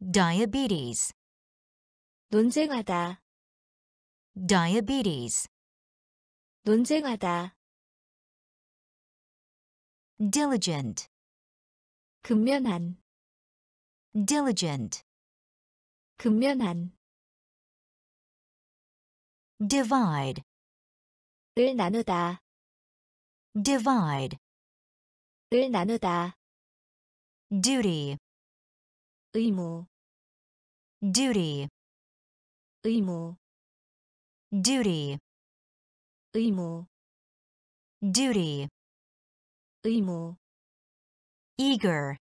diabetes, 논쟁하다, diabetes, 논쟁하다, diligent, 근면한, diligent, 근면한, divide, 을 나누다, divide, 을 나누다, duty, 의무, duty, 의무, duty, 의무, duty, 의무, eager,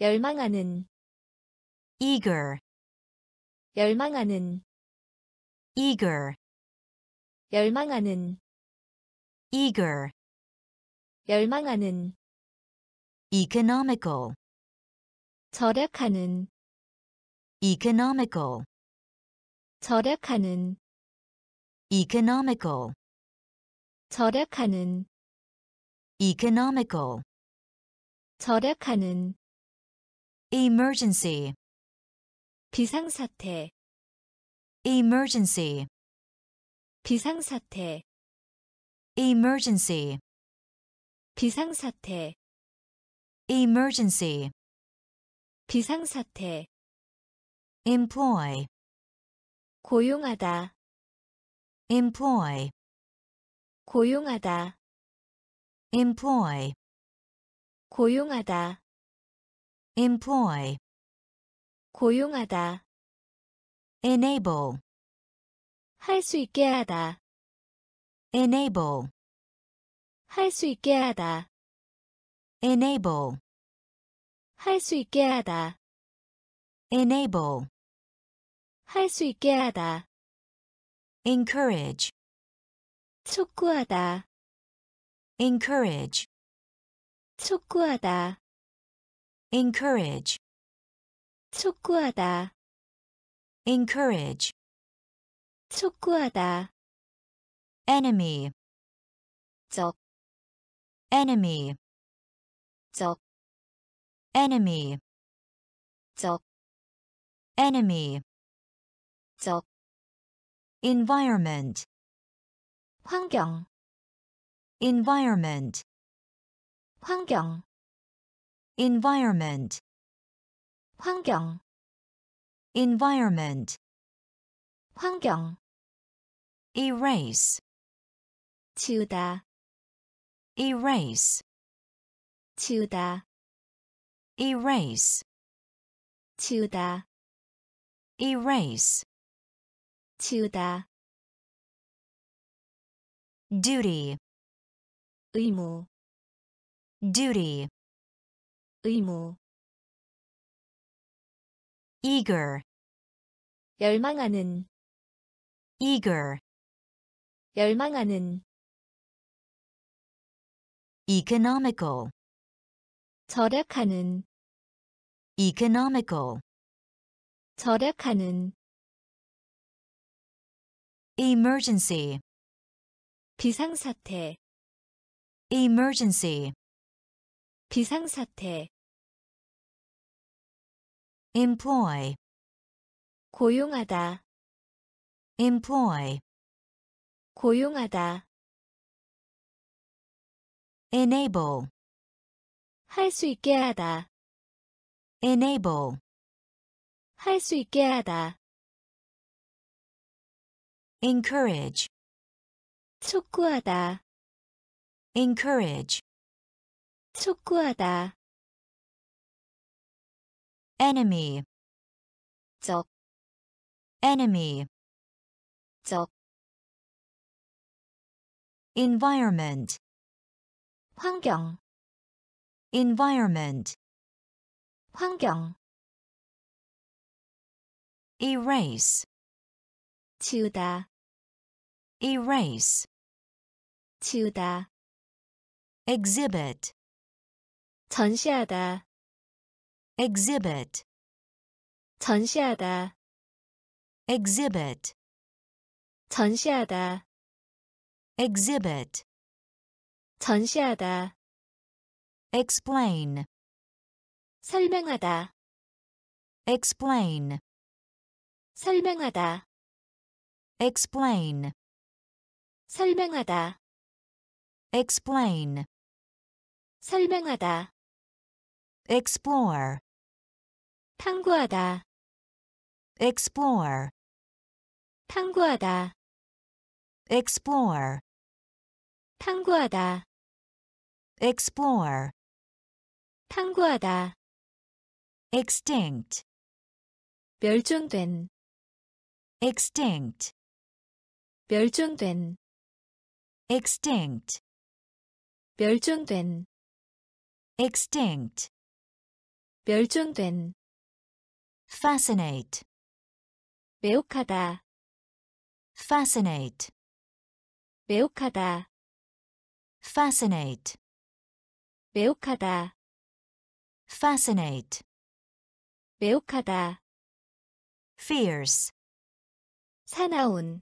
열망하는, eager, 열망하는, eager, 열망하는, eager, 열망하는, economical, 절약하는, economical, 절약하는, economical, 절약하는, economical, 절약하는, emergency, 비상사태, emergency, 비상사태, emergency, 비상사태, emergency, 비상사태, employ, 고용하다, employ, 고용하다, employ, 고용하다, employ, 고용하다, enable, 할 수 있게 하다, enable, 할 수 있게 하다, enable, 할 수 있게 하다, enable, 할 수 있게 하다, encourage, 촉구하다, encourage, 촉구하다, encourage, 촉구하다, encourage, 촉구하다, enemy, 적, enemy, 적, enemy, 적, enemy, 적, environment, 환경, environment, 환경, environment, 환경, environment, 환경, erase, 치우다, erase, 치우다, erase, 치우다, erase, 치우다, duty, 의무, duty, 의무, eager, 열망하는, eager, 열망하는, economical, 절약하는 economical, 절약하는 emergency, 비상사태 emergency, 비상사태 employ, 고용하다 employ, 고용하다 enable, 할 수 있게 하다 enable, 할 수 있게 하다 encourage, 촉구하다 encourage, 촉구하다 enemy, 적, enemy, 적, environment, 환경, environment, 환경, erase, 지우다, erase, 지우다, exhibit, 전시하다, exhibit, 전시하다, exhibit, 전시하다, exhibit, 전시하다, explain, 설명하다, explain, 설명하다, explain, 설명하다, explain, 설명하다, explore, 탐구하다, explore, 탐구하다, explore, 탐구하다, explore, 탐구하다, extinct, 멸종된, extinct, 멸종된, extinct, 멸종된, extinct, 멸종된, fascinate, 매혹하다, fascinate, 매혹하다, fascinate, 매혹하다, fascinate, 매혹하다, fierce, 사나운,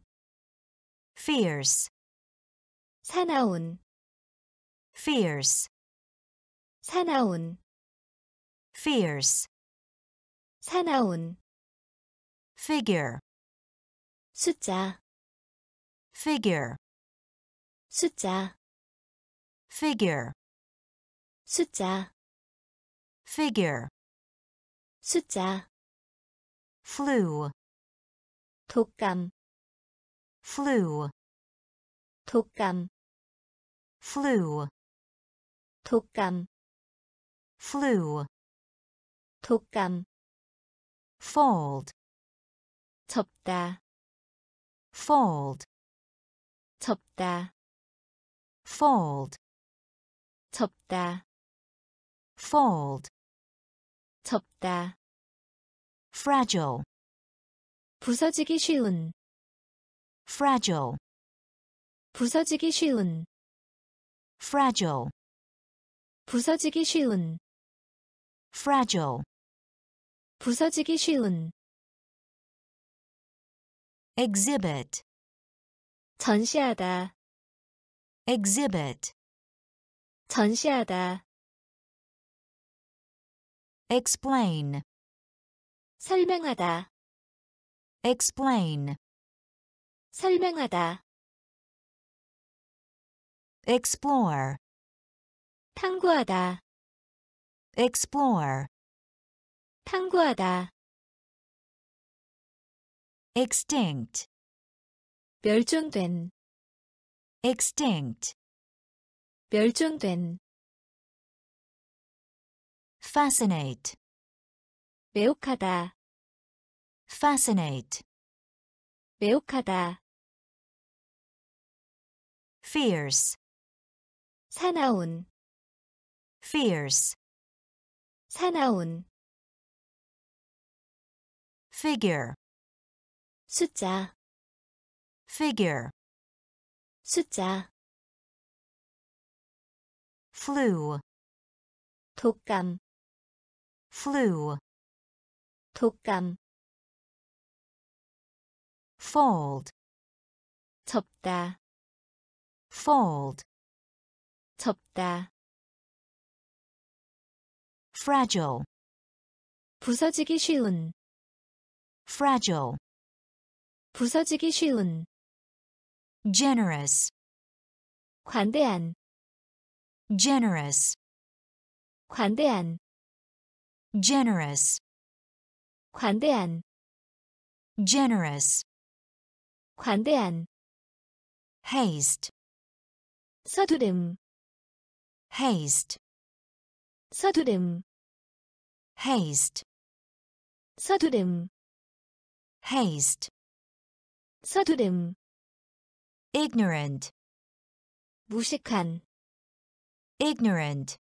fierce, 사나운, fierce, 사나운, fierce, 사나운, figure, 숫자, figure, 숫자, figure, 숫자, figure, 숫자, flu, 독감, flu, 독감, flu, 독감, flu, 독감, fold, 접다, fold, 접다, Fold, 접다, fold, 접다, fragile, 부서지기 쉬운, fragile, 부서지기 쉬운, fragile, 부서지기 쉬운, fragile, 부서지기 쉬운, exhibit, 전시하다, exhibit, 전시하다, explain, 설명하다, explain, 설명하다, explore, 탐구하다, explore, 탐구하다, extinct, 멸종된, extinct, 멸종된, fascinate, 매혹하다, fascinate, 매혹하다, fierce, 사나운, fierce, 사나운, figure, 숫자, figure, 숫자, flu, 독감, flu, 독감, fold, 접다, fold, 접다, fragile, 부서지기 쉬운, fragile, 부서지기 쉬운, generous, 관대한, generous, 관대한, generous, 관대한, generous, 관대한, haste, 서두름, haste, 서두름, haste, 서두름, haste, 서두름, ignorant, 무식한, ignorant,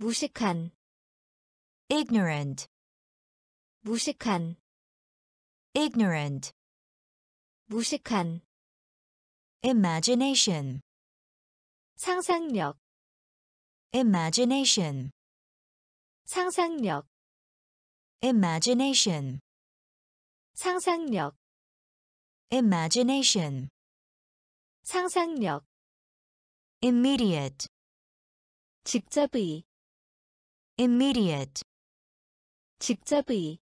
무식한, ignorant, 무식한, ignorant, 무식한, imagination, 상상력, imagination, 상상력, imagination, 상상력, imagination, 상상력, immediate, 직접의, immediate, 직접의,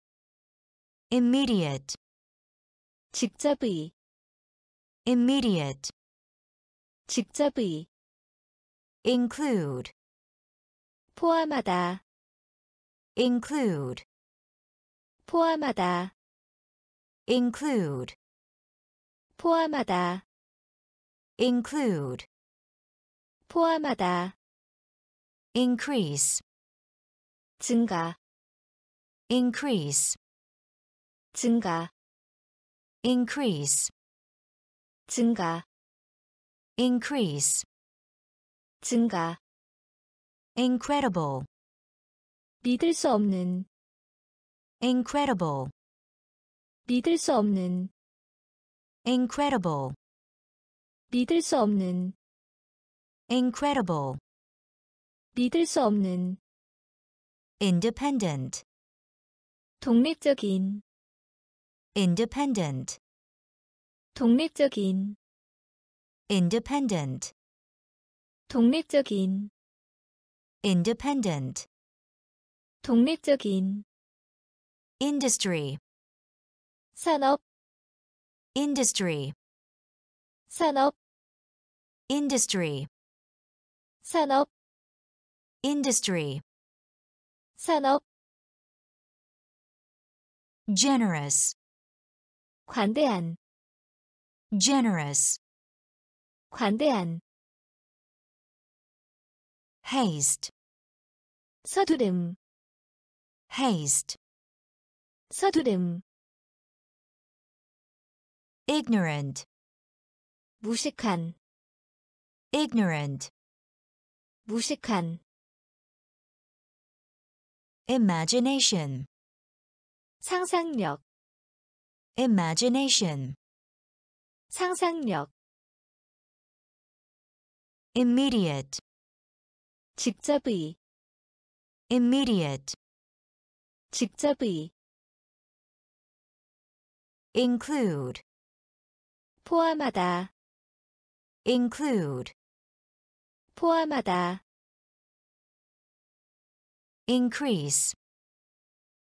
immediate, 직접의, immediate, 직접의, include, 포함하다, include, 포함하다, include, 포함하다, include, 포함하다, increase, 증가, increase, 증가, increase, 증가, increase, 증가, incredible, 믿을 수 없는, incredible, 믿을 수 없는, incredible, 믿을 수 없는, incredible, 믿을 수 없는, independent, 독립적인, independent, 독립적인, independent, 독립적인, independent, 독립적인, industry, 산업, industry, 산업, industry, 산업, industry, 산업, generous, 관대한, generous, 관대한, haste, 서두름, haste, 서두름, ignorant, 무식한, ignorant, 무식한, imagination, 상상력, imagination, 상상력, immediate, 직접의, immediate, 직접의, include, 포함하다, include, 포함하다, increase,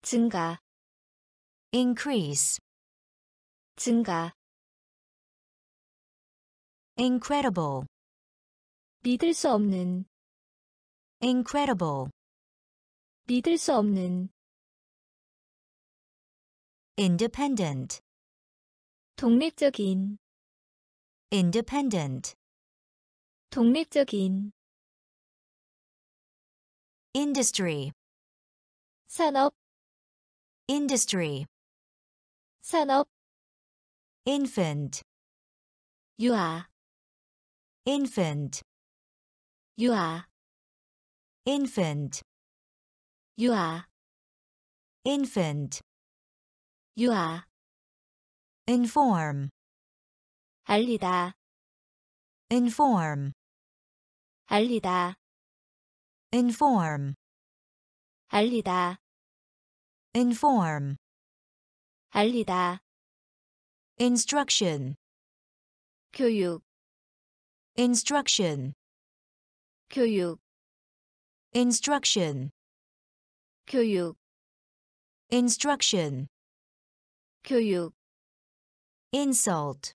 증가, increase, 증가, incredible, 믿을 수 없는, incredible, 믿을 수 없는, independent, 독립적인, independent, 독립적인, industry, 산업, industry, 산업, infant, 유아, infant, 유아, infant, 유아, infant, 유아, inform, 알리다, inform, 알리다, inform, 알리다, inform, 알리다, instruction, 교육, instruction, 교육, instruction, 교육, instruction, 교육, insult,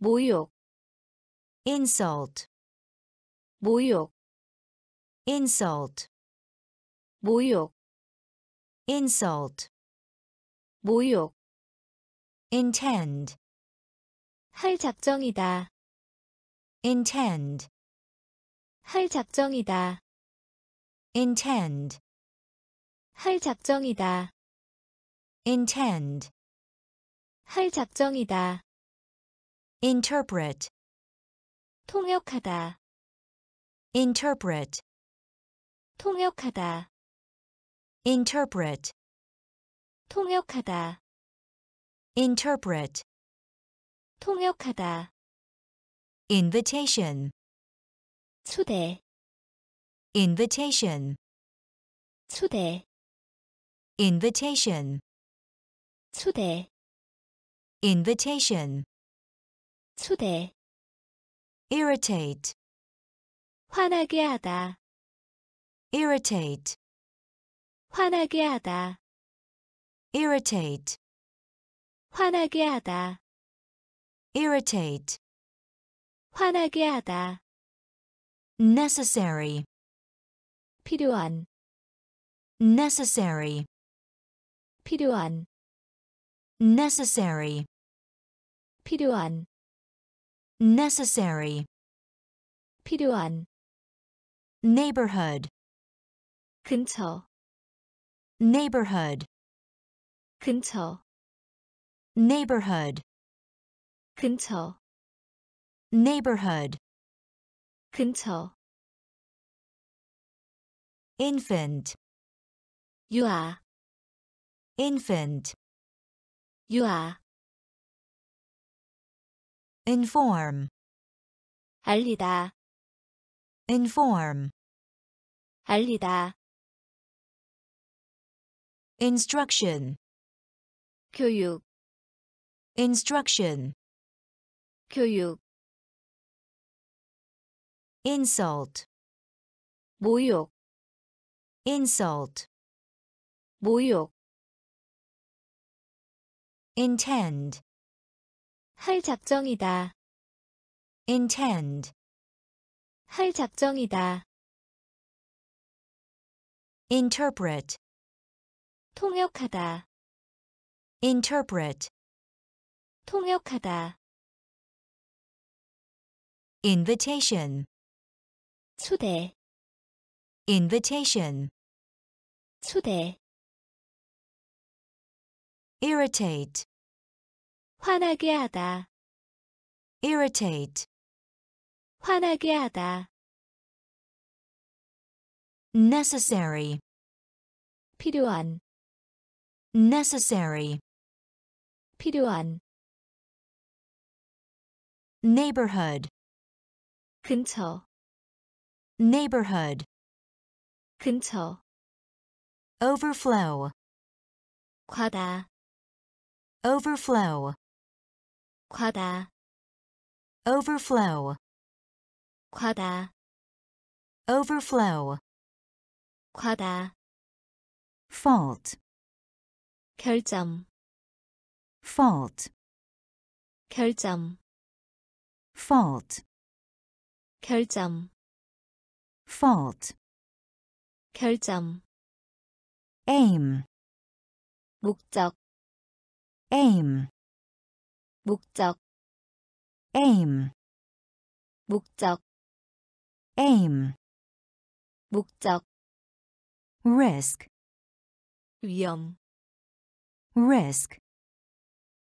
모욕, insult, 모욕, insult, 모욕, insult, 모욕, intend, 할 작정이다, intend, 할 작정이다, intend, 할 작정이다, intend, 할 작정이다, interpret, 통역하다, interpret, 통역하다, interpret, 통역하다, interpret, 통역하다, invitation, 초대, invitation, 초대, invitation, 초대, invitation, 초대, irritate, 화나게 하다, irritate, 화나게 하다, irritate, 화나게 하다, irritate, 화나게 하다, necessary, 필요한, necessary, 필요한, necessary, 필요한, necessary, 필요한, neighborhood, 근처, neighborhood, 근처, neighborhood, 근처, neighborhood, 근처, infant, 유아, infant, 유아, inform, 알리다, inform, 알리다, instruction, 교육, instruction, 교육, insult, 모욕, insult, 모욕, intend, 할 작정이다, intend, 할 작정이다, interpret, 통역하다, interpret, 통역하다, invitation, 초대, invitation, 초대, irritate, 화나게 하다, irritate, 화나게 하다, necessary, 필요한, necessary, 필요한, neighborhood, 근처, neighborhood, 근처, overflow, 과다, overflow, 과다, overflow, 과다, overflow, 과다, fault, 결점, fault, 결점, fault, 결점, fault, 결점, aim, 목적, aim, 목적, aim, 목적, aim, 목적, risk, 위험, risk,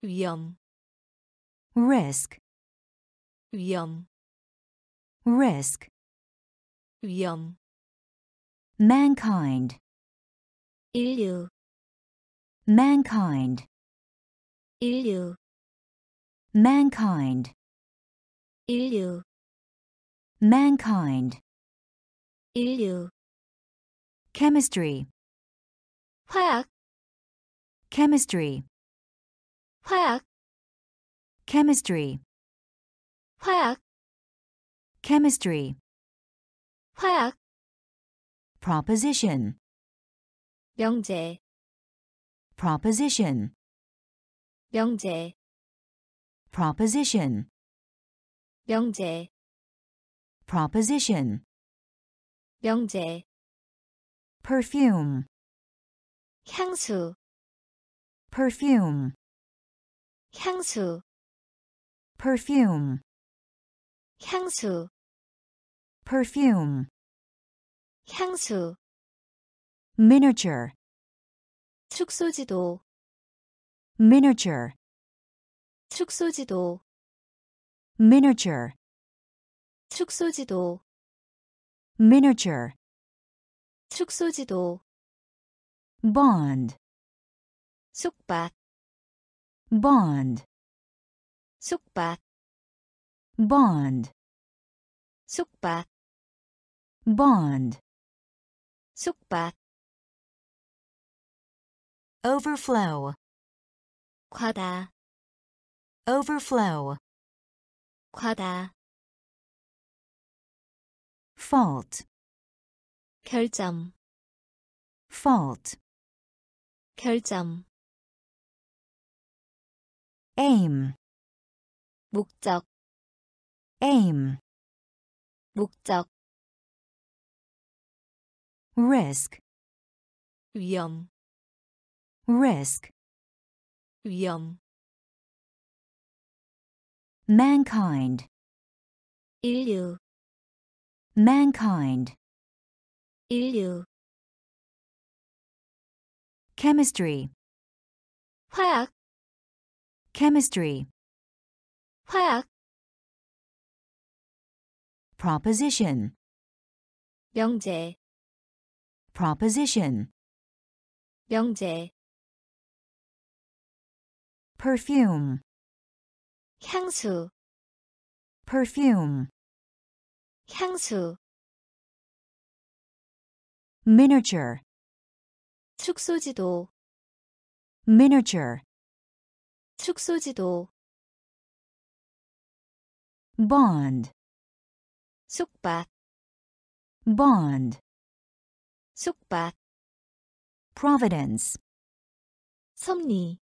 위험, risk, 위험, risk, 위험, mankind, 인류, mankind, 인류, mankind, 인류, mankind, 인류, chemistry, 화학, chemistry, 화학, chemistry, 화학, chemistry, 화학, proposition, 명제, proposition, 명제, proposition, 명제, proposition, 명제, perfume, 향수, perfume, 향수, perfume, 향수, perfume, 향수, miniature, 축소지도, miniature, 축소지도, miniature, 축소지도, miniature, 축소지도, bond, 쑥밭, bond, 쑥밭, bond, 쑥밭, bond, 쑥밭, overflow, 과다, overflow, 과다, fault, 결점, fault, 결점, aim, 목적, aim, 목적, risk, 위험, risk, 위험, mankind, 인류, mankind, 인류, chemistry, 화학, chemistry, 화학, proposition, 명제, proposition, 명제, perfume, 향수, perfume, 향수, miniature, 축소지도, miniature, 축소지도, bond, 쑥밭, bond, 쑥밭, providence, 섭리,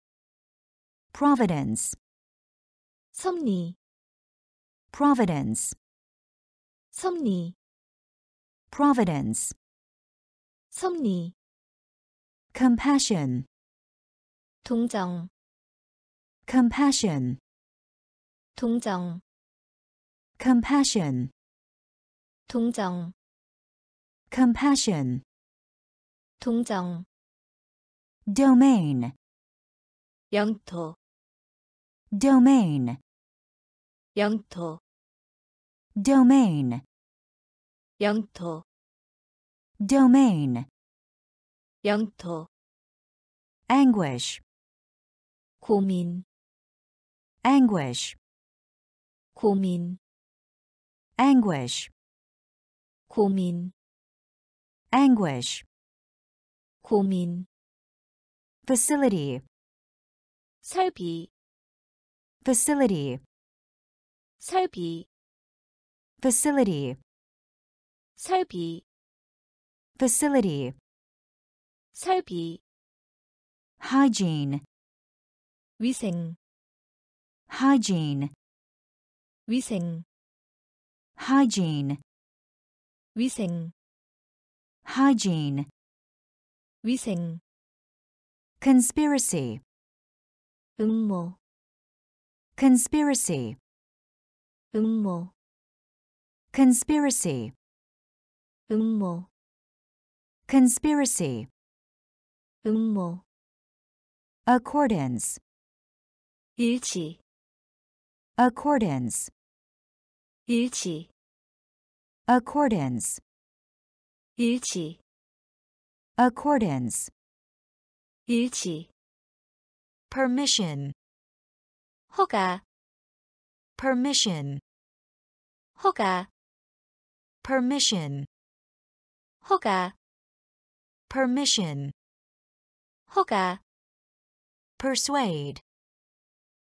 providence, 섭리, providence, 섭리, providence, 섭리, compassion, 동정, compassion, 동정, compassion, 동정, compassion, 동정, domain, 영토, domain, 영토, domain, 영토, domain, 영토, anguish, 고민, anguish, 고민, anguish, 고민, anguish, 고민, facility, 설비, facility, 설비, facility, 설비, facility, 설비, hygiene, 위생, hygiene, 위생, hygiene, 위생, hygiene, 위생, conspiracy, 음모, conspiracy, 음모, conspiracy, 음모, conspiracy, 음모, accordance, 일치, accordance, 일치, accordance, 일치, accordance, 일치, permission, 허가, permission, 허가, permission, 허가, permission, 허가, persuade,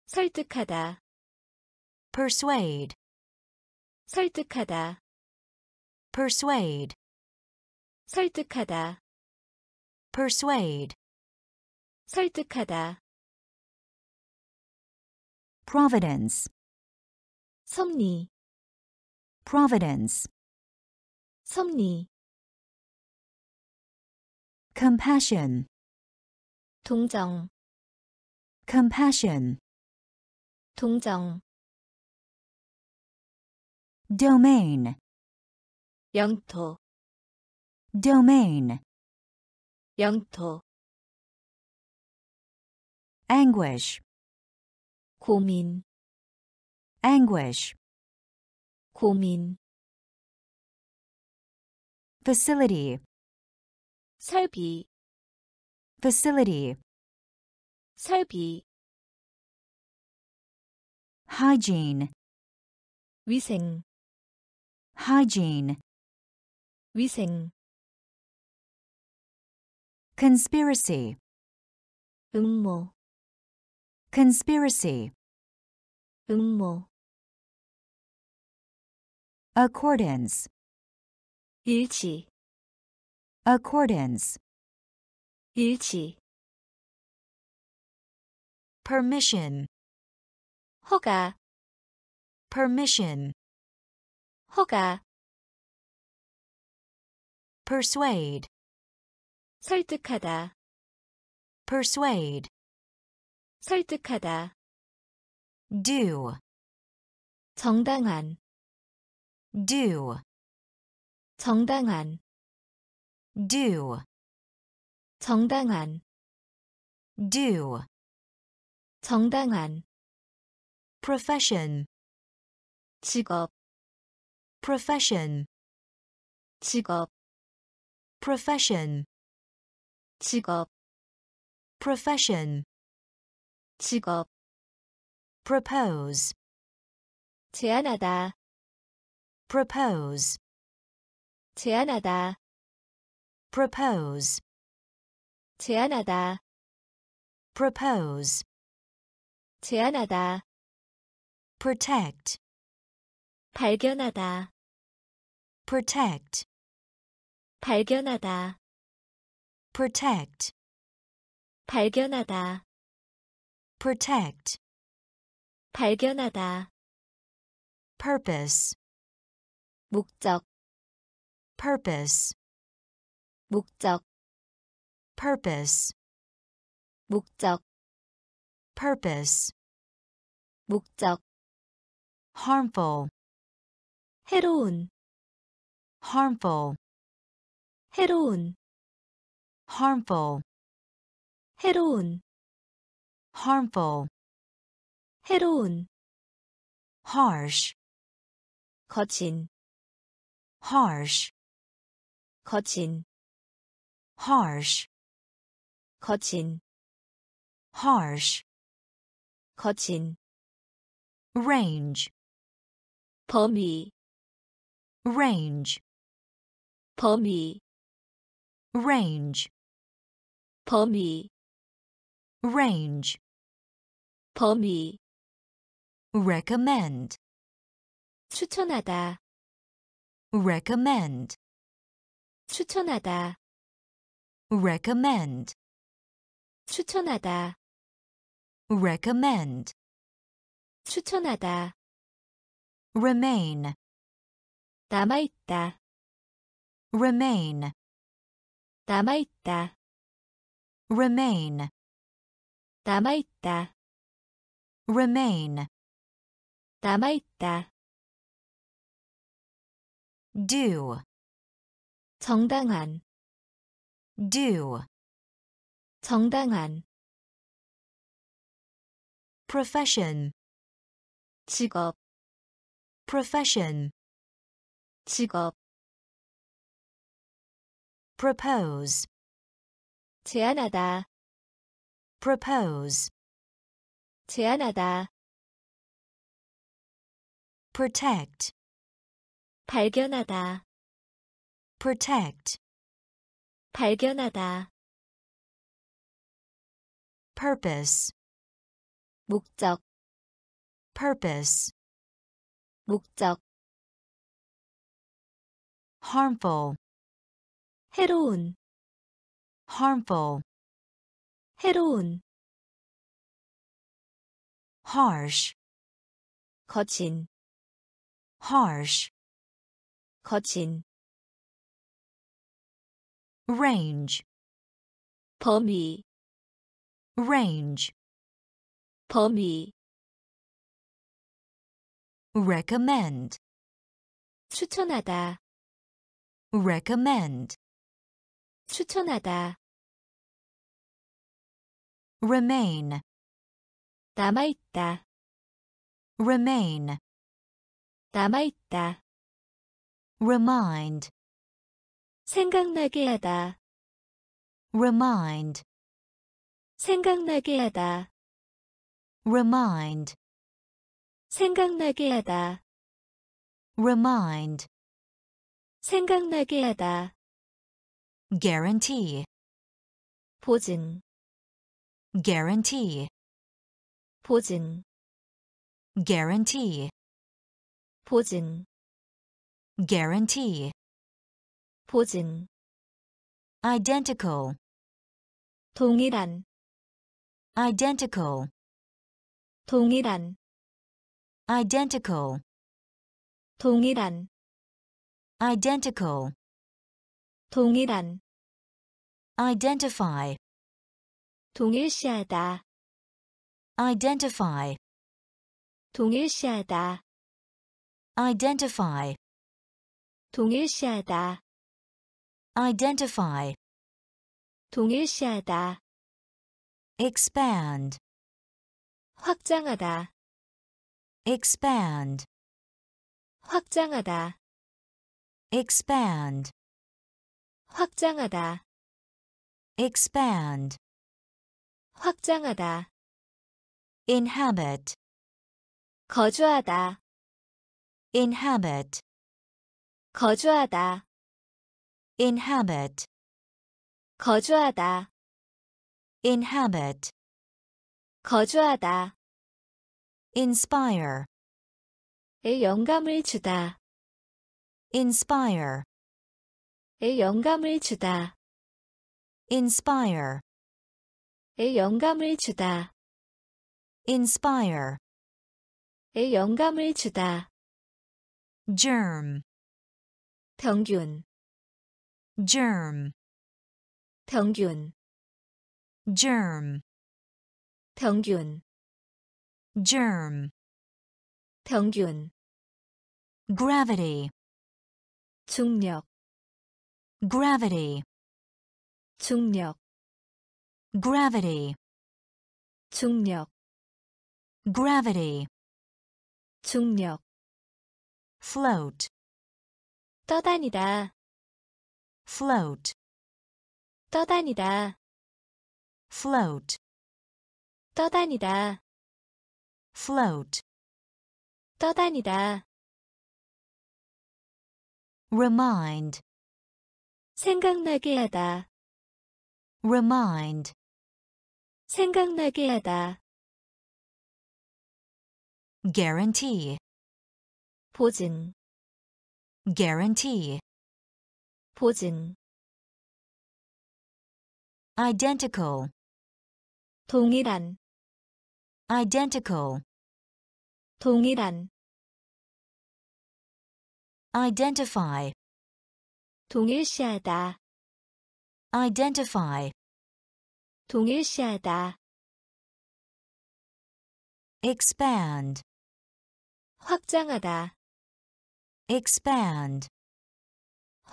설득하다, persuade, 설득하다, persuade, 설득하다, persuade, 설득하다, providence, 섭리, providence, 섭리, compassion, 동정, compassion, 동정, domain, 영토, domain, 영토, anguish, 고민, anguish, 고민, facility, 설비, facility, 설비, hygiene, 위생, hygiene, 위생, conspiracy, 음모, conspiracy, 음모, accordance, 일치, accordance. 일치. Permission. 허가. Permission. 허가. Persuade. 설득하다. Persuade. 설득하다. Due. 정당한. Due. 정당한. Do, 정당한, do, 정당한, profession, 직업, profession, 직업, profession, 직업, profession, 직업, propose, 제안하다, propose, 제안하다, propose, 제안하다, propose, 제안하다, protect, 발견하다, protect, 발견하다, protect, 발견하다, protect, 발견하다, purpose, 목적, purpose, 목적, purpose, 목적, purpose, 목적, harmful, 해로운, harmful, 해로운, harmful, 해로운, harmful, 해로운, harsh, 거친, harsh, 거친, harsh, 거친, harsh, 거친, range, 범위, range, 범위, range, 범위, range, 범위, recommend, 추천하다, recommend, 추천하다, recommend. 추천하다. Recommend. 추천하다. Remain. 남아있다. Remain. 남아있다. Remain. 남아있다. Remain. 남아있다. Due. 정당한 due. 정당한. Profession. 직업. Profession. 직업. Propose. 제안하다. Propose. 제안하다. Protect. 발견하다. Protect. 발견하다, purpose, 목적, purpose, 목적, harmful, 해로운, harmful, 해로운, harsh, 거친, harsh, 거친, range, 범위, range, 범위, recommend, 추천하다, recommend, 추천하다, remain, 남아있다, remain, 남아있다, remind, 생각나게 하다, remind, 생각나게 하다, remind, 생각나게 하다, remind, 생각나게 하다, guarantee, 보증, guarantee, 보증, guarantee, 보증, guarantee, 보증, identical, 동일한, identical, 동일한, identical, 동일한, identical, 동일한, identify, 동일시하다, identify, 동일시하다, identify, 동일시하다, identify, 동일시하다, expand, 확장하다, expand, 확장하다, expand, 확장하다, expand, 확장하다, inhabit, 거주하다, inhabit, 거주하다, Inhabit, 거주하다, inhabit, 거주하다, inspire, 에 영감을 주다, inspire, 에 영감을 주다, inspire, 에 영감을 주다, inspire, 에 영감을 주다, germ, 평균, germ, 평균, germ, 평균, germ, 평균, gravity, 중력, gravity, 중력, gravity, 중력, gravity, 중력, float, 떠다니다, float, 떠다니다, float, 떠다니다, float, 떠다니다, remind, 생각나게 하다, remind, 생각나게 하다, guarantee, 보증, guarantee, 보증, identical, 동일한, identical, 동일한, identify, 동일시하다, identify, 동일시하다, expand, 확장하다, expand,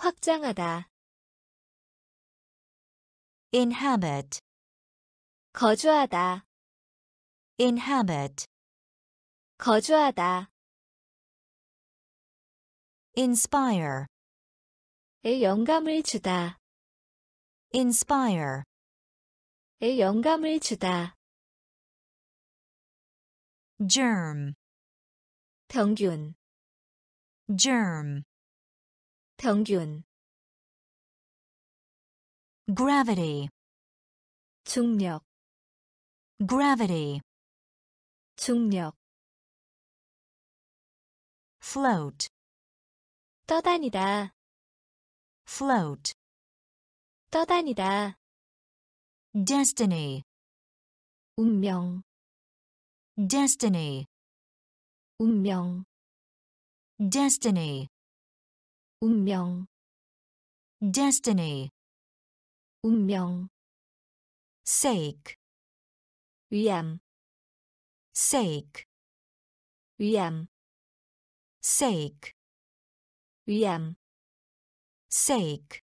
확장하다, inhabit, 거주하다, inhabit, 거주하다, inspire, 에 영감을 주다, inspire, 에 영감을 주다, germ, 평균, germ, 평균, gravity, 중력, gravity, 중력, float, 떠다니다, float, 떠다니다, destiny, 운명, destiny, 운명, destiny, 운명, destiny, 운명, sake, 위암, sake, 위암, sake, 위암, sake,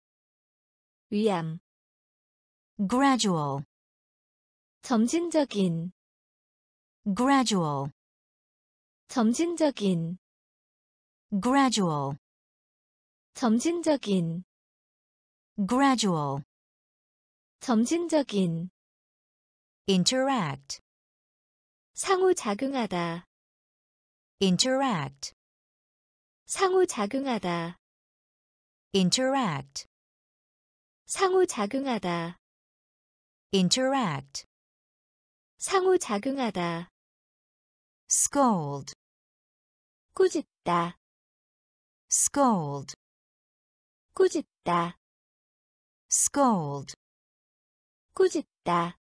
위암, gradual, 점진적인, gradual, 점진적인, gradual, 점진적인, gradual, 점진적인, interact, 상호작용하다, interact, 상호작용하다, interact, 상호작용하다, interact, 상호작용하다, scold, 꾸짖다, scold, 꾸짖다, scold, 꾸짖다,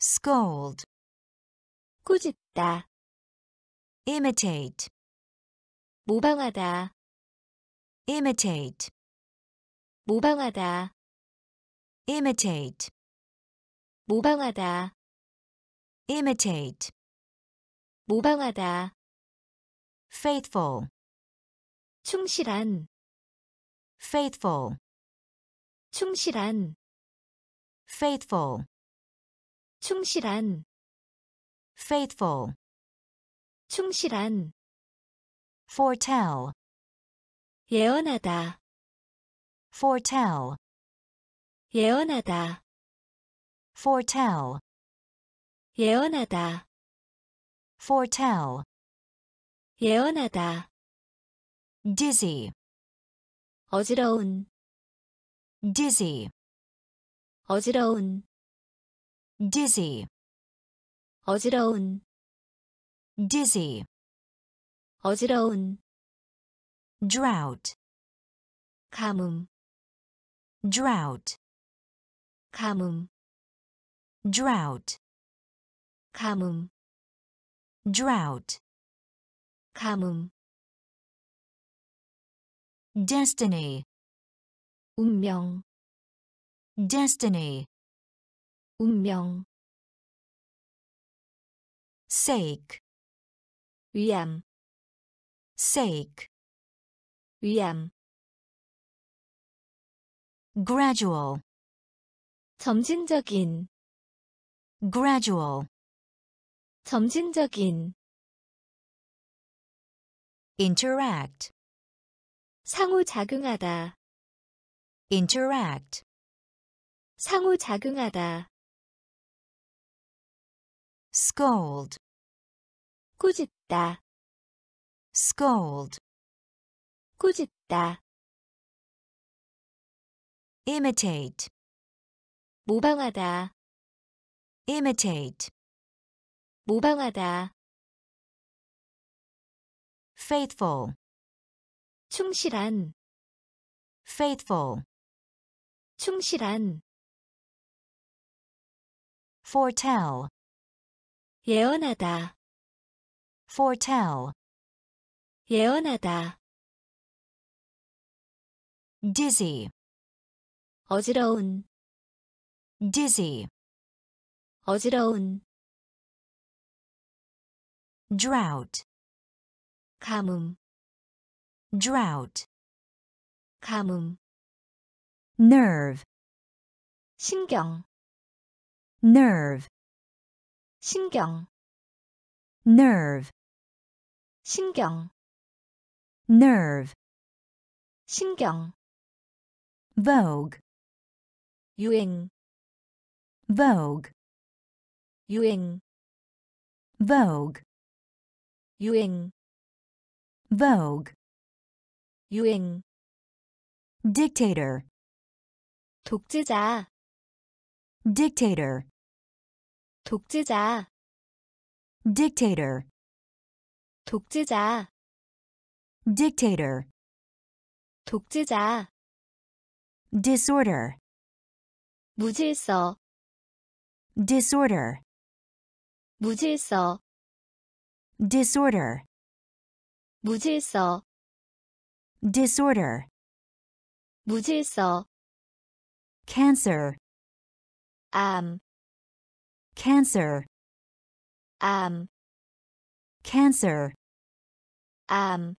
scold, 꾸짖다, imitate, 모방하다, imitate, 모방하다, imitate, 모방하다, imitate, 모방하다, faithful, 충실한, faithful, 충실한, faithful, 충실한, faithful, 충실한, foretell, 예언하다, foretell, 예언하다, foretell, 예언하다, foretell, 예언하다, dizzy, 어지러운, dizzy, 어지러운, dizzy, 어지러운, dizzy, 어지러운, drought, 가뭄, drought, 가뭄, drought, 가뭄, drought, 가뭄, destiny, 운명, destiny, 운명, sake, 위암, sake, 위암, gradual, 점진적인, gradual, 점진적인, interact, 상호작용하다, interact, 상호작용하다, scold, 꾸짖다, scold, 꾸짖다, imitate, 모방하다, imitate, 모방하다, faithful, 충실한, faithful, 충실한, foretell, 예언하다, foretell, 예언하다, dizzy, 어지러운, dizzy, 어지러운, drought, 가뭄, drought, 가뭄, nerve, 신경, nerve, 신경, nerve, 신경, nerve, 신경, vogue, 유행, vogue, 유행, vogue, 유행, vogue, 유행, dictator, 독재자, dictator, 독재자, dictator, 독재자, dictator, 독재자, disorder, 무질서, disorder, 무질서, disorder, 무질서, disorder, 무질서, cancer, 암, cancer, 암, cancer, 암,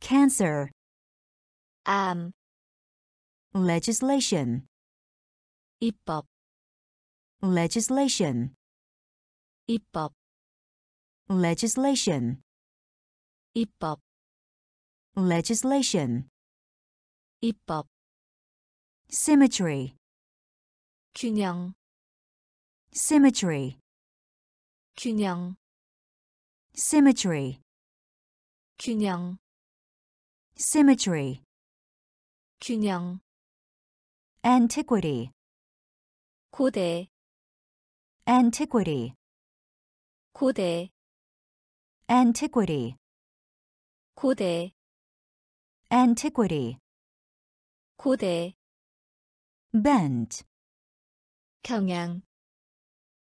cancer, 암, legislation, 입법, legislation, 입법, legislation, 입법, legislation, 입법, symmetry, 균형, symmetry, 균형, symmetry, 균형, symmetry, 균형, antiquity, 고대, antiquity, 고대, antiquity, 고대, antiquity, 고대, bent, 경향,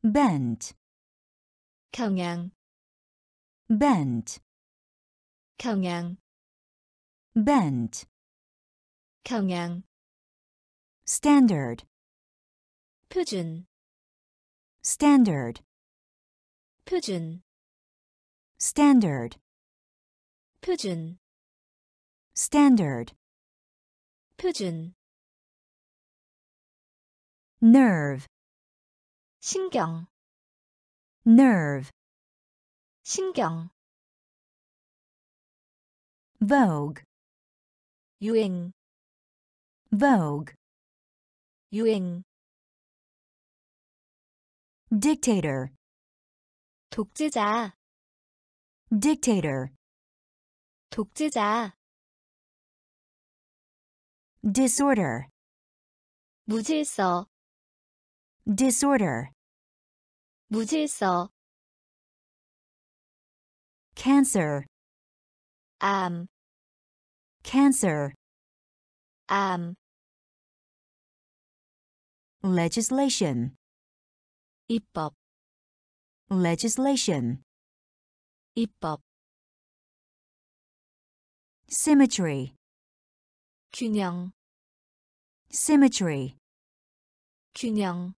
bent, 경향, bent, 경향, bent, 경향, standard, 표준, standard, 표준, standard, 표준, Standard, 표준, nerve, 신경, nerve, 신경, vogue, 유행, vogue, 유행, dictator, 독재자, dictator, 독재자, disorder, 무질서, disorder, 무질서, cancer, 암, cancer, 암, legislation, 입법, legislation, 입법, symmetry, 균형, symmetry, 균형,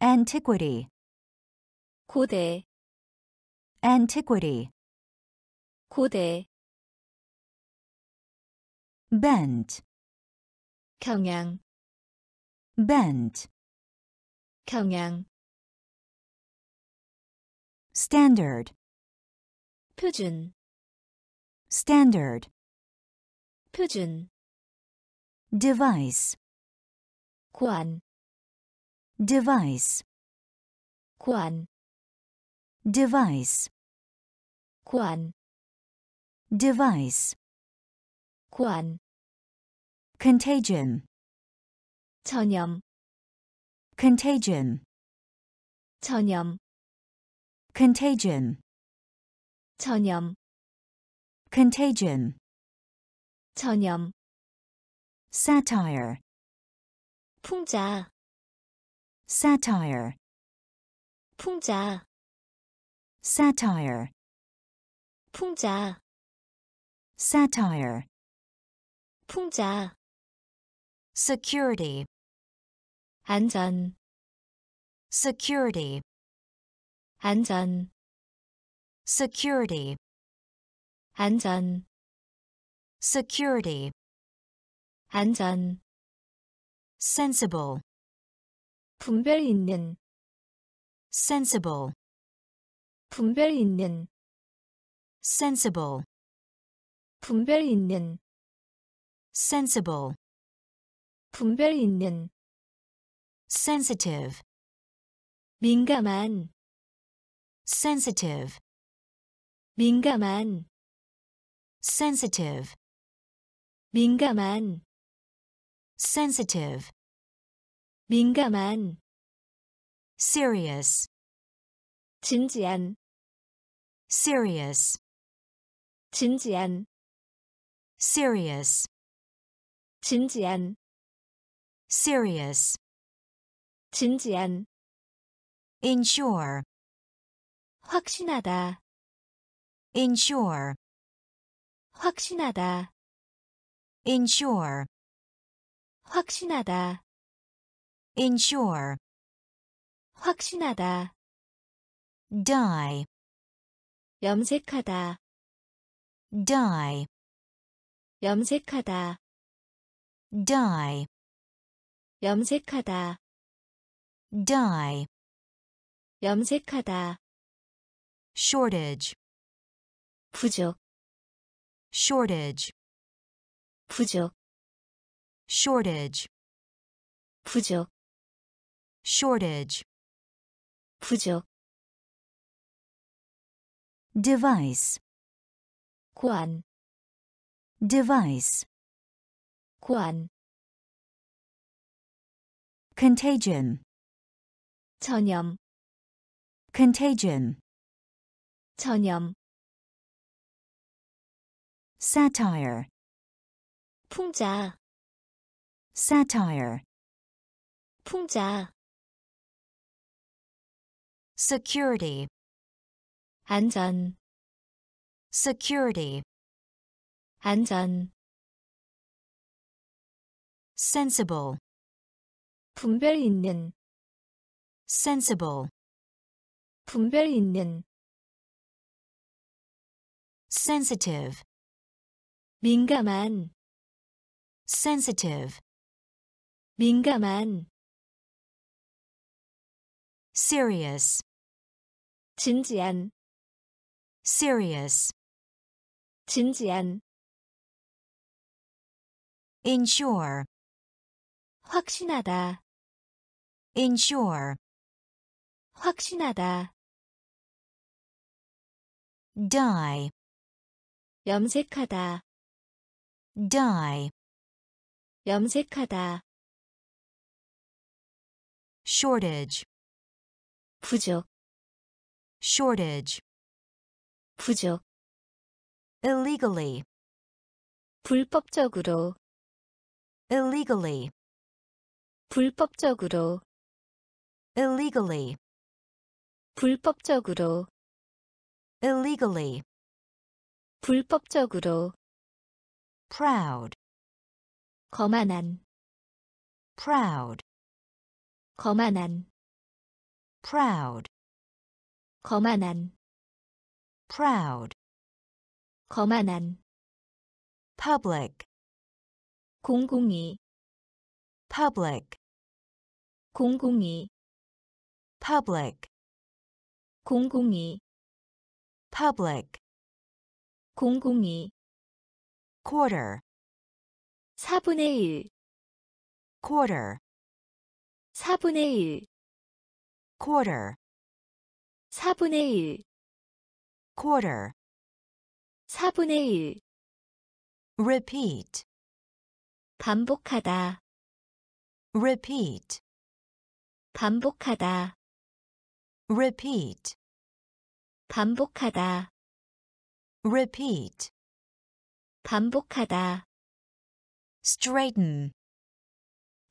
antiquity, 고대, antiquity, 고대, bent, 경향, bent, 경향, standard, 표준, standard, 표준, device, 고안, device, 고안, device, 고안, device, 고안, contagion, 전염, contagion, 전염, contagion, 전염, contagion, 전염, satire, 풍자, satire, 풍자, satire, 풍자, satire, 풍자, security, 안전, security, 안전, security, 안전, security, 안전, sensible, 분별 있는, sensible, 분별 있는, sensible, 분별 있는, sensible, 분별 있는, sensitive, 민감한, sensitive, 민감한, sensitive, 민감한, sensitive, 민감한, serious, 진지한, serious, 진지한, serious, 진지한, serious, 진지한, ensure, 확신하다, ensure, 확신하다, Ensure, 확신하다, ensure, 확신하다, die, 염색하다, die, 염색하다, die, 염색하다, die, 염색하다, shortage, 부족, shortage, 부족, shortage, 부족, shortage, 부족, device, 고안, device, 고안, contagion, 전염, contagion, 전염, satire, 풍자, satire, 풍자, security, 안전, security, 안전, sensible, 분별 있는, sensible, 분별 있는, sensitive, 민감한, sensitive 민감한 serious 진지한 serious 진지한 ensure 확신하다 ensure 확신하다 dye 염색하다 dye 염색하다, shortage, 부족, shortage, 부족, illegally, 불법적으로, illegally, 불법적으로, illegally, 불법적으로, illegally, 불법적으로, proud, 거만한, proud, 거만한, proud, 거만한, proud, 거만한, public, 공공이, public, 공공이, public, 공공이, public, 공공이, quarter, 4분의 1, quarter, 4분의 1, quarter, 4분의 1, quarter, 4분의 1, repeat, 반복하다, repeat, 반복하다, repeat, 반복하다, repeat, 반복하다, straighten,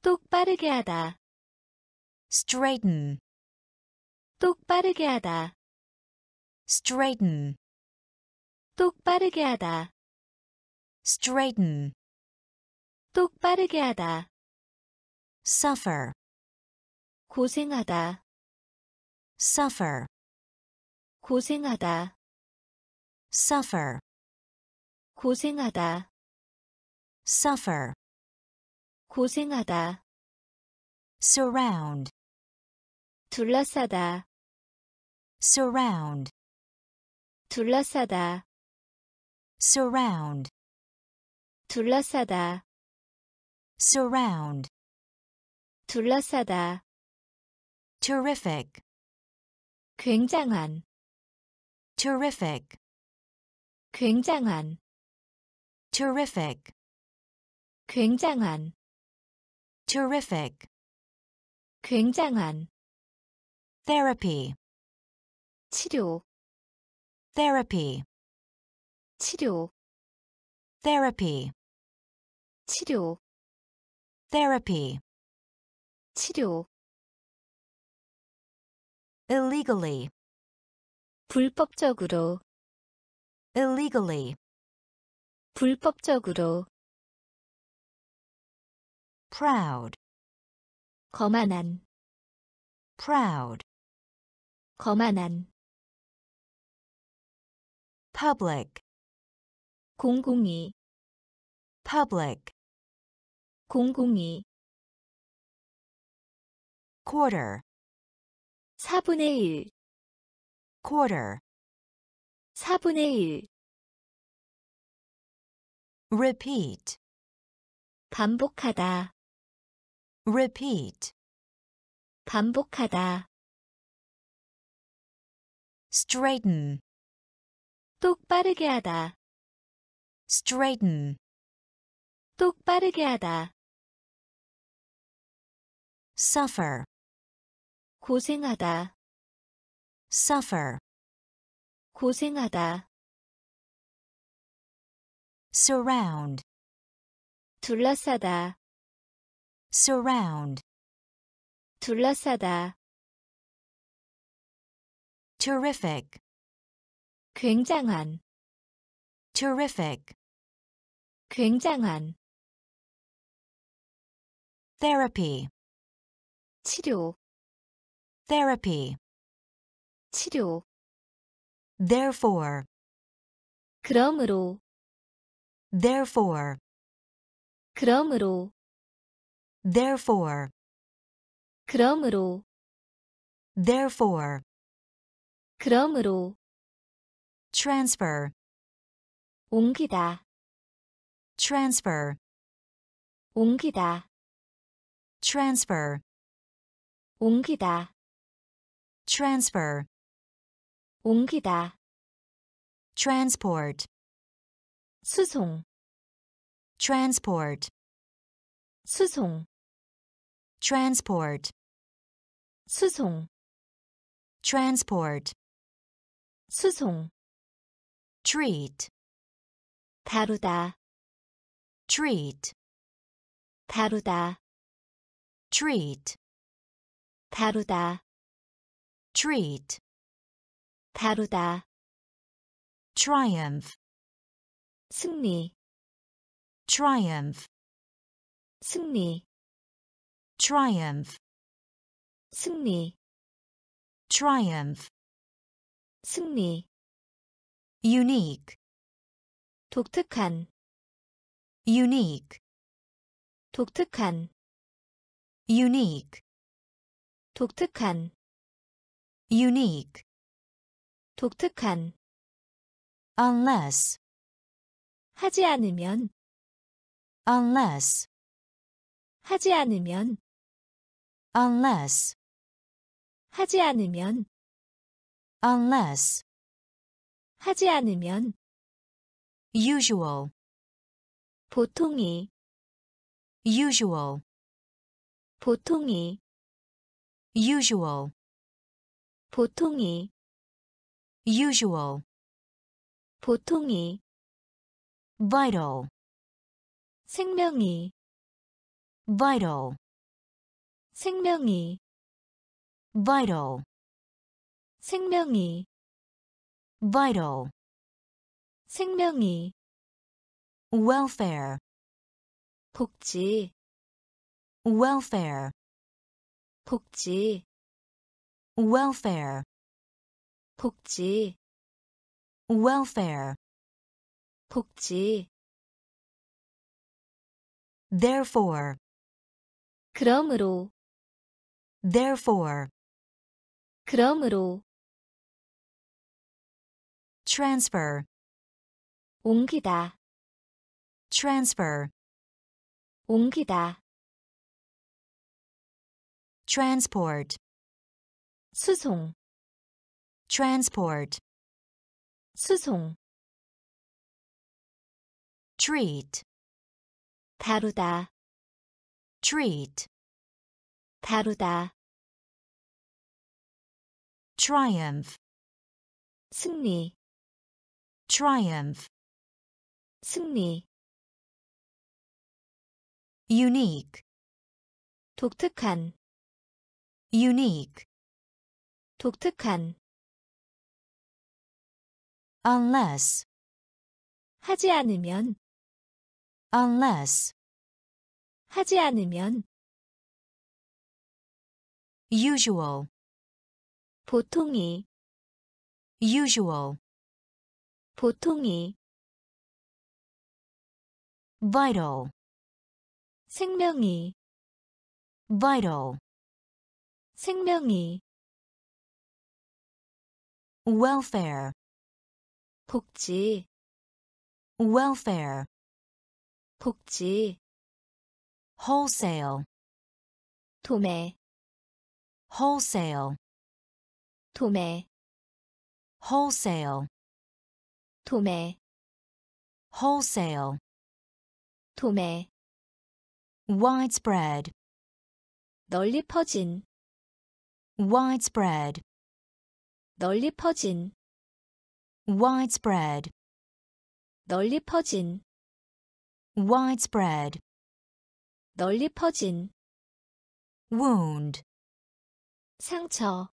똑바르게 하다, straighten, 똑바르게 하다, straighten, 똑바르게 하다, straighten, 똑바르게 하다, suffer, 고생하다, suffer, 고생하다, suffer, 고생하다, suffer, 고생하다, surround, 둘러싸다, surround, 둘러싸다, surround, 둘러싸다, surround, 둘러싸다, terrific, 굉장한, terrific, 굉장한, terrific, 굉장한, terrific, 굉장한, therapy, 치료, therapy, 치료, therapy, 치료, therapy, 치료, illegally, 불법적으로, illegally, 불법적으로, proud, 거만한, proud, 거만한, public, 공공이, public, 공공이, quarter, 4분의 1, quarter, 4분의 1, repeat, 반복하다, repeat, 반복하다, straighten, 똑바르게 하다, straighten, 똑바르게 하다, suffer, 고생하다, suffer, 고생하다, surround, 둘러싸다, surround, 둘러싸다, terrific, 굉장한, terrific, 굉장한, therapy, 치료, therapy, 치료, therefore, 그러므로, therefore, 그러므로, therefore, 그러므로, therefore, 그러므로, transfer, 옮기다, transfer, 옮기다, transfer, 옮기다, transfer, 옮기다, transport, 수송, transport, 수송, Transport, 수송, transport, 수송, treat, 다루다, treat, 다루다, treat, 다루다, treat, 다루다, triumph, 승리, triumph, 승리, triumph, 승리, triumph, 승리, unique, 독특한, unique, 독특한, unique, 독특한, unique, 독특한, unless, 하지 않으면, unless, 하지 않으면, Unless, 하지 않으면, unless, 하지 않으면, usual, 보통이, usual, 보통이, usual, 보통이, usual, 보통이, vital, 생명이, vital, 생명이, vital, 생명이, vital, 생명이, welfare, 복지, welfare, 복지, welfare, 복지, welfare, 복지, therefore, 그러므로, therefore, 그러므로, transfer, 옮기다, transfer, 옮기다, transport, 수송, transport, 수송, treat, 다루다, treat, 다루다, triumph, 승리, triumph, 승리, unique, 독특한, unique, 독특한, unless, 하지 않으면, unless, 하지 않으면, usual, 보통이, usual, 보통이, vital, 생명이, vital, 생명이, welfare, 복지, welfare, 복지, wholesale, 도매, wholesale, 도매, wholesale, 도매, wholesale, 도매, widespread, 널리 퍼진, widespread, 널리 퍼진, widespread, 널리 퍼진, widespread, 널리 퍼진, wound, 상처,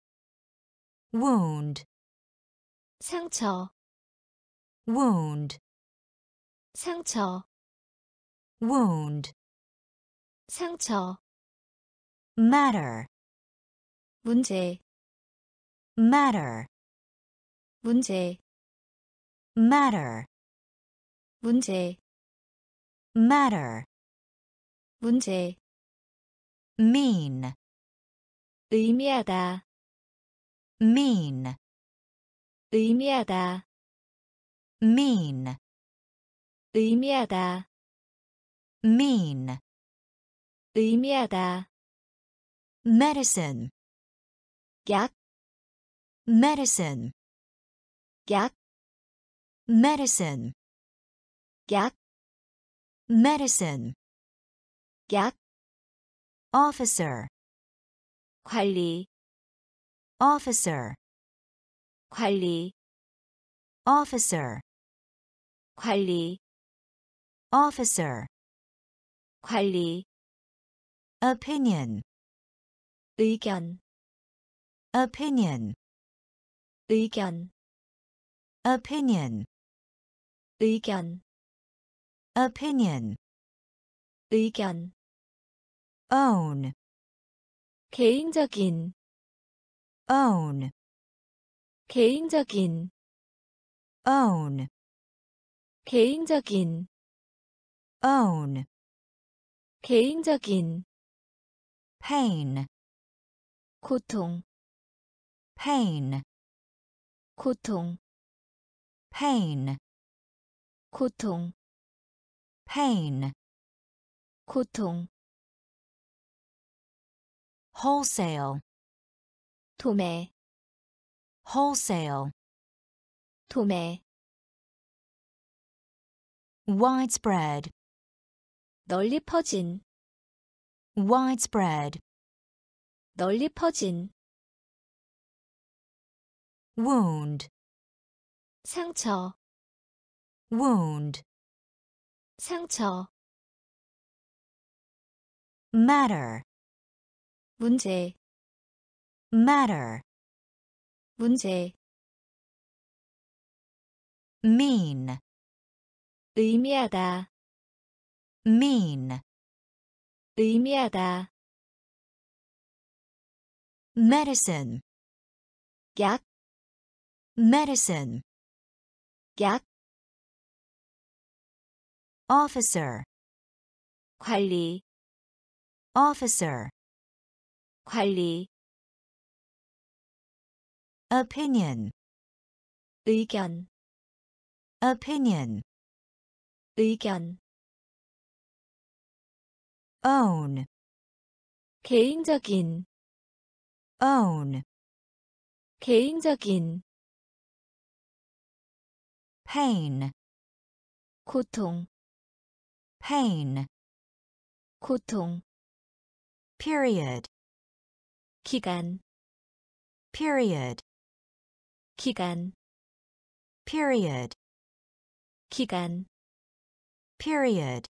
wound, 상처, wound, 상처, wound, 상처, matter, 문제, matter, 문제, matter, 문제, matter, 문제, mean, 의미하다, mean, 의미하다, mean, 의미하다, mean, 의미하다, medicine, 약, medicine, 약, medicine, 약, medicine, 약, officer, 관리, officer, 관리, officer, 관리, officer, 관리, opinion, 의견, opinion, 의견, opinion, 의견, opinion, 의견, own, 개인적인, own, 개인적인, own, 개인적인, own, 개인적인, pain, 고통, pain, 고통, pain, 고통, pain, 고통, wholesale, 도매, wholesale, 도매, widespread, 널리 퍼진, widespread, 널리 퍼진, wound, 상처, wound, 상처, matter, 문제, matter, 문제, mean, 의미하다, mean, 의미하다, medicine, 약, medicine, 약, officer, 관리, officer, 관리, opinion, 의견, opinion, 의견, own, 개인적인, own, 개인적인, pain, 고통, pain, 고통, period, 기간, period, 기간, period, 기간, period,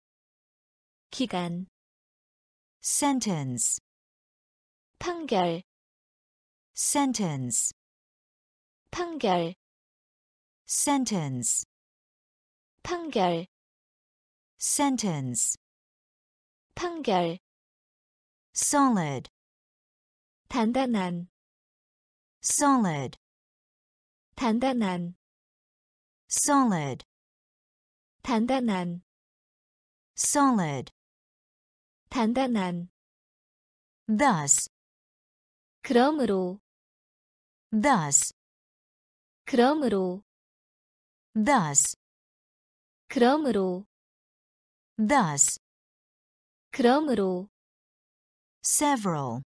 기간, sentence, 판결, sentence, 판결, sentence, 판결, sentence, 판결, solid, 단단한, solid, 단단한, solid, 단단한, solid, 단단한, thus, 그러므로, thus, 그러므로, thus, 그러므로, thus, 그러므로, several,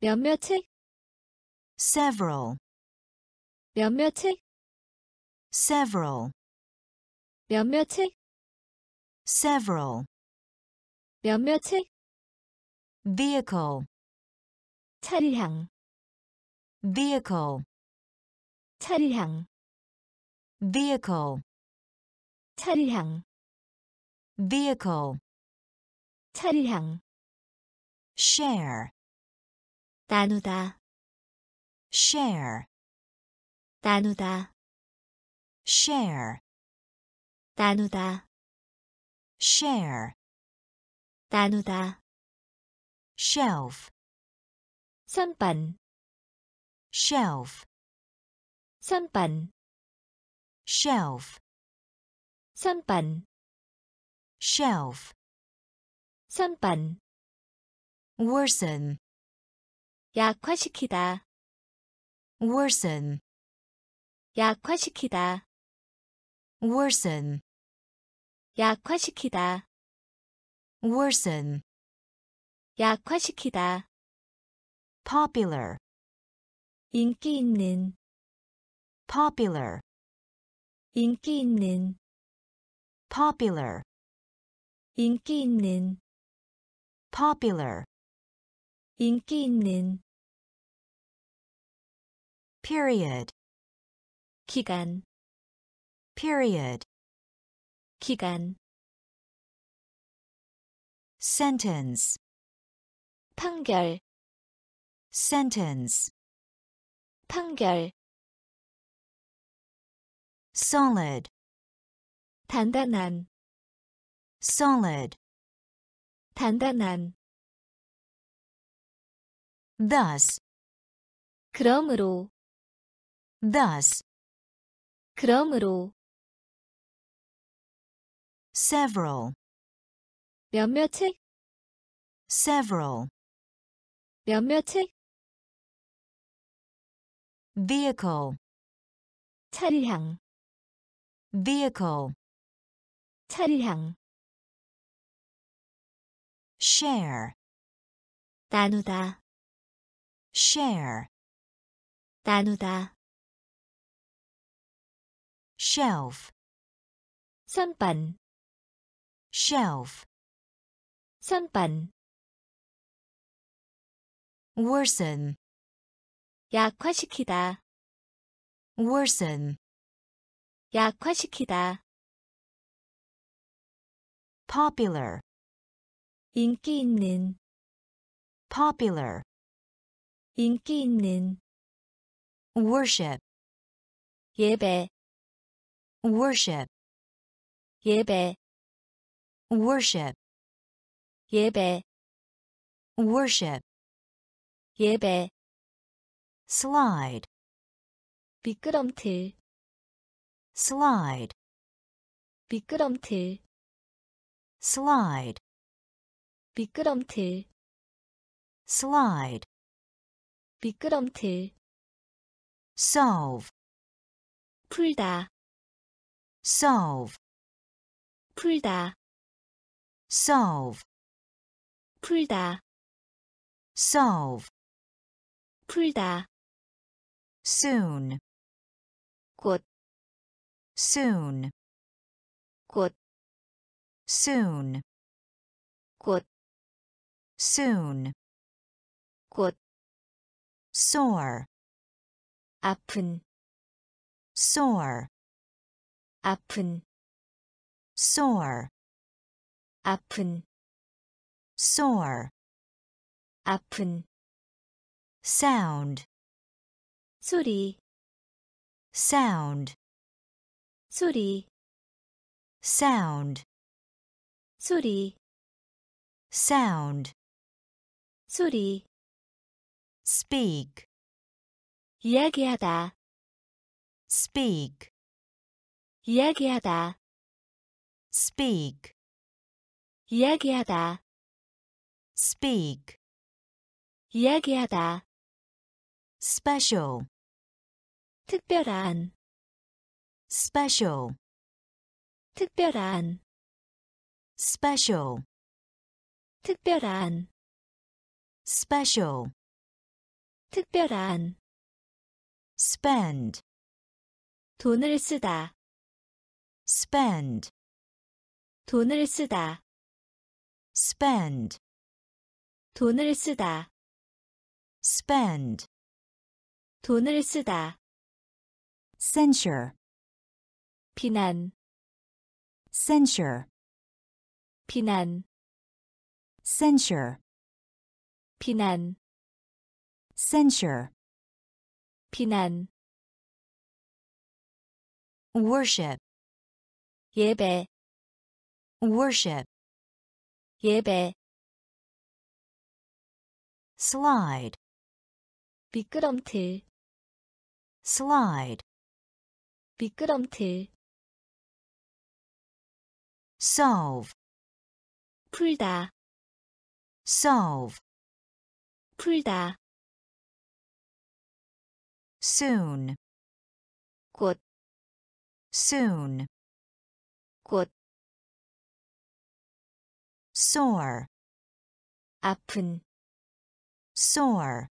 몇몇의, several, 몇몇의, several, 몇몇의, several, 몇몇의, vehicle, 차량차 vehicle, 차량 vehicle, 차량 vehicle, 차량 share, 나누다, share, 나누다, share, 나누다, share, 나누다, shelf, 선반, shelf, 선반, shelf, 선반, shelf, 선반, worsen, 약화시키다, worsen, 약화시키다, worsen, 약화시키다, worsen, 약화시키다, popular, 인기 있는, popular, 인기 있는, popular, 인기 있는, popular, 인기 있는, period, 기간, period, 기간, sentence, 판결, sentence, 판결, solid, 단단한, solid, 단단한, thus, 그러므로, thus, 그러므로, several, 몇몇의, several, 몇몇의, vehicle, 차량, vehicle, 차량, share, 나누다, share, 나누다, shelf, 선반, shelf, 선반, worsen, 약화시키다, worsen, 약화시키다, popular, 인기 있는, popular, 인기 있는, worship, 예배, worship, 예배, worship, 예배, worship, 예배, slide, 미끄럼틀, slide, 미끄럼틀, slide, 미끄럼틀, slide, 미끄럼틀, solve, 풀다, solve, 풀다, solve, 풀다, solve, 풀다, soon, 곧, soon, 곧, soon, 곧, soon, 곧, sore, 아픈, sore, 아픈, sore, 아픈, sore, 아픈, sound, 소리, sound, 소리, sound, 소리, sound, 소리, speak, 이야기하다, speak, 이야기하다, speak, 이야기하다, speak, 이야기하다, special, 특별한, special, 특별한, special, 특별한, special, 특별한, spend, 돈을 쓰다, spend, 돈을 쓰다, spend, 돈을 쓰다, spend, 돈을 쓰다, censure, 비난, censure, 비난, censure, 비난, censure, 비난, worship, 예배, worship, 예배, slide, 미끄럼틀, slide, 미끄럼틀, solve, 풀다, solve, 풀다, soon, 곧, soon, 곧, sore, 아픈, sore,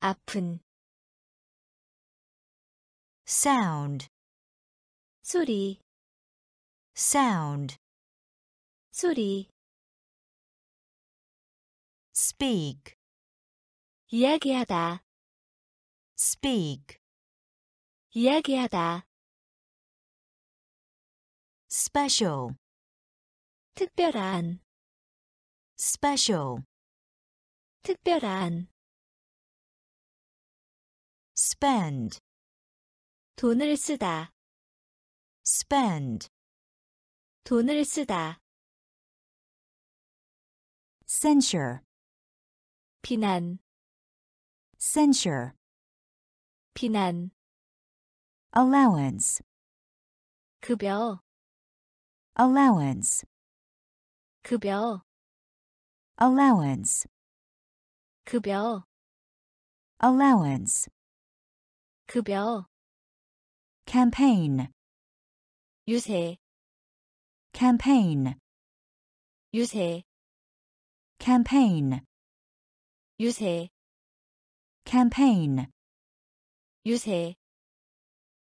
아픈, sound, 소리, sound, 소리, speak, 이야기하다, speak, 이야기하다, special, 특별한, special, 특별한, spend, 돈을 쓰다, spend, 돈을 쓰다, censure, 비난, censure, 비난, allowance, 급여, allowance, 급여, allowance, 급여, allowance, 급여, campaign, 유세, campaign, 유세, campaign, 유세, campaign, 유세,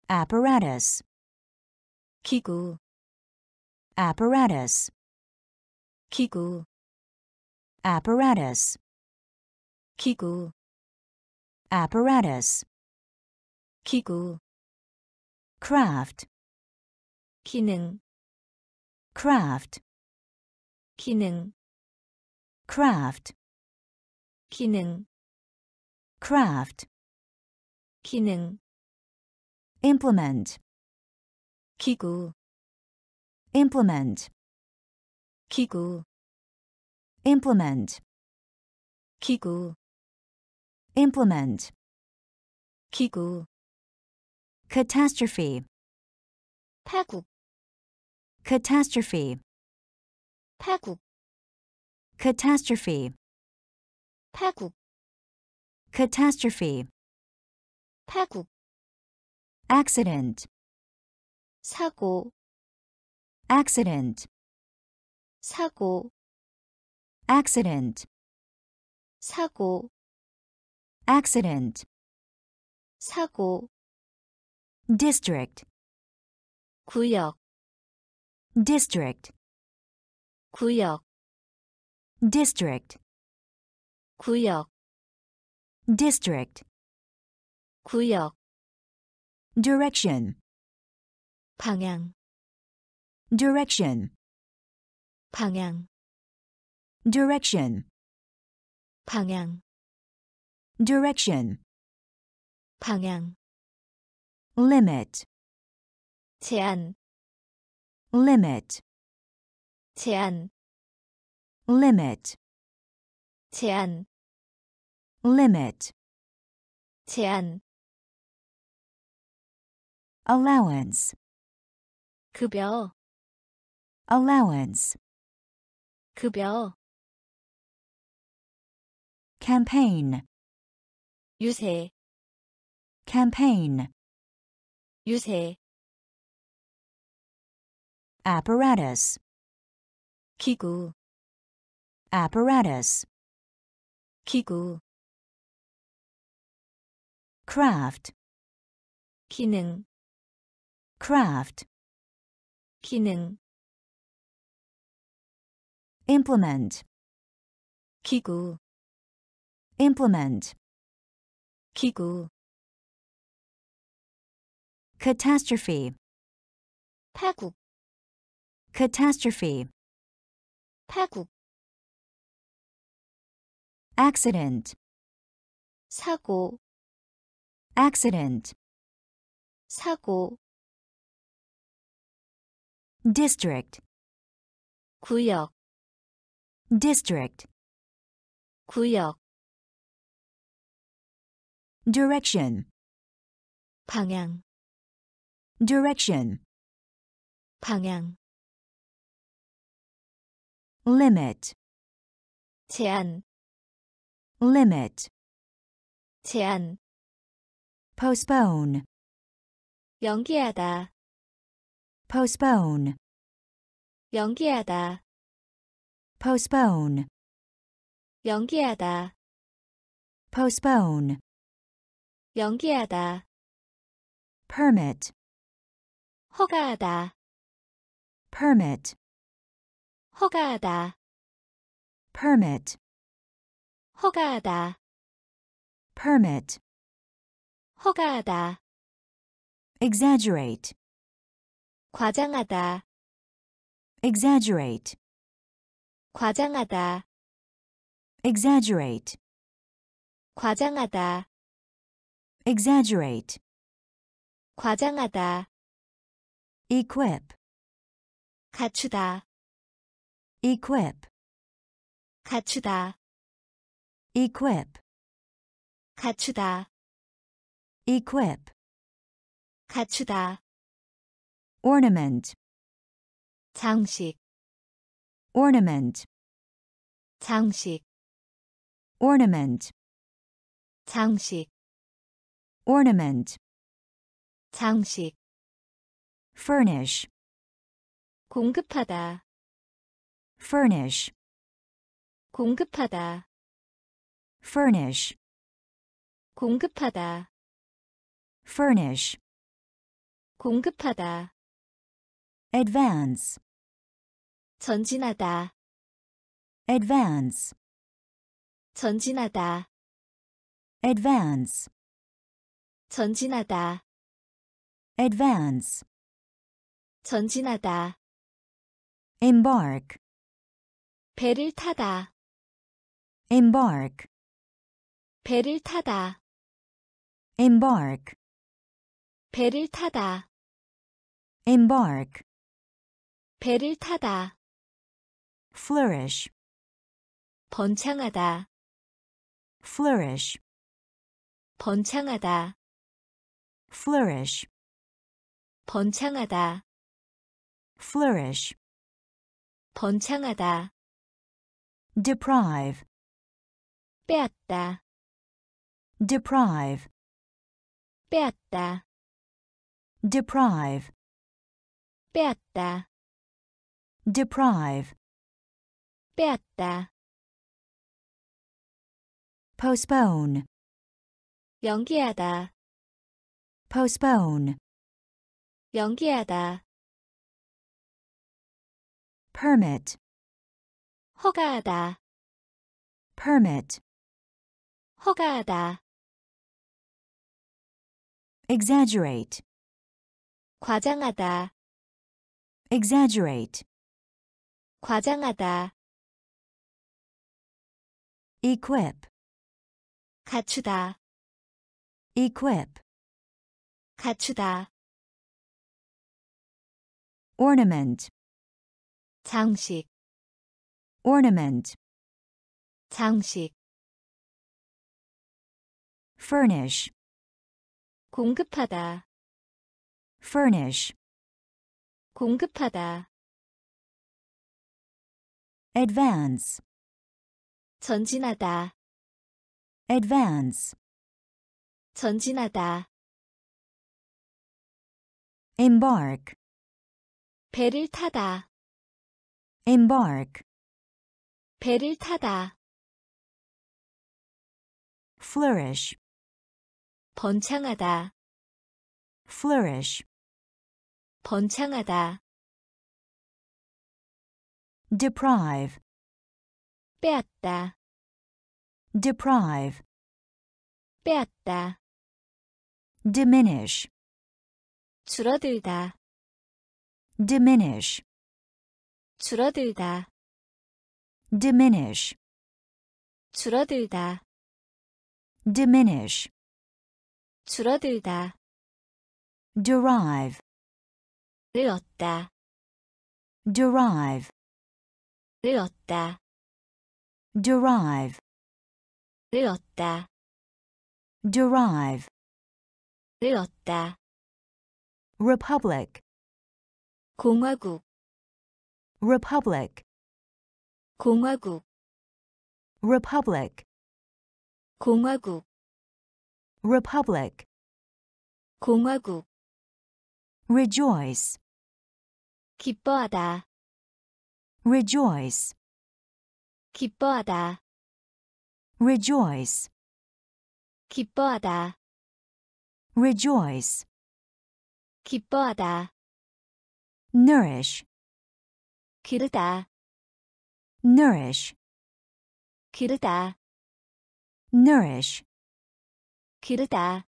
apparatus, 기구, apparatus, 기구, apparatus, 기구, apparatus, 기구, craft, 기능, craft, 기능, craft, 기능, craft, 기능, implement, 기구, implement, 기구, implement, 기구, implement, 기구, catastrophe, 파국, catastrophe, 파국, catastrophe, 파국, catastrophe, 파국, accident, 사고, accident, 사고, accident, 사고, accident, 사고, district, 구역, district, 구역, district, 구역, district, 구역, direction, 방향, direction, 방향, direction, 방향, direction, 방향, limit, 제한, limit, 제한, limit, 제한, limit, 제한, allowance, 급여, allowance, 급여, campaign, 유세, campaign, 유세, apparatus, 기구, apparatus, 기구, craft, 기능, craft, 기능, implement, 기구, implement, 기구, catastrophe, 파국, catastrophe, 파국, accident, 사고, accident, 사고, district, 구역, district, 구역, direction, 방향, direction, 방향, limit, 제한, limit, 제한, postpone, 연기하다, postpone, 연기하다, postpone, 연기하다, postpone, 연기하다, permit, 허가하다, permit, 허가하다, permit, 허가하다, permit, 허가하다, exaggerate, 과장하다, exaggerate, 과장하다, exaggerate, 과장하다, exaggerate, 과장하다, equip, 갖추다, equip, 갖추다, equip, 갖추다, equip, 갖추다, ornament, 장식, ornament, 장식, ornament, 장식, ornament, 장식, furnish, 공급하다, furnish, 공급하다, furnish, 공급하다, furnish, 공급하다, advance, 전진하다, advance, 전진하다, advance, 전진하다, advance, 전진하다, embark, 배를 타다, embark, 배를 타다, embark, 배를 타다, embark, 배를 타다, flourish, 번창하다, flourish, 번창하다, flourish, 번창하다, flourish, 번창하다, deprive, 빼앗다, deprive, 빼앗다, deprive, 빼앗다, deprive, 빼앗다, postpone, 연기하다, postpone, 연기하다, permit, 허가하다, permit, 허가하다, exaggerate, 과장하다, exaggerate, 과장하다, equip, 갖추다, equip, 갖추다, ornament, 장식, ornament, 장식, furnish, 공급하다, furnish, 공급하다, advance, 전진하다, advance, 전진하다, embark, 배를 타다, embark, 배를 타다, flourish, 번창하다, flourish, 번창하다, deprive, 빼앗다, deprive, 빼앗다, diminish, 줄어들다, diminish, 줄어들다, diminish, 줄어들다, diminish, 줄어들다, derive, 를 얻다, derive, 를 얻다, derive, 를 얻다, derive, 를 얻다, republic, 공화국, republic, 공화국, republic, 공화국, republic, 공화국, rejoice, 기뻐하다, rejoice, 기뻐하다, rejoice, 기뻐하다, rejoice, 기뻐하다, nourish, 기르다, nourish, 기르다, nourish, 기르다,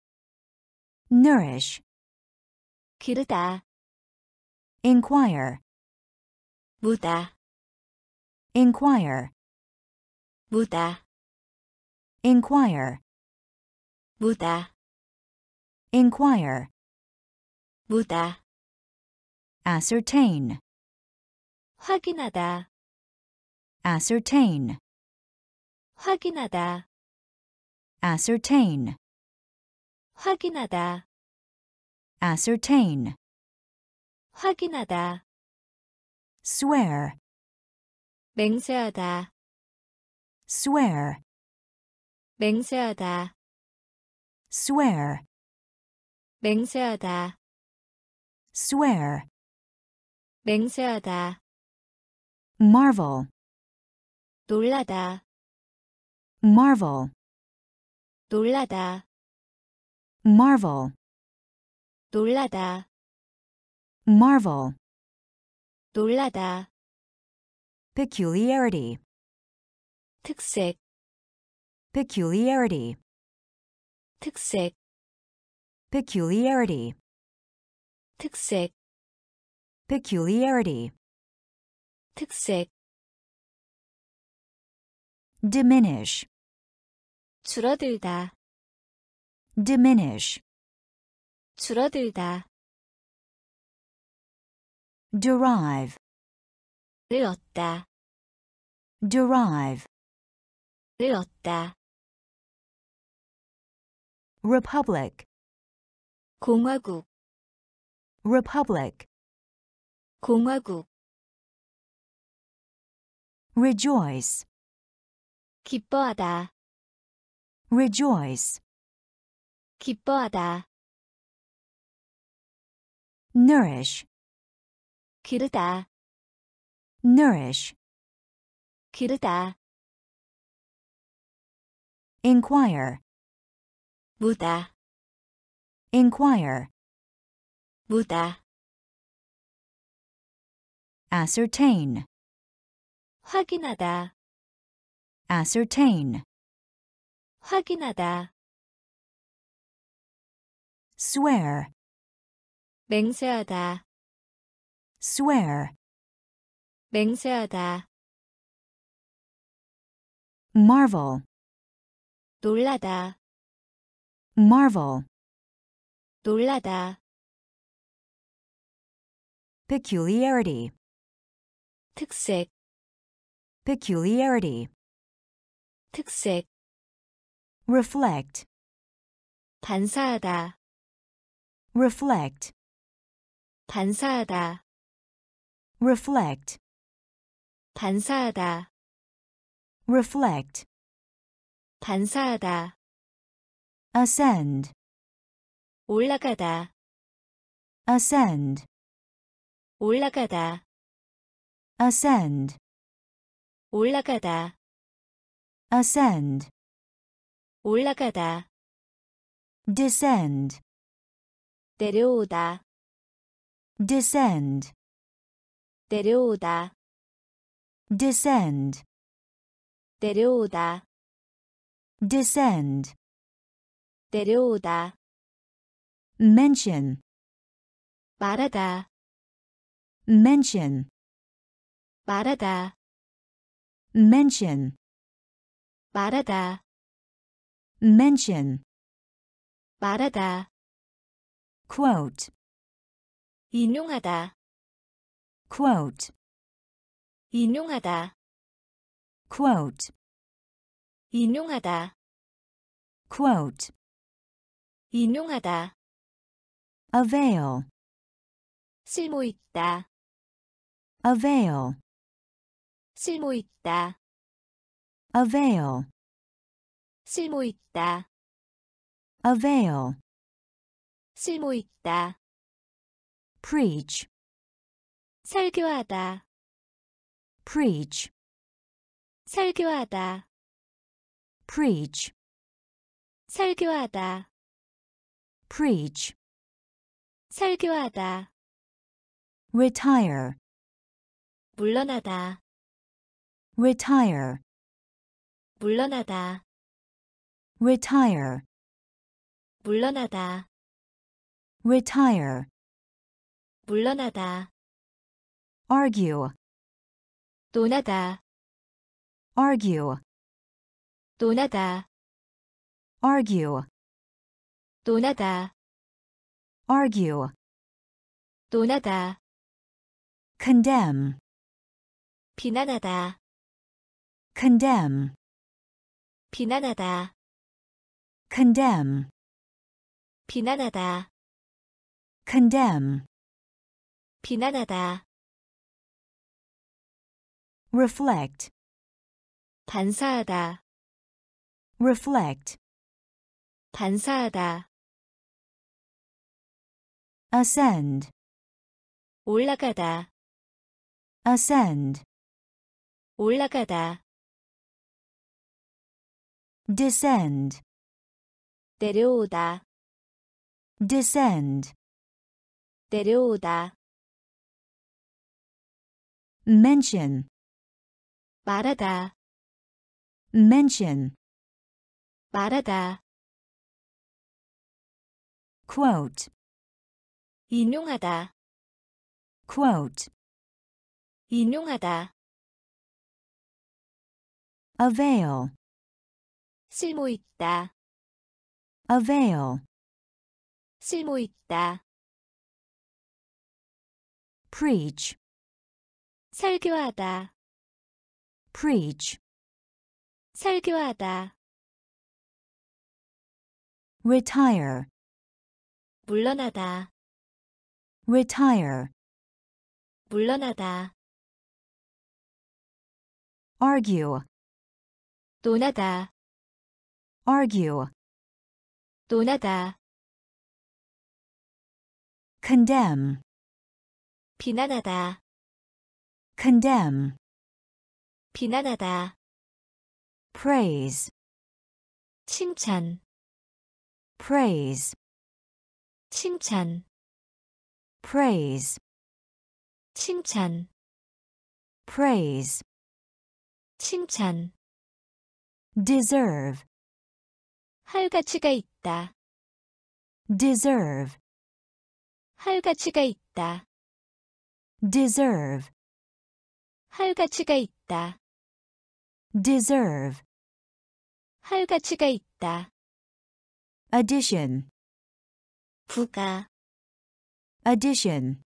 nourish, 기르다, inquire, 무다, inquire, 무다, inquire, 무다, inquire, 무다, ascertain, 확인하다, ascertain, 확인하다, ascertain, 확인하다, ascertain, 확인하다, swear, 맹세하다, swear, 맹세하다, swear, 맹세하다, swear, 맹세하다, marvel, 놀라다, marvel, 놀라다, marvel, 놀라다, marvel, 놀라다, peculiarity, 특색, peculiarity, 특색, peculiarity, 특색, peculiarity, 특색, diminish, 줄어들다, diminish, 줄어들다, derive, 를 얻다, derive, 를 얻다, republic, 공화국, republic, 공화국, rejoice, 기뻐하다, rejoice, 기뻐하다, nourish, 기르다, nourish, 기르다, inquire, 무다, inquire, 무다, ascertain, 확인하다, ascertain, 확인하다, swear, 맹세하다, swear, 맹세하다, marvel, 놀라다, marvel, 놀라다, peculiarity, 특색, peculiarity, 특색, reflect, 반사하다, reflect, 반사하다, reflect, 반사하다, reflect, 반사하다, ascend, 올라가다, ascend, 올라가다, ascend, 올라가다, ascend, 올라가다, descend, 내려오다, descend, 내려오다, descend, 내려오다, descend, 내려오다, mention, 말하다, mention, 말하다, mention, 말하다, mention, 말하다, quote, 인용하다, quote, 인용하다, quote, 인용하다, quote, 인용하다, avail, 쓸모 있다, avail, 쓸모 있다, avail, 쓸모 있다, avail, 쓸모 있다, preach, 설교하다, preach, 설교하다, preach, 설교하다, preach, 설교하다, retire, 물러나다, retire, 물러나다, retire, 물러나다, retire, 물러나다, argue, 논하다, argue, 논하다, argue, 논하다, argue, 논하다, condemn, 비난하다, condemn, 비난하다, condemn, 비난하다, condemn, 비난하다, reflect, 반사하다, reflect, 반사하다, ascend, 올라가다, ascend, 올라가다, descend, 내려오다, descend, 내려오다, mention, 말하다, mention, 말하다, quote, 인용하다, quote, 인용하다, avail, 쓸모 있다, avail, 쓸모 있다, preach, 설교하다, preach, 설교하다, retire, 물러나다, retire, 물러나다, argue, 논하다, argue, 논하다, condemn, 비난하다, condemn, 비난하다, praise, 칭찬, praise, 칭찬, praise, 칭찬, praise, 칭찬, deserve, 할 가치가 있다. deserve, 할 가치가 있다. deserve, 할 가치가 있다. deserve, 할 가치가 있다. addition, 부가, addition,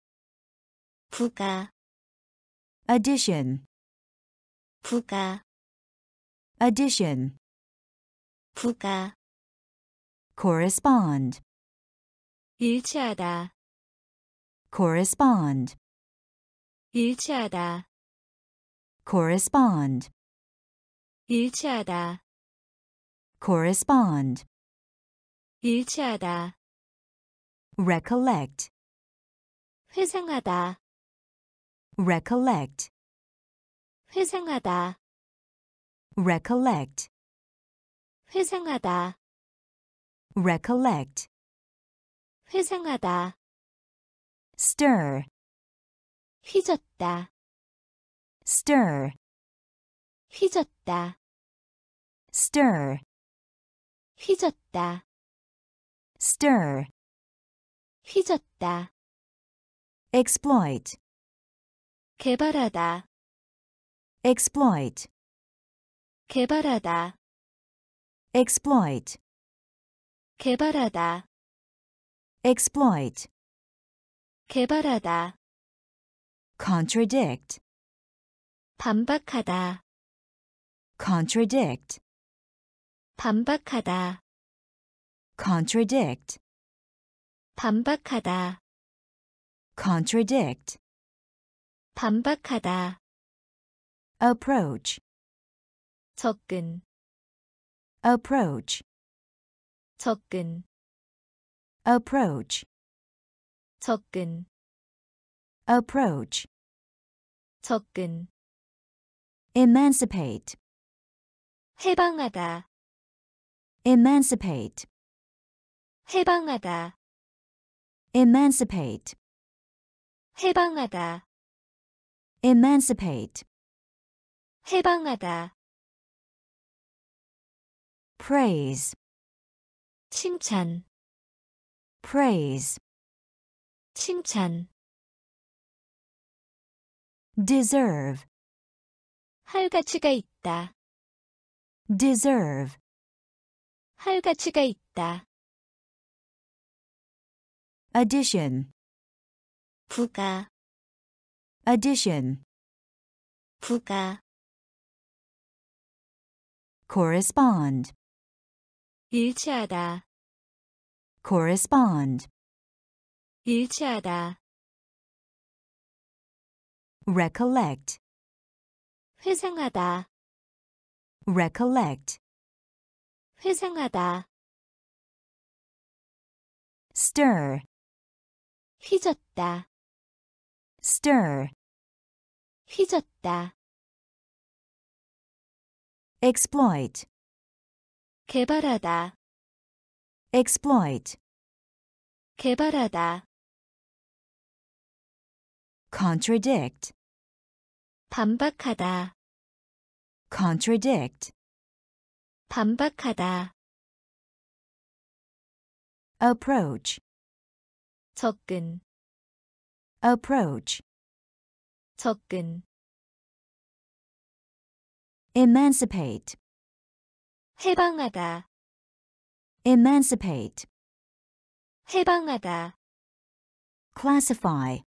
부가, addition, 부가, addition, 부가. correspond, 일치하다. correspond, 일치하다. correspond, 일치하다. correspond, 일치하다. recollect, 회상하다. recollect, 회상하다. recollect, 회상하다. recollect, 회상하다. stir, 휘젓다. stir, 휘젓다. stir, 휘젓다. stir, 휘젓다. exploit, 개발하다. exploit, 개발하다. exploit, 개발하다. exploit, 개발하다. contradict, 반박하다. contradict, 반박하다. contradict, 반박하다. contradict, 반박하다. approach, 접근, approach, 접근, approach, 접근, approach, 접근. emancipate, 해방하다. emancipate, 해방하다. emancipate, 해방하다. emancipate, 해방하다. praise, 칭찬, praise, 칭찬. deserve, 할 가치가 있다. deserve, 할 가치가 있다. addition, 부가, addition, 부가. correspond, 일치하다. correspond, 일치하다. recollect, 회상하다. recollect, 회상하다. stir, 휘젓다. stir, 휘젓다. exploit, 개발하다. exploit, 개발하다. contradict, 반박하다. contradict, 반박하다. approach, 접근, approach, 접근. emancipate, 해방하다. emancipate, 해방하다. classify,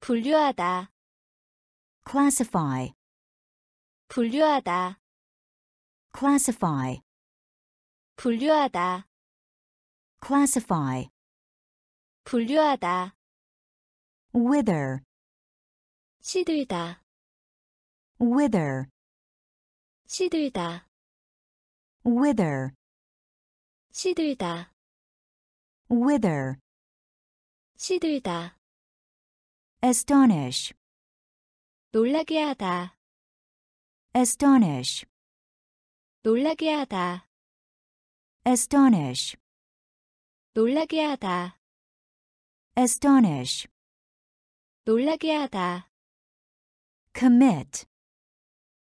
분류하다. classify, 분류하다. classify, 분류하다. classify, 분류하다. wither, 시들다. wither, 시들다. wither, 시들다. wither, 시들다. astonish, 놀라게 하다. astonish, 놀라게 하다. astonish, 놀라게 하다. astonish, 놀라게 하다. commit,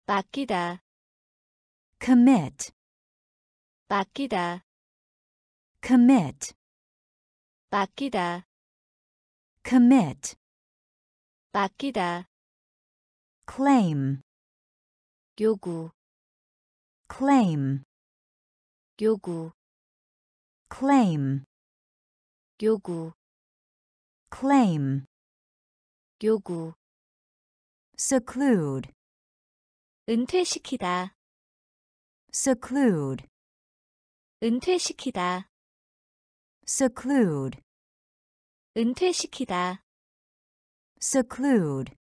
맡기다. commit, 맡기다, commit, 맡기다, commit, 맡기다, claim, 요구, claim, 요구, claim, 요구, claim, 요구, seclude, 은퇴시키다, seclude, 은퇴시키다, seclude, 은퇴시키다, seclude,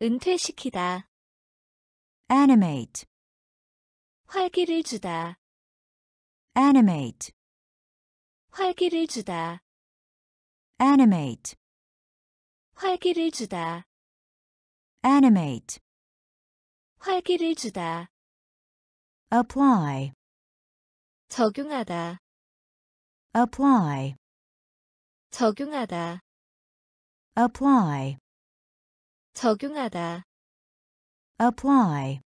은퇴시키다, animate, 활기를 주다, animate, 활기를 주다, animate, 활기를 주다, animate, 활기를 주다, apply, 적용하다, apply, 적용하다, apply, 적용하다, apply,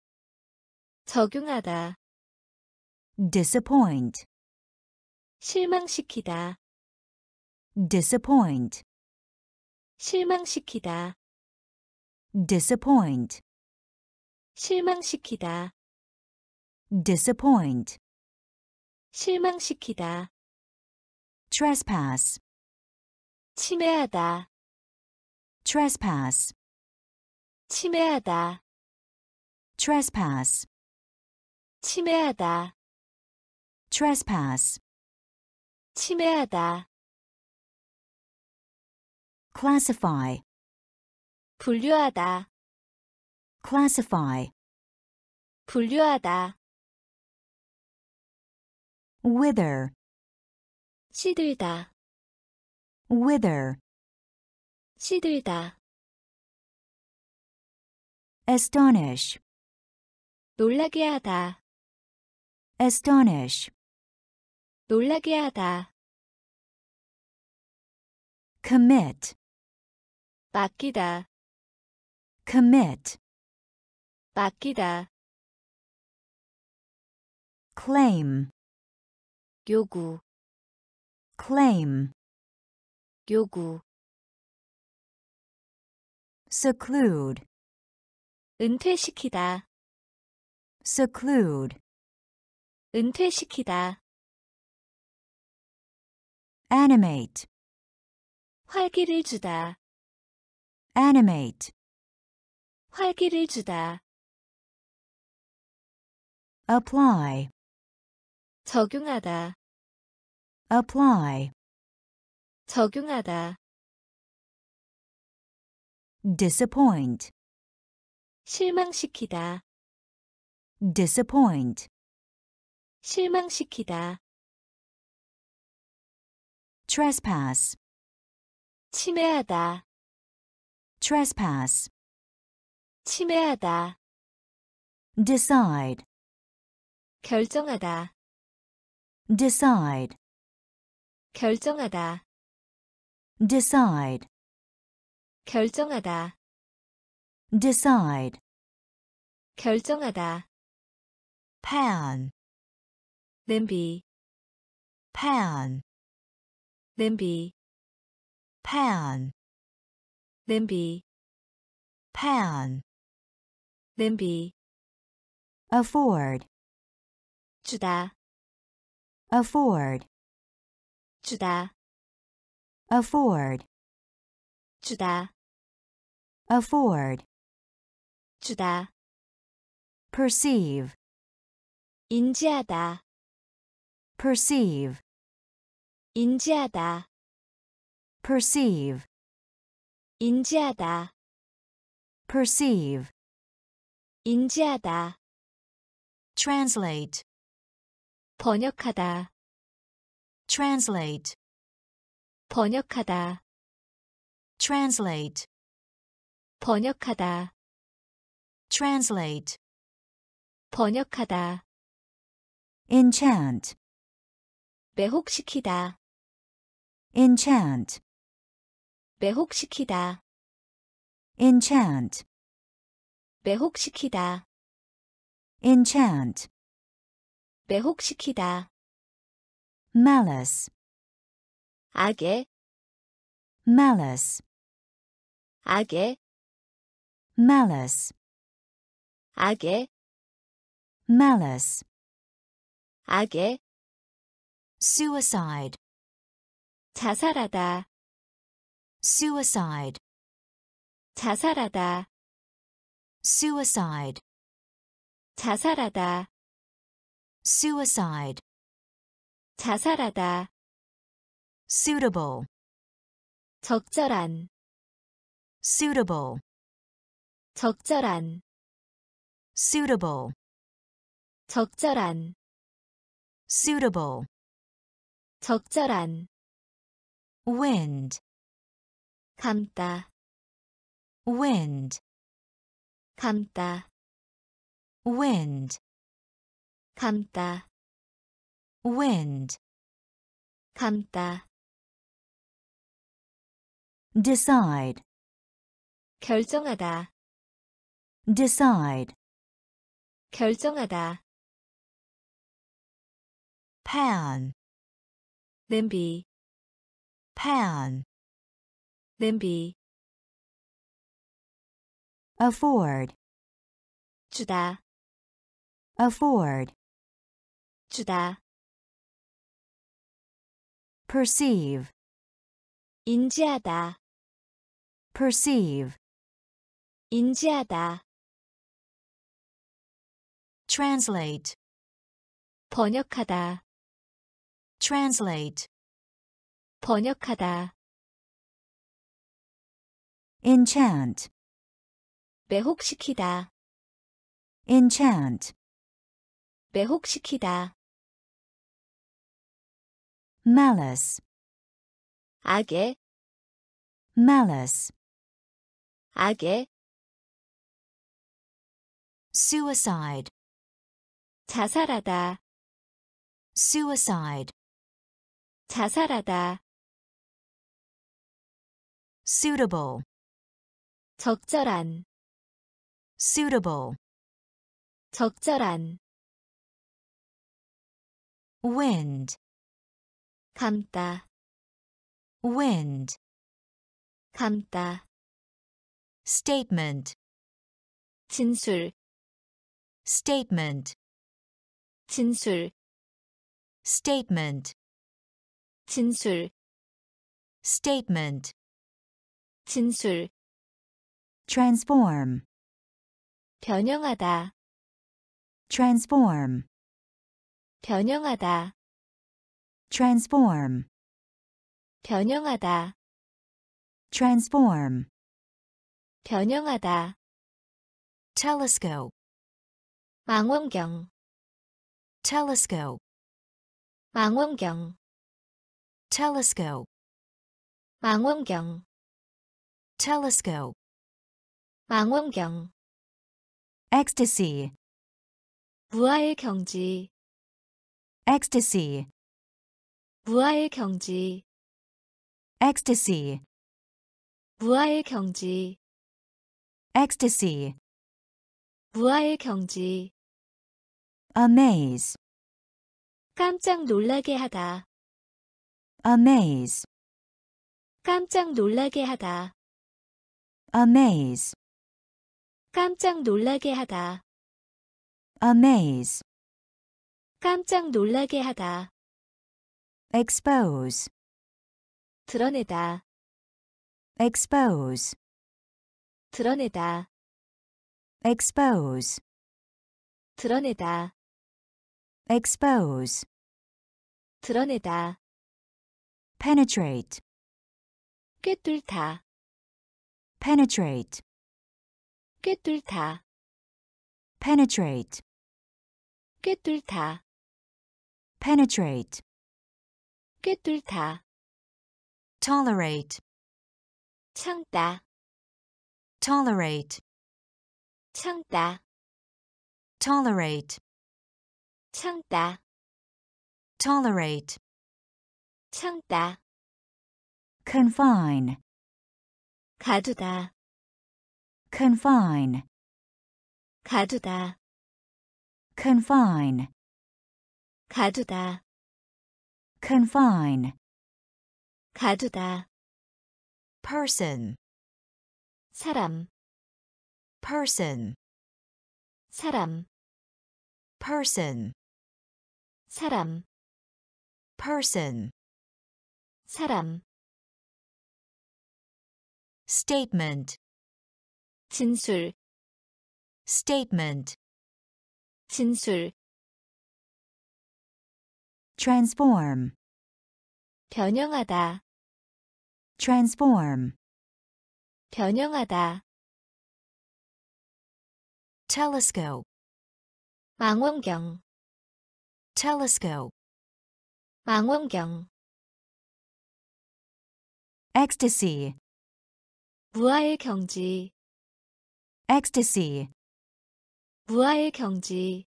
적용하다, disappoint, 실망시키다, Disappoint, 실망시키다, disappoint, 실망시키다, disappoint, 실망시키다, trespass, 침해하다, trespass, 침해하다, trespass, 침해하다, trespass, 침해하다, classify, 분류하다, classify, 분류하다, wither, 시들다, wither, 시들다, astonish, 놀라게 하다, astonish, 놀라게 하다, commit, 맡기다, commit, 맡기다, claim, 요구, claim, 요구, seclude, 은퇴시키다, seclude, 은퇴시키다, animate, 활기를 주다, animate, 활기를 주다, apply, 적용하다, apply, 적용하다, disappoint, 실망시키다, disappoint, 실망시키다, trespass, 침해하다, trespass, 침해하다, decide, 결정하다, decide, 결정하다, decide, 결정하다, decide, 결정하다, pan, 냄비, pan, 냄비, pan, 냄비, pan, 냄비, afford, 주다, afford, 주다, afford, 주다, afford, 주다, perceive, 인지하다, perceive, 인지하다, perceive, 인지하다, perceive, 인지하다, translate, 번역하다, translate, 번역하다, translate, 번역하다, translate, 번역하다, enchant, 매혹시키다, enchant, 매혹시키다, enchant, 매혹시키다, enchant, 매혹시키다. malice, 악의, malice, 악의, malice, 악의, malice, 악의, suicide, 자살하다. suicide, 자살하다. suicide, 자살하다. suicide, 자살하다. suitable, 적절한, suitable, 적절한, suitable, 적절한, suitable, 적절한, wind, 감다, wind, 감다, wind, 감다, wind, 감다. decide, 결정하다, decide, 결정하다. pan, 냄비, pan, 냄비, afford, 주다, afford, 주다. perceive, 인지하다, perceive, 인지하다. translate, 번역하다, translate, 번역하다. Enchant, 매혹시키다, enchant, 매혹시키다. malice, 악의, malice, 악의, suicide, 자살하다, suicide, 자살하다. suitable, 적절한, suitable, 적절한, wind, 감다, wind, 감다. statement, 진술, statement, 진술, statement, 진술, statement, 진술. transform, 변형하다, transform, 변형하다, transform, 변형하다, transform, 변형하다. telescope, 망원경, telescope, 망원경, telescope, 망원경, telescope, 망원경. ecstasy, 무아의 경지, ecstasy, 무아의 경지, ecstasy, 무아의 경지, ecstasy, 무아의 경지. amaze, 깜짝 놀라게 하다, amaze, 깜짝 놀라게 하다, amaze, 깜짝 놀라게 하다, amaze, 깜짝 놀라게 하다. expose, 드러내다, expose, 드러내다, expose, 드러내다, expose, 드러내다. penetrate, 꿰뚫다, penetrate, 꿰뚫다, penetrate, 꿰뚫다, penetrate, 꿰뚫다. tolerate, 참다, tolerate, 참다, tolerate, 참다, tolerate, 참다. confine, 가두다, confine, 가두다, confine, 가두다, confine, 가두다, person, 사람, person, 사람, person, 사람, person, 사람, statement, 진술, statement, 진술, transform, 변형하다, transform, 변형하다, telescope, 망원경, telescope, 망원경, ecstasy, 무아의 경지, ecstasy, 무아의 경지,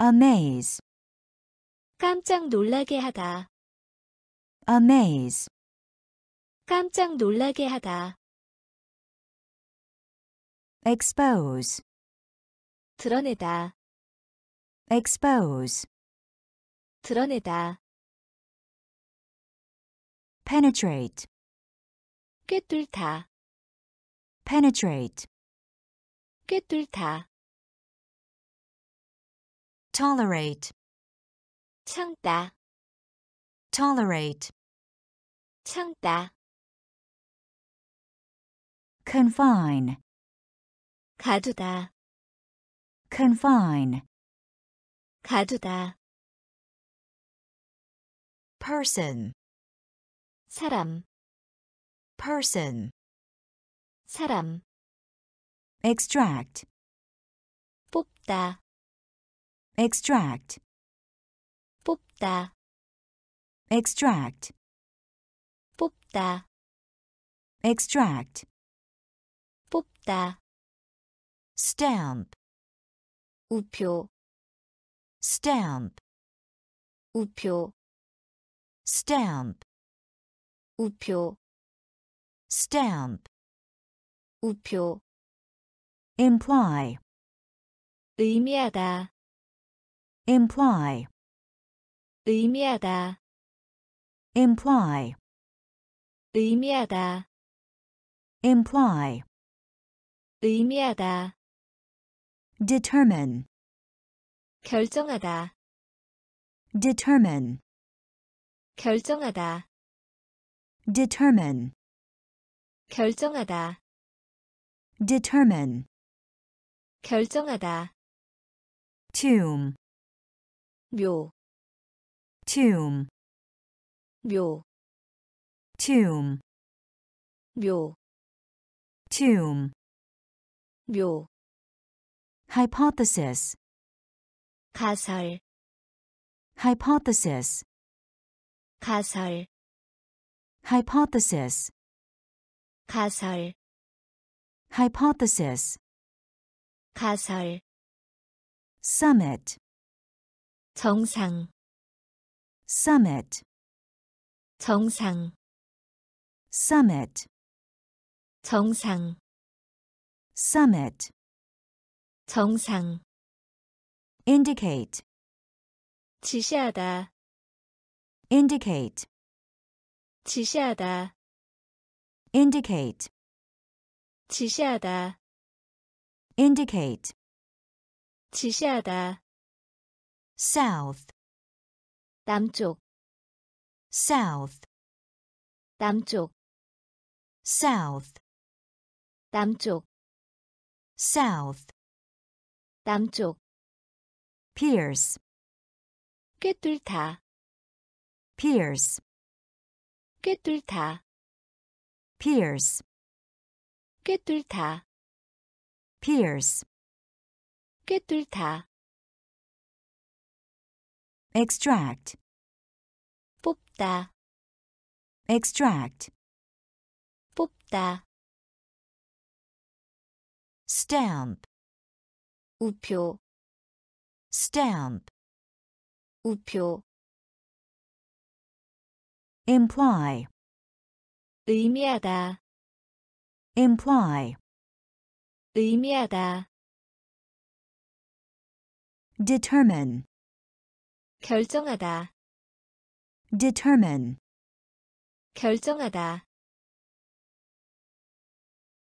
amaze, 깜짝 놀라게 하다, amaze, 깜짝 놀라게 하다, expose, 드러내다, expose, 드러내다, penetrate, 꿰뚫다, penetrate, 꿰뚫다, tolerate, 참다, tolerate, 참다, confine, 가두다, confine, 가두다, person, 사람, person, 사람, extract, 뽑다, extract, 뽑다, extract, 뽑다, extract, 뽑다, stamp, 우표, stamp, 우표, stamp, 우표, stamp, 우표, imply, 의미하다, imply, 의미하다, imply, 의미하다, imply, 의미하다, determine, 결정하다, determine, 결정하다, determine, 결정하다, determine, 결정하다, tomb, 묘, tomb, 묘, tomb, 묘, tomb, 묘, hypothesis, 가설, hypothesis, 가설, hypothesis, 가설, hypothesis, 가설, summit, 정상, summit, 정상, summit, 정상, summit, 정상, indicate, 지시하다, indicate, 지시하다, indicate, 지시하다, indicate, 지시하다, south, 남쪽, south, 남쪽, south, 남쪽, south, 남쪽, pierce, 꿰뚫다, pierce, 꿰뚫다, pierce, 꿰뚫다, pierce, 꿰뚫다, extract, 뽑다, extract, 뽑다, stamp, 우표, stamp, 우표, imply, 의미하다, imply, 의미하다, determine, 결정하다, determine, 결정하다,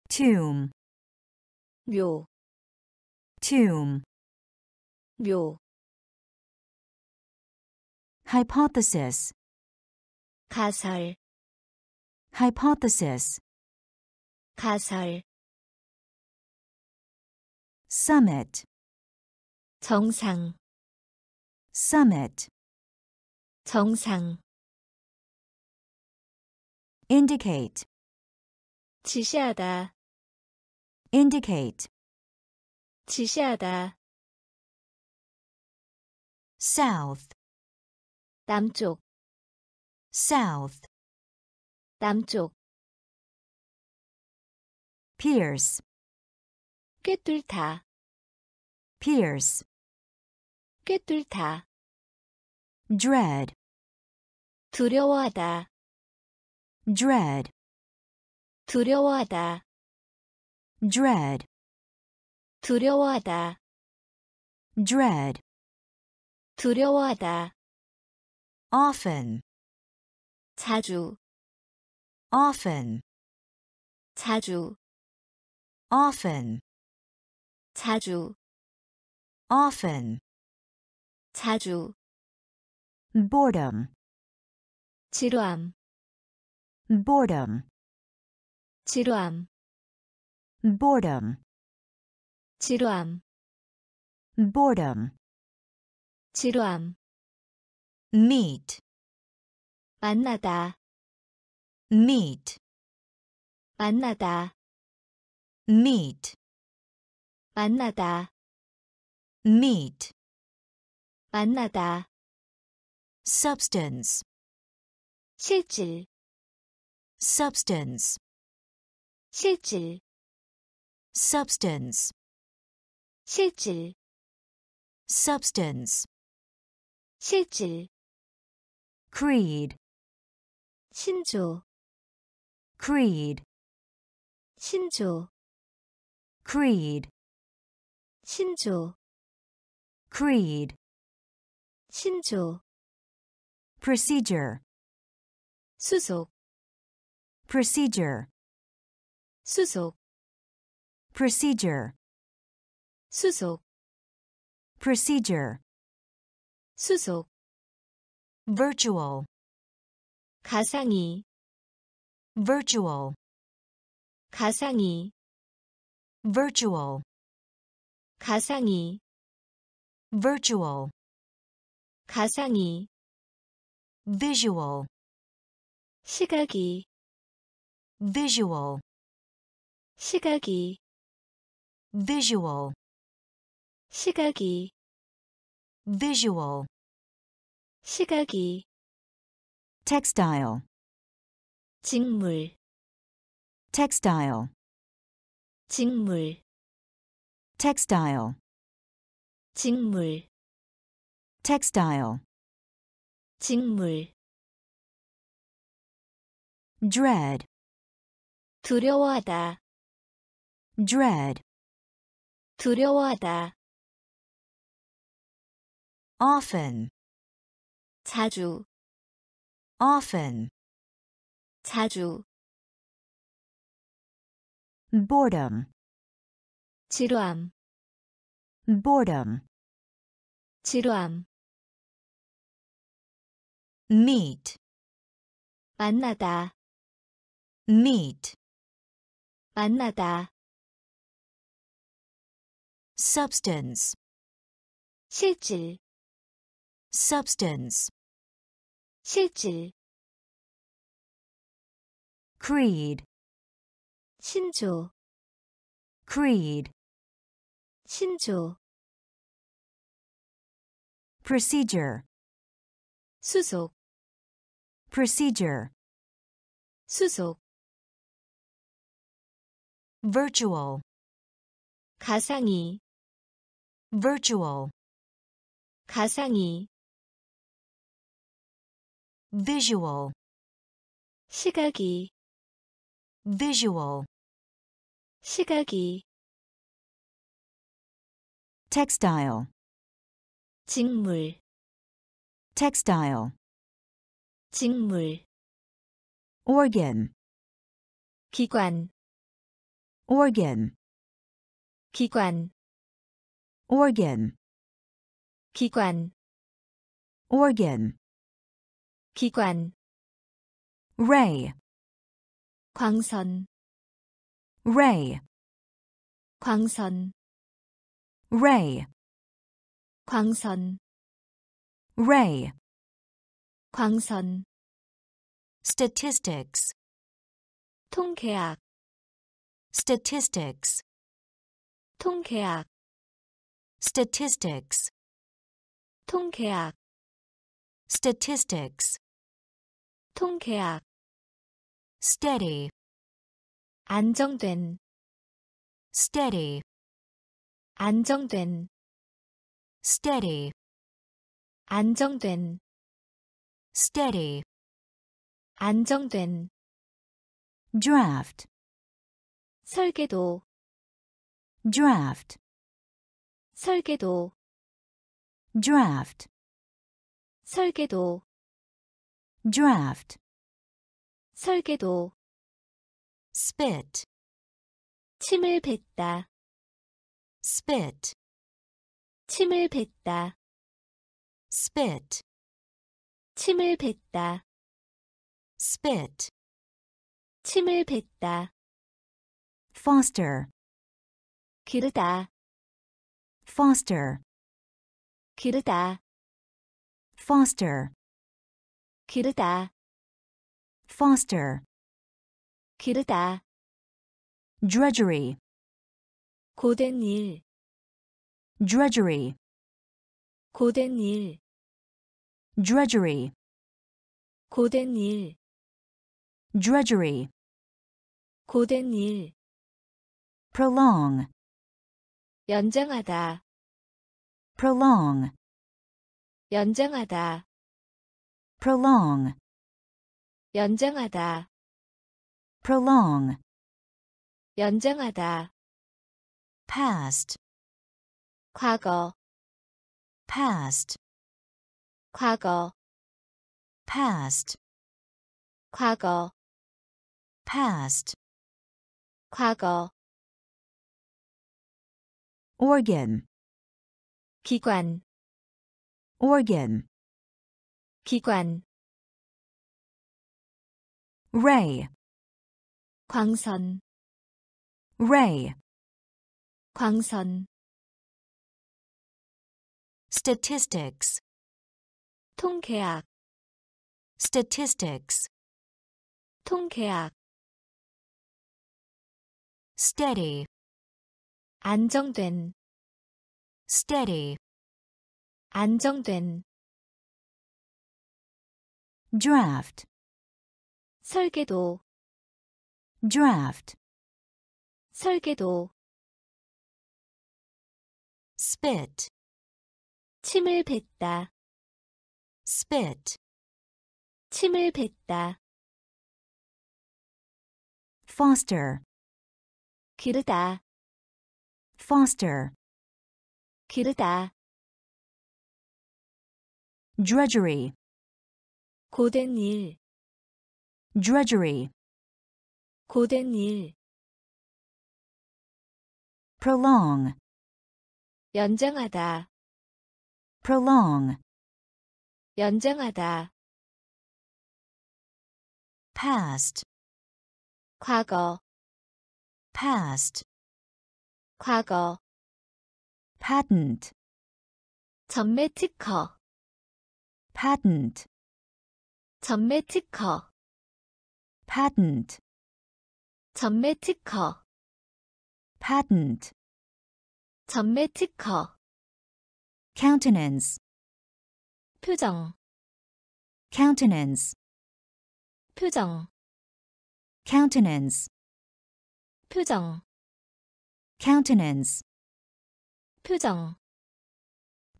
tomb, 묘, tomb, 묘, hypothesis, 가설, hypothesis, 가설, summit, 정상, summit, 정상, indicate, 지시하다, indicate, 지시하다, south, 남쪽, south, 남쪽, pierce, 꿰뚫다, pierce, 꿰뚫다, dread, 두려워하다, dread, 두려워하다, dread, 두려워하다, dread, 두려워하다, often, 자주, often, 자주, Often, 자주, often, 자주, boredom, 지루함, boredom, 지루함, boredom, 지루함, boredom, 지루함, meet, 만나다, meet, 만나다, meet, 만나다, meet, 만나다, substance, 실질, substance, 실질, substance, 실질, substance, 실질, creed, 신조, creed, 신조, creed, 신조, creed, 신조, procedure, 수속, procedure, 수속, procedure, 수속, procedure, 수속, virtual, 가상이, virtual, 가상이, virtual, 가상이, virtual, 가상이, visual, 시각이, visual, 시각이, visual, 시각이, visual, 시각이, textile, 직물, textile, 직물, textile, 직물, textile, 직물, dread, 두려워하다, dread, 두려워하다, often, 자주, often, 자주, boredom, 지루함, boredom, 지루함, meet, 만나다, meet, 만나다, substance, 실질, substance, 실질, creed, 신조, creed, 신조, procedure, 수속, procedure, 수속, virtual, 가상이, virtual, 가상이, visual, 시각이, visual, 시각이, textile, 직물, textile, 직물, organ, 기관, organ, 기관, organ, 기관, organ, 기관, ray, 광선, ray, 광선, ray, 광선, ray, 광선, statistics, 통계학, statistics, 통계학, statistics, 통계학, statistics, 통계학, steady, 안정된, steady, 안정된, steady, 안정된, steady, 안정된, draft, 설계도, draft, 설계도, draft, 설계도, draft, 설계도, spit, 침을 뱉다, spit, 침을 뱉다, spit, 침을 뱉다, spit, 침을 뱉다, foster, 기르다, foster, 기르다, foster, 기르다, foster, 기르다, drudgery, 고된 일, drudgery, 고된 일, drudgery, 고된 일, drudgery, 고된 일, prolong, 연장하다, prolong, 연장하다, prolong, 연장하다, prolong, 연장하다, past, 과거, past, 과거, past, 과거, past, 과거, organ, 기관, organ, 기관, ray, 광선, ray, 광선, statistics, 통계학, statistics, 통계학, steady, 안정된, steady, 안정된, draft, 설계도, draft, 설계도, spit, 침을 뱉다, spit, 침을 뱉다, foster, 기르다, foster, 기르다, drudgery, 고된 일, drudgery, 고된 일, prolong, 연장하다, prolong, 연장하다, past, 과거, past, 과거, patent, 전매 특허, patent, 전매 특허, patent, 전매 특허, patent, 전매 특허, countenance, 표정, countenance, 표정, countenance, 표정, countenance, 표정,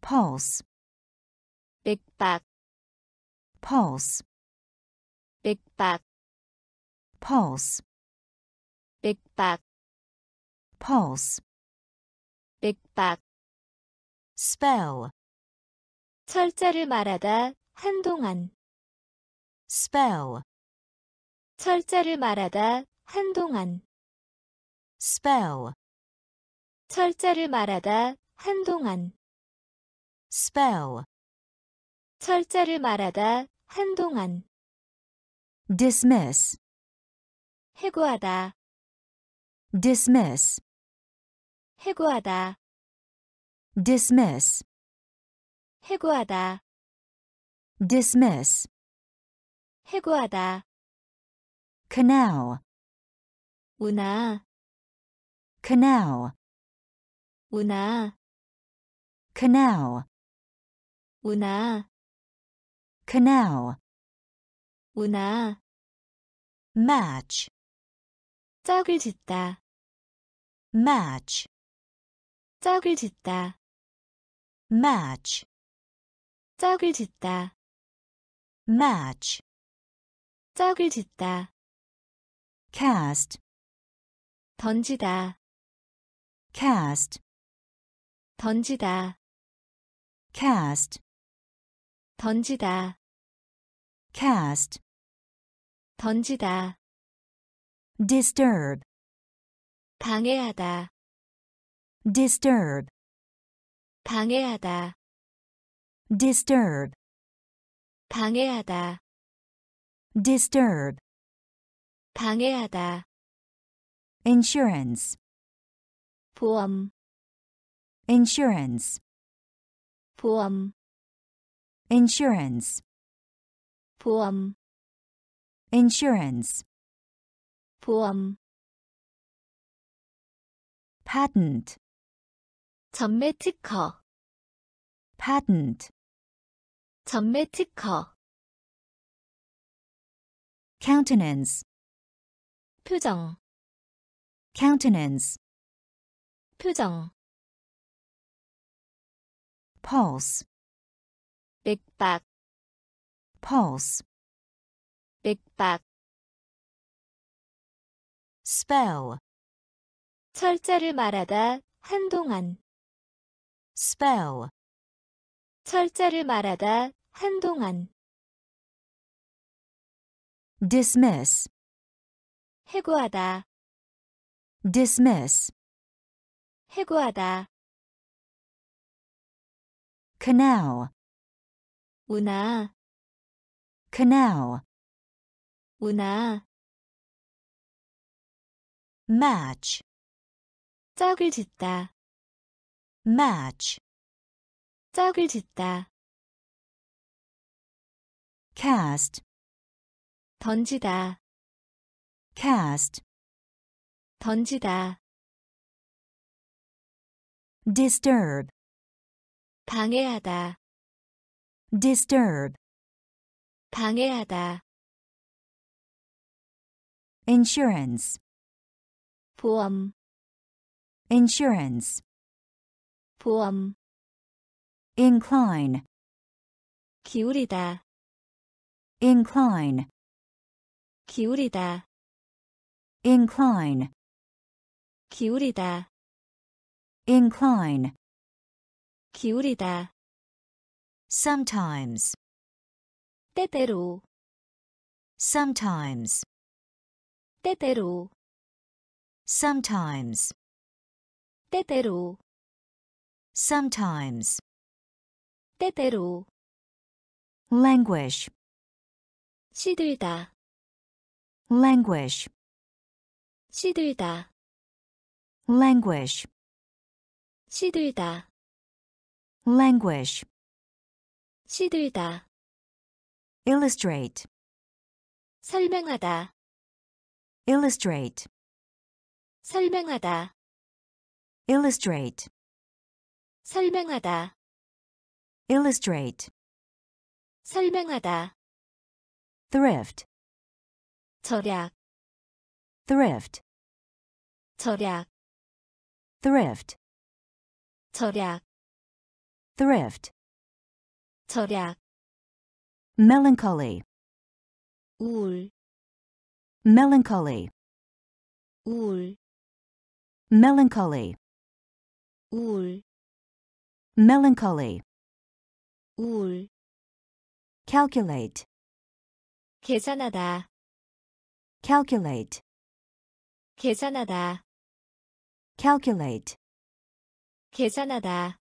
pulse, 맥박, pulse, 맥박, pulse, 맥박, pulse, 맥박, spell, 철자를 말하다, 한동안. spell, 철자를 말하다, 한동안. spell, 철자를 말하다, 한동안. spell, 철자를 말하다, 한동안. dismiss, 해고하다, dismiss, 해고하다, dismiss, 해고하다, dismiss, 해고하다. canal, 운하, canal, 운하, canal, 운하, canal, 운하. match, 짝을 짓다, match, 짝을 짓다, match, 짝을 짓다, match, 짝을 짓다. cast, 던지다, cast, 던지다, cast, 던지다, cast, 던지다. disturb, 방해하다, disturb, 방해하다, disturb, 방해하다, disturb, 방해하다. insurance, 보험, insurance, 보험, insurance, 보험, insurance, 보험. patent, 전매 특허, patent, 전매 특허. countenance, 표정, countenance, 표정. pulse, 맥박, pulse, 맥박. spell, 철자를 말하다, 한동안. spell, 철자를 말하다, 한동안. dismiss, 해고하다, dismiss, 해고하다. canal, 운하, canal, 운하. match, 짝을 짓다, match, 짝을 짓다. cast, 던지다, cast, 던지다. disturb, 방해하다, disturb, 방해하다. insurance, 보험, insurance, 보험. incline, 기울이다, incline, 기울이다, incline, 기울이다, incline, 기울이다. sometimes, 때때로, sometimes, 때때로, sometimes, 때때로, sometimes, 때때로. languish, 시들다, languish, 시들다, languish, 시들다, languish, 시들다. illustrate, 설명하다, illustrate, 설명하다, illustrate, 설명하다, illustrate, 설명하다. thrift, 절약, thrift, 절약, thrift, 절약, thrift, 절약. melancholy, 우울, melancholy, 우울, melancholy, 우울. melancholy, 우울, calculate, 계산하다, calculate, 계산하다, calculate, 계산하다,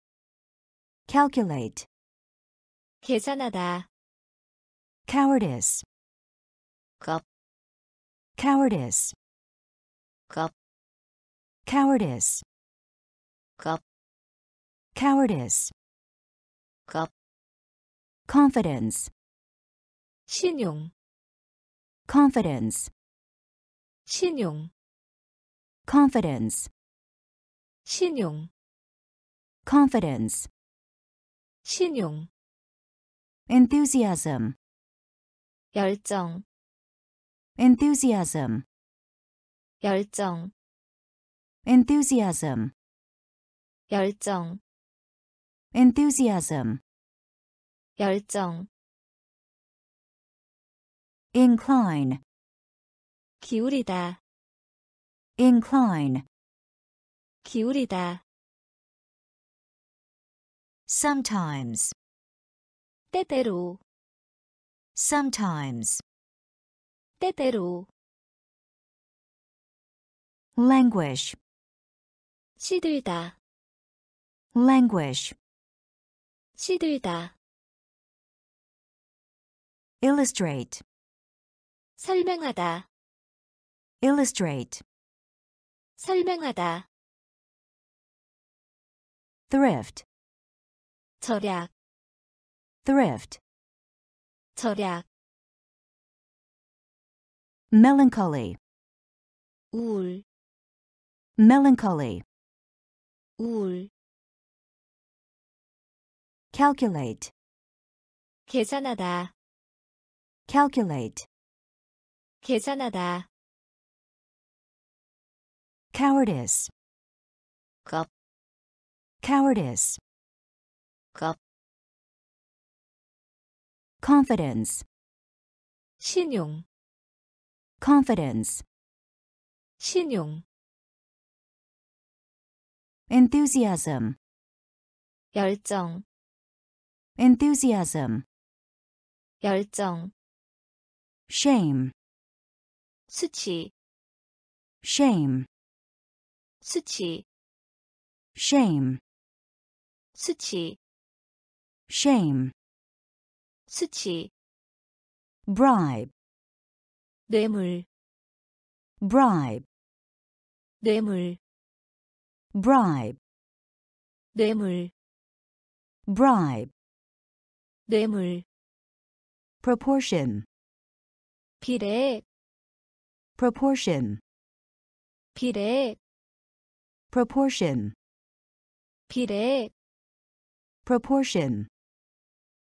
calculate, 계산하다, cowardice, 겁, cowardice, 겁, cowardice, 겁, cowardice, 겁, confidence, 신용, confidence, 신용, confidence, 신용, confidence, 신용, enthusiasm, 열정, enthusiasm, 열정, enthusiasm, 열정, enthusiasm, 열정, incline, 기울이다, incline, 기울이다, sometimes, 때때로, sometimes, 때때로, languish, 시들다, languish, 시들다, illustrate, 설명하다, illustrate, 설명하다, thrift, 절약, thrift, 절약, melancholy, 우울, melancholy, 우울, calculate, 계산하다, calculate, 계산하다, cowardice, 겁, cowardice, 겁, confidence, 신용, confidence, 신용, enthusiasm, 열정, enthusiasm, 열정, shame, 수치, shame, 수치, shame, 수치, shame, 수치, bribe, 뇌물, bribe, 뇌물, bribe, 뇌물, bribe, 뇌물, proportion, 비례, proportion, 비례, proportion, 비례, proportion,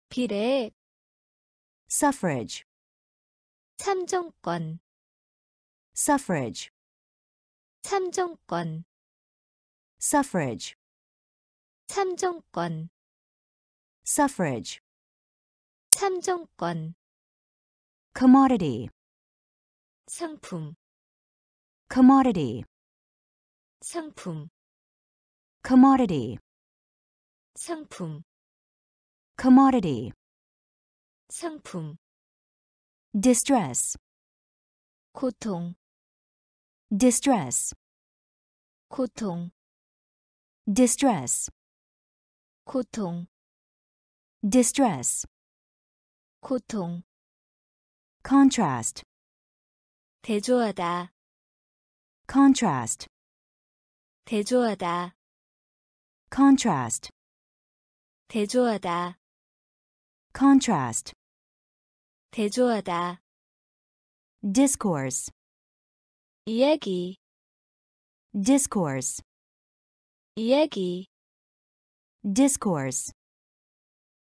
비례, suffrage, 참정권, suffrage, 참정권, suffrage, 참정권, suffrage, 참정권, commodity, 상품, commodity, 상품, commodity, 상품, commodity, 상품, distress, 고통, distress, 고통, distress, 고통, distress, 고통, contrast, 대조하다, contrast, 대조하다, contrast, 대조하다, contrast, 대조하다, discourse, 이야기, discourse, 이야기, discourse,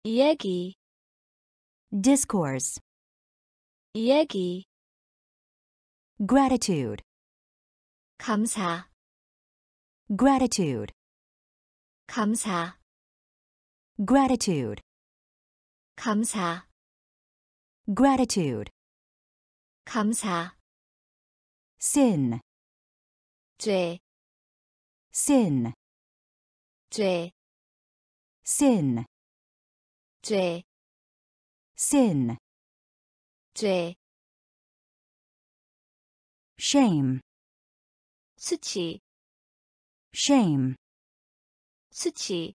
이야기, discourse, 이야기, gratitude, 감사, gratitude, 감사, gratitude, 감사, gratitude, 감사, sin, 죄, sin, 죄, sin, 죄, sin, 죄, shame, 수치, shame, 수치,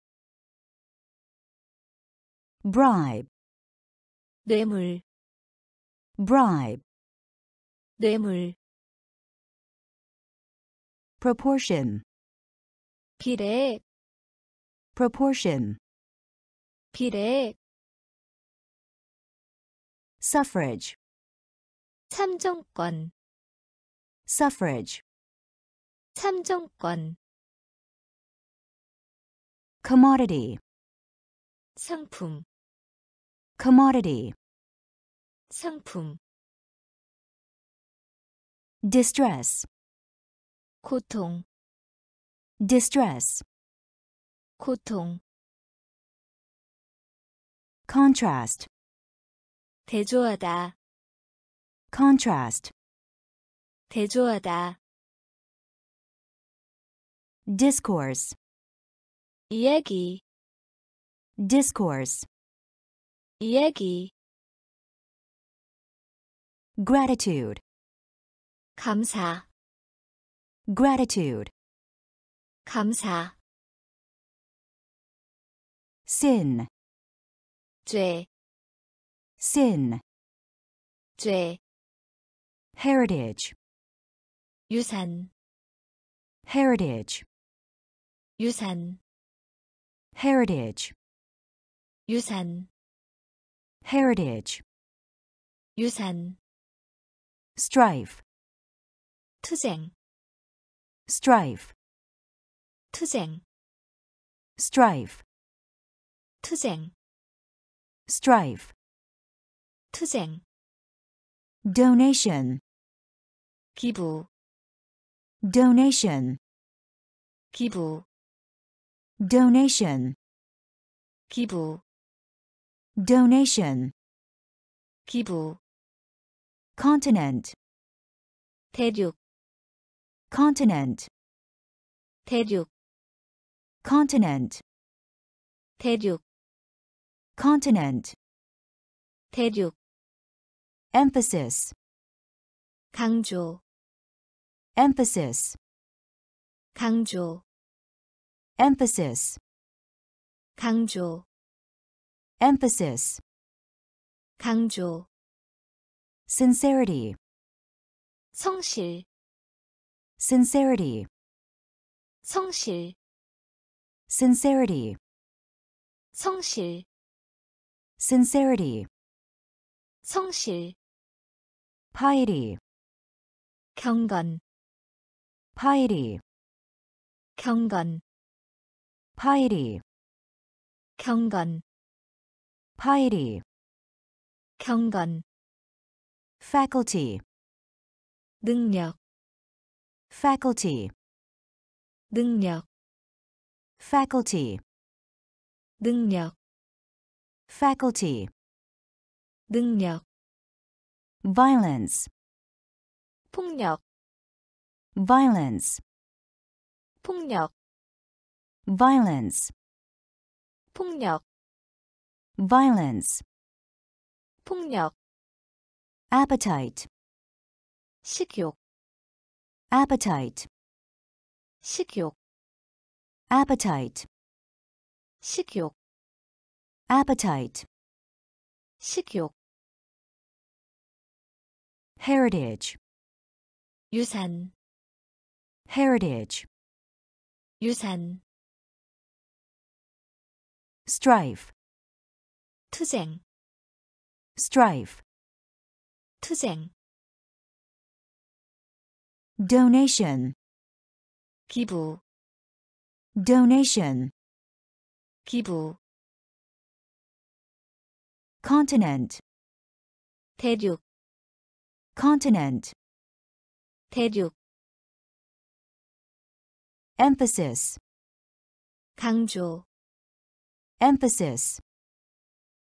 bribe, 뇌물, bribe, 뇌물, proportion, 비례, proportion, 비례, suffrage, 참정권, suffrage, 참정권, commodity, 상품, commodity, 상품, distress, 고통, distress, 고통, contrast, 대조하다, contrast, 대조하다, discourse, 이야기, discourse, 이야기, gratitude, 감사, gratitude, 감사, sin, 죄, sin, 죄, heritage, 유산, heritage, 유산, heritage, 유산, heritage, 유산, strife, 투쟁, strife, 투쟁, strife, 투쟁, strife, 투쟁, donation, 기부, donation, 기부, donation, 기부, donation, 기부, continent, 대륙, continent, 대륙, continent, 대륙, continent, 대륙, emphasis, 강조, emphasis, 강조, emphasis, 강조, emphasis, 강조, sincerity, 성실, sincerity, 성실, sincerity, 성실, sincerity, 성실, Piety, 경건, piety, 경건, piety, 경건, piety, 경건, faculty, 능력, faculty, 능력, faculty, 능력, faculty, 능력, violence, 폭력, violence, 폭력, violence, 폭력, violence, 폭력, appetite, 식욕, appetite, 식욕, appetite, 식욕, appetite, 식욕, heritage, 유산, heritage, 유산, strife, 투쟁, strife, 투쟁, donation, 기부, donation, 기부, continent, 대륙, Continent, 대륙, emphasis, 강조, emphasis,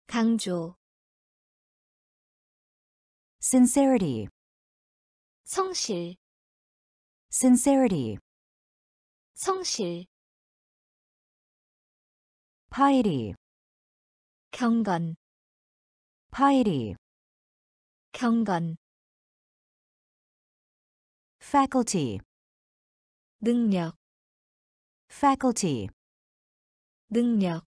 강조, sincerity, 성실, sincerity, 성실, piety, 경건, piety, 경건, faculty, 능력, faculty, 능력,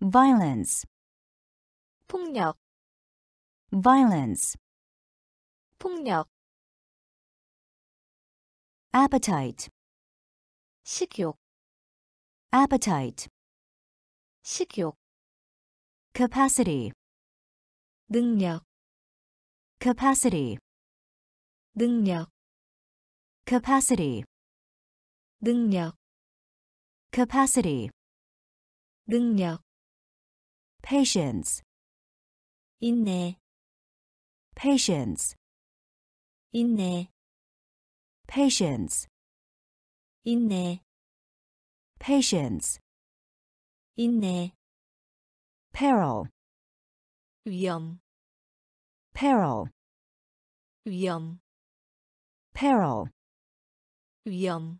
violence, 폭력, violence, 폭력, appetite, 식욕, appetite, 식욕, capacity, 능력, capacity, 능력, capacity, 능력, capacity, 능력, patience, 인내, patience, 인내, patience, 인내, patience, 인내, peril, 위험, peril, 위험, peril. Yum.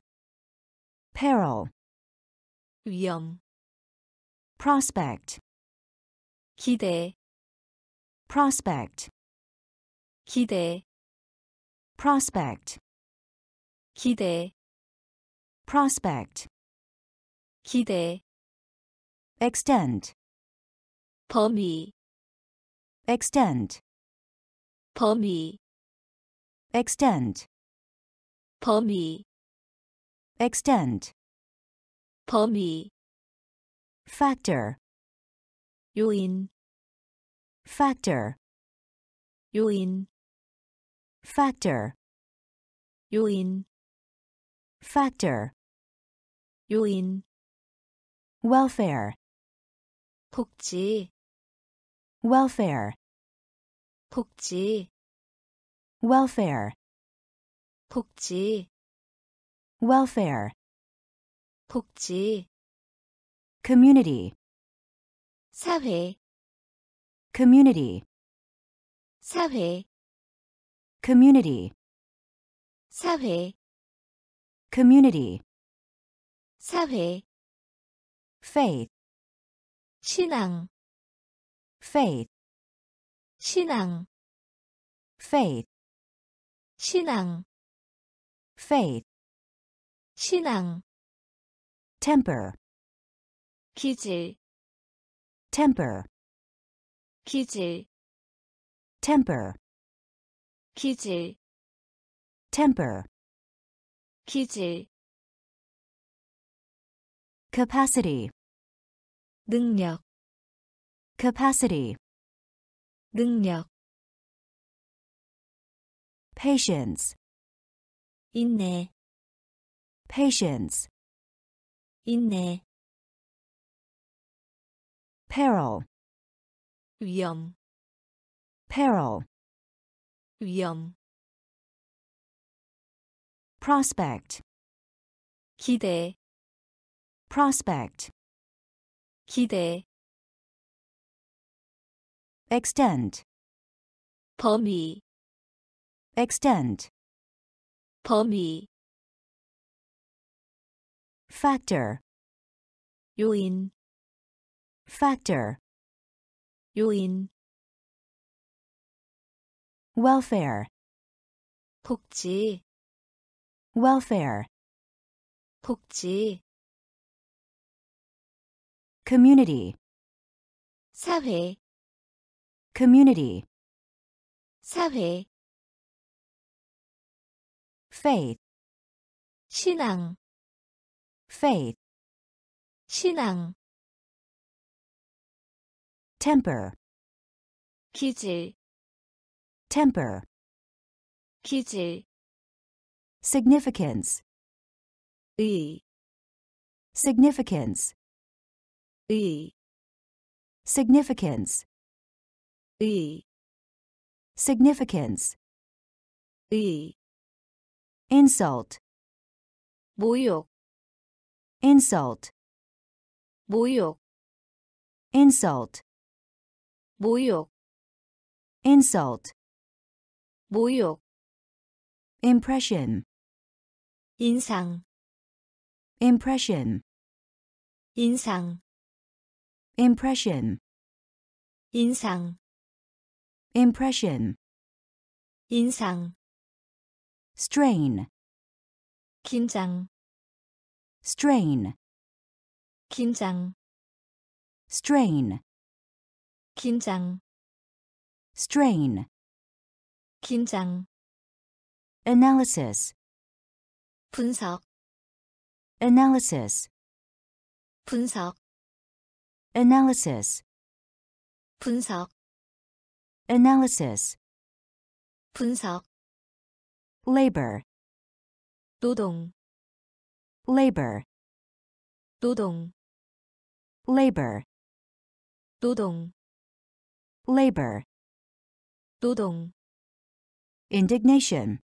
peril. Yum. prospect. 기대 prospect. 기대 prospect. 기대 prospect. 기대 Extent. 범위 Extent. 범위 Extent. 범위, extend, 범위, factor, 요인, factor, 요인, factor, 요인, factor, 요인, welfare, 복지, welfare, 복지, welfare, 복지, welfare, 복지, community, 사회, community, 사회, community, 사회, community, 사회, faith, 신앙, faith, 신앙, faith, 신앙, faith, 신앙, temper, 기질, temper, 기질, temper, 기질, temper, 기질, capacity, 능력, capacity, 능력, patience, 인내, patience, 인내, peril, 위험, peril, 위험, prospect, 기대, prospect, 기대, extend, 범위, extend, 범위, factor, 요인, factor, 요인, welfare, 복지, welfare, 복지, community, 사회, community, 사회, faith, 신앙, faith, 신앙, temper, 기질, temper, 기질, significance, 의, significance, 의, significance, 의, significance, 의, insult, 모욕, insult, 모욕, insult, 모욕, insult, 모욕, impression, 인상, impression, 인상, impression, 인상, impression, 인상, strain, 긴장, strain, 긴장, strain, 긴장, strain, 긴장, analysis, 분석, analysis, 분석, analysis, 분석, analysis, 분석, labor, 노동, labor, 노동, labor, 노동, labor, 노동, indignation,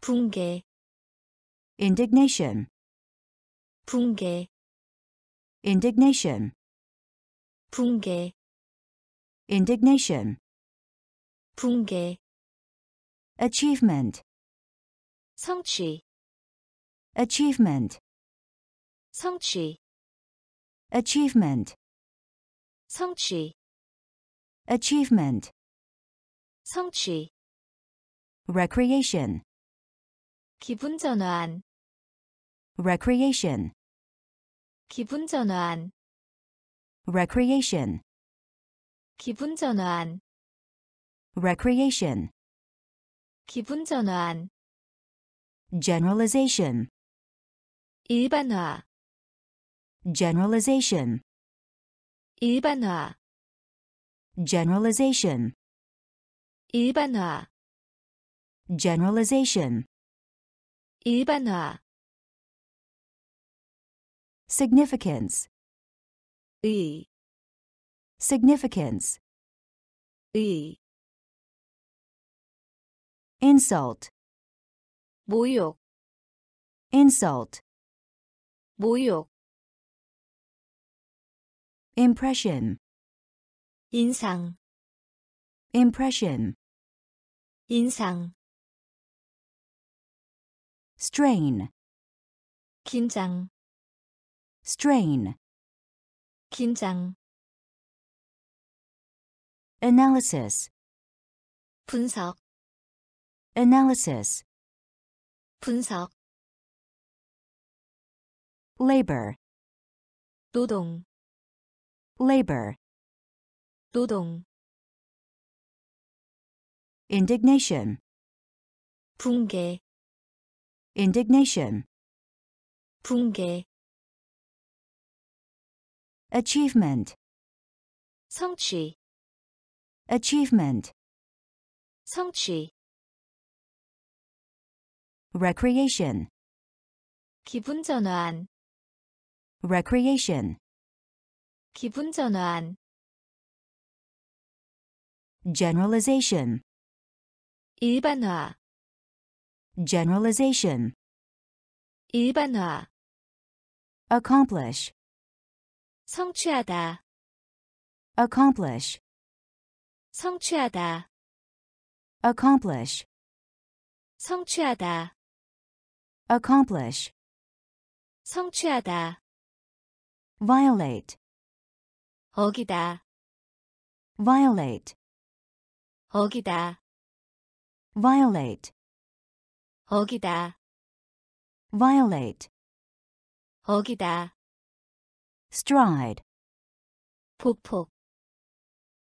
붕괴, indignation, 붕괴, indignation, 붕괴, indignation, 붕괴, achievement, 성취, achievement, 성취, achievement, 성취, achievement, 성취, recreation, 기분 전환, recreation, 기분 전환, recreation, 기분 전환, recreation, 기분 전환, generalization, 일반화, generalization, 일반화, generalization, 일반화, generalization, 일반화, significance, 의, significance, 의, insult, 모욕, insult, 모욕, impression, 인상, impression, 인상, strain, 긴장, strain, 긴장, analysis, 분석, analysis, 분석, labor, 노동, labor, 노동, indignation, 붕괴, indignation, 붕괴, achievement, 성취, achievement, 성취, recreation, 기분 전환, recreation, 기분 전환, generalization, 일반화, generalization, 일반화, accomplish, 성취하다, accomplish, 성취하다, accomplish, 성취하다, accomplish, 성취하다, violate, 어기다, violate, 어기다, violate, 어기다, violate, 어기다, stride, 보폭,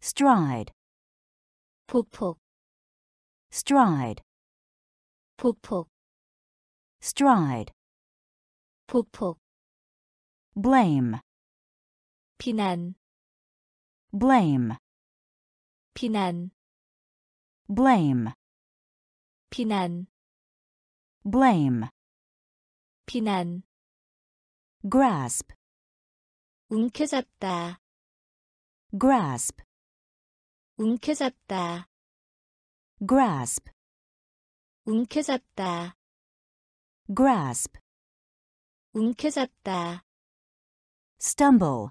stride, 보폭, stride, 보폭, stride, 보폭, blame, 비난, blame, 비난, blame, 비난, blame, 비난, grasp, 움켜잡다, grasp, 움켜잡다, grasp, 움켜잡다, grasp, 움켜잡다, stumble,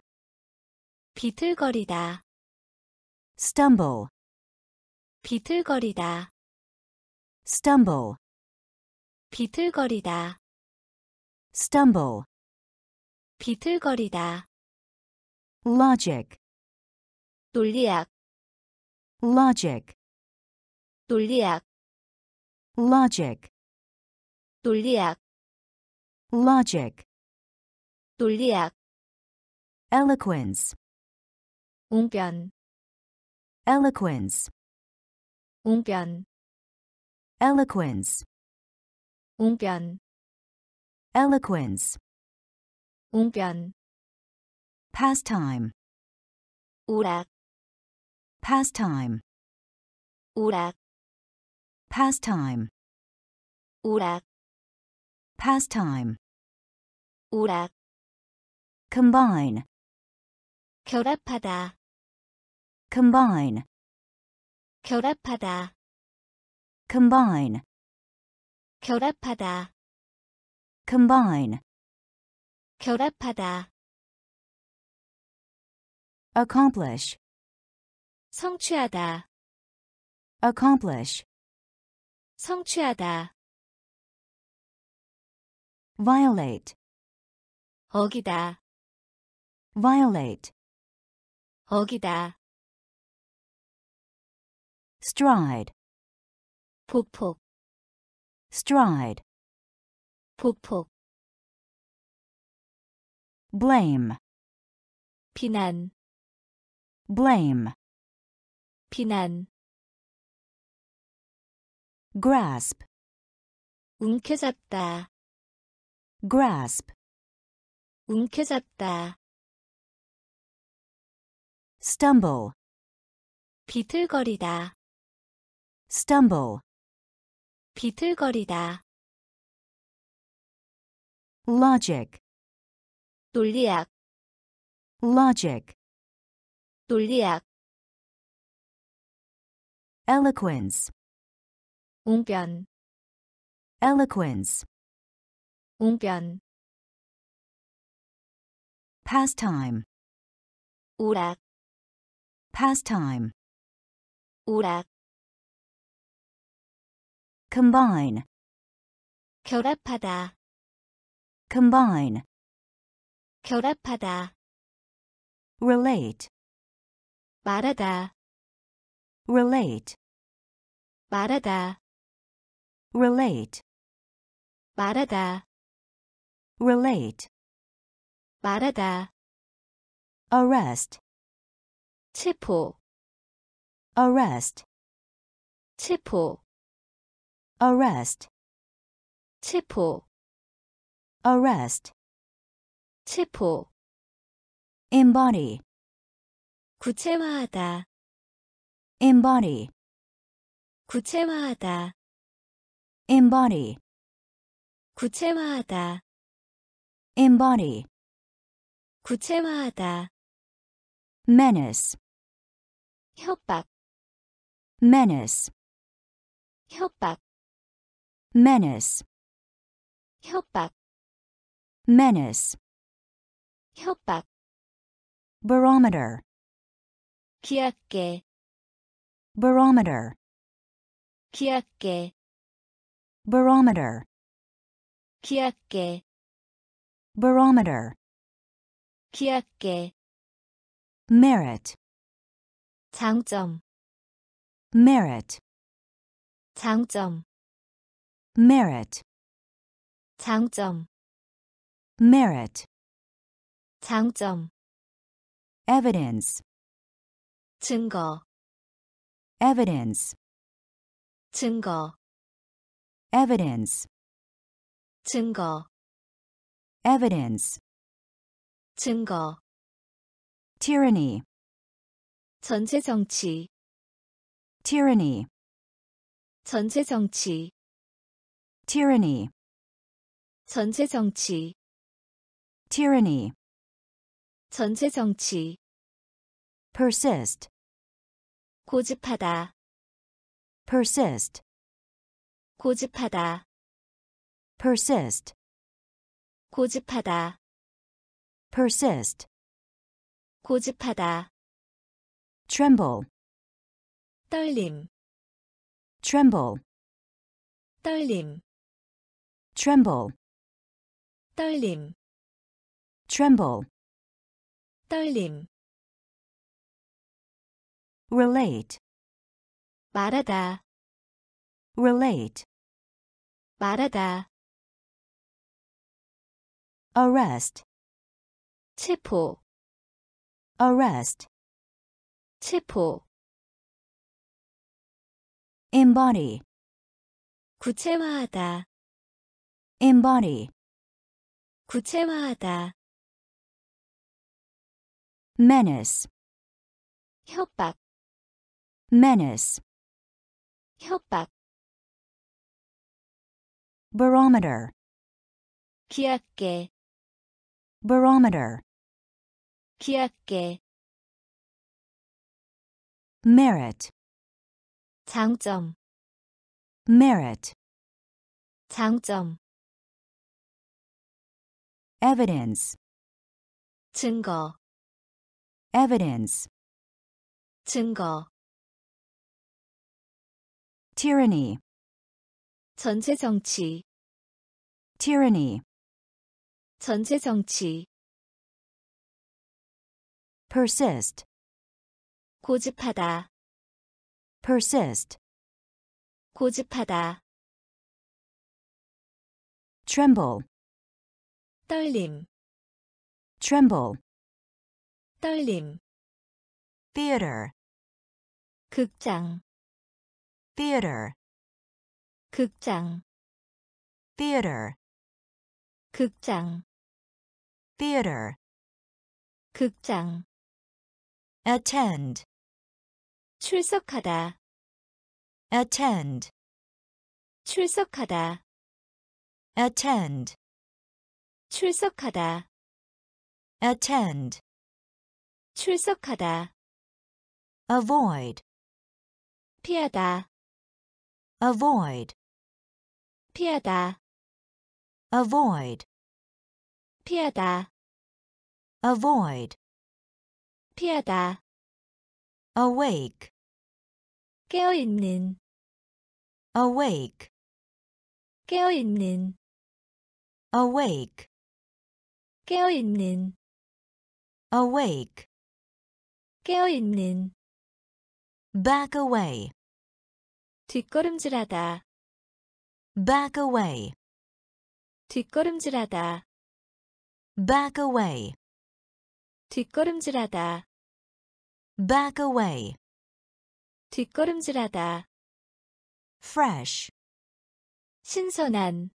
비틀거리다, stumble, 비틀거리다, stumble, 비틀거리다, stumble, 비틀거리다, logic, 논리학, logic, 논리학, logic, 논리학, logic, 논리학, eloquence, 웅변, eloquence, 웅변, eloquence, 웅변, eloquence, 웅변, pastime, 오락, pastime, 오락, pastime, 오락, pastime, 오락, combine, 결합하다, combine, 결합하다, combine, 결합하다, combine, 결합하다, accomplish, 성취하다, accomplish, 성취하다, violate, 어기다, violate, 어기다, stride, 보폭, stride, 보폭, blame, 비난, blame, 비난, grasp, 움켜잡다, grasp, 움켜잡다, stumble, 비틀거리다, stumble, 비틀거리다, logic, 논리학, logic, 논리학, eloquence, 웅변, eloquence, 웅변, pastime, 오락, pastime, 오락, combine, 결합하다, combine, 결합하다, relate, 말하다, relate, 말하다, relate, 말하다, relate, 말하다, arrest, 체포, arrest, 체포, arrest, 체포, arrest, 체포, embody, 구체화하다, embody, 구체화하다, embody, 구체화하다, embody, 구체화하다, menace, 협박, menace, 협박, menace, 협박, menace, 협박, barometer, 기압계, barometer, 기압계, barometer, 기압계, barometer, 기압계, merit, 장점, merit, 장점, merit, 장점, merit, 장점, evidence, 증거, evidence, 증거, evidence, 증거, Evidence, 증거, tyranny, 전체 정치, tyranny, 전체 정치, tyranny, 전체 정치, tyranny, 전체 정치, persist, 고집하다, persist, 고집하다, persist, 고집하다, persist, 고집하다, tremble, 떨림, tremble, 떨림, tremble, 떨림, tremble, 떨림, relate, 말하다, relate, 말하다, arrest, 체포, arrest, 체포, embody, 구체화하다, embody, 구체화하다, menace, 협박, menace, 협박, barometer, 기압계, barometer, 기압계, merit, 장점, merit, 장점, evidence, 증거, evidence, 증거, tyranny, 전체 정치, tyranny, 전체 정치, persist, 고집하다, persist, 고집하다, tremble, 떨림, tremble, 떨림, theater, 극장, theater, 극장, theater, 극장, theater, 극장, attend, 출석하다, attend, 출석하다, attend, 출석하다, attend, 출석하다, avoid, 피하다, avoid, 피하다, avoid, 피하다, avoid, 피하다, awake, 깨어 있는, awake, 깨어 있는, awake, 깨어 있는, awake, 깨어 있는, back away, 뒷걸음질하다, back away, 뒷걸음질하다, back away, 뒷걸음질하다, back away, 뒷걸음질하다, fresh, 신선한,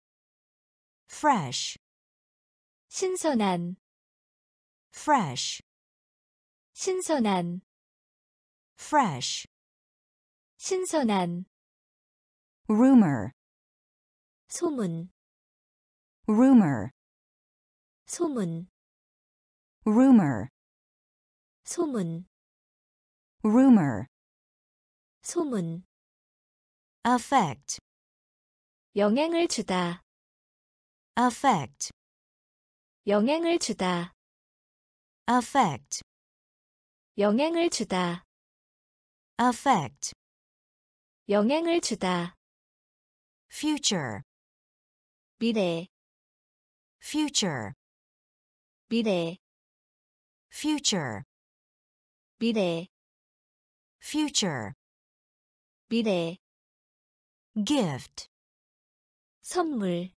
fresh, 신선한, fresh, 신선한, fresh, 신선한, rumor, 소문, rumor, 소문, rumor, 소문, rumor, 소문, affect, 영향을 주다, affect, 영향을 주다, affect, 영향을 주다, affect, 영향을 주다, future, 미래, future, 미래, future, 미래, future, 미래, gift, 선물,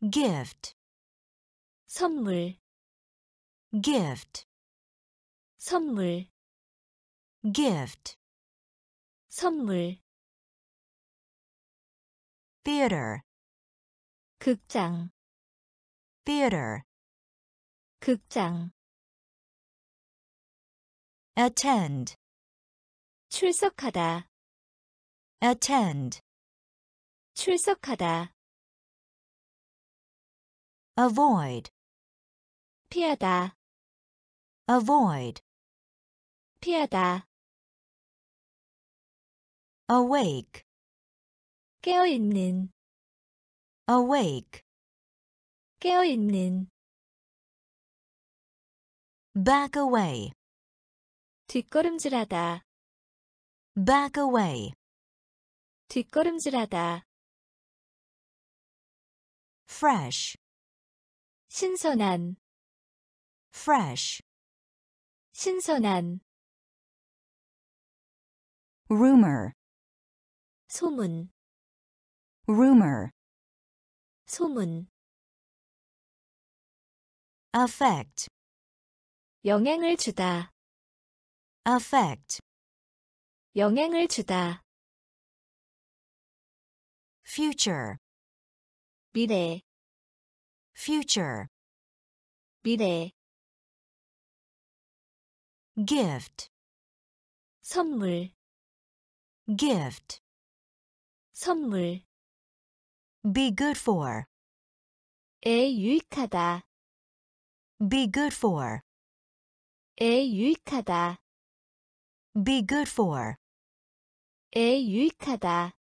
gift, 선물, gift, 선물, gift, 선물, theater, 극장, theater, 극장, attend, 출석하다, attend, 출석하다, avoid, 피하다, avoid, 피하다, awake, 깨어 있는, awake, 깨어 있는, back away, 뒷걸음질하다, back away, 뒷걸음질하다, fresh, 신선한, fresh, 신선한, rumor, 소문, rumor, 소문, affect, 영향을 주다, affect, 영향을 주다, future, 미래, future, 미래, gift, 선물, gift, 선물, be good for, 에 유익하다, be good for, 에 유익하다, be good for, 에 유익하다,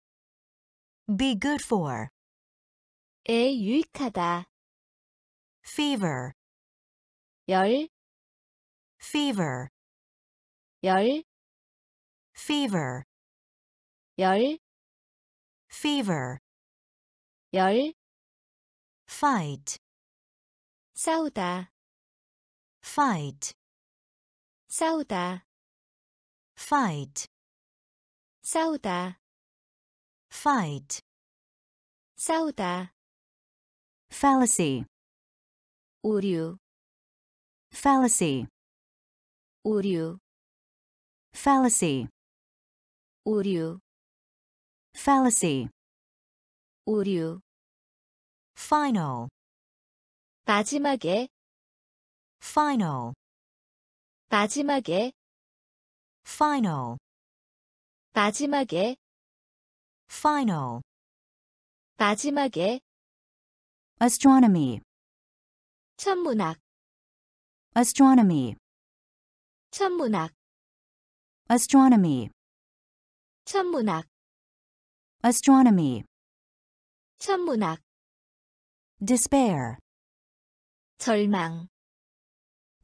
be good for, 에 유익하다, fever, 열, fever, 열, fever, 열, fever, 열, fight, 싸우다, fight, 싸우다, fight, 싸우다, fight, 싸우다, fallacy, 오류, fallacy, 오류, fallacy, 오류, fallacy, 오류, final, 마지막에, final, 마지막에, final, 마지막에, final, 마지막에, astronomy, 천문학, astronomy, 천문학, astronomy, 천문학, astronomy, 천문학, despair, 절망,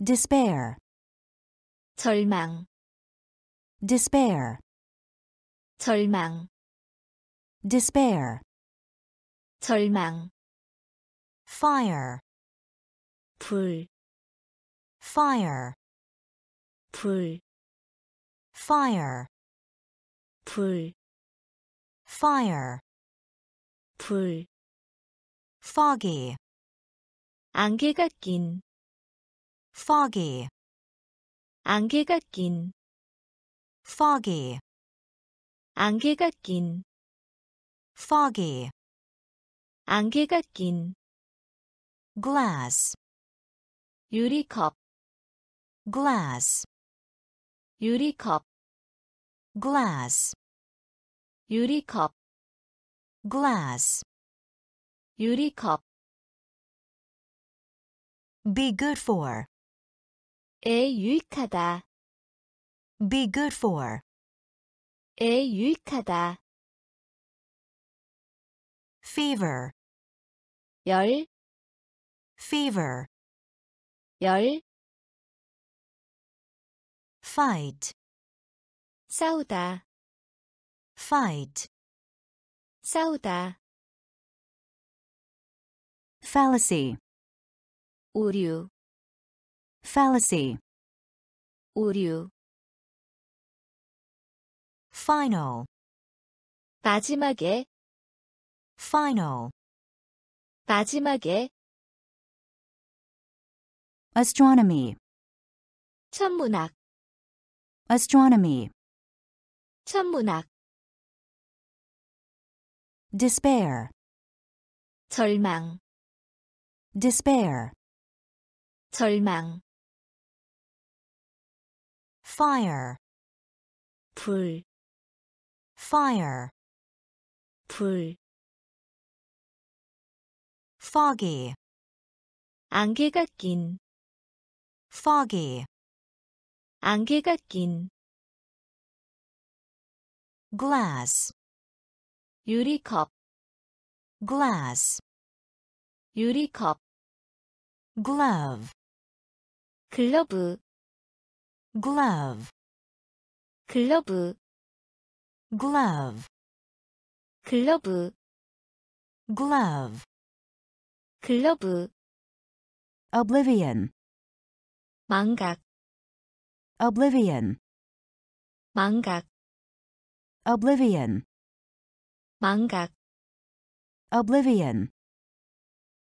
despair, 절망, despair, 절망, despair, 절망, fire, 불, fire, 불, fire, 불, fire, 불, foggy, 안개가 낀, foggy, 안개가 낀, foggy, 안개가 낀, foggy, 안개가 낀, glass, 유리컵, glass, 유리컵, glass, 유리컵, glass, 유리컵, be good for, 에 유익하다, be good for, 에 유익하다, fever, 열, fever, 열, fight, 싸우다, fight, 싸우다, fallacy, 오류, fallacy, 오류, final, 마지막에, final, 마지막에, astronomy, 천문학, astronomy, 천문학, despair, 절망, despair, 절망, fire, 불, fire, 불, foggy, 안개가 낀, foggy, 안개가 낀, glass, 유리컵, glass, 유리컵, glove, 글러브, glove, 글러브, glove, 글러브, glove, 글러브, oblivion, 망각, oblivion, 망각, oblivion, 망각, oblivion,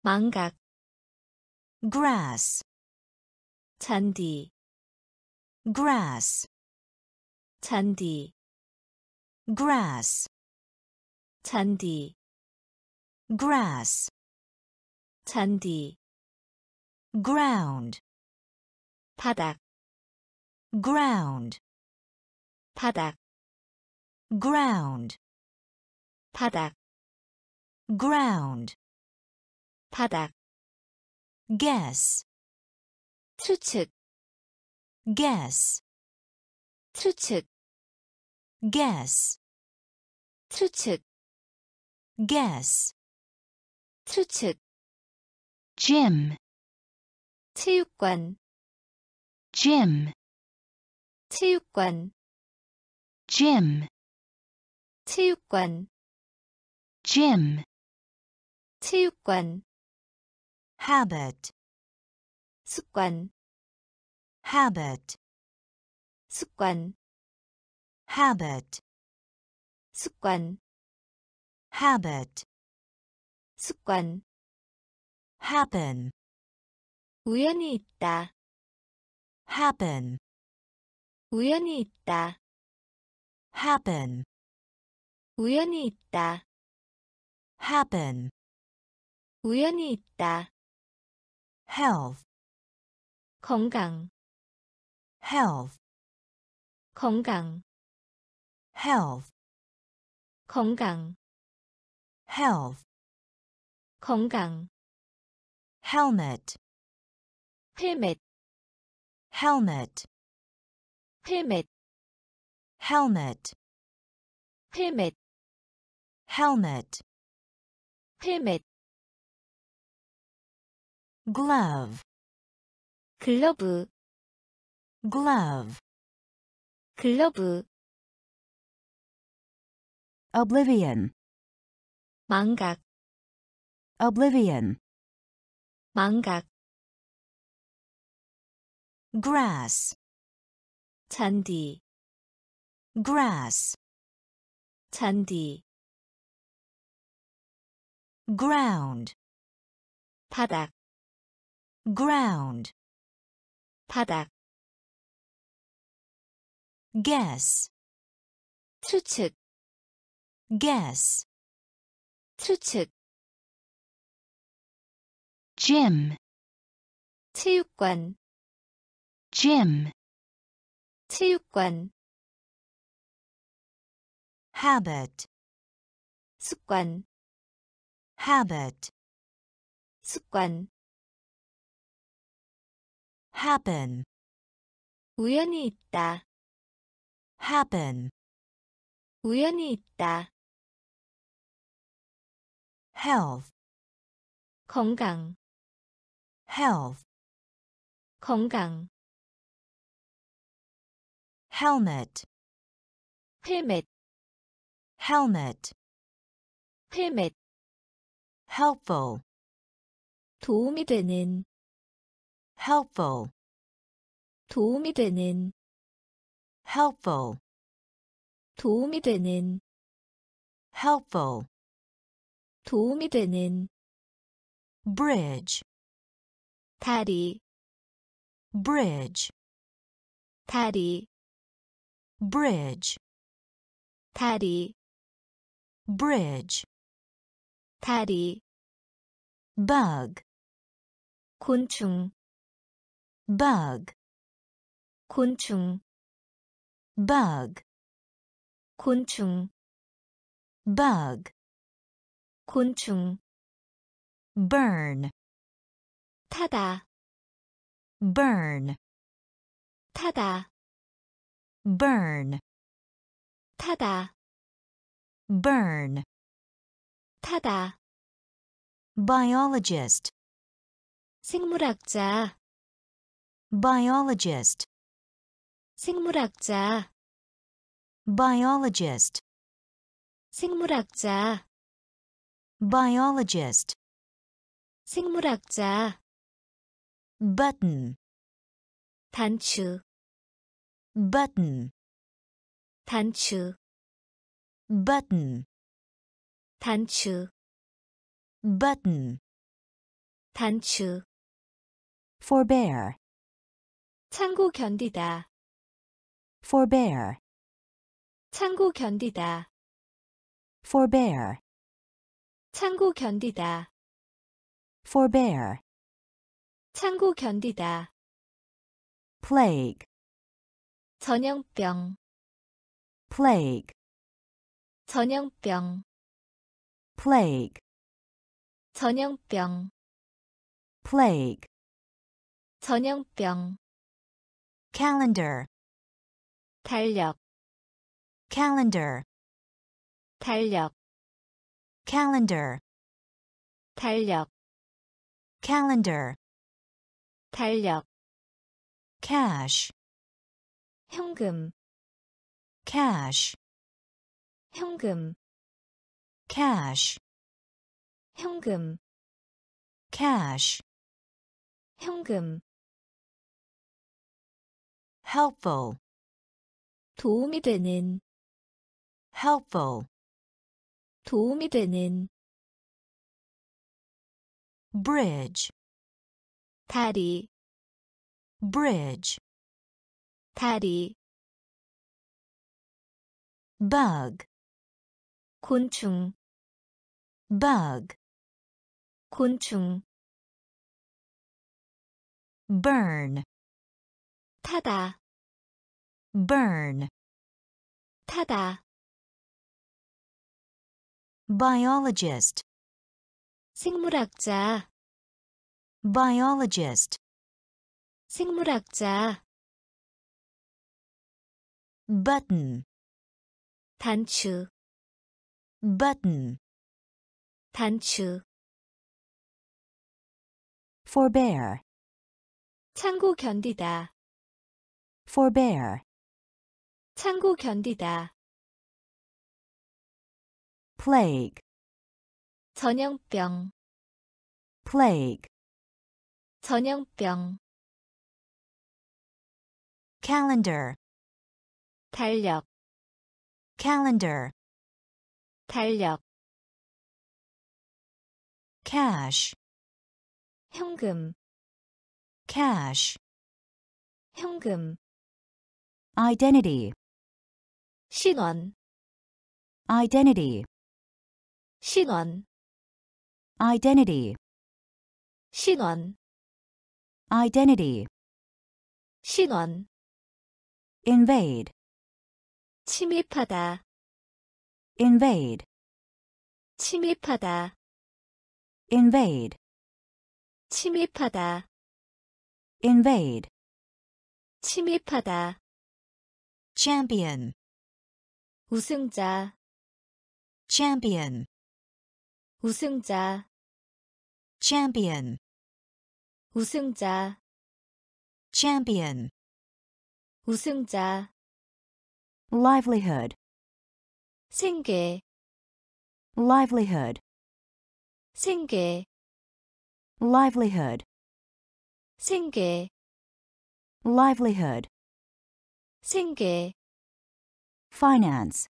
망각, grass, 잔디, grass, 잔디, grass, 잔디, grass, 잔디, ground, 바닥, ground, 바닥, ground, 바닥, ground, 바닥, guess, 추측, guess, 추측, guess, 추측, guess, 추측, gym, 체육관, gym, 체육관, gym, 체육관, gym, 체육관, habit, 습관, Habit, 습관, habit, 습관, habit, 습관, happen, 우연히 있다, happen, 우연히 있다, happen, 우연히 있다, happen, 우연히 있다, health, 건강, health, 건강, health, 건강, health, 건강, helmet, 헬멧, helmet, 헬멧, helmet, 헬멧, helmet, 헬멧, glove, 글러브, glove, 글러브, oblivion, 망각, oblivion, 망각, grass, 잔디, grass, 잔디, ground, 바닥, ground, 바닥, guess, 추측, guess, 추측, gym, 체육관, gym, 체육관, habit, 습관, habit, 습관, happen, 우연히 있다, happen, 우연히 있다, health, 건강, health, 건강, helmet, 헬멧, helmet, 헬멧, helpful, 도움이 되는, helpful, 도움이 되는, helpful, 도움이 되는, helpful, 도움이 되는, bridge, 다리, bridge, 다리, bridge, 다리, bridge, 다리, bug, 곤충, bug, 곤충, bug, 곤충, bug, 곤충, burn, 타다, burn, 타다, burn, 타다, burn, 타다, biologist, 생물학자, biologist, 생물학자, biologist, 생물학자, biologist, 생물학자, button, 단추, button, 단추, button, 단추, button, 단추. forbear, 참고 견디다, forbear, 참고 견디다, forbear, 참고 견디다, forbear, 참고 견디다. plague, 전염병, plague, 전염병, plague, 전염병, plague, 전염병. calendar, 달력, calendar, 달력, calendar, 달력, calendar, 달력. cash, 현금, cash, 현금, cash, 현금, cash, 현금. helpful, 도움이 되는, helpful, 도움이 되는. bridge, 다리, bridge, 다리. bug, 곤충, bug, 곤충. burn, 타다, burn, 타다. biologist, 생물학자, biologist, 생물학자. button, 단추, button, 단추. forbear, 참고 견디다, forbear, 참고 견디다. plague, 전염병, plague, 전염병. calendar, 달력, calendar, 달력. cash, 현금, cash, 현금. identity, 신원, identity, 신원, identity, 신원, identity, 신원. invade, 침입하다, invade, 침입하다, invade, 침입하다, invade, 침입하다. champion, 우승자, champion, 우승자, champion, 우승자, champion, 우승자. livelihood, 생계, livelihood, 생계, livelihood, 생계, livelihood, 생계. finance,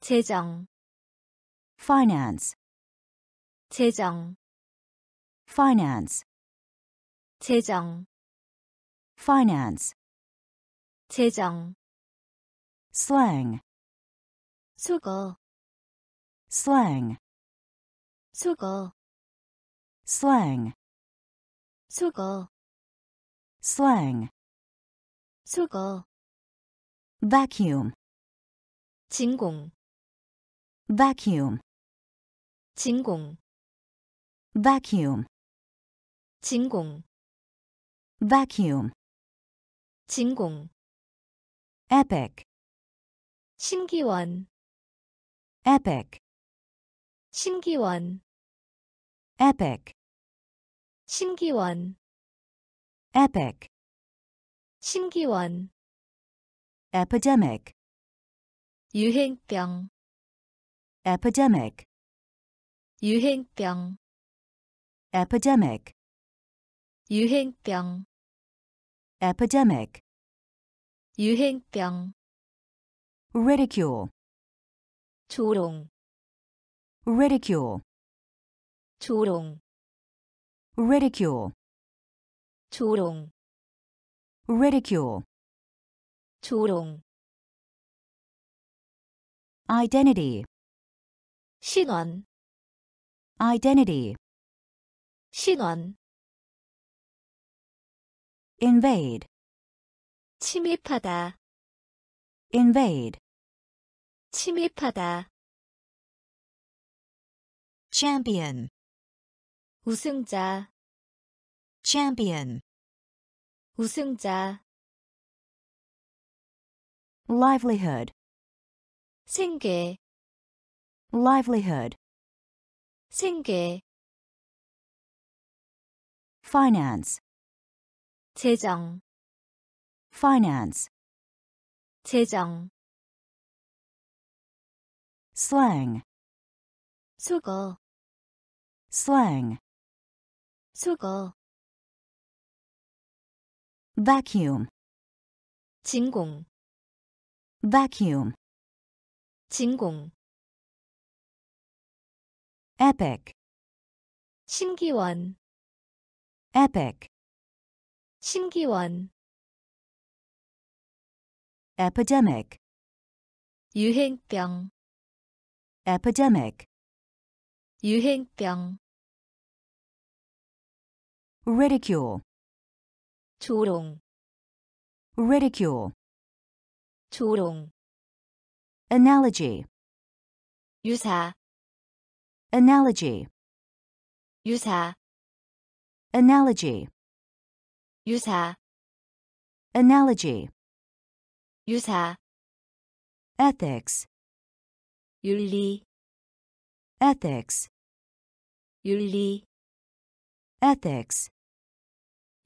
재정, finance, 재정, finance, 재정, finance, 재정. slang, 수거, slang, 수거, slang, 수거, slang, 수거. vacuum, 진공 vacuum 진공 vacuum 진공 vacuum 진공 epoch 신기원 epoch 신기원 epoch 신기원 epoch 신기원 epidemic 유행병, epidemic, 유행병, epidemic, 유행병. epidemic, 유행병, ridicule, 조롱, ridicule, 조롱, ridicule, 조롱, ridicule, 조롱, identity, 신원, identity, 신원, invade, 침입하다, invade, 침입하다, champion, 우승자, champion, 우승자, livelihood, 생계, livelihood, 생계, finance, 재정, finance, 재정, slang, 수거, slang, 수거, vacuum, 진공, vacuum, 진공, epic, 심기원, epic, 심기원, epidemic, 유행병, epidemic, 유행병, ridicule, 조롱, ridicule, 조롱, analogy, 유사, analogy, 유사, analogy, 유사, analogy, 유사, ethics, 윤리, ethics, 윤리, ethics,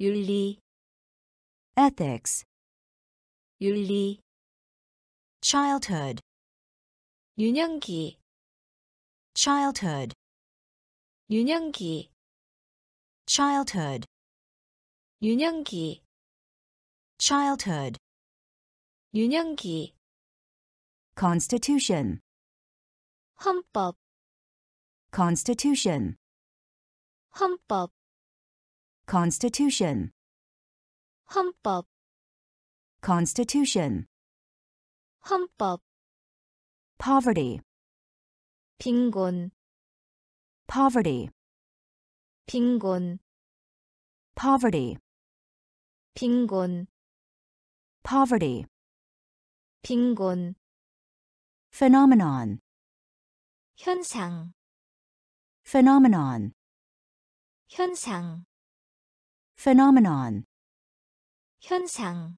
윤리, ethics, 윤리, childhood, 유년기, childhood, 유년기, childhood, 유년기, childhood, 유년기, constitution, 헌법, constitution, 헌법, constitution, 헌법, constitution, 헌법, poverty, 빈곤, poverty, 빈곤, poverty, 빈곤, poverty, 빈곤, phenomenon, 현상, phenomenon, 현상, phenomenon, 현상,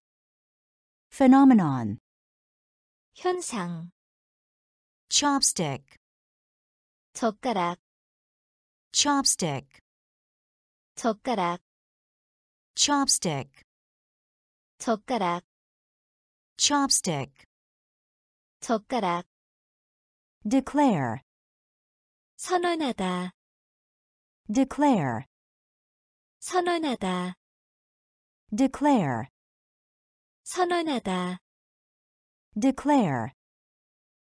phenomenon, 현상, chopstick, 젓가락, chopstick, 젓가락, chopstick, 젓가락, chopstick, 젓가락, declare, 선언하다, declare, 선언하다, declare, 선언하다, declare,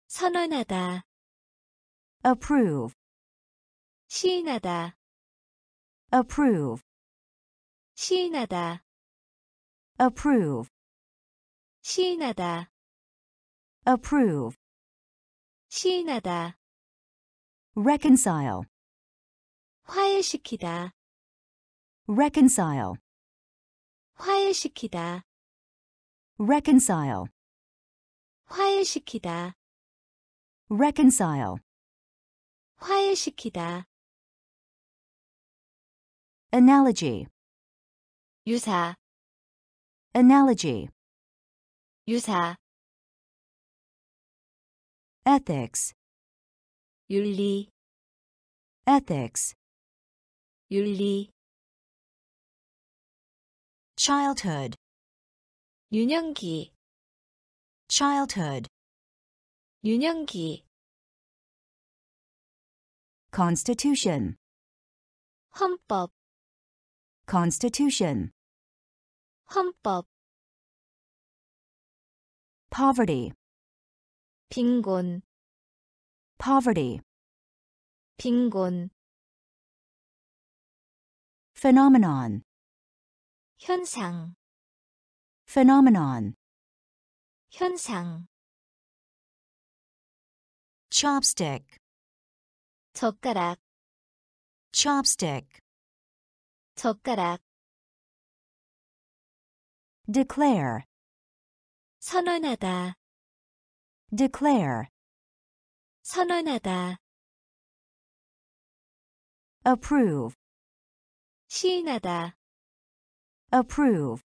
선언하다, approve, 시인하다, approve, 시인하다, approve, 시인하다, approve, 시인하다, reconcile, 화해시키다, reconcile, 화해시키다, reconcile, 화해시키다, reconcile, 화해시키다, analogy, 유사, analogy, 유사, ethics, 윤리, ethics, 윤리, childhood, 유년기, childhood, 유년기, constitution, 헌법, constitution, 헌법, poverty, 빈곤, poverty, 빈곤, phenomenon, 현상, phenomenon, 현상, chopstick, 젓가락, chopstick, 젓가락, declare, 선언하다, declare, 선언하다, approve, 시인하다, approve,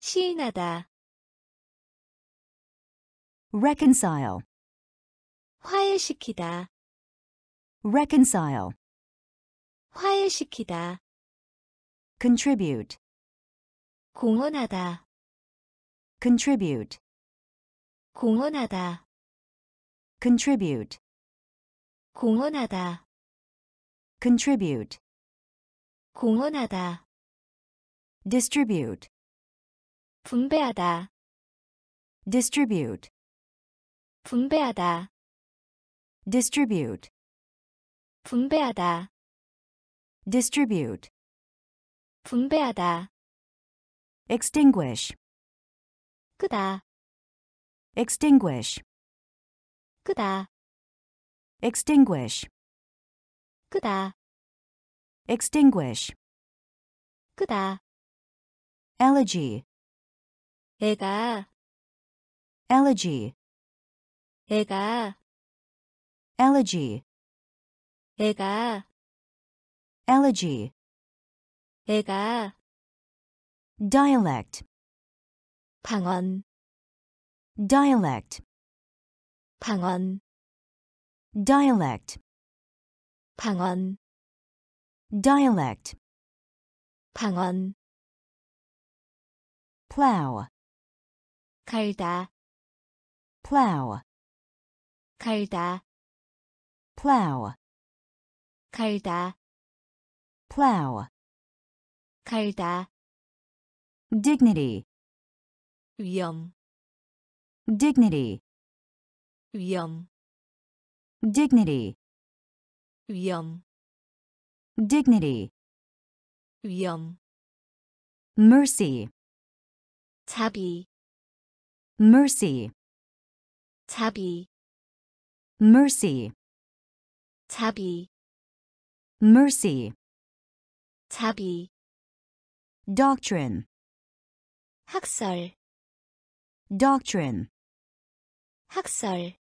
시인하다, reconcile, 화해시키다, reconcile, 화해시키다, contribute, 공헌하다, contribute, 공헌하다, contribute, 공헌하다, contribute, 공헌하다, distribute, 분배하다, distribute, 분배하다, distribute, 분배하다, distribute, 분배하다, extinguish, 끄다, extinguish, 끄다, extinguish, 끄다, extinguish, 끄다, elegy, 애가, elegy, 애가, elegy, 애가, elegy, 애가, dialect, 방언, dialect, 방언, dialect, 방언, dialect, 방언, plow, 갈다, plow, 갈다, plow, 갈다, plow, 갈다, dignity, 위험, dignity, 위험, dignity, 위험, dignity, 위험, mercy, 자비, mercy, 자비, mercy, 자비, mercy, 자비, doctrine, 학설, doctrine, 학설,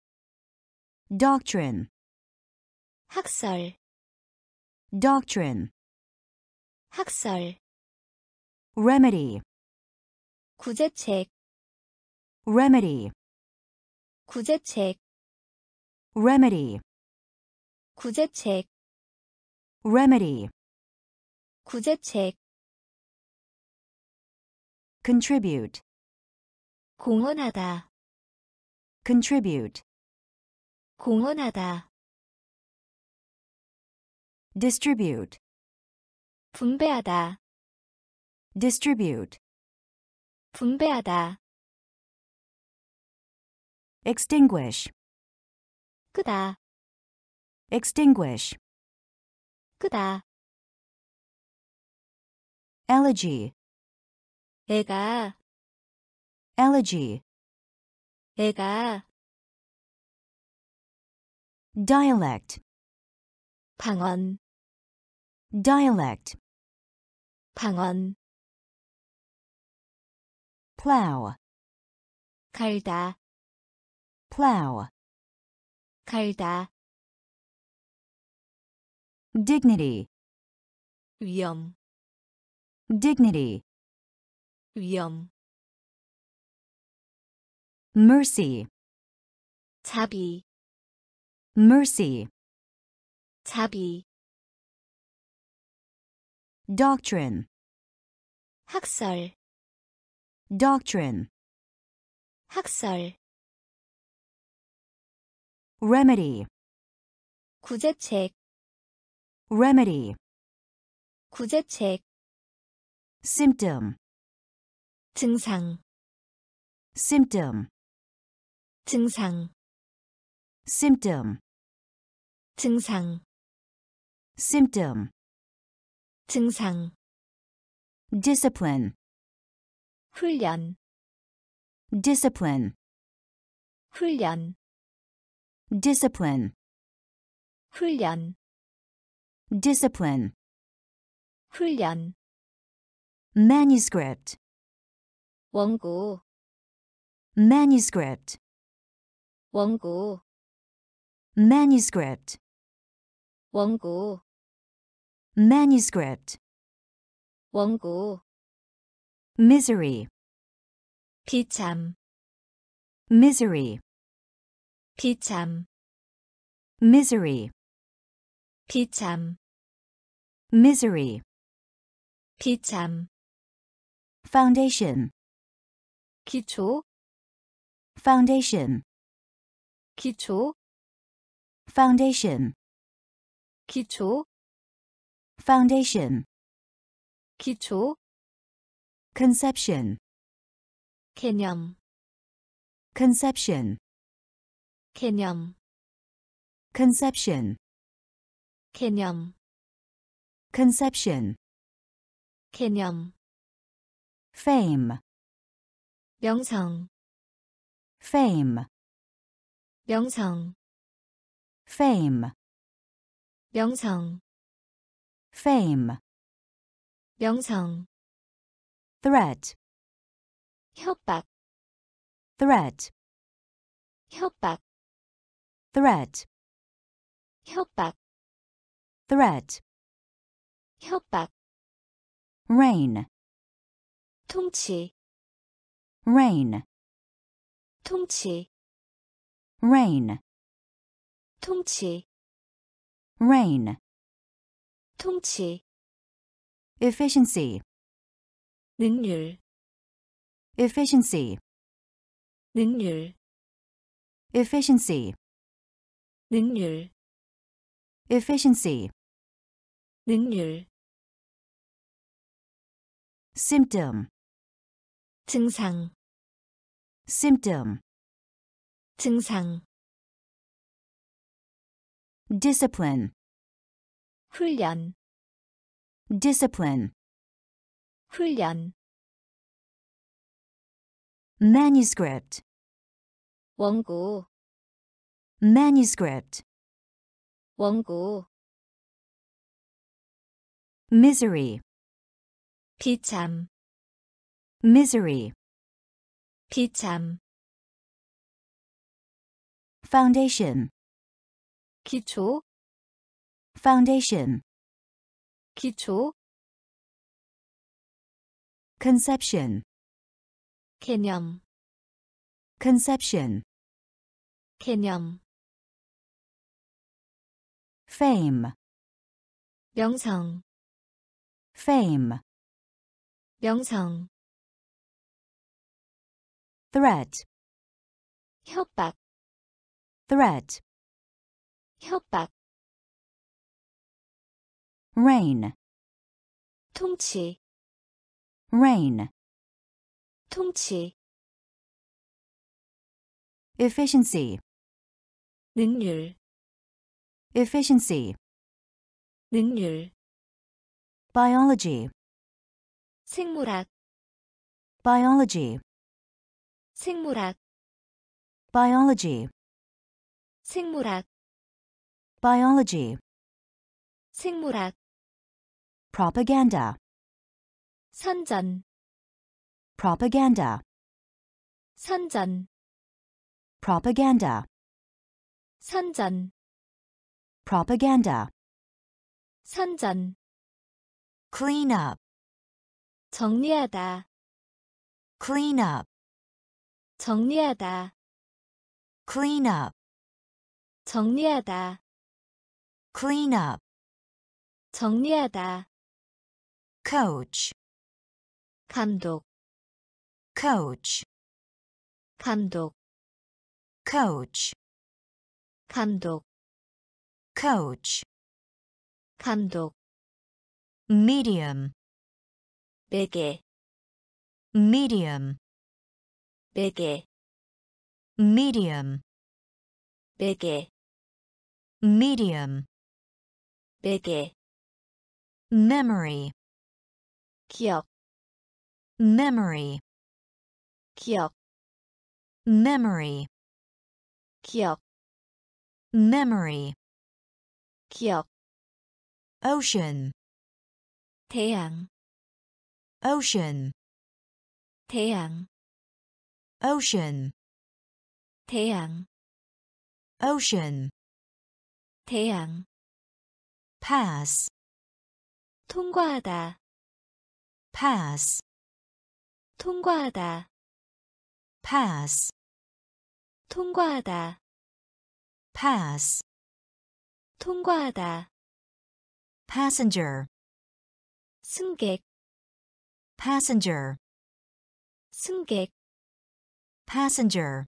doctrine, 학설, doctrine, 학설, remedy, 구제책, remedy, 구제책, remedy, 구제책, remedy, 구제책, contribute, 공헌하다, contribute, 공헌하다, distribute, 분배하다, distribute, 분배하다, extinguish, 끄다, extinguish, 끄다, elegy, 애가, elegy, 애가, dialect, 방언, dialect, 방언, plow, 갈다, plow, 갈다, dignity, 위험, dignity, 위험, mercy, 자비, mercy, 자비, doctrine, 학설, doctrine, 학설, remedy, 구제책, remedy, 구제책, symptom, 증상, symptom, 증상, symptom, 증상, symptom, 증상, discipline, 훈련, discipline, 훈련, discipline, 훈련, discipline, 훈련, manuscript, 원고, manuscript, 원고, manuscript, 원고, manuscript, 원고, misery, 비참, misery, 비참, misery, 비참, misery, 비참, foundation, 기초, foundation, 기초, foundation, 기초, foundation, 기초, conception, 개념, conception, 개념, conception, 개념, conception, 개념, fame, 명성, fame, 명성, fame, 명성, fame, 명성, threat, 협박, threat, 협박, threat, 협박, threat 협박 reign. 통치 reign. 통치 reign. 통치 reign. 통치 efficiency. 능률. Efficiency. 능률. Efficiency. 능률 efficiency, 능률, symptom, 증상, symptom, 증상, discipline, 훈련, discipline, 훈련, manuscript, 원고, manuscript, 원고, misery, 비참, misery, 비참, foundation, 기초, foundation, 기초, conception, 개념, conception, 개념, fame. 명성. Fame. 명성. Threat. 협박. Threat. 협박. Reign. 통치. Reign. 통치. Efficiency. 능률 efficiency, 능률, biology, 생물학, biology, 생물학, biology, 생물학, biology, 생물학, propaganda, 선전, propaganda, 선전, propaganda, 선전, propaganda, 선전, clean up, 정리하다, clean up, 정리하다, clean up, 정리하다, clean up, 정리하다, coach, 감독, coach, 감독, coach, 감독, coach, 감독, medium, 매개, medium, 매개, medium, 베개, medium, 베개, memory, 기억, memory, 기억, memory, 기억, memory, 기억, ocean, 태양, ocean, 태양, ocean, 태양, ocean, 태양, pass, 통과하다, pass, 통과하다, pass, 통과하다, pass, 통과하다, passenger, 승객, passenger, 승객, passenger,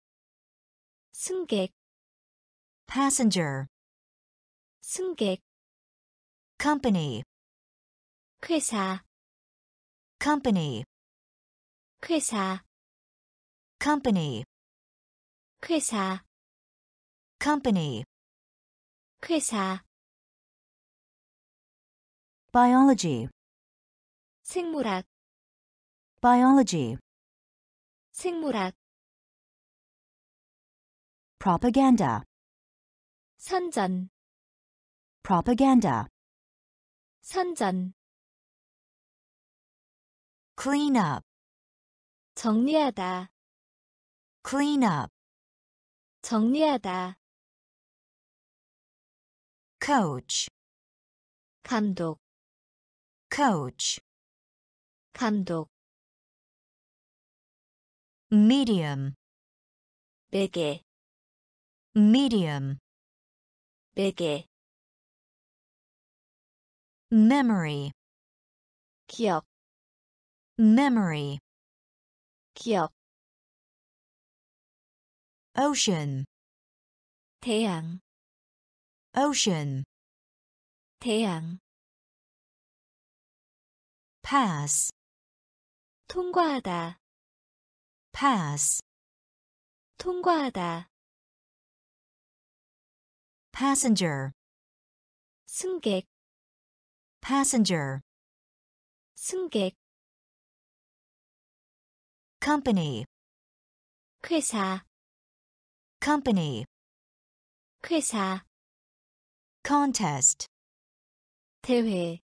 승객, passenger, 승객, company, 회사, company, 회사, company, 회사, company, 회사, biology, 생물학, biology, 생물학, propaganda, 선전, propaganda, 선전, clean up, 정리하다, clean up, 정리하다, coach, 감독, coach, 감독, medium, 베개, medium, 베개, memory, 기억, memory, 기억, ocean, 태양, ocean, 태양, pass, 통과하다, pass, 통과하다, passenger, 승객, passenger, 승객, company, 회사, company, 회사, Contest, 대회,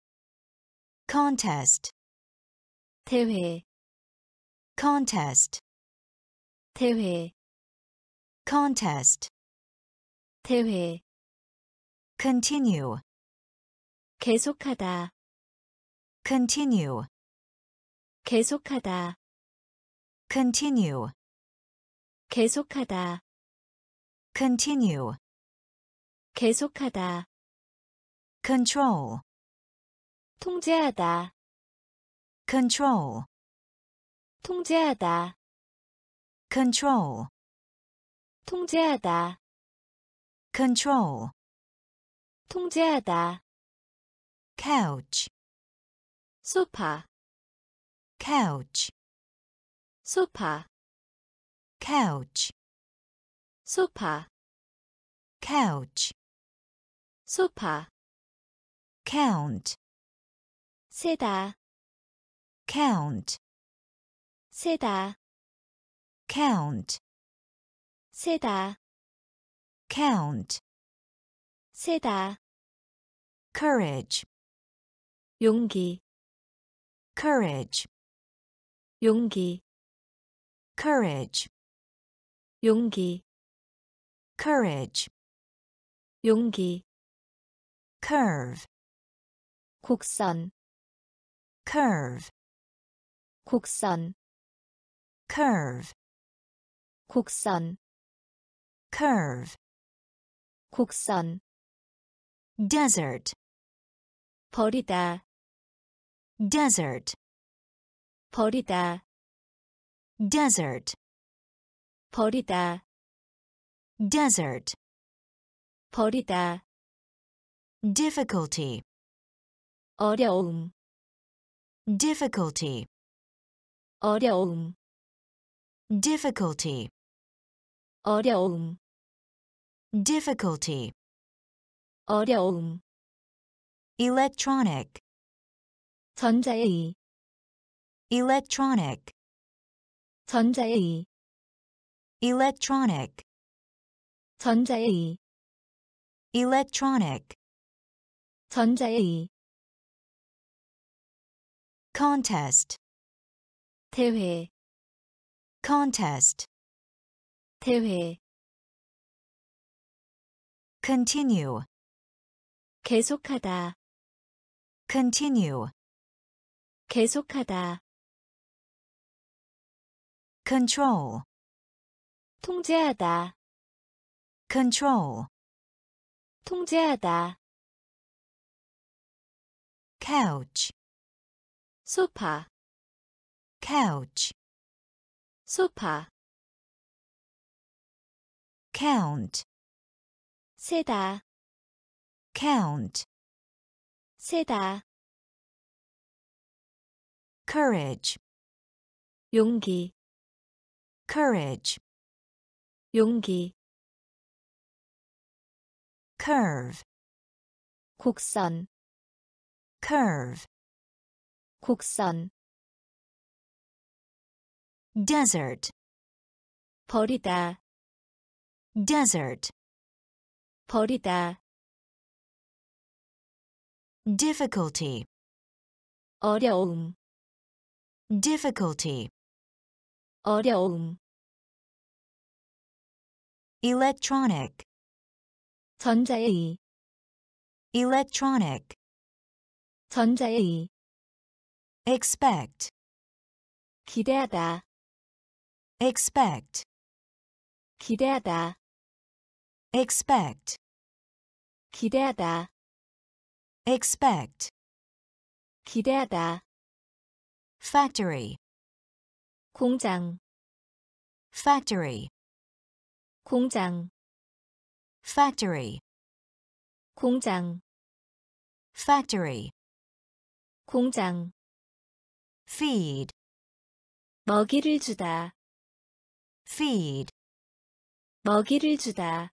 contest, 대회, contest, 대회, contest, 대회, continue, 계속하다, continue, 계속하다, continue, 계속하다, continue, 계속하다, control, 통제하다, control, 통제하다, control, 통제하다, control, 통제하다, couch, 소파, couch, 소파, couch, 소파, couch, 소파, count, 세다, count, 세다, count, 세다, count, 세다, courage, 용기, courage, 용기, courage, 용기, courage, 용기, curve, 곡선, curve, 곡선, curve, 곡선, curve, 곡선, desert, 버리다, desert, 버리다, desert, 버리다, desert, 버리다, difficulty, 어려움, difficulty, 어려움, difficulty, 어려움, difficulty, 어려움, electronic, 전자의, electronic, 전자의, electronic, 전자의, electronic, 전자의, contest, 대회, contest, 대회, continue, 계속하다, continue, 계속하다, control, 통제하다, control, 통제하다, couch, 소파, couch, 소파, count, 세다, count, 세다, courage, 용기, courage, 용기, curve, 곡선, curve, 곡선, desert, 버리다, desert, 버리다, difficulty, 어려움, difficulty, 어려움, electronic, 전자의, electronic, 전자의, expect, 기대하다, expect, 기대하다, expect, 기대하다, expect, 기대하다, factory, 공장, factory, 공장, factory, 공장, factory, 공장, Feed, 먹이를 주다, feed, 먹이를 주다,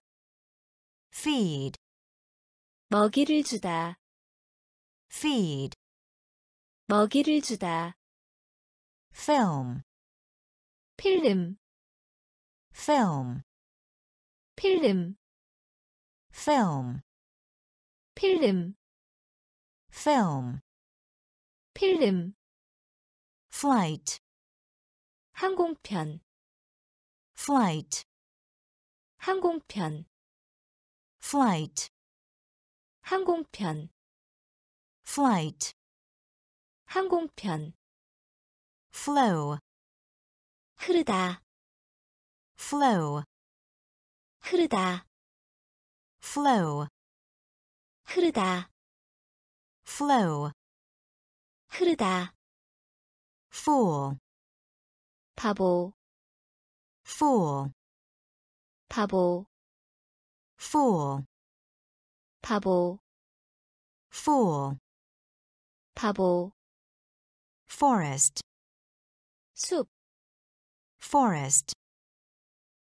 feed, 먹이를 주다, feed, 먹이를 주다, film, 필름, film, 필름, film, 필름, film, 필름, flight, 항공편, flight, 항공편, flight, 항공편, flight, 항공편, flow, 흐르다, flow, 흐르다, flow, 흐르다, flow, 흐르다, fool, 바보, fool, 바보, fool, 바보, fool, 바보, forest, 숲, forest,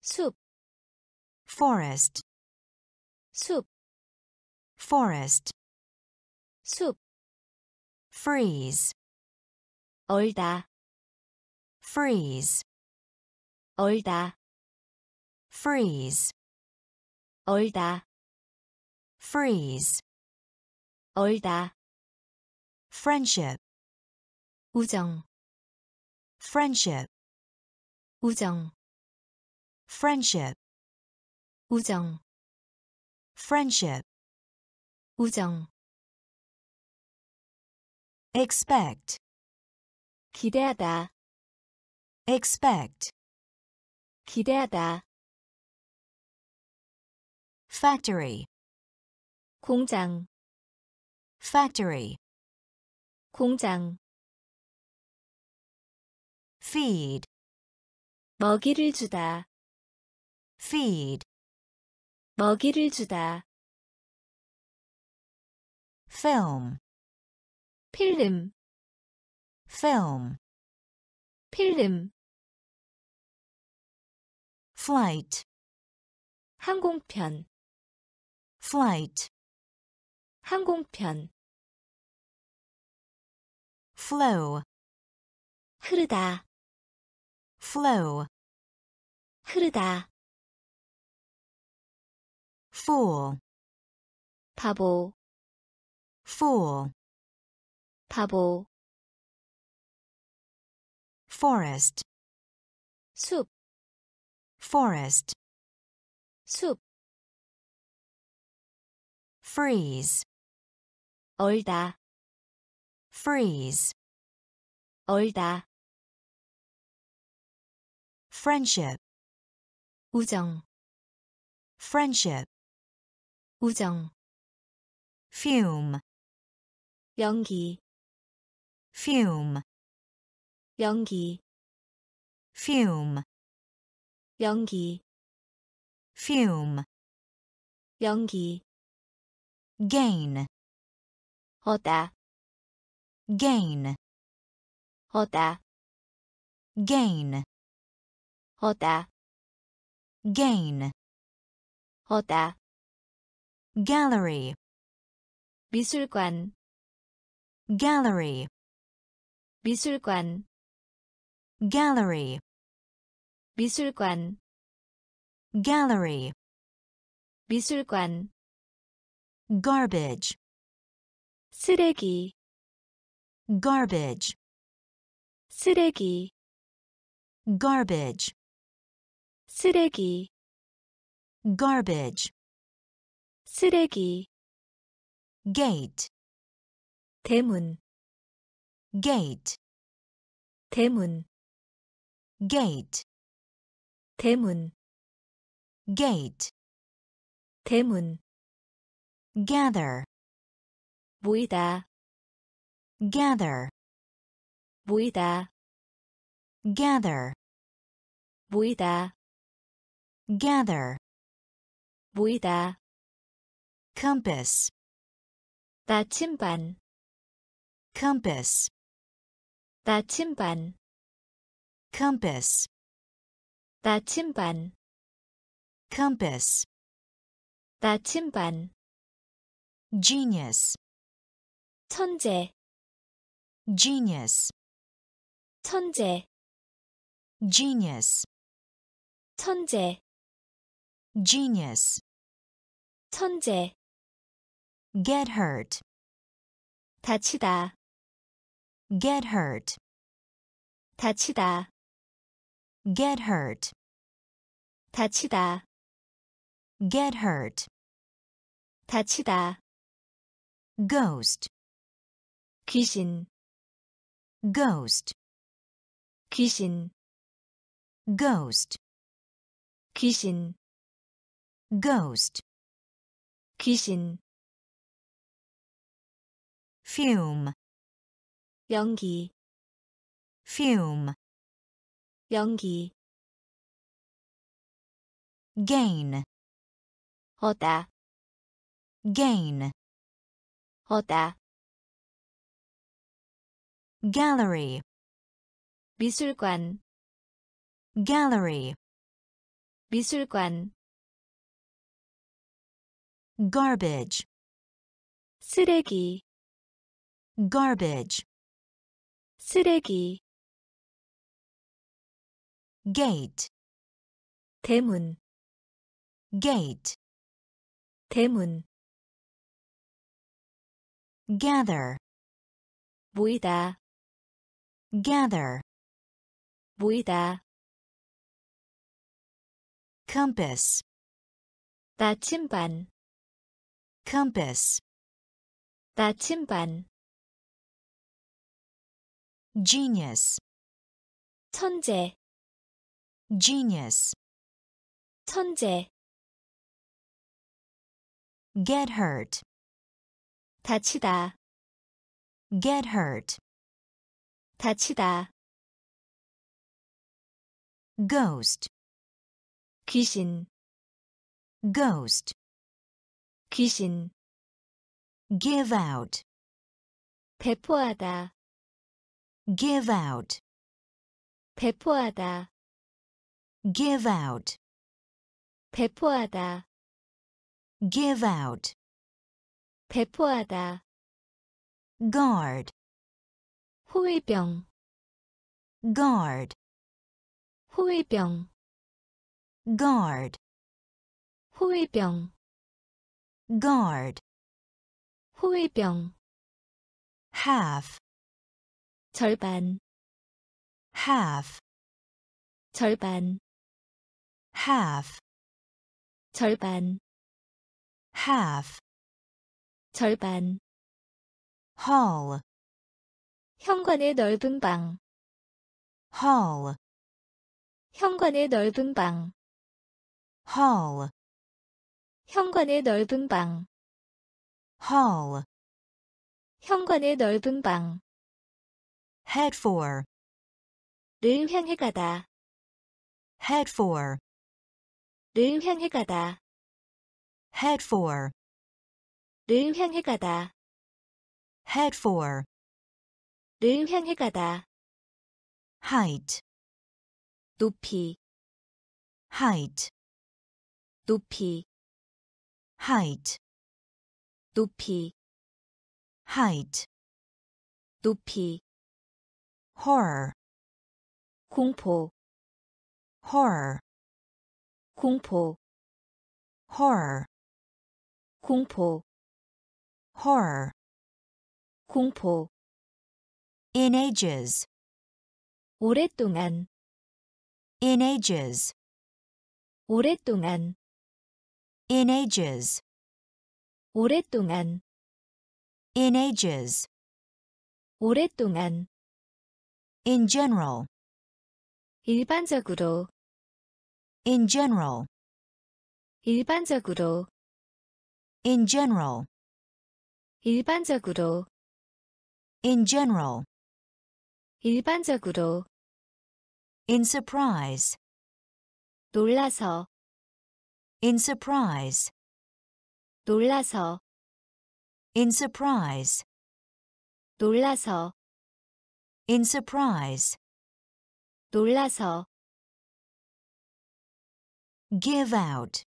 숲, forest, 숲, forest, 숲, freeze, 얼다, freeze, 얼다, freeze, 얼다, freeze, 얼다, friendship, 우정, friendship, 우정, friendship, 우정, friendship, 우정, expect, 기대하다, expect, 기대하다, factory, 공장, factory, 공장, feed, 먹이를 주다, feed, 먹이를 주다, film, 필름, film, 필름, flight, 항공편, flight, 항공편, flow, 흐르다, flow, 흐르다, fool, 바보, fool, 바보, forest, 숲, forest, 숲, freeze, 얼다, freeze, 얼다, friendship, 우정, friendship, 우정, fume, 연기, fume, 연기, fume, 연기, fume, 연기, gain, 얻다, gain, 얻다, gain, 얻다, gain, 얻다, gallery, 미술관, gallery, 미술관, gallery, 미술관, gallery, 미술관, garbage, 쓰레기, garbage, 쓰레기, garbage, 쓰레기, garbage, 쓰레기, gate, 대문, gate, 대문, gate, 대문, gate, 대문, gather, 모이다, gather, 모이다, gather, 모이다, gather, 모이다, compass, 나침반, compass, 나침반, compass, 나침반, compass, 나침반, genius, 천재, genius, 천재, genius, 천재, genius, 천재, get hurt, 다치다, get hurt, 다치다, get hurt, 다치다, get hurt, 다치다, ghost, 귀신, ghost, 귀신, ghost, 귀신, ghost, 귀신, fume, 연기, fume, 연기, gain, 얻다, gain, 얻다, gallery, 미술관, gallery, 미술관, garbage, 쓰레기, garbage, 쓰레기, gate, 대문, gate, 대문, gather, 모이다, gather, 모이다, compass, 나침반, compass, 나침반, genius, 천재, genius, 천재, get hurt, 다치다, get hurt, 다치다, ghost, 귀신, ghost, 귀신, give out, 배포하다, give out, 배포하다, give out, 배포하다, give out, 배포하다, guard, 호위병, guard, 호위병, guard, 호위병, guard, 호위병, half, 절반, half, 절반, half, 절반, half, 절반, hall, 현관의 넓은 방, hall, 현관의 넓은 방, hall, 현관의 넓은 방, hall, 현관의 넓은 방, head for, 를 향해 가다, head for, 를 향해 가다, head for, 를 향해 가다, head for, 를 향해 가다, height, 높이, height, 높이, height, 높이, height, 높이, horror, 공포, horror, 공포, horror, 공포, horror, 공포, in ages, 오랫동안, in ages, 오랫동안, in ages, 오랫동안, in ages, 오랫동안, in general, 일반적으로, in general, 일반적으로, in general, 일반적으로, in general, 일반적으로, in surprise, 놀라서, in surprise, 놀라서, in surprise, 놀라서, in surprise, 놀라서, give out,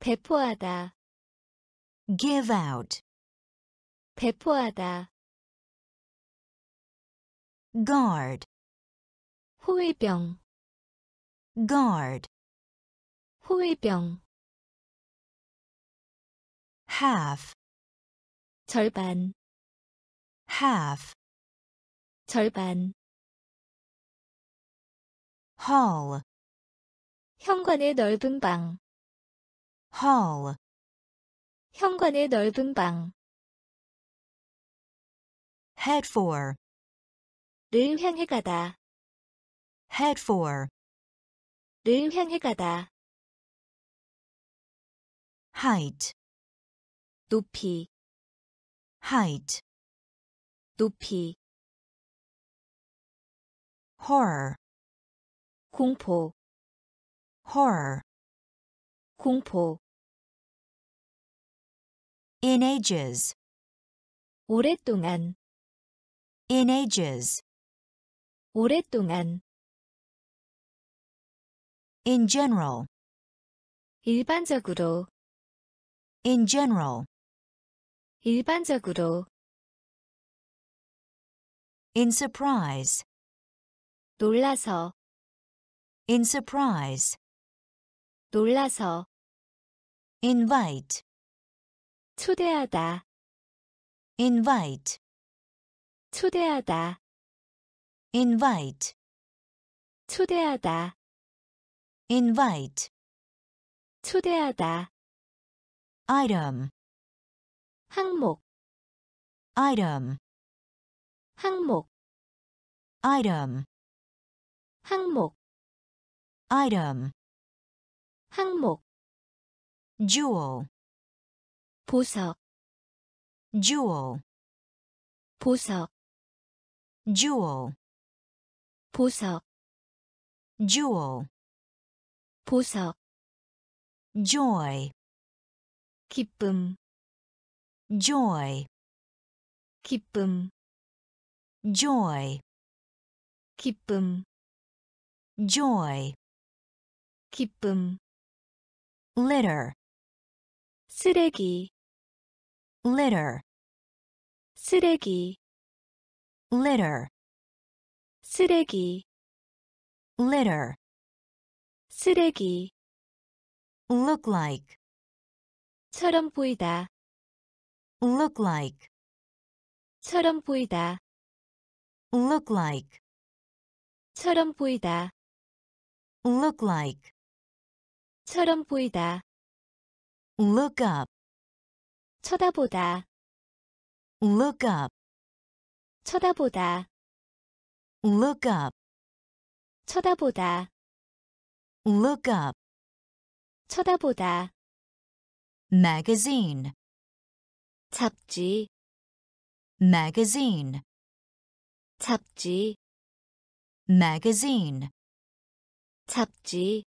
배포하다, give out, 배포하다, guard, 호위병, guard, 호위병, half, 절반, half, 절반, hall, 현관의 넓은 방, hall, 현관의 넓은 방, head for, 를 향해 가다, head for, 를 향해 가다, height, 높이, height, 높이, horror, 공포, horror, 공포, in ages, 오랫동안, in ages, 오랫동안, in general, 일반적으로, in general, 일반적으로, in surprise, 놀라서, in surprise, 놀라서, invite, 초대하다, invite, 초대하다, invite, 초대하다, invite, 초대하다, item, 항목, item, 항목, item, 항목, item, 항목, jewel, 보석, jewel, 보석, jewel, 보석, jewel, 보석, joy, 기쁨, joy, 기쁨, joy, 기쁨, joy, 기쁨, litter, 쓰레기, litter, 쓰레기, litter, 쓰레기, litter, 쓰레기, look like, 처럼 보이다, look like, 처럼 보이다, look like, 처럼 보이다, look like, 처럼 보이다, look up, 쳐다보다, look up, 쳐다보다, look up, 쳐다보다, look up, 쳐다보다, magazine, 잡지, magazine, 잡지, magazine, 잡지,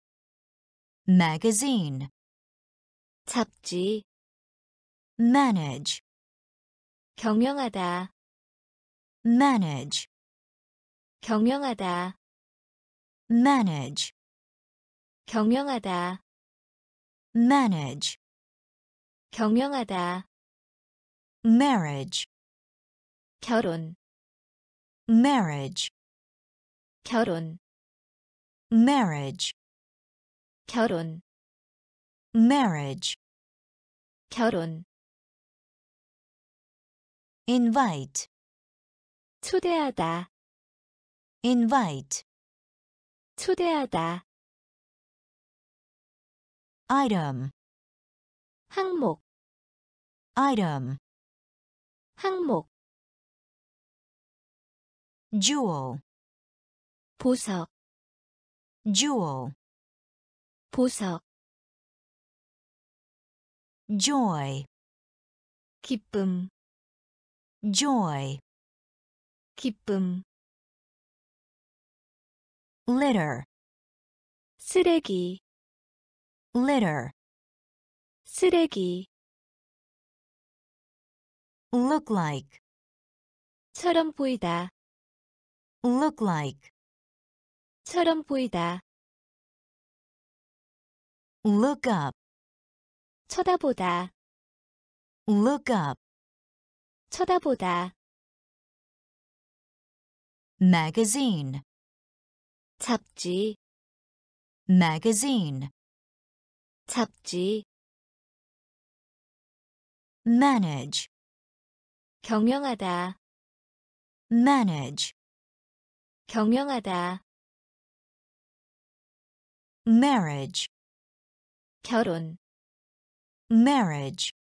magazine, 잡지, manage, 경영하다, manage, 경영하다, manage, 경영하다, manage, 경영하다, marriage, 결혼, marriage, 결혼, marriage, 결혼, marriage, 결혼, invite, 초대하다, invite, 초대하다, item, 항목, item, 항목, jewel, 보석, jewel, 보석, joy, 기쁨, joy, 기쁨, litter, 쓰레기, litter, 쓰레기, look like, 처럼 보이다, look like, 처럼 보이다, Look up, 쳐다보다, look up, 쳐다보다, magazine, 잡지, magazine, 잡지, manage, 경영하다, manage, 경영하다, marriage, 결혼, marriage,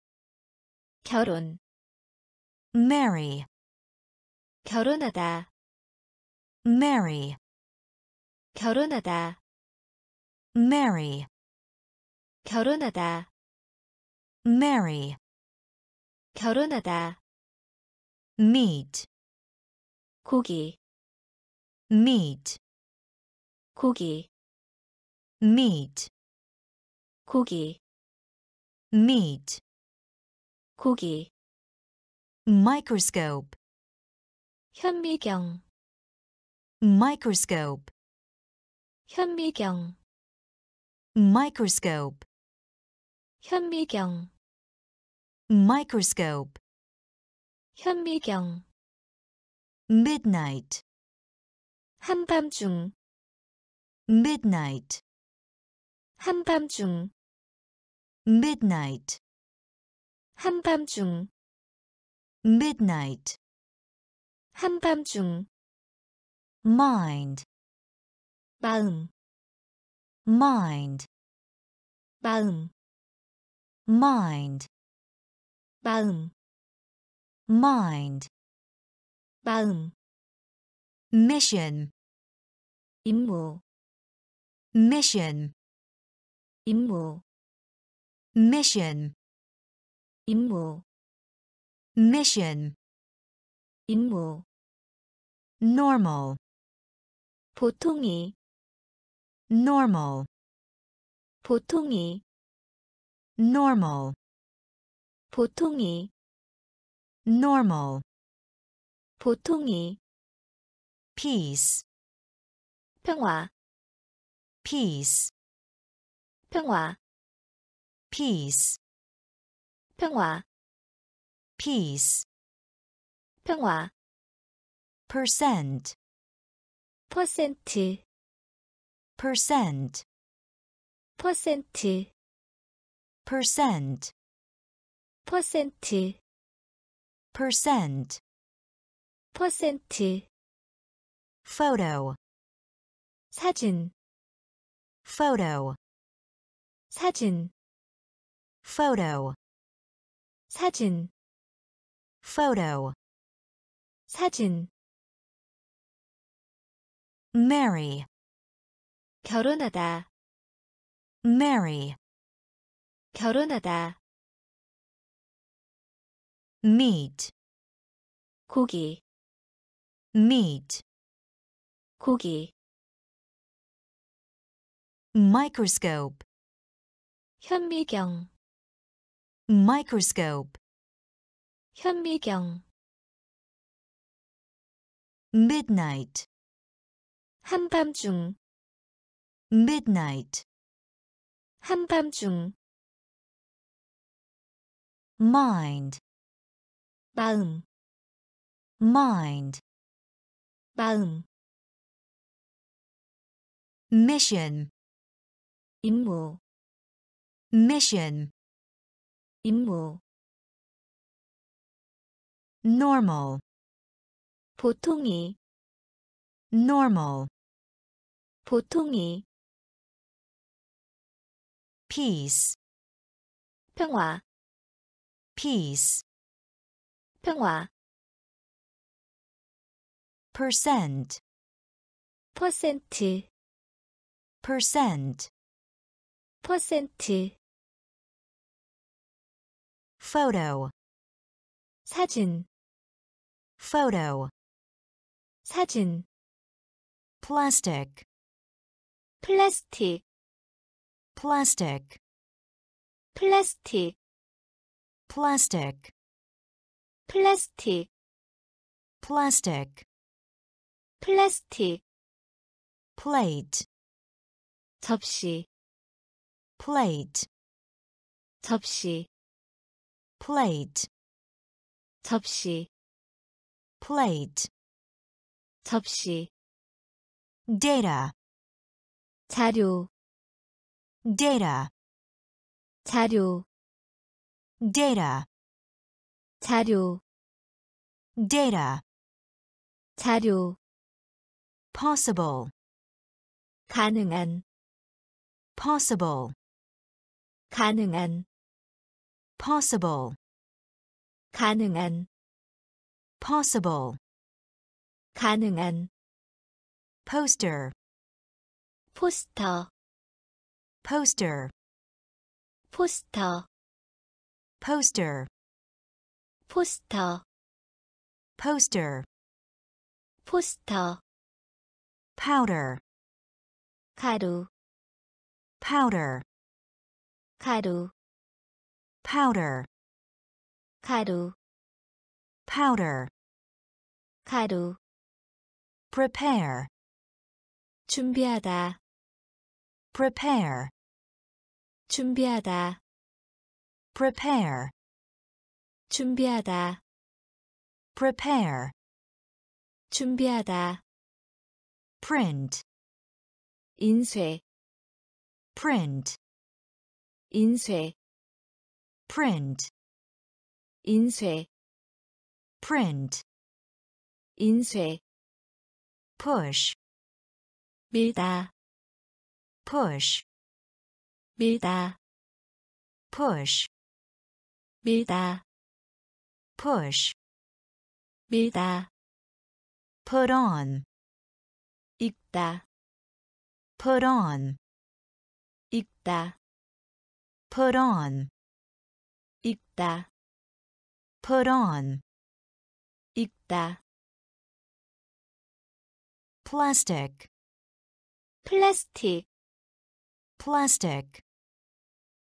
결혼, marry, 결혼하다, marry, 결혼하다, marry, 결혼하다, marry, 결혼하다, meat, 고기, meat, 고기, meat, 고기, meat, 고기, microscope, 현미경, microscope, 현미경, microscope, 현미경, microscope, 현미경, midnight, 한밤중, midnight, 한밤중, midnight, 한밤중, midnight, 한밤중, mind, 마음, mind, 마음, mind, 마음, mind, 마음, mission, 임무, mission, 임무, mission, 임무, mission, 임무, normal, 보통이, normal, 보통이, normal, 보통이, normal, 보통이, peace, 평화, peace, 평화, peace, 평화, peace, 평화, percent, 퍼센트, percent, 퍼센트, percent, 퍼센트, percent, 퍼센트, photo, 사진, photo, 사진, photo, 사진, photo, 사진, marry, 결혼하다, marry, 결혼하다, meat, 고기, meat, 고기, microscope, 현미경, microscope, 현미경, midnight, 한밤중, midnight, 한밤중, mind, 마음, mind, 마음, mission, 임무, mission, 임무, normal, 보통이, normal, 보통이, peace, 평화, peace, 평화, percent, 퍼센트, percent, 퍼센트, photo, 사진, photo, 사진, plastic, 플라스틱, plastic, 플라스틱, plastic, 플라스틱, plastic, 플라스틱, plate, 접시, plate, 접시, plate, 접시, plate, 접시, data, 자료, data, 자료, data, 자료, data, 자료, possible, 가능한, possible, 가능한, possible, 가능한, possible, 가능한, poster, 포스터, poster, 포스터, poster, 포스터, poster, 포스터, powder, 가루, powder, 가루, powder, 가루, powder, 가루, prepare, 준비하다, prepare, 준비하다, prepare, 준비하다, prepare, 준비하다, print, 인쇄, print, 인쇄, print, 인쇄, print, 인쇄, push, 밀다, push, 밀다, push, 밀다, push, 밀다, put on, 읽다, put on, 읽다, put on, 읽다, put on, 읽다, plastic, 플라스틱, plastic,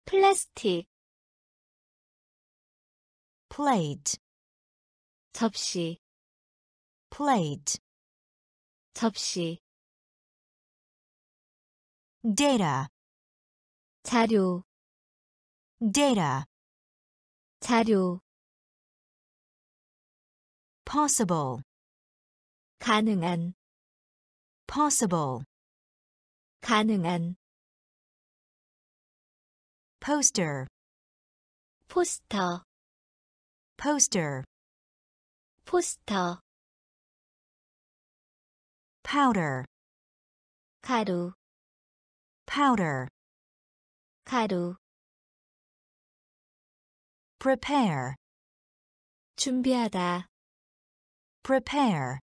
플라스틱, plate, 접시, plate, 접시, data, 자료, data, 자료, possible, 가능한, possible, 가능한, poster, 포스터, poster, 포스터, powder, 가루, powder, 가루, prepare, 준비하다, prepare,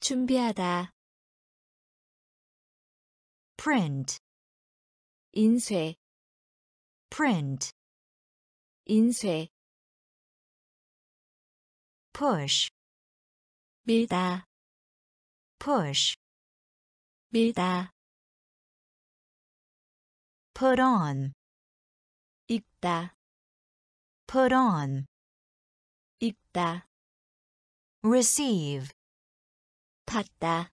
준비하다, print, 인쇄, print, 인쇄, push, 밀다, push, 밀다, put on, 입다, Put on, 입다, receive, 받다,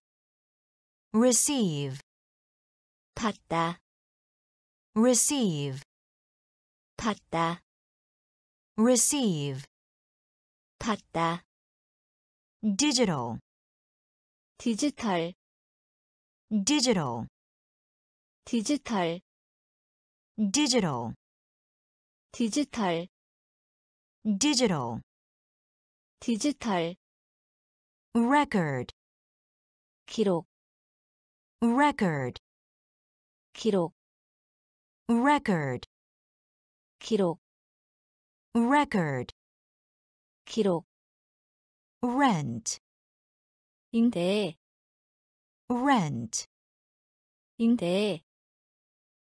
receive, 받다, receive, 받다, receive, 받다, digital, 디지털, digital, 디지털, digital, 디지털, digital, 디지털, record, 기록, record, 기록, record, 기록, record, 기록, rent, 임대, rent, 임대,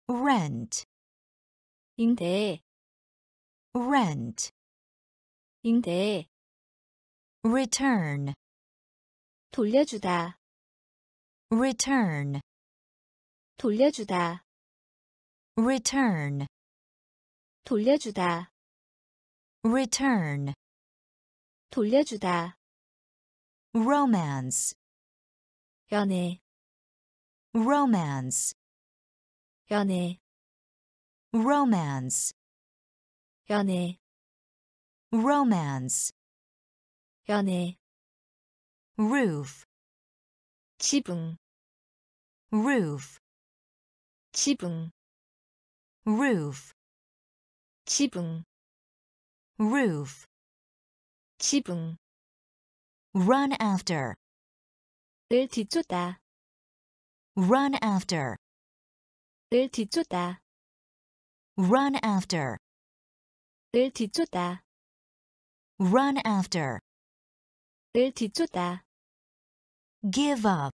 rent, 임대, rent, 임대, return, 돌려주다, return, 돌려주다, return, 돌려주다, return, 돌려주다, romance, 연애, romance, 연애, romance, 연애, romance, 연애, roof, 지붕, roof, 지붕, roof, 지붕, roof, 지붕, run after, 을 뒤쫓다, run after, 을 뒤쫓다, run after, 을 뒤쫓다, run after, 을 뒤쫓다, give up,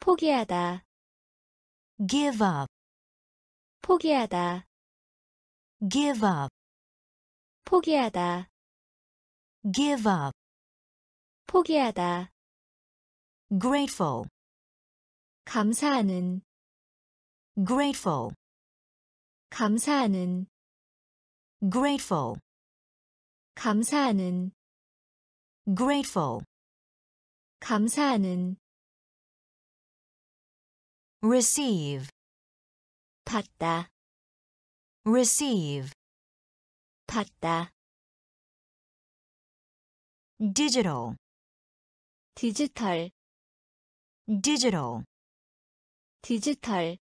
포기하다, give up, 포기하다, give up, 포기하다, give up, 포기하다, grateful, 감사하는, grateful, 감사하는, grateful, 감사하는, grateful, 감사하는, receive, 받다, receive, 받다, digital, 디지털, digital, 디지털,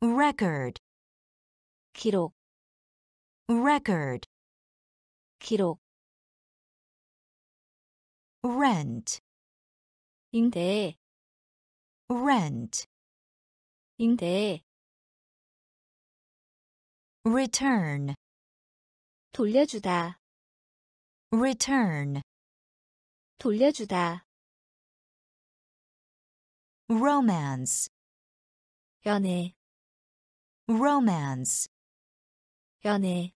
record, 기록, record, 기록, rent, 임대, rent, 임대, return, 돌려주다, return, 돌려주다, romance, 연애, romance, 연애,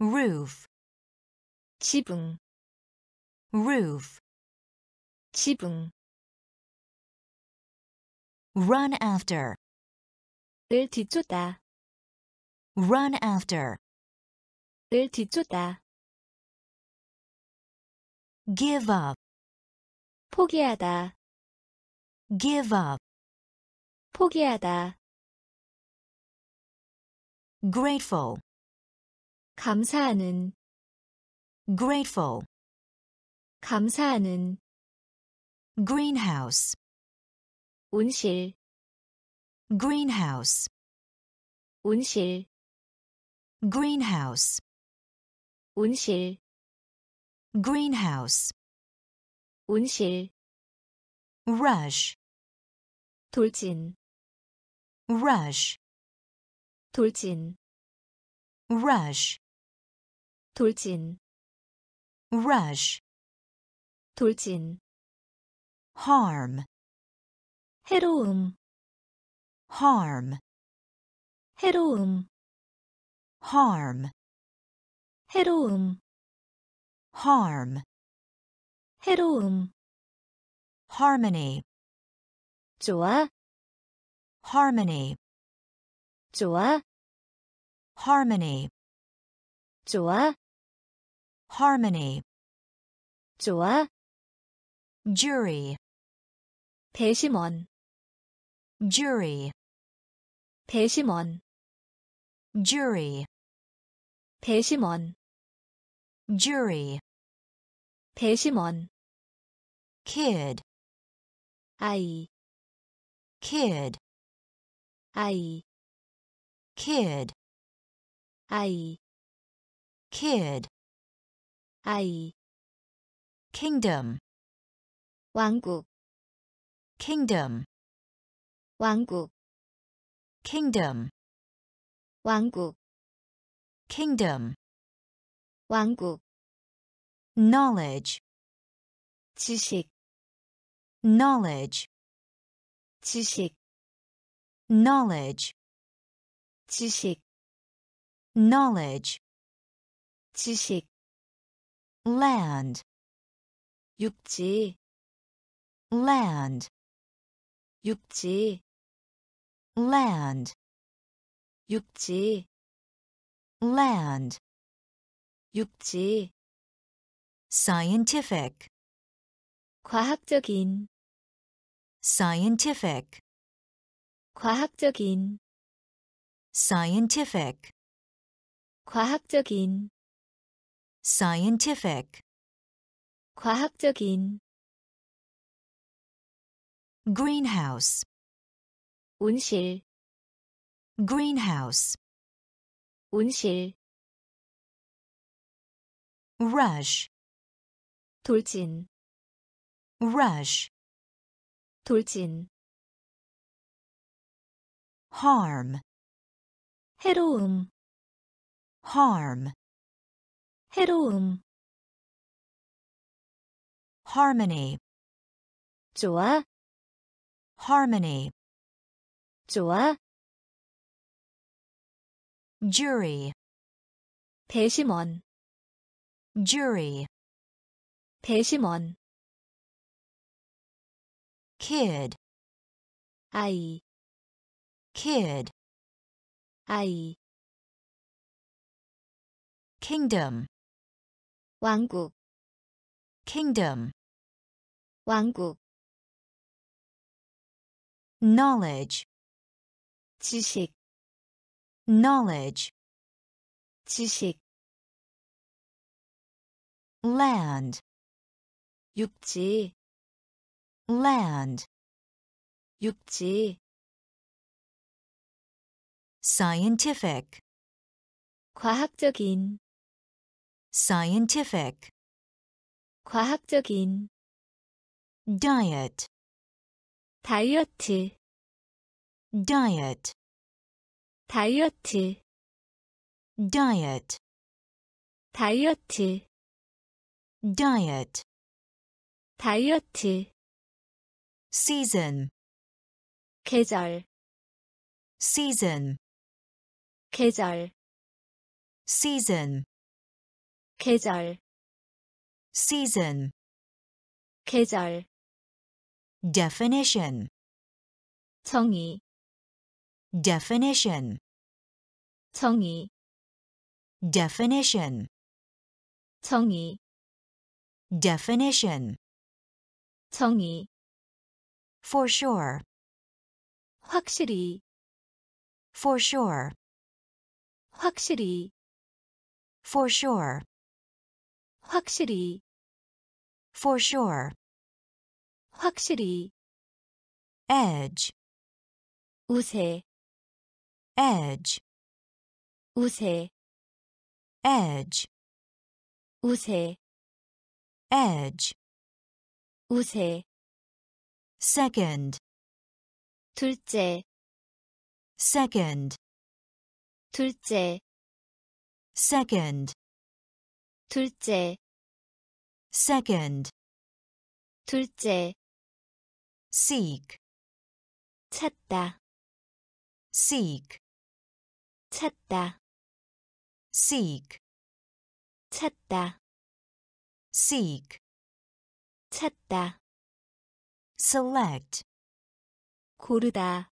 roof, 지붕, roof, 지붕, run after, 을 뒤쫓다, run after, 을 뒤쫓다, give up, 포기하다, give up, 포기하다, grateful, 감사하는, grateful, 감사하는, greenhouse, 온실, greenhouse, 온실, greenhouse, 온실, greenhouse, 온실, rush, 돌진, rush, 돌진, rush, 돌진, rush, 돌진, harm, 해로움, harm, 해로움, harm, 해로움, harm, 해로움, harmony, 좋아, harmony, 좋아, harmony, 좋아, harmony, 좋아, jury, 배심원, jury, 배심원, jury, 배심원, jury, 배심원, kid, 아이, kid, 아이, kid, 아이, kid, 아이, kingdom, 왕국, kingdom, 왕국, kingdom, 왕국, kingdom, 왕국, knowledge, 지식, knowledge, 지식, knowledge, 지식, knowledge, 지식, land, 육지, land, 육지, land, 육지, land, 육지, scientific, 과학적인, scientific, 과학적인, scientific, 과학적인, scientific, 과학적인, greenhouse, 온실, greenhouse, 온실, rush, 돌진, rush, 돌진, harm, 해로움, harm, 해로움, harmony, 좋아, harmony, 좋아, jury, 배심원, jury, 배심원, kid, 아이, kid, 아이, kingdom, 왕국, kingdom, 왕국, knowledge, 지식, knowledge, 지식, land, 육지, land, 육지, scientific, 과학적인, scientific, 과학적인, diet, 다이어트, diet, 다이어트, diet, 다이어트, diet, 다이어트, season, 계절, season, 계절, season, 계절, season, 계절, definition, 정의, definition, 정의, definition, 정의, definition, 정의, for sure, 확실히, for sure, 확실히, for sure, 확실히, for sure, 확실히, edge, 우세, edge, 우세, edge, 우세, edge, 우세, second, 둘째, second, 둘째, second, 둘째, second, 둘째, seek, 찾다, seek, 찾다, seek, 찾다, seek, 찾다, select, 고르다,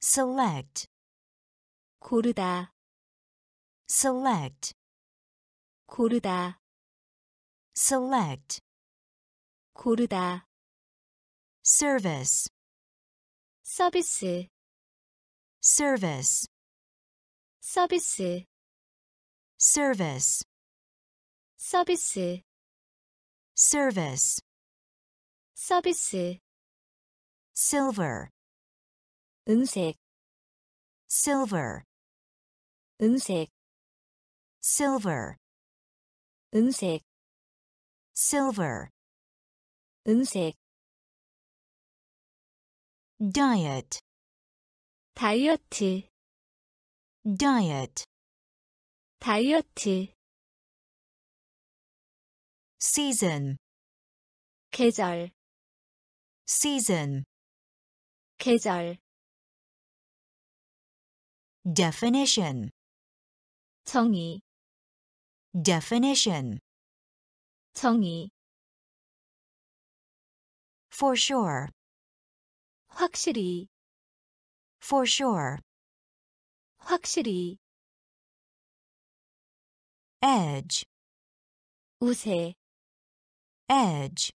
select, 고르다, select, 고르다, select, 고르다, service, 서비스, service, 서비스, service, 서비스, service, 서비스, silver, 은색, silver, 은색, silver, 은색, silver, 은색, diet, 다이어트, diet, 다이어트, season, 계절, season, 계절, definition, 정의, definition, 정의, for sure, 확실히, for sure, 확실히, edge, 우세, edge,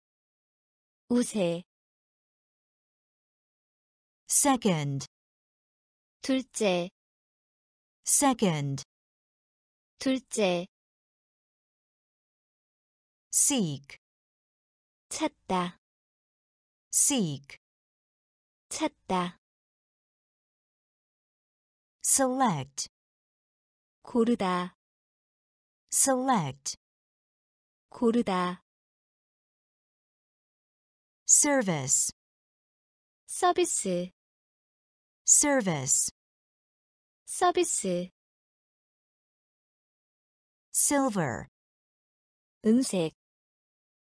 우세, second, 둘째, second, 둘째, seek, 찾다, seek, 찾다, select, 고르다, select, 고르다, service, 서비스, service, 서비스, silver, 은색,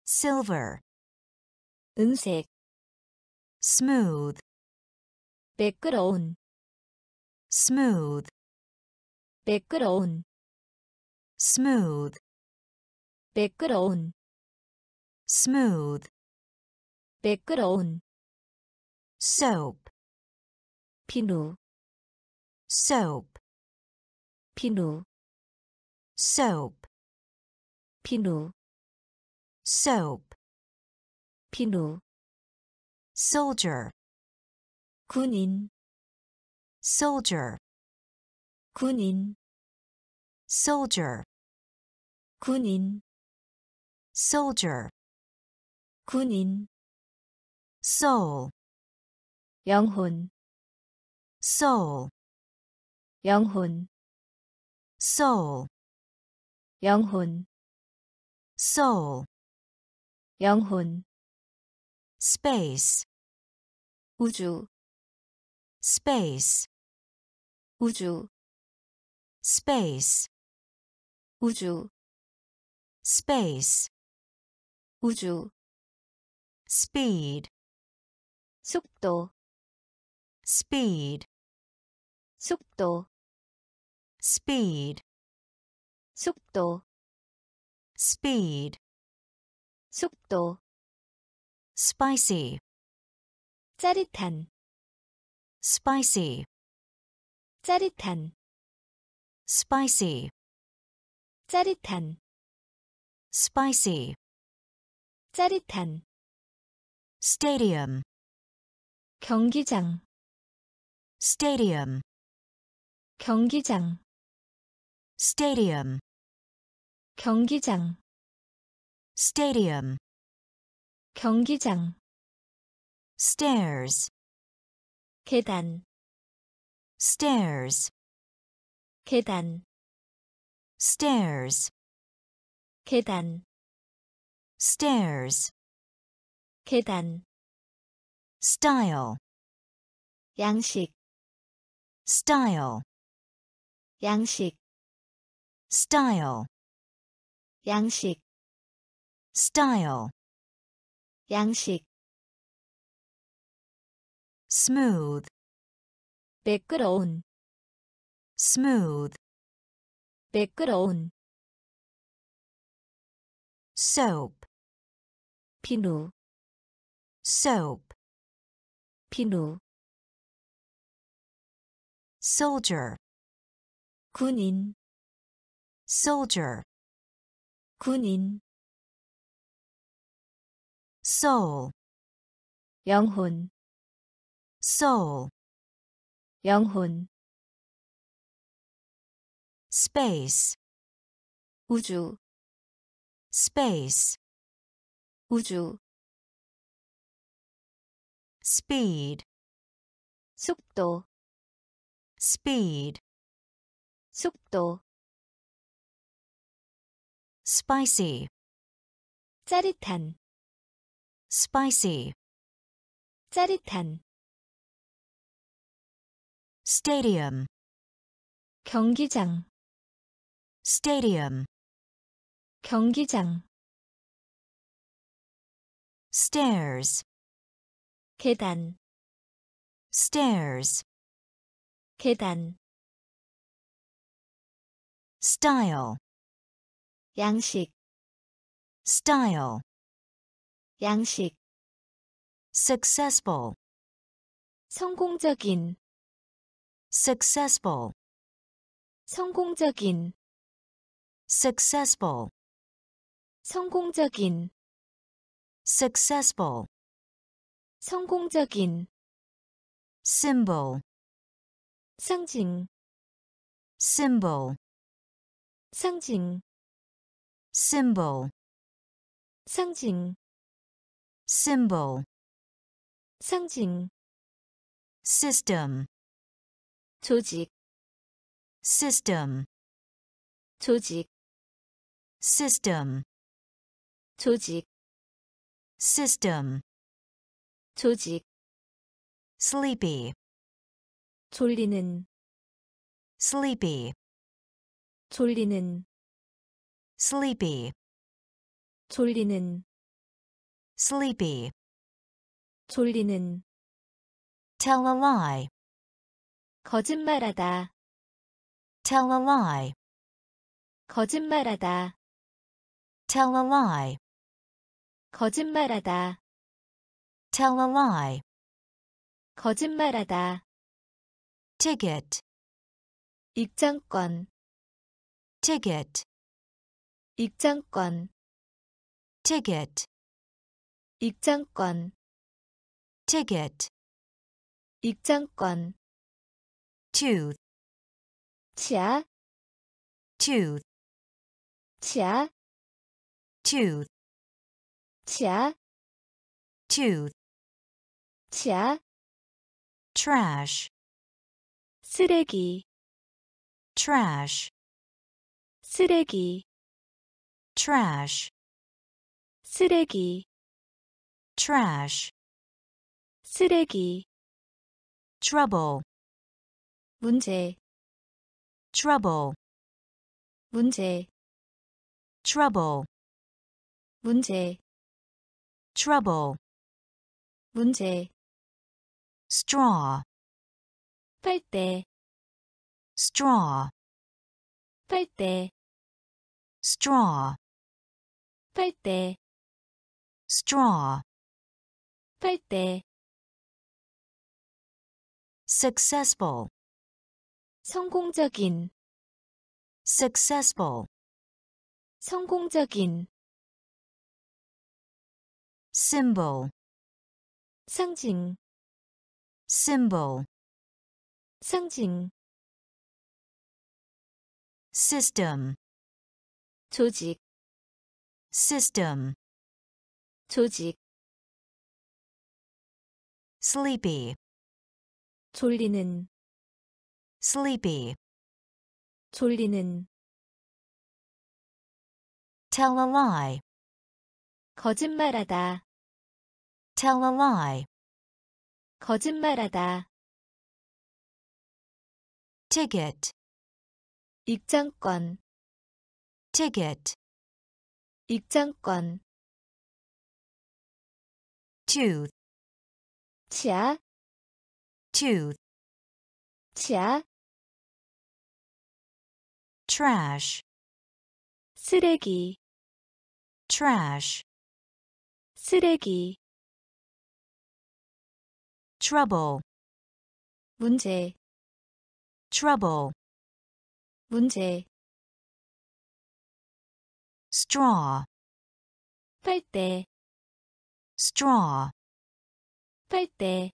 silver, 은색, smooth, 매끄러운, smooth, 매끄러운, smooth, 매끄러운, smooth, 매끄러운, soap, 비누, soap, 비누, soap, 비누, Soap, 비누, soldier, 군인, soldier, 군인, soldier, 군인, soldier, 군인, soul, 영혼, soul, 영혼, soul, 영혼, soul, 영혼, space, 우주, space, 우주, space, 우주, space, 우주, speed, 속도, speed, 속도, speed, 속도, speed, 속도, spicy, 짜릿한, spicy, 짜릿한, spicy, 짜릿한, spicy, 짜릿한, stadium, 경기장, stadium, 경기장, stadium, 경기장, stadium, 경기장, stairs, 계단, stairs, 계단, stairs, 계단, stairs, 계단, style, 양식, style, 양식, style, 양식, style, 양식, smooth, 매끄러운, smooth, 매끄러운, soap, 비누, soap, 비누, soldier, 군인, soldier, 군인, Soul, 영혼, soul, 영혼, space, 우주, space, 우주, speed, 속도, speed, 속도, spicy, 짜릿한, spicy, 짜릿한, stadium, 경기장, stadium, 경기장, stairs, 계단, stairs, 계단, style, 양식, style, 양식, successful, 성공적인, successful, 성공적인, successful, 성공적인, successful, 성공적인, symbol, 상징, symbol, 상징, symbol, 상징, symbol, 상징, system, 조직, system, 조직, system, 조직, system, 조직, sleepy, 졸리는, sleepy, 졸리는, sleepy, 졸리는, sleepy, 졸리는, tell a lie, 거짓말하다, tell a lie, 거짓말하다, tell a lie, 거짓말하다, tell a lie, 거짓말하다, ticket, 입장권, ticket, 입장권, ticket, 입장권, ticket, 입장권, tooth, 치아, tooth, 치아, tooth, 치아, tooth, 치아, trash, 쓰레기, trash, 쓰레기, trash, 쓰레기, trash, 쓰레기, trouble, 문제, trouble, 문제, trouble, 문제, trouble, 문제, straw, 빨대, straw, 빨대, straw, 빨대, straw, 빨대, successful, 성공적인, successful, 성공적인, symbol, 상징, symbol, 상징, system, 조직, system, 조직, sleepy, 졸리는, sleepy, 졸리는, tell a lie, 거짓말하다, tell a lie, 거짓말하다, ticket, 입장권, ticket, 입장권, tooth, 치아, tooth, 치아, trash, 쓰레기, trash, 쓰레기, trouble, 문제, trouble, 문제, straw, 빨대, straw, 빨대,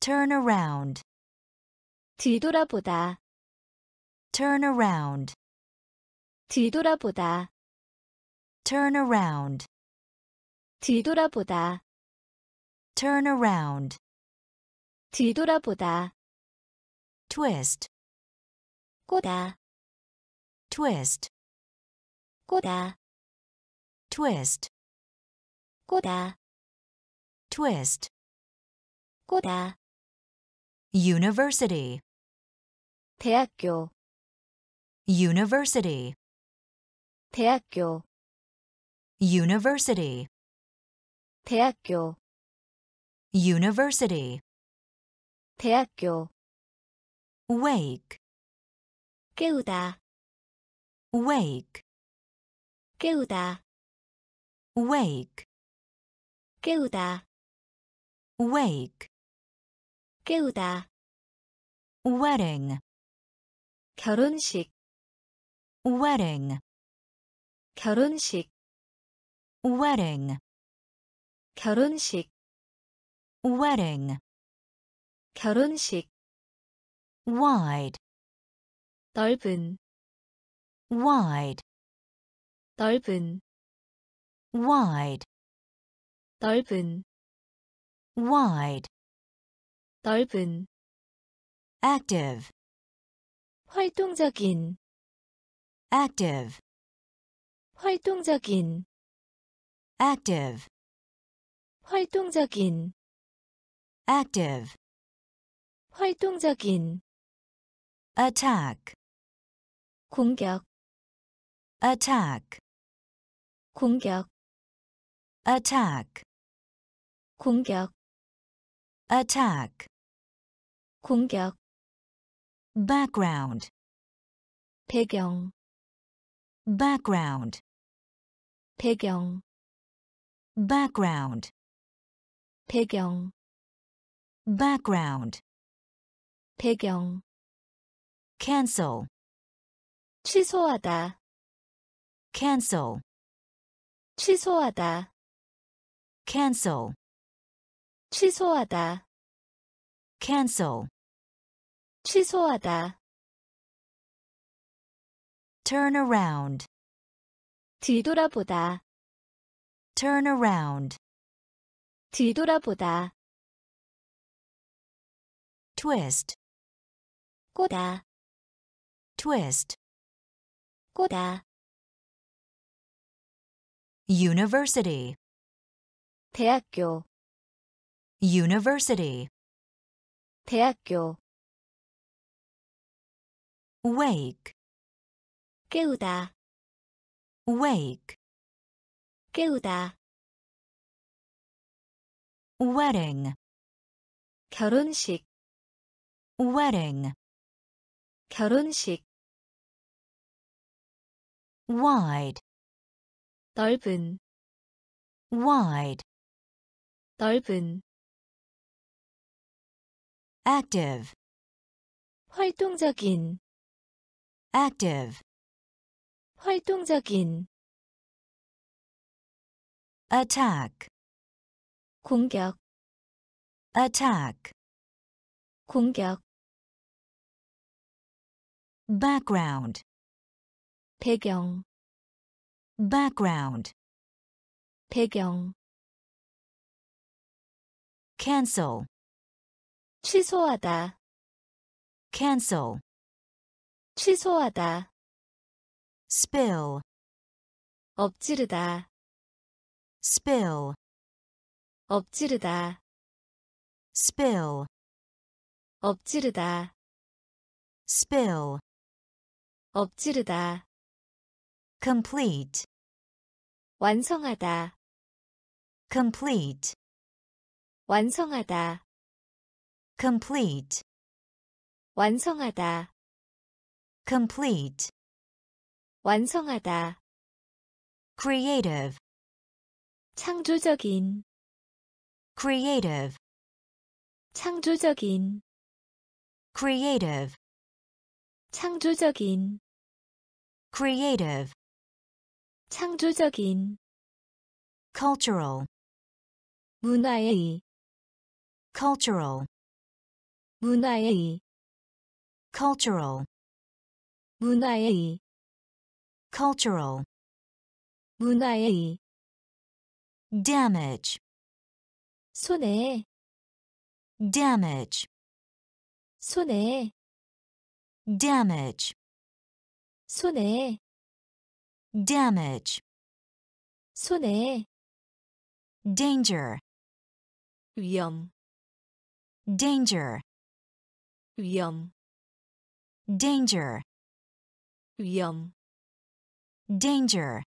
turn around, 뒤돌아보다, turn around, 뒤돌아보다, turn around, 뒤돌아보다, turn around, 뒤돌아보다, twist, 꼬다, twist, 꼬다, twist, 꼬다, twist, 꼬다, university, 대학교, university, 대학교, university, 대학교, university, 대학교, wake, 깨우다, wake, 깨우다, wake, 깨우다, Wake, 깨우다, wedding, 결혼식, wedding, 결혼식, wedding, 결혼식, wedding, 결혼식, wide, 넓은, wide, 넓은, wide, 넓은, wide, 넓은, active, 활동적인, active, 활동적인, active, 활동적인, active, 활동적인, attack, 공격, attack, 공격, attack, 공격, attack, 공격, background, 배경, background, 배경, background, 배경, background, 배경, cancel, 취소하다, cancel, 취소하다, cancel, 취소하다, cancel, 취소하다, turn around, 뒤돌아보다, turn around, 뒤돌아보다, twist, 꼬다, twist, 꼬다, university, 대학교, university, 대학교, wake, 깨우다, wake, 깨우다, wedding, 결혼식, wedding, 결혼식, wide, 넓은, wide, 넓은, active, 활동적인, active, 활동적인, attack, 공격, attack, 공격, background, 배경, background, 배경, cancel, 취소하다, cancel, 취소하다, spill, 엎지르다, spill, 엎지르다, spill, 엎지르다, spill, 엎지르다, complete, 완성하다, complete, 완성하다, complete, 완성하다, complete, 완성하다, creative, 창조적인, creative, 창조적인, creative, 창조적인, creative, 창조적인, cultural, 문화의, cultural, 문화의, cultural, 문화의, cultural, 문화의, damage, 손해, damage, 손해, damage, 손해, damage, 손해, danger, 위험, danger, 위험, danger, 위험, danger,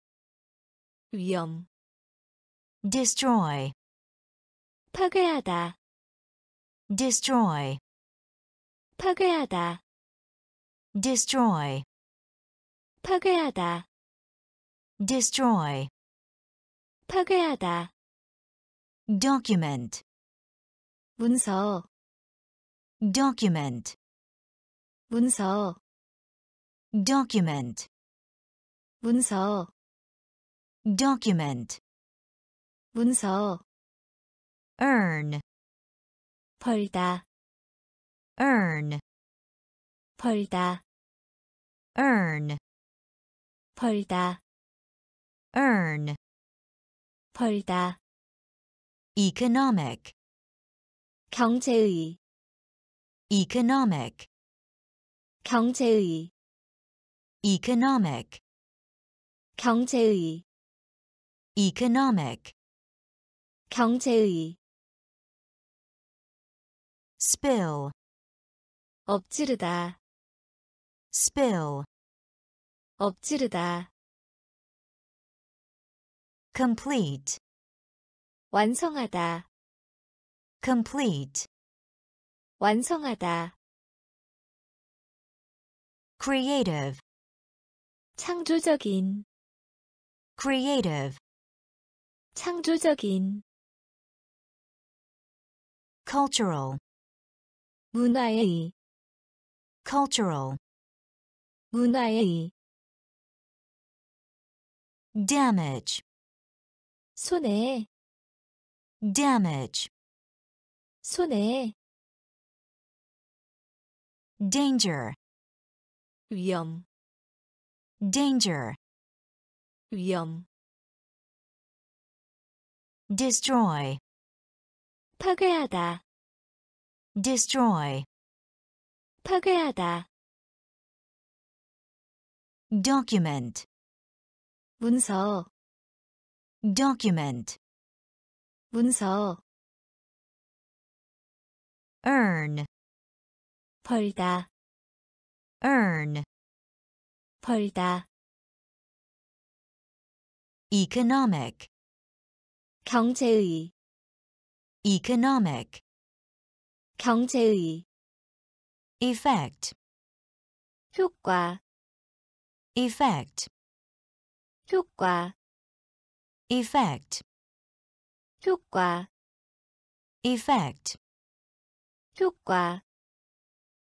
위험, destroy, 파괴하다, destroy, 파괴하다, destroy, 파괴하다, destroy, 파괴하다, document, 문서, document, 문서, document, 문서, document, 문서, earn, 벌다, earn, 벌다, earn, 벌다, earn, 벌다, economic, 경제의, Economic, 경제의, economic, 경제의, economic, 경제의, spill, 엎지르다, spill, 엎지르다, complete, 완성하다, complete, 완성하다, creative, 창조적인, creative, 창조적인, cultural, 문화의, cultural, 문화의, damage, 손해, damage, 손해, danger, 위험, danger, 위험, destroy, 파괴하다, destroy, 파괴하다, document, 문서, document, 문서, earn, 벌다, earn, 벌다, economic, 경제의, economic, 경제의, effect, 효과, effect, 효과, effect, 효과, effect, 효과,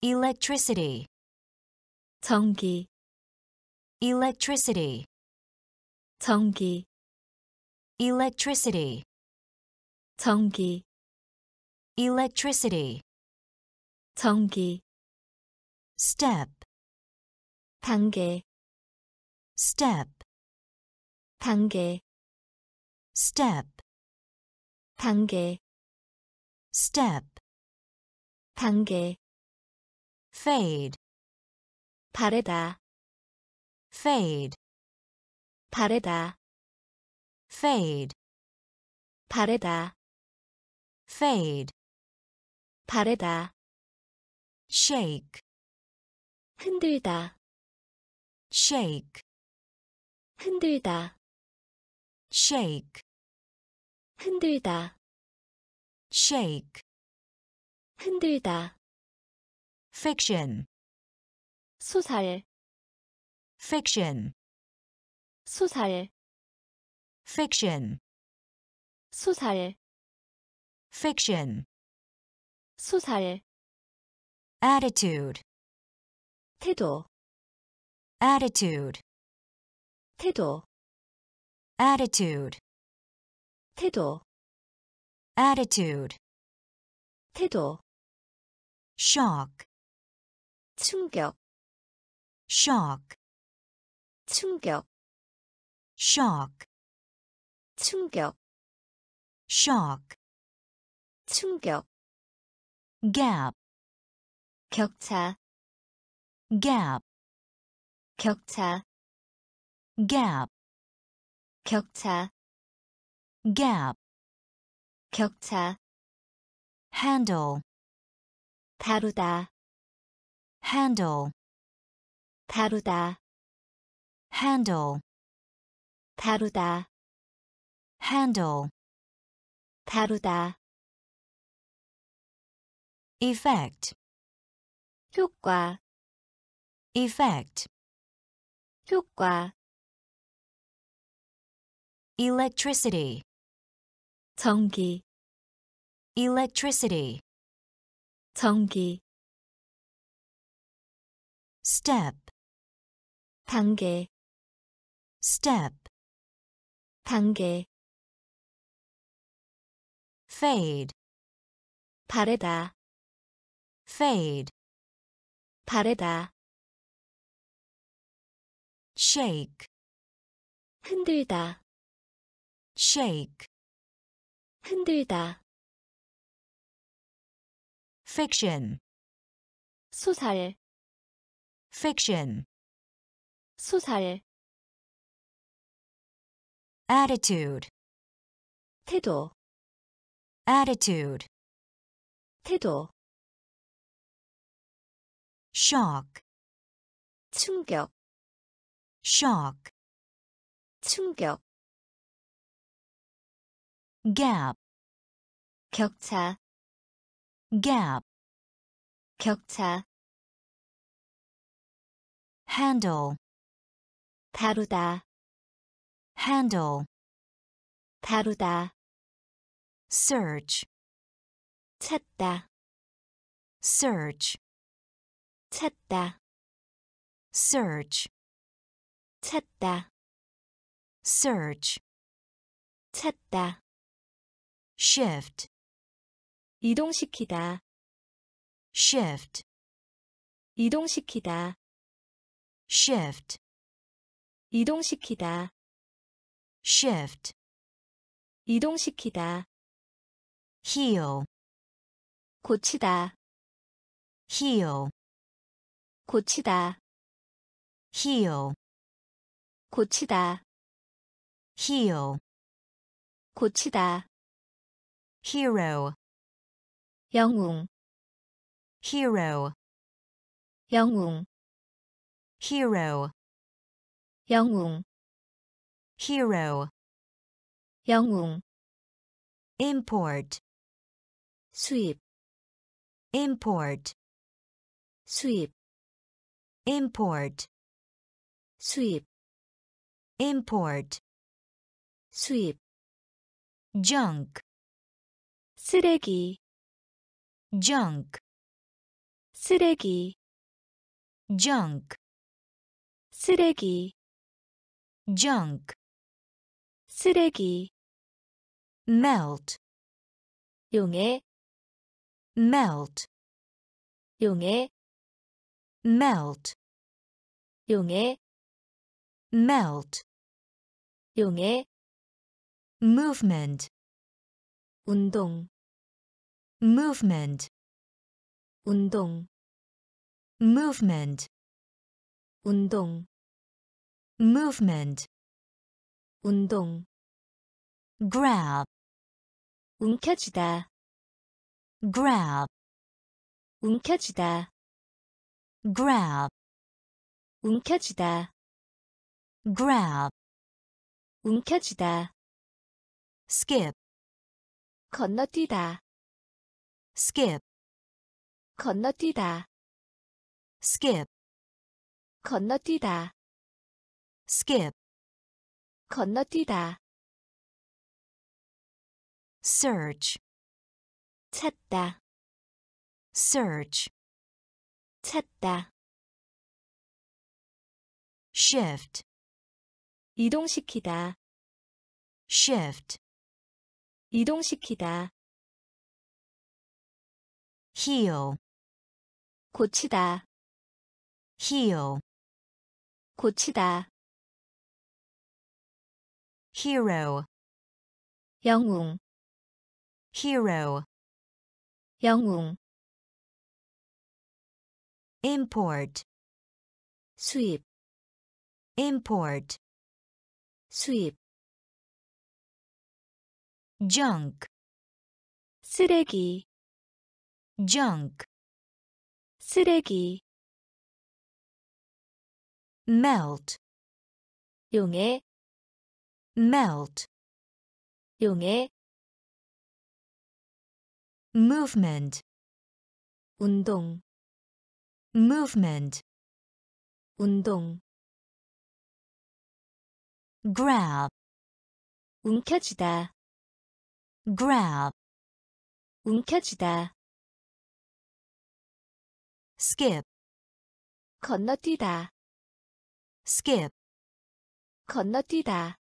electricity, 전기, electricity, 전기, electricity, 전기, electricity, 전기, step, 단계, step, 단계, step, 단계, step, 단계, Fade, 바르다, fade, 바르다, fade, 바르다, fade, 바르다, shake, 흔들다, shake, 흔들다, shake, 흔들다, shake, 흔들다, fiction, 소설, fiction, 소설, fiction, 소설, fiction, 소설, attitude, 태도, attitude, 태도, attitude, 태도, attitude, 태도, shock, 충격, shock, 충격, shock, 충격, shock, 충격, gap, 격차, gap, 격차, gap, 격차, gap, 격차, handle, 다루다, handle, 다루다, handle, 다루다, handle, 다루다, effect, 효과, effect, 효과, electricity, 전기, electricity, 전기, Step, 단계, step, 단계, fade, 바르다, fade, 바르다, shake, 흔들다, shake, 흔들다, fiction, 소설, fiction, 소설, attitude, 태도, attitude, 태도, shock, 충격, shock, 충격, gap, 격차, gap, 격차, handle, 다루다, handle, 다루다, search, 찾다, search, 찾다, search, 찾다, search, 찾다, shift, 이동시키다, shift, 이동시키다, shift, 이동시키다, shift, 이동시키다, heal, 고치다, heal, 고치다, heal, 고치다, heal, 고치다, hero, 영웅, hero, 영웅, hero, 영웅, hero, 영웅, import, 수입, import, 수입, import, 수입, import, 수입, junk, 쓰레기, junk, 쓰레기, junk, 쓰레기, junk, 쓰레기, melt, 용해, melt, 용해, melt, 용해 melt, 용해 movement, 운동 movement, 운동 movement, 운동 movement, 운동 grab, 움켜쥐다 grab, 움켜쥐다 grab, 움켜쥐다 grab, 움켜쥐다 skip, 건너뛰다 skip, 건너뛰다 skip, 건너뛰다 Skip, 건너뛰다 search, 찾다 search, 찾다 shift, 이동시키다 shift, 이동시키다 heal, 고치다 heal, 고치다 hero, 영웅 hero, 영웅 import, 수입 import, 수입 junk, 쓰레기 junk, 쓰레기 melt, 용해 Melt, 용해 movement, 운동 movement, 운동 grab, 움켜쥐다 grab, 움켜쥐다 skip, 건너뛰다 skip, 건너뛰다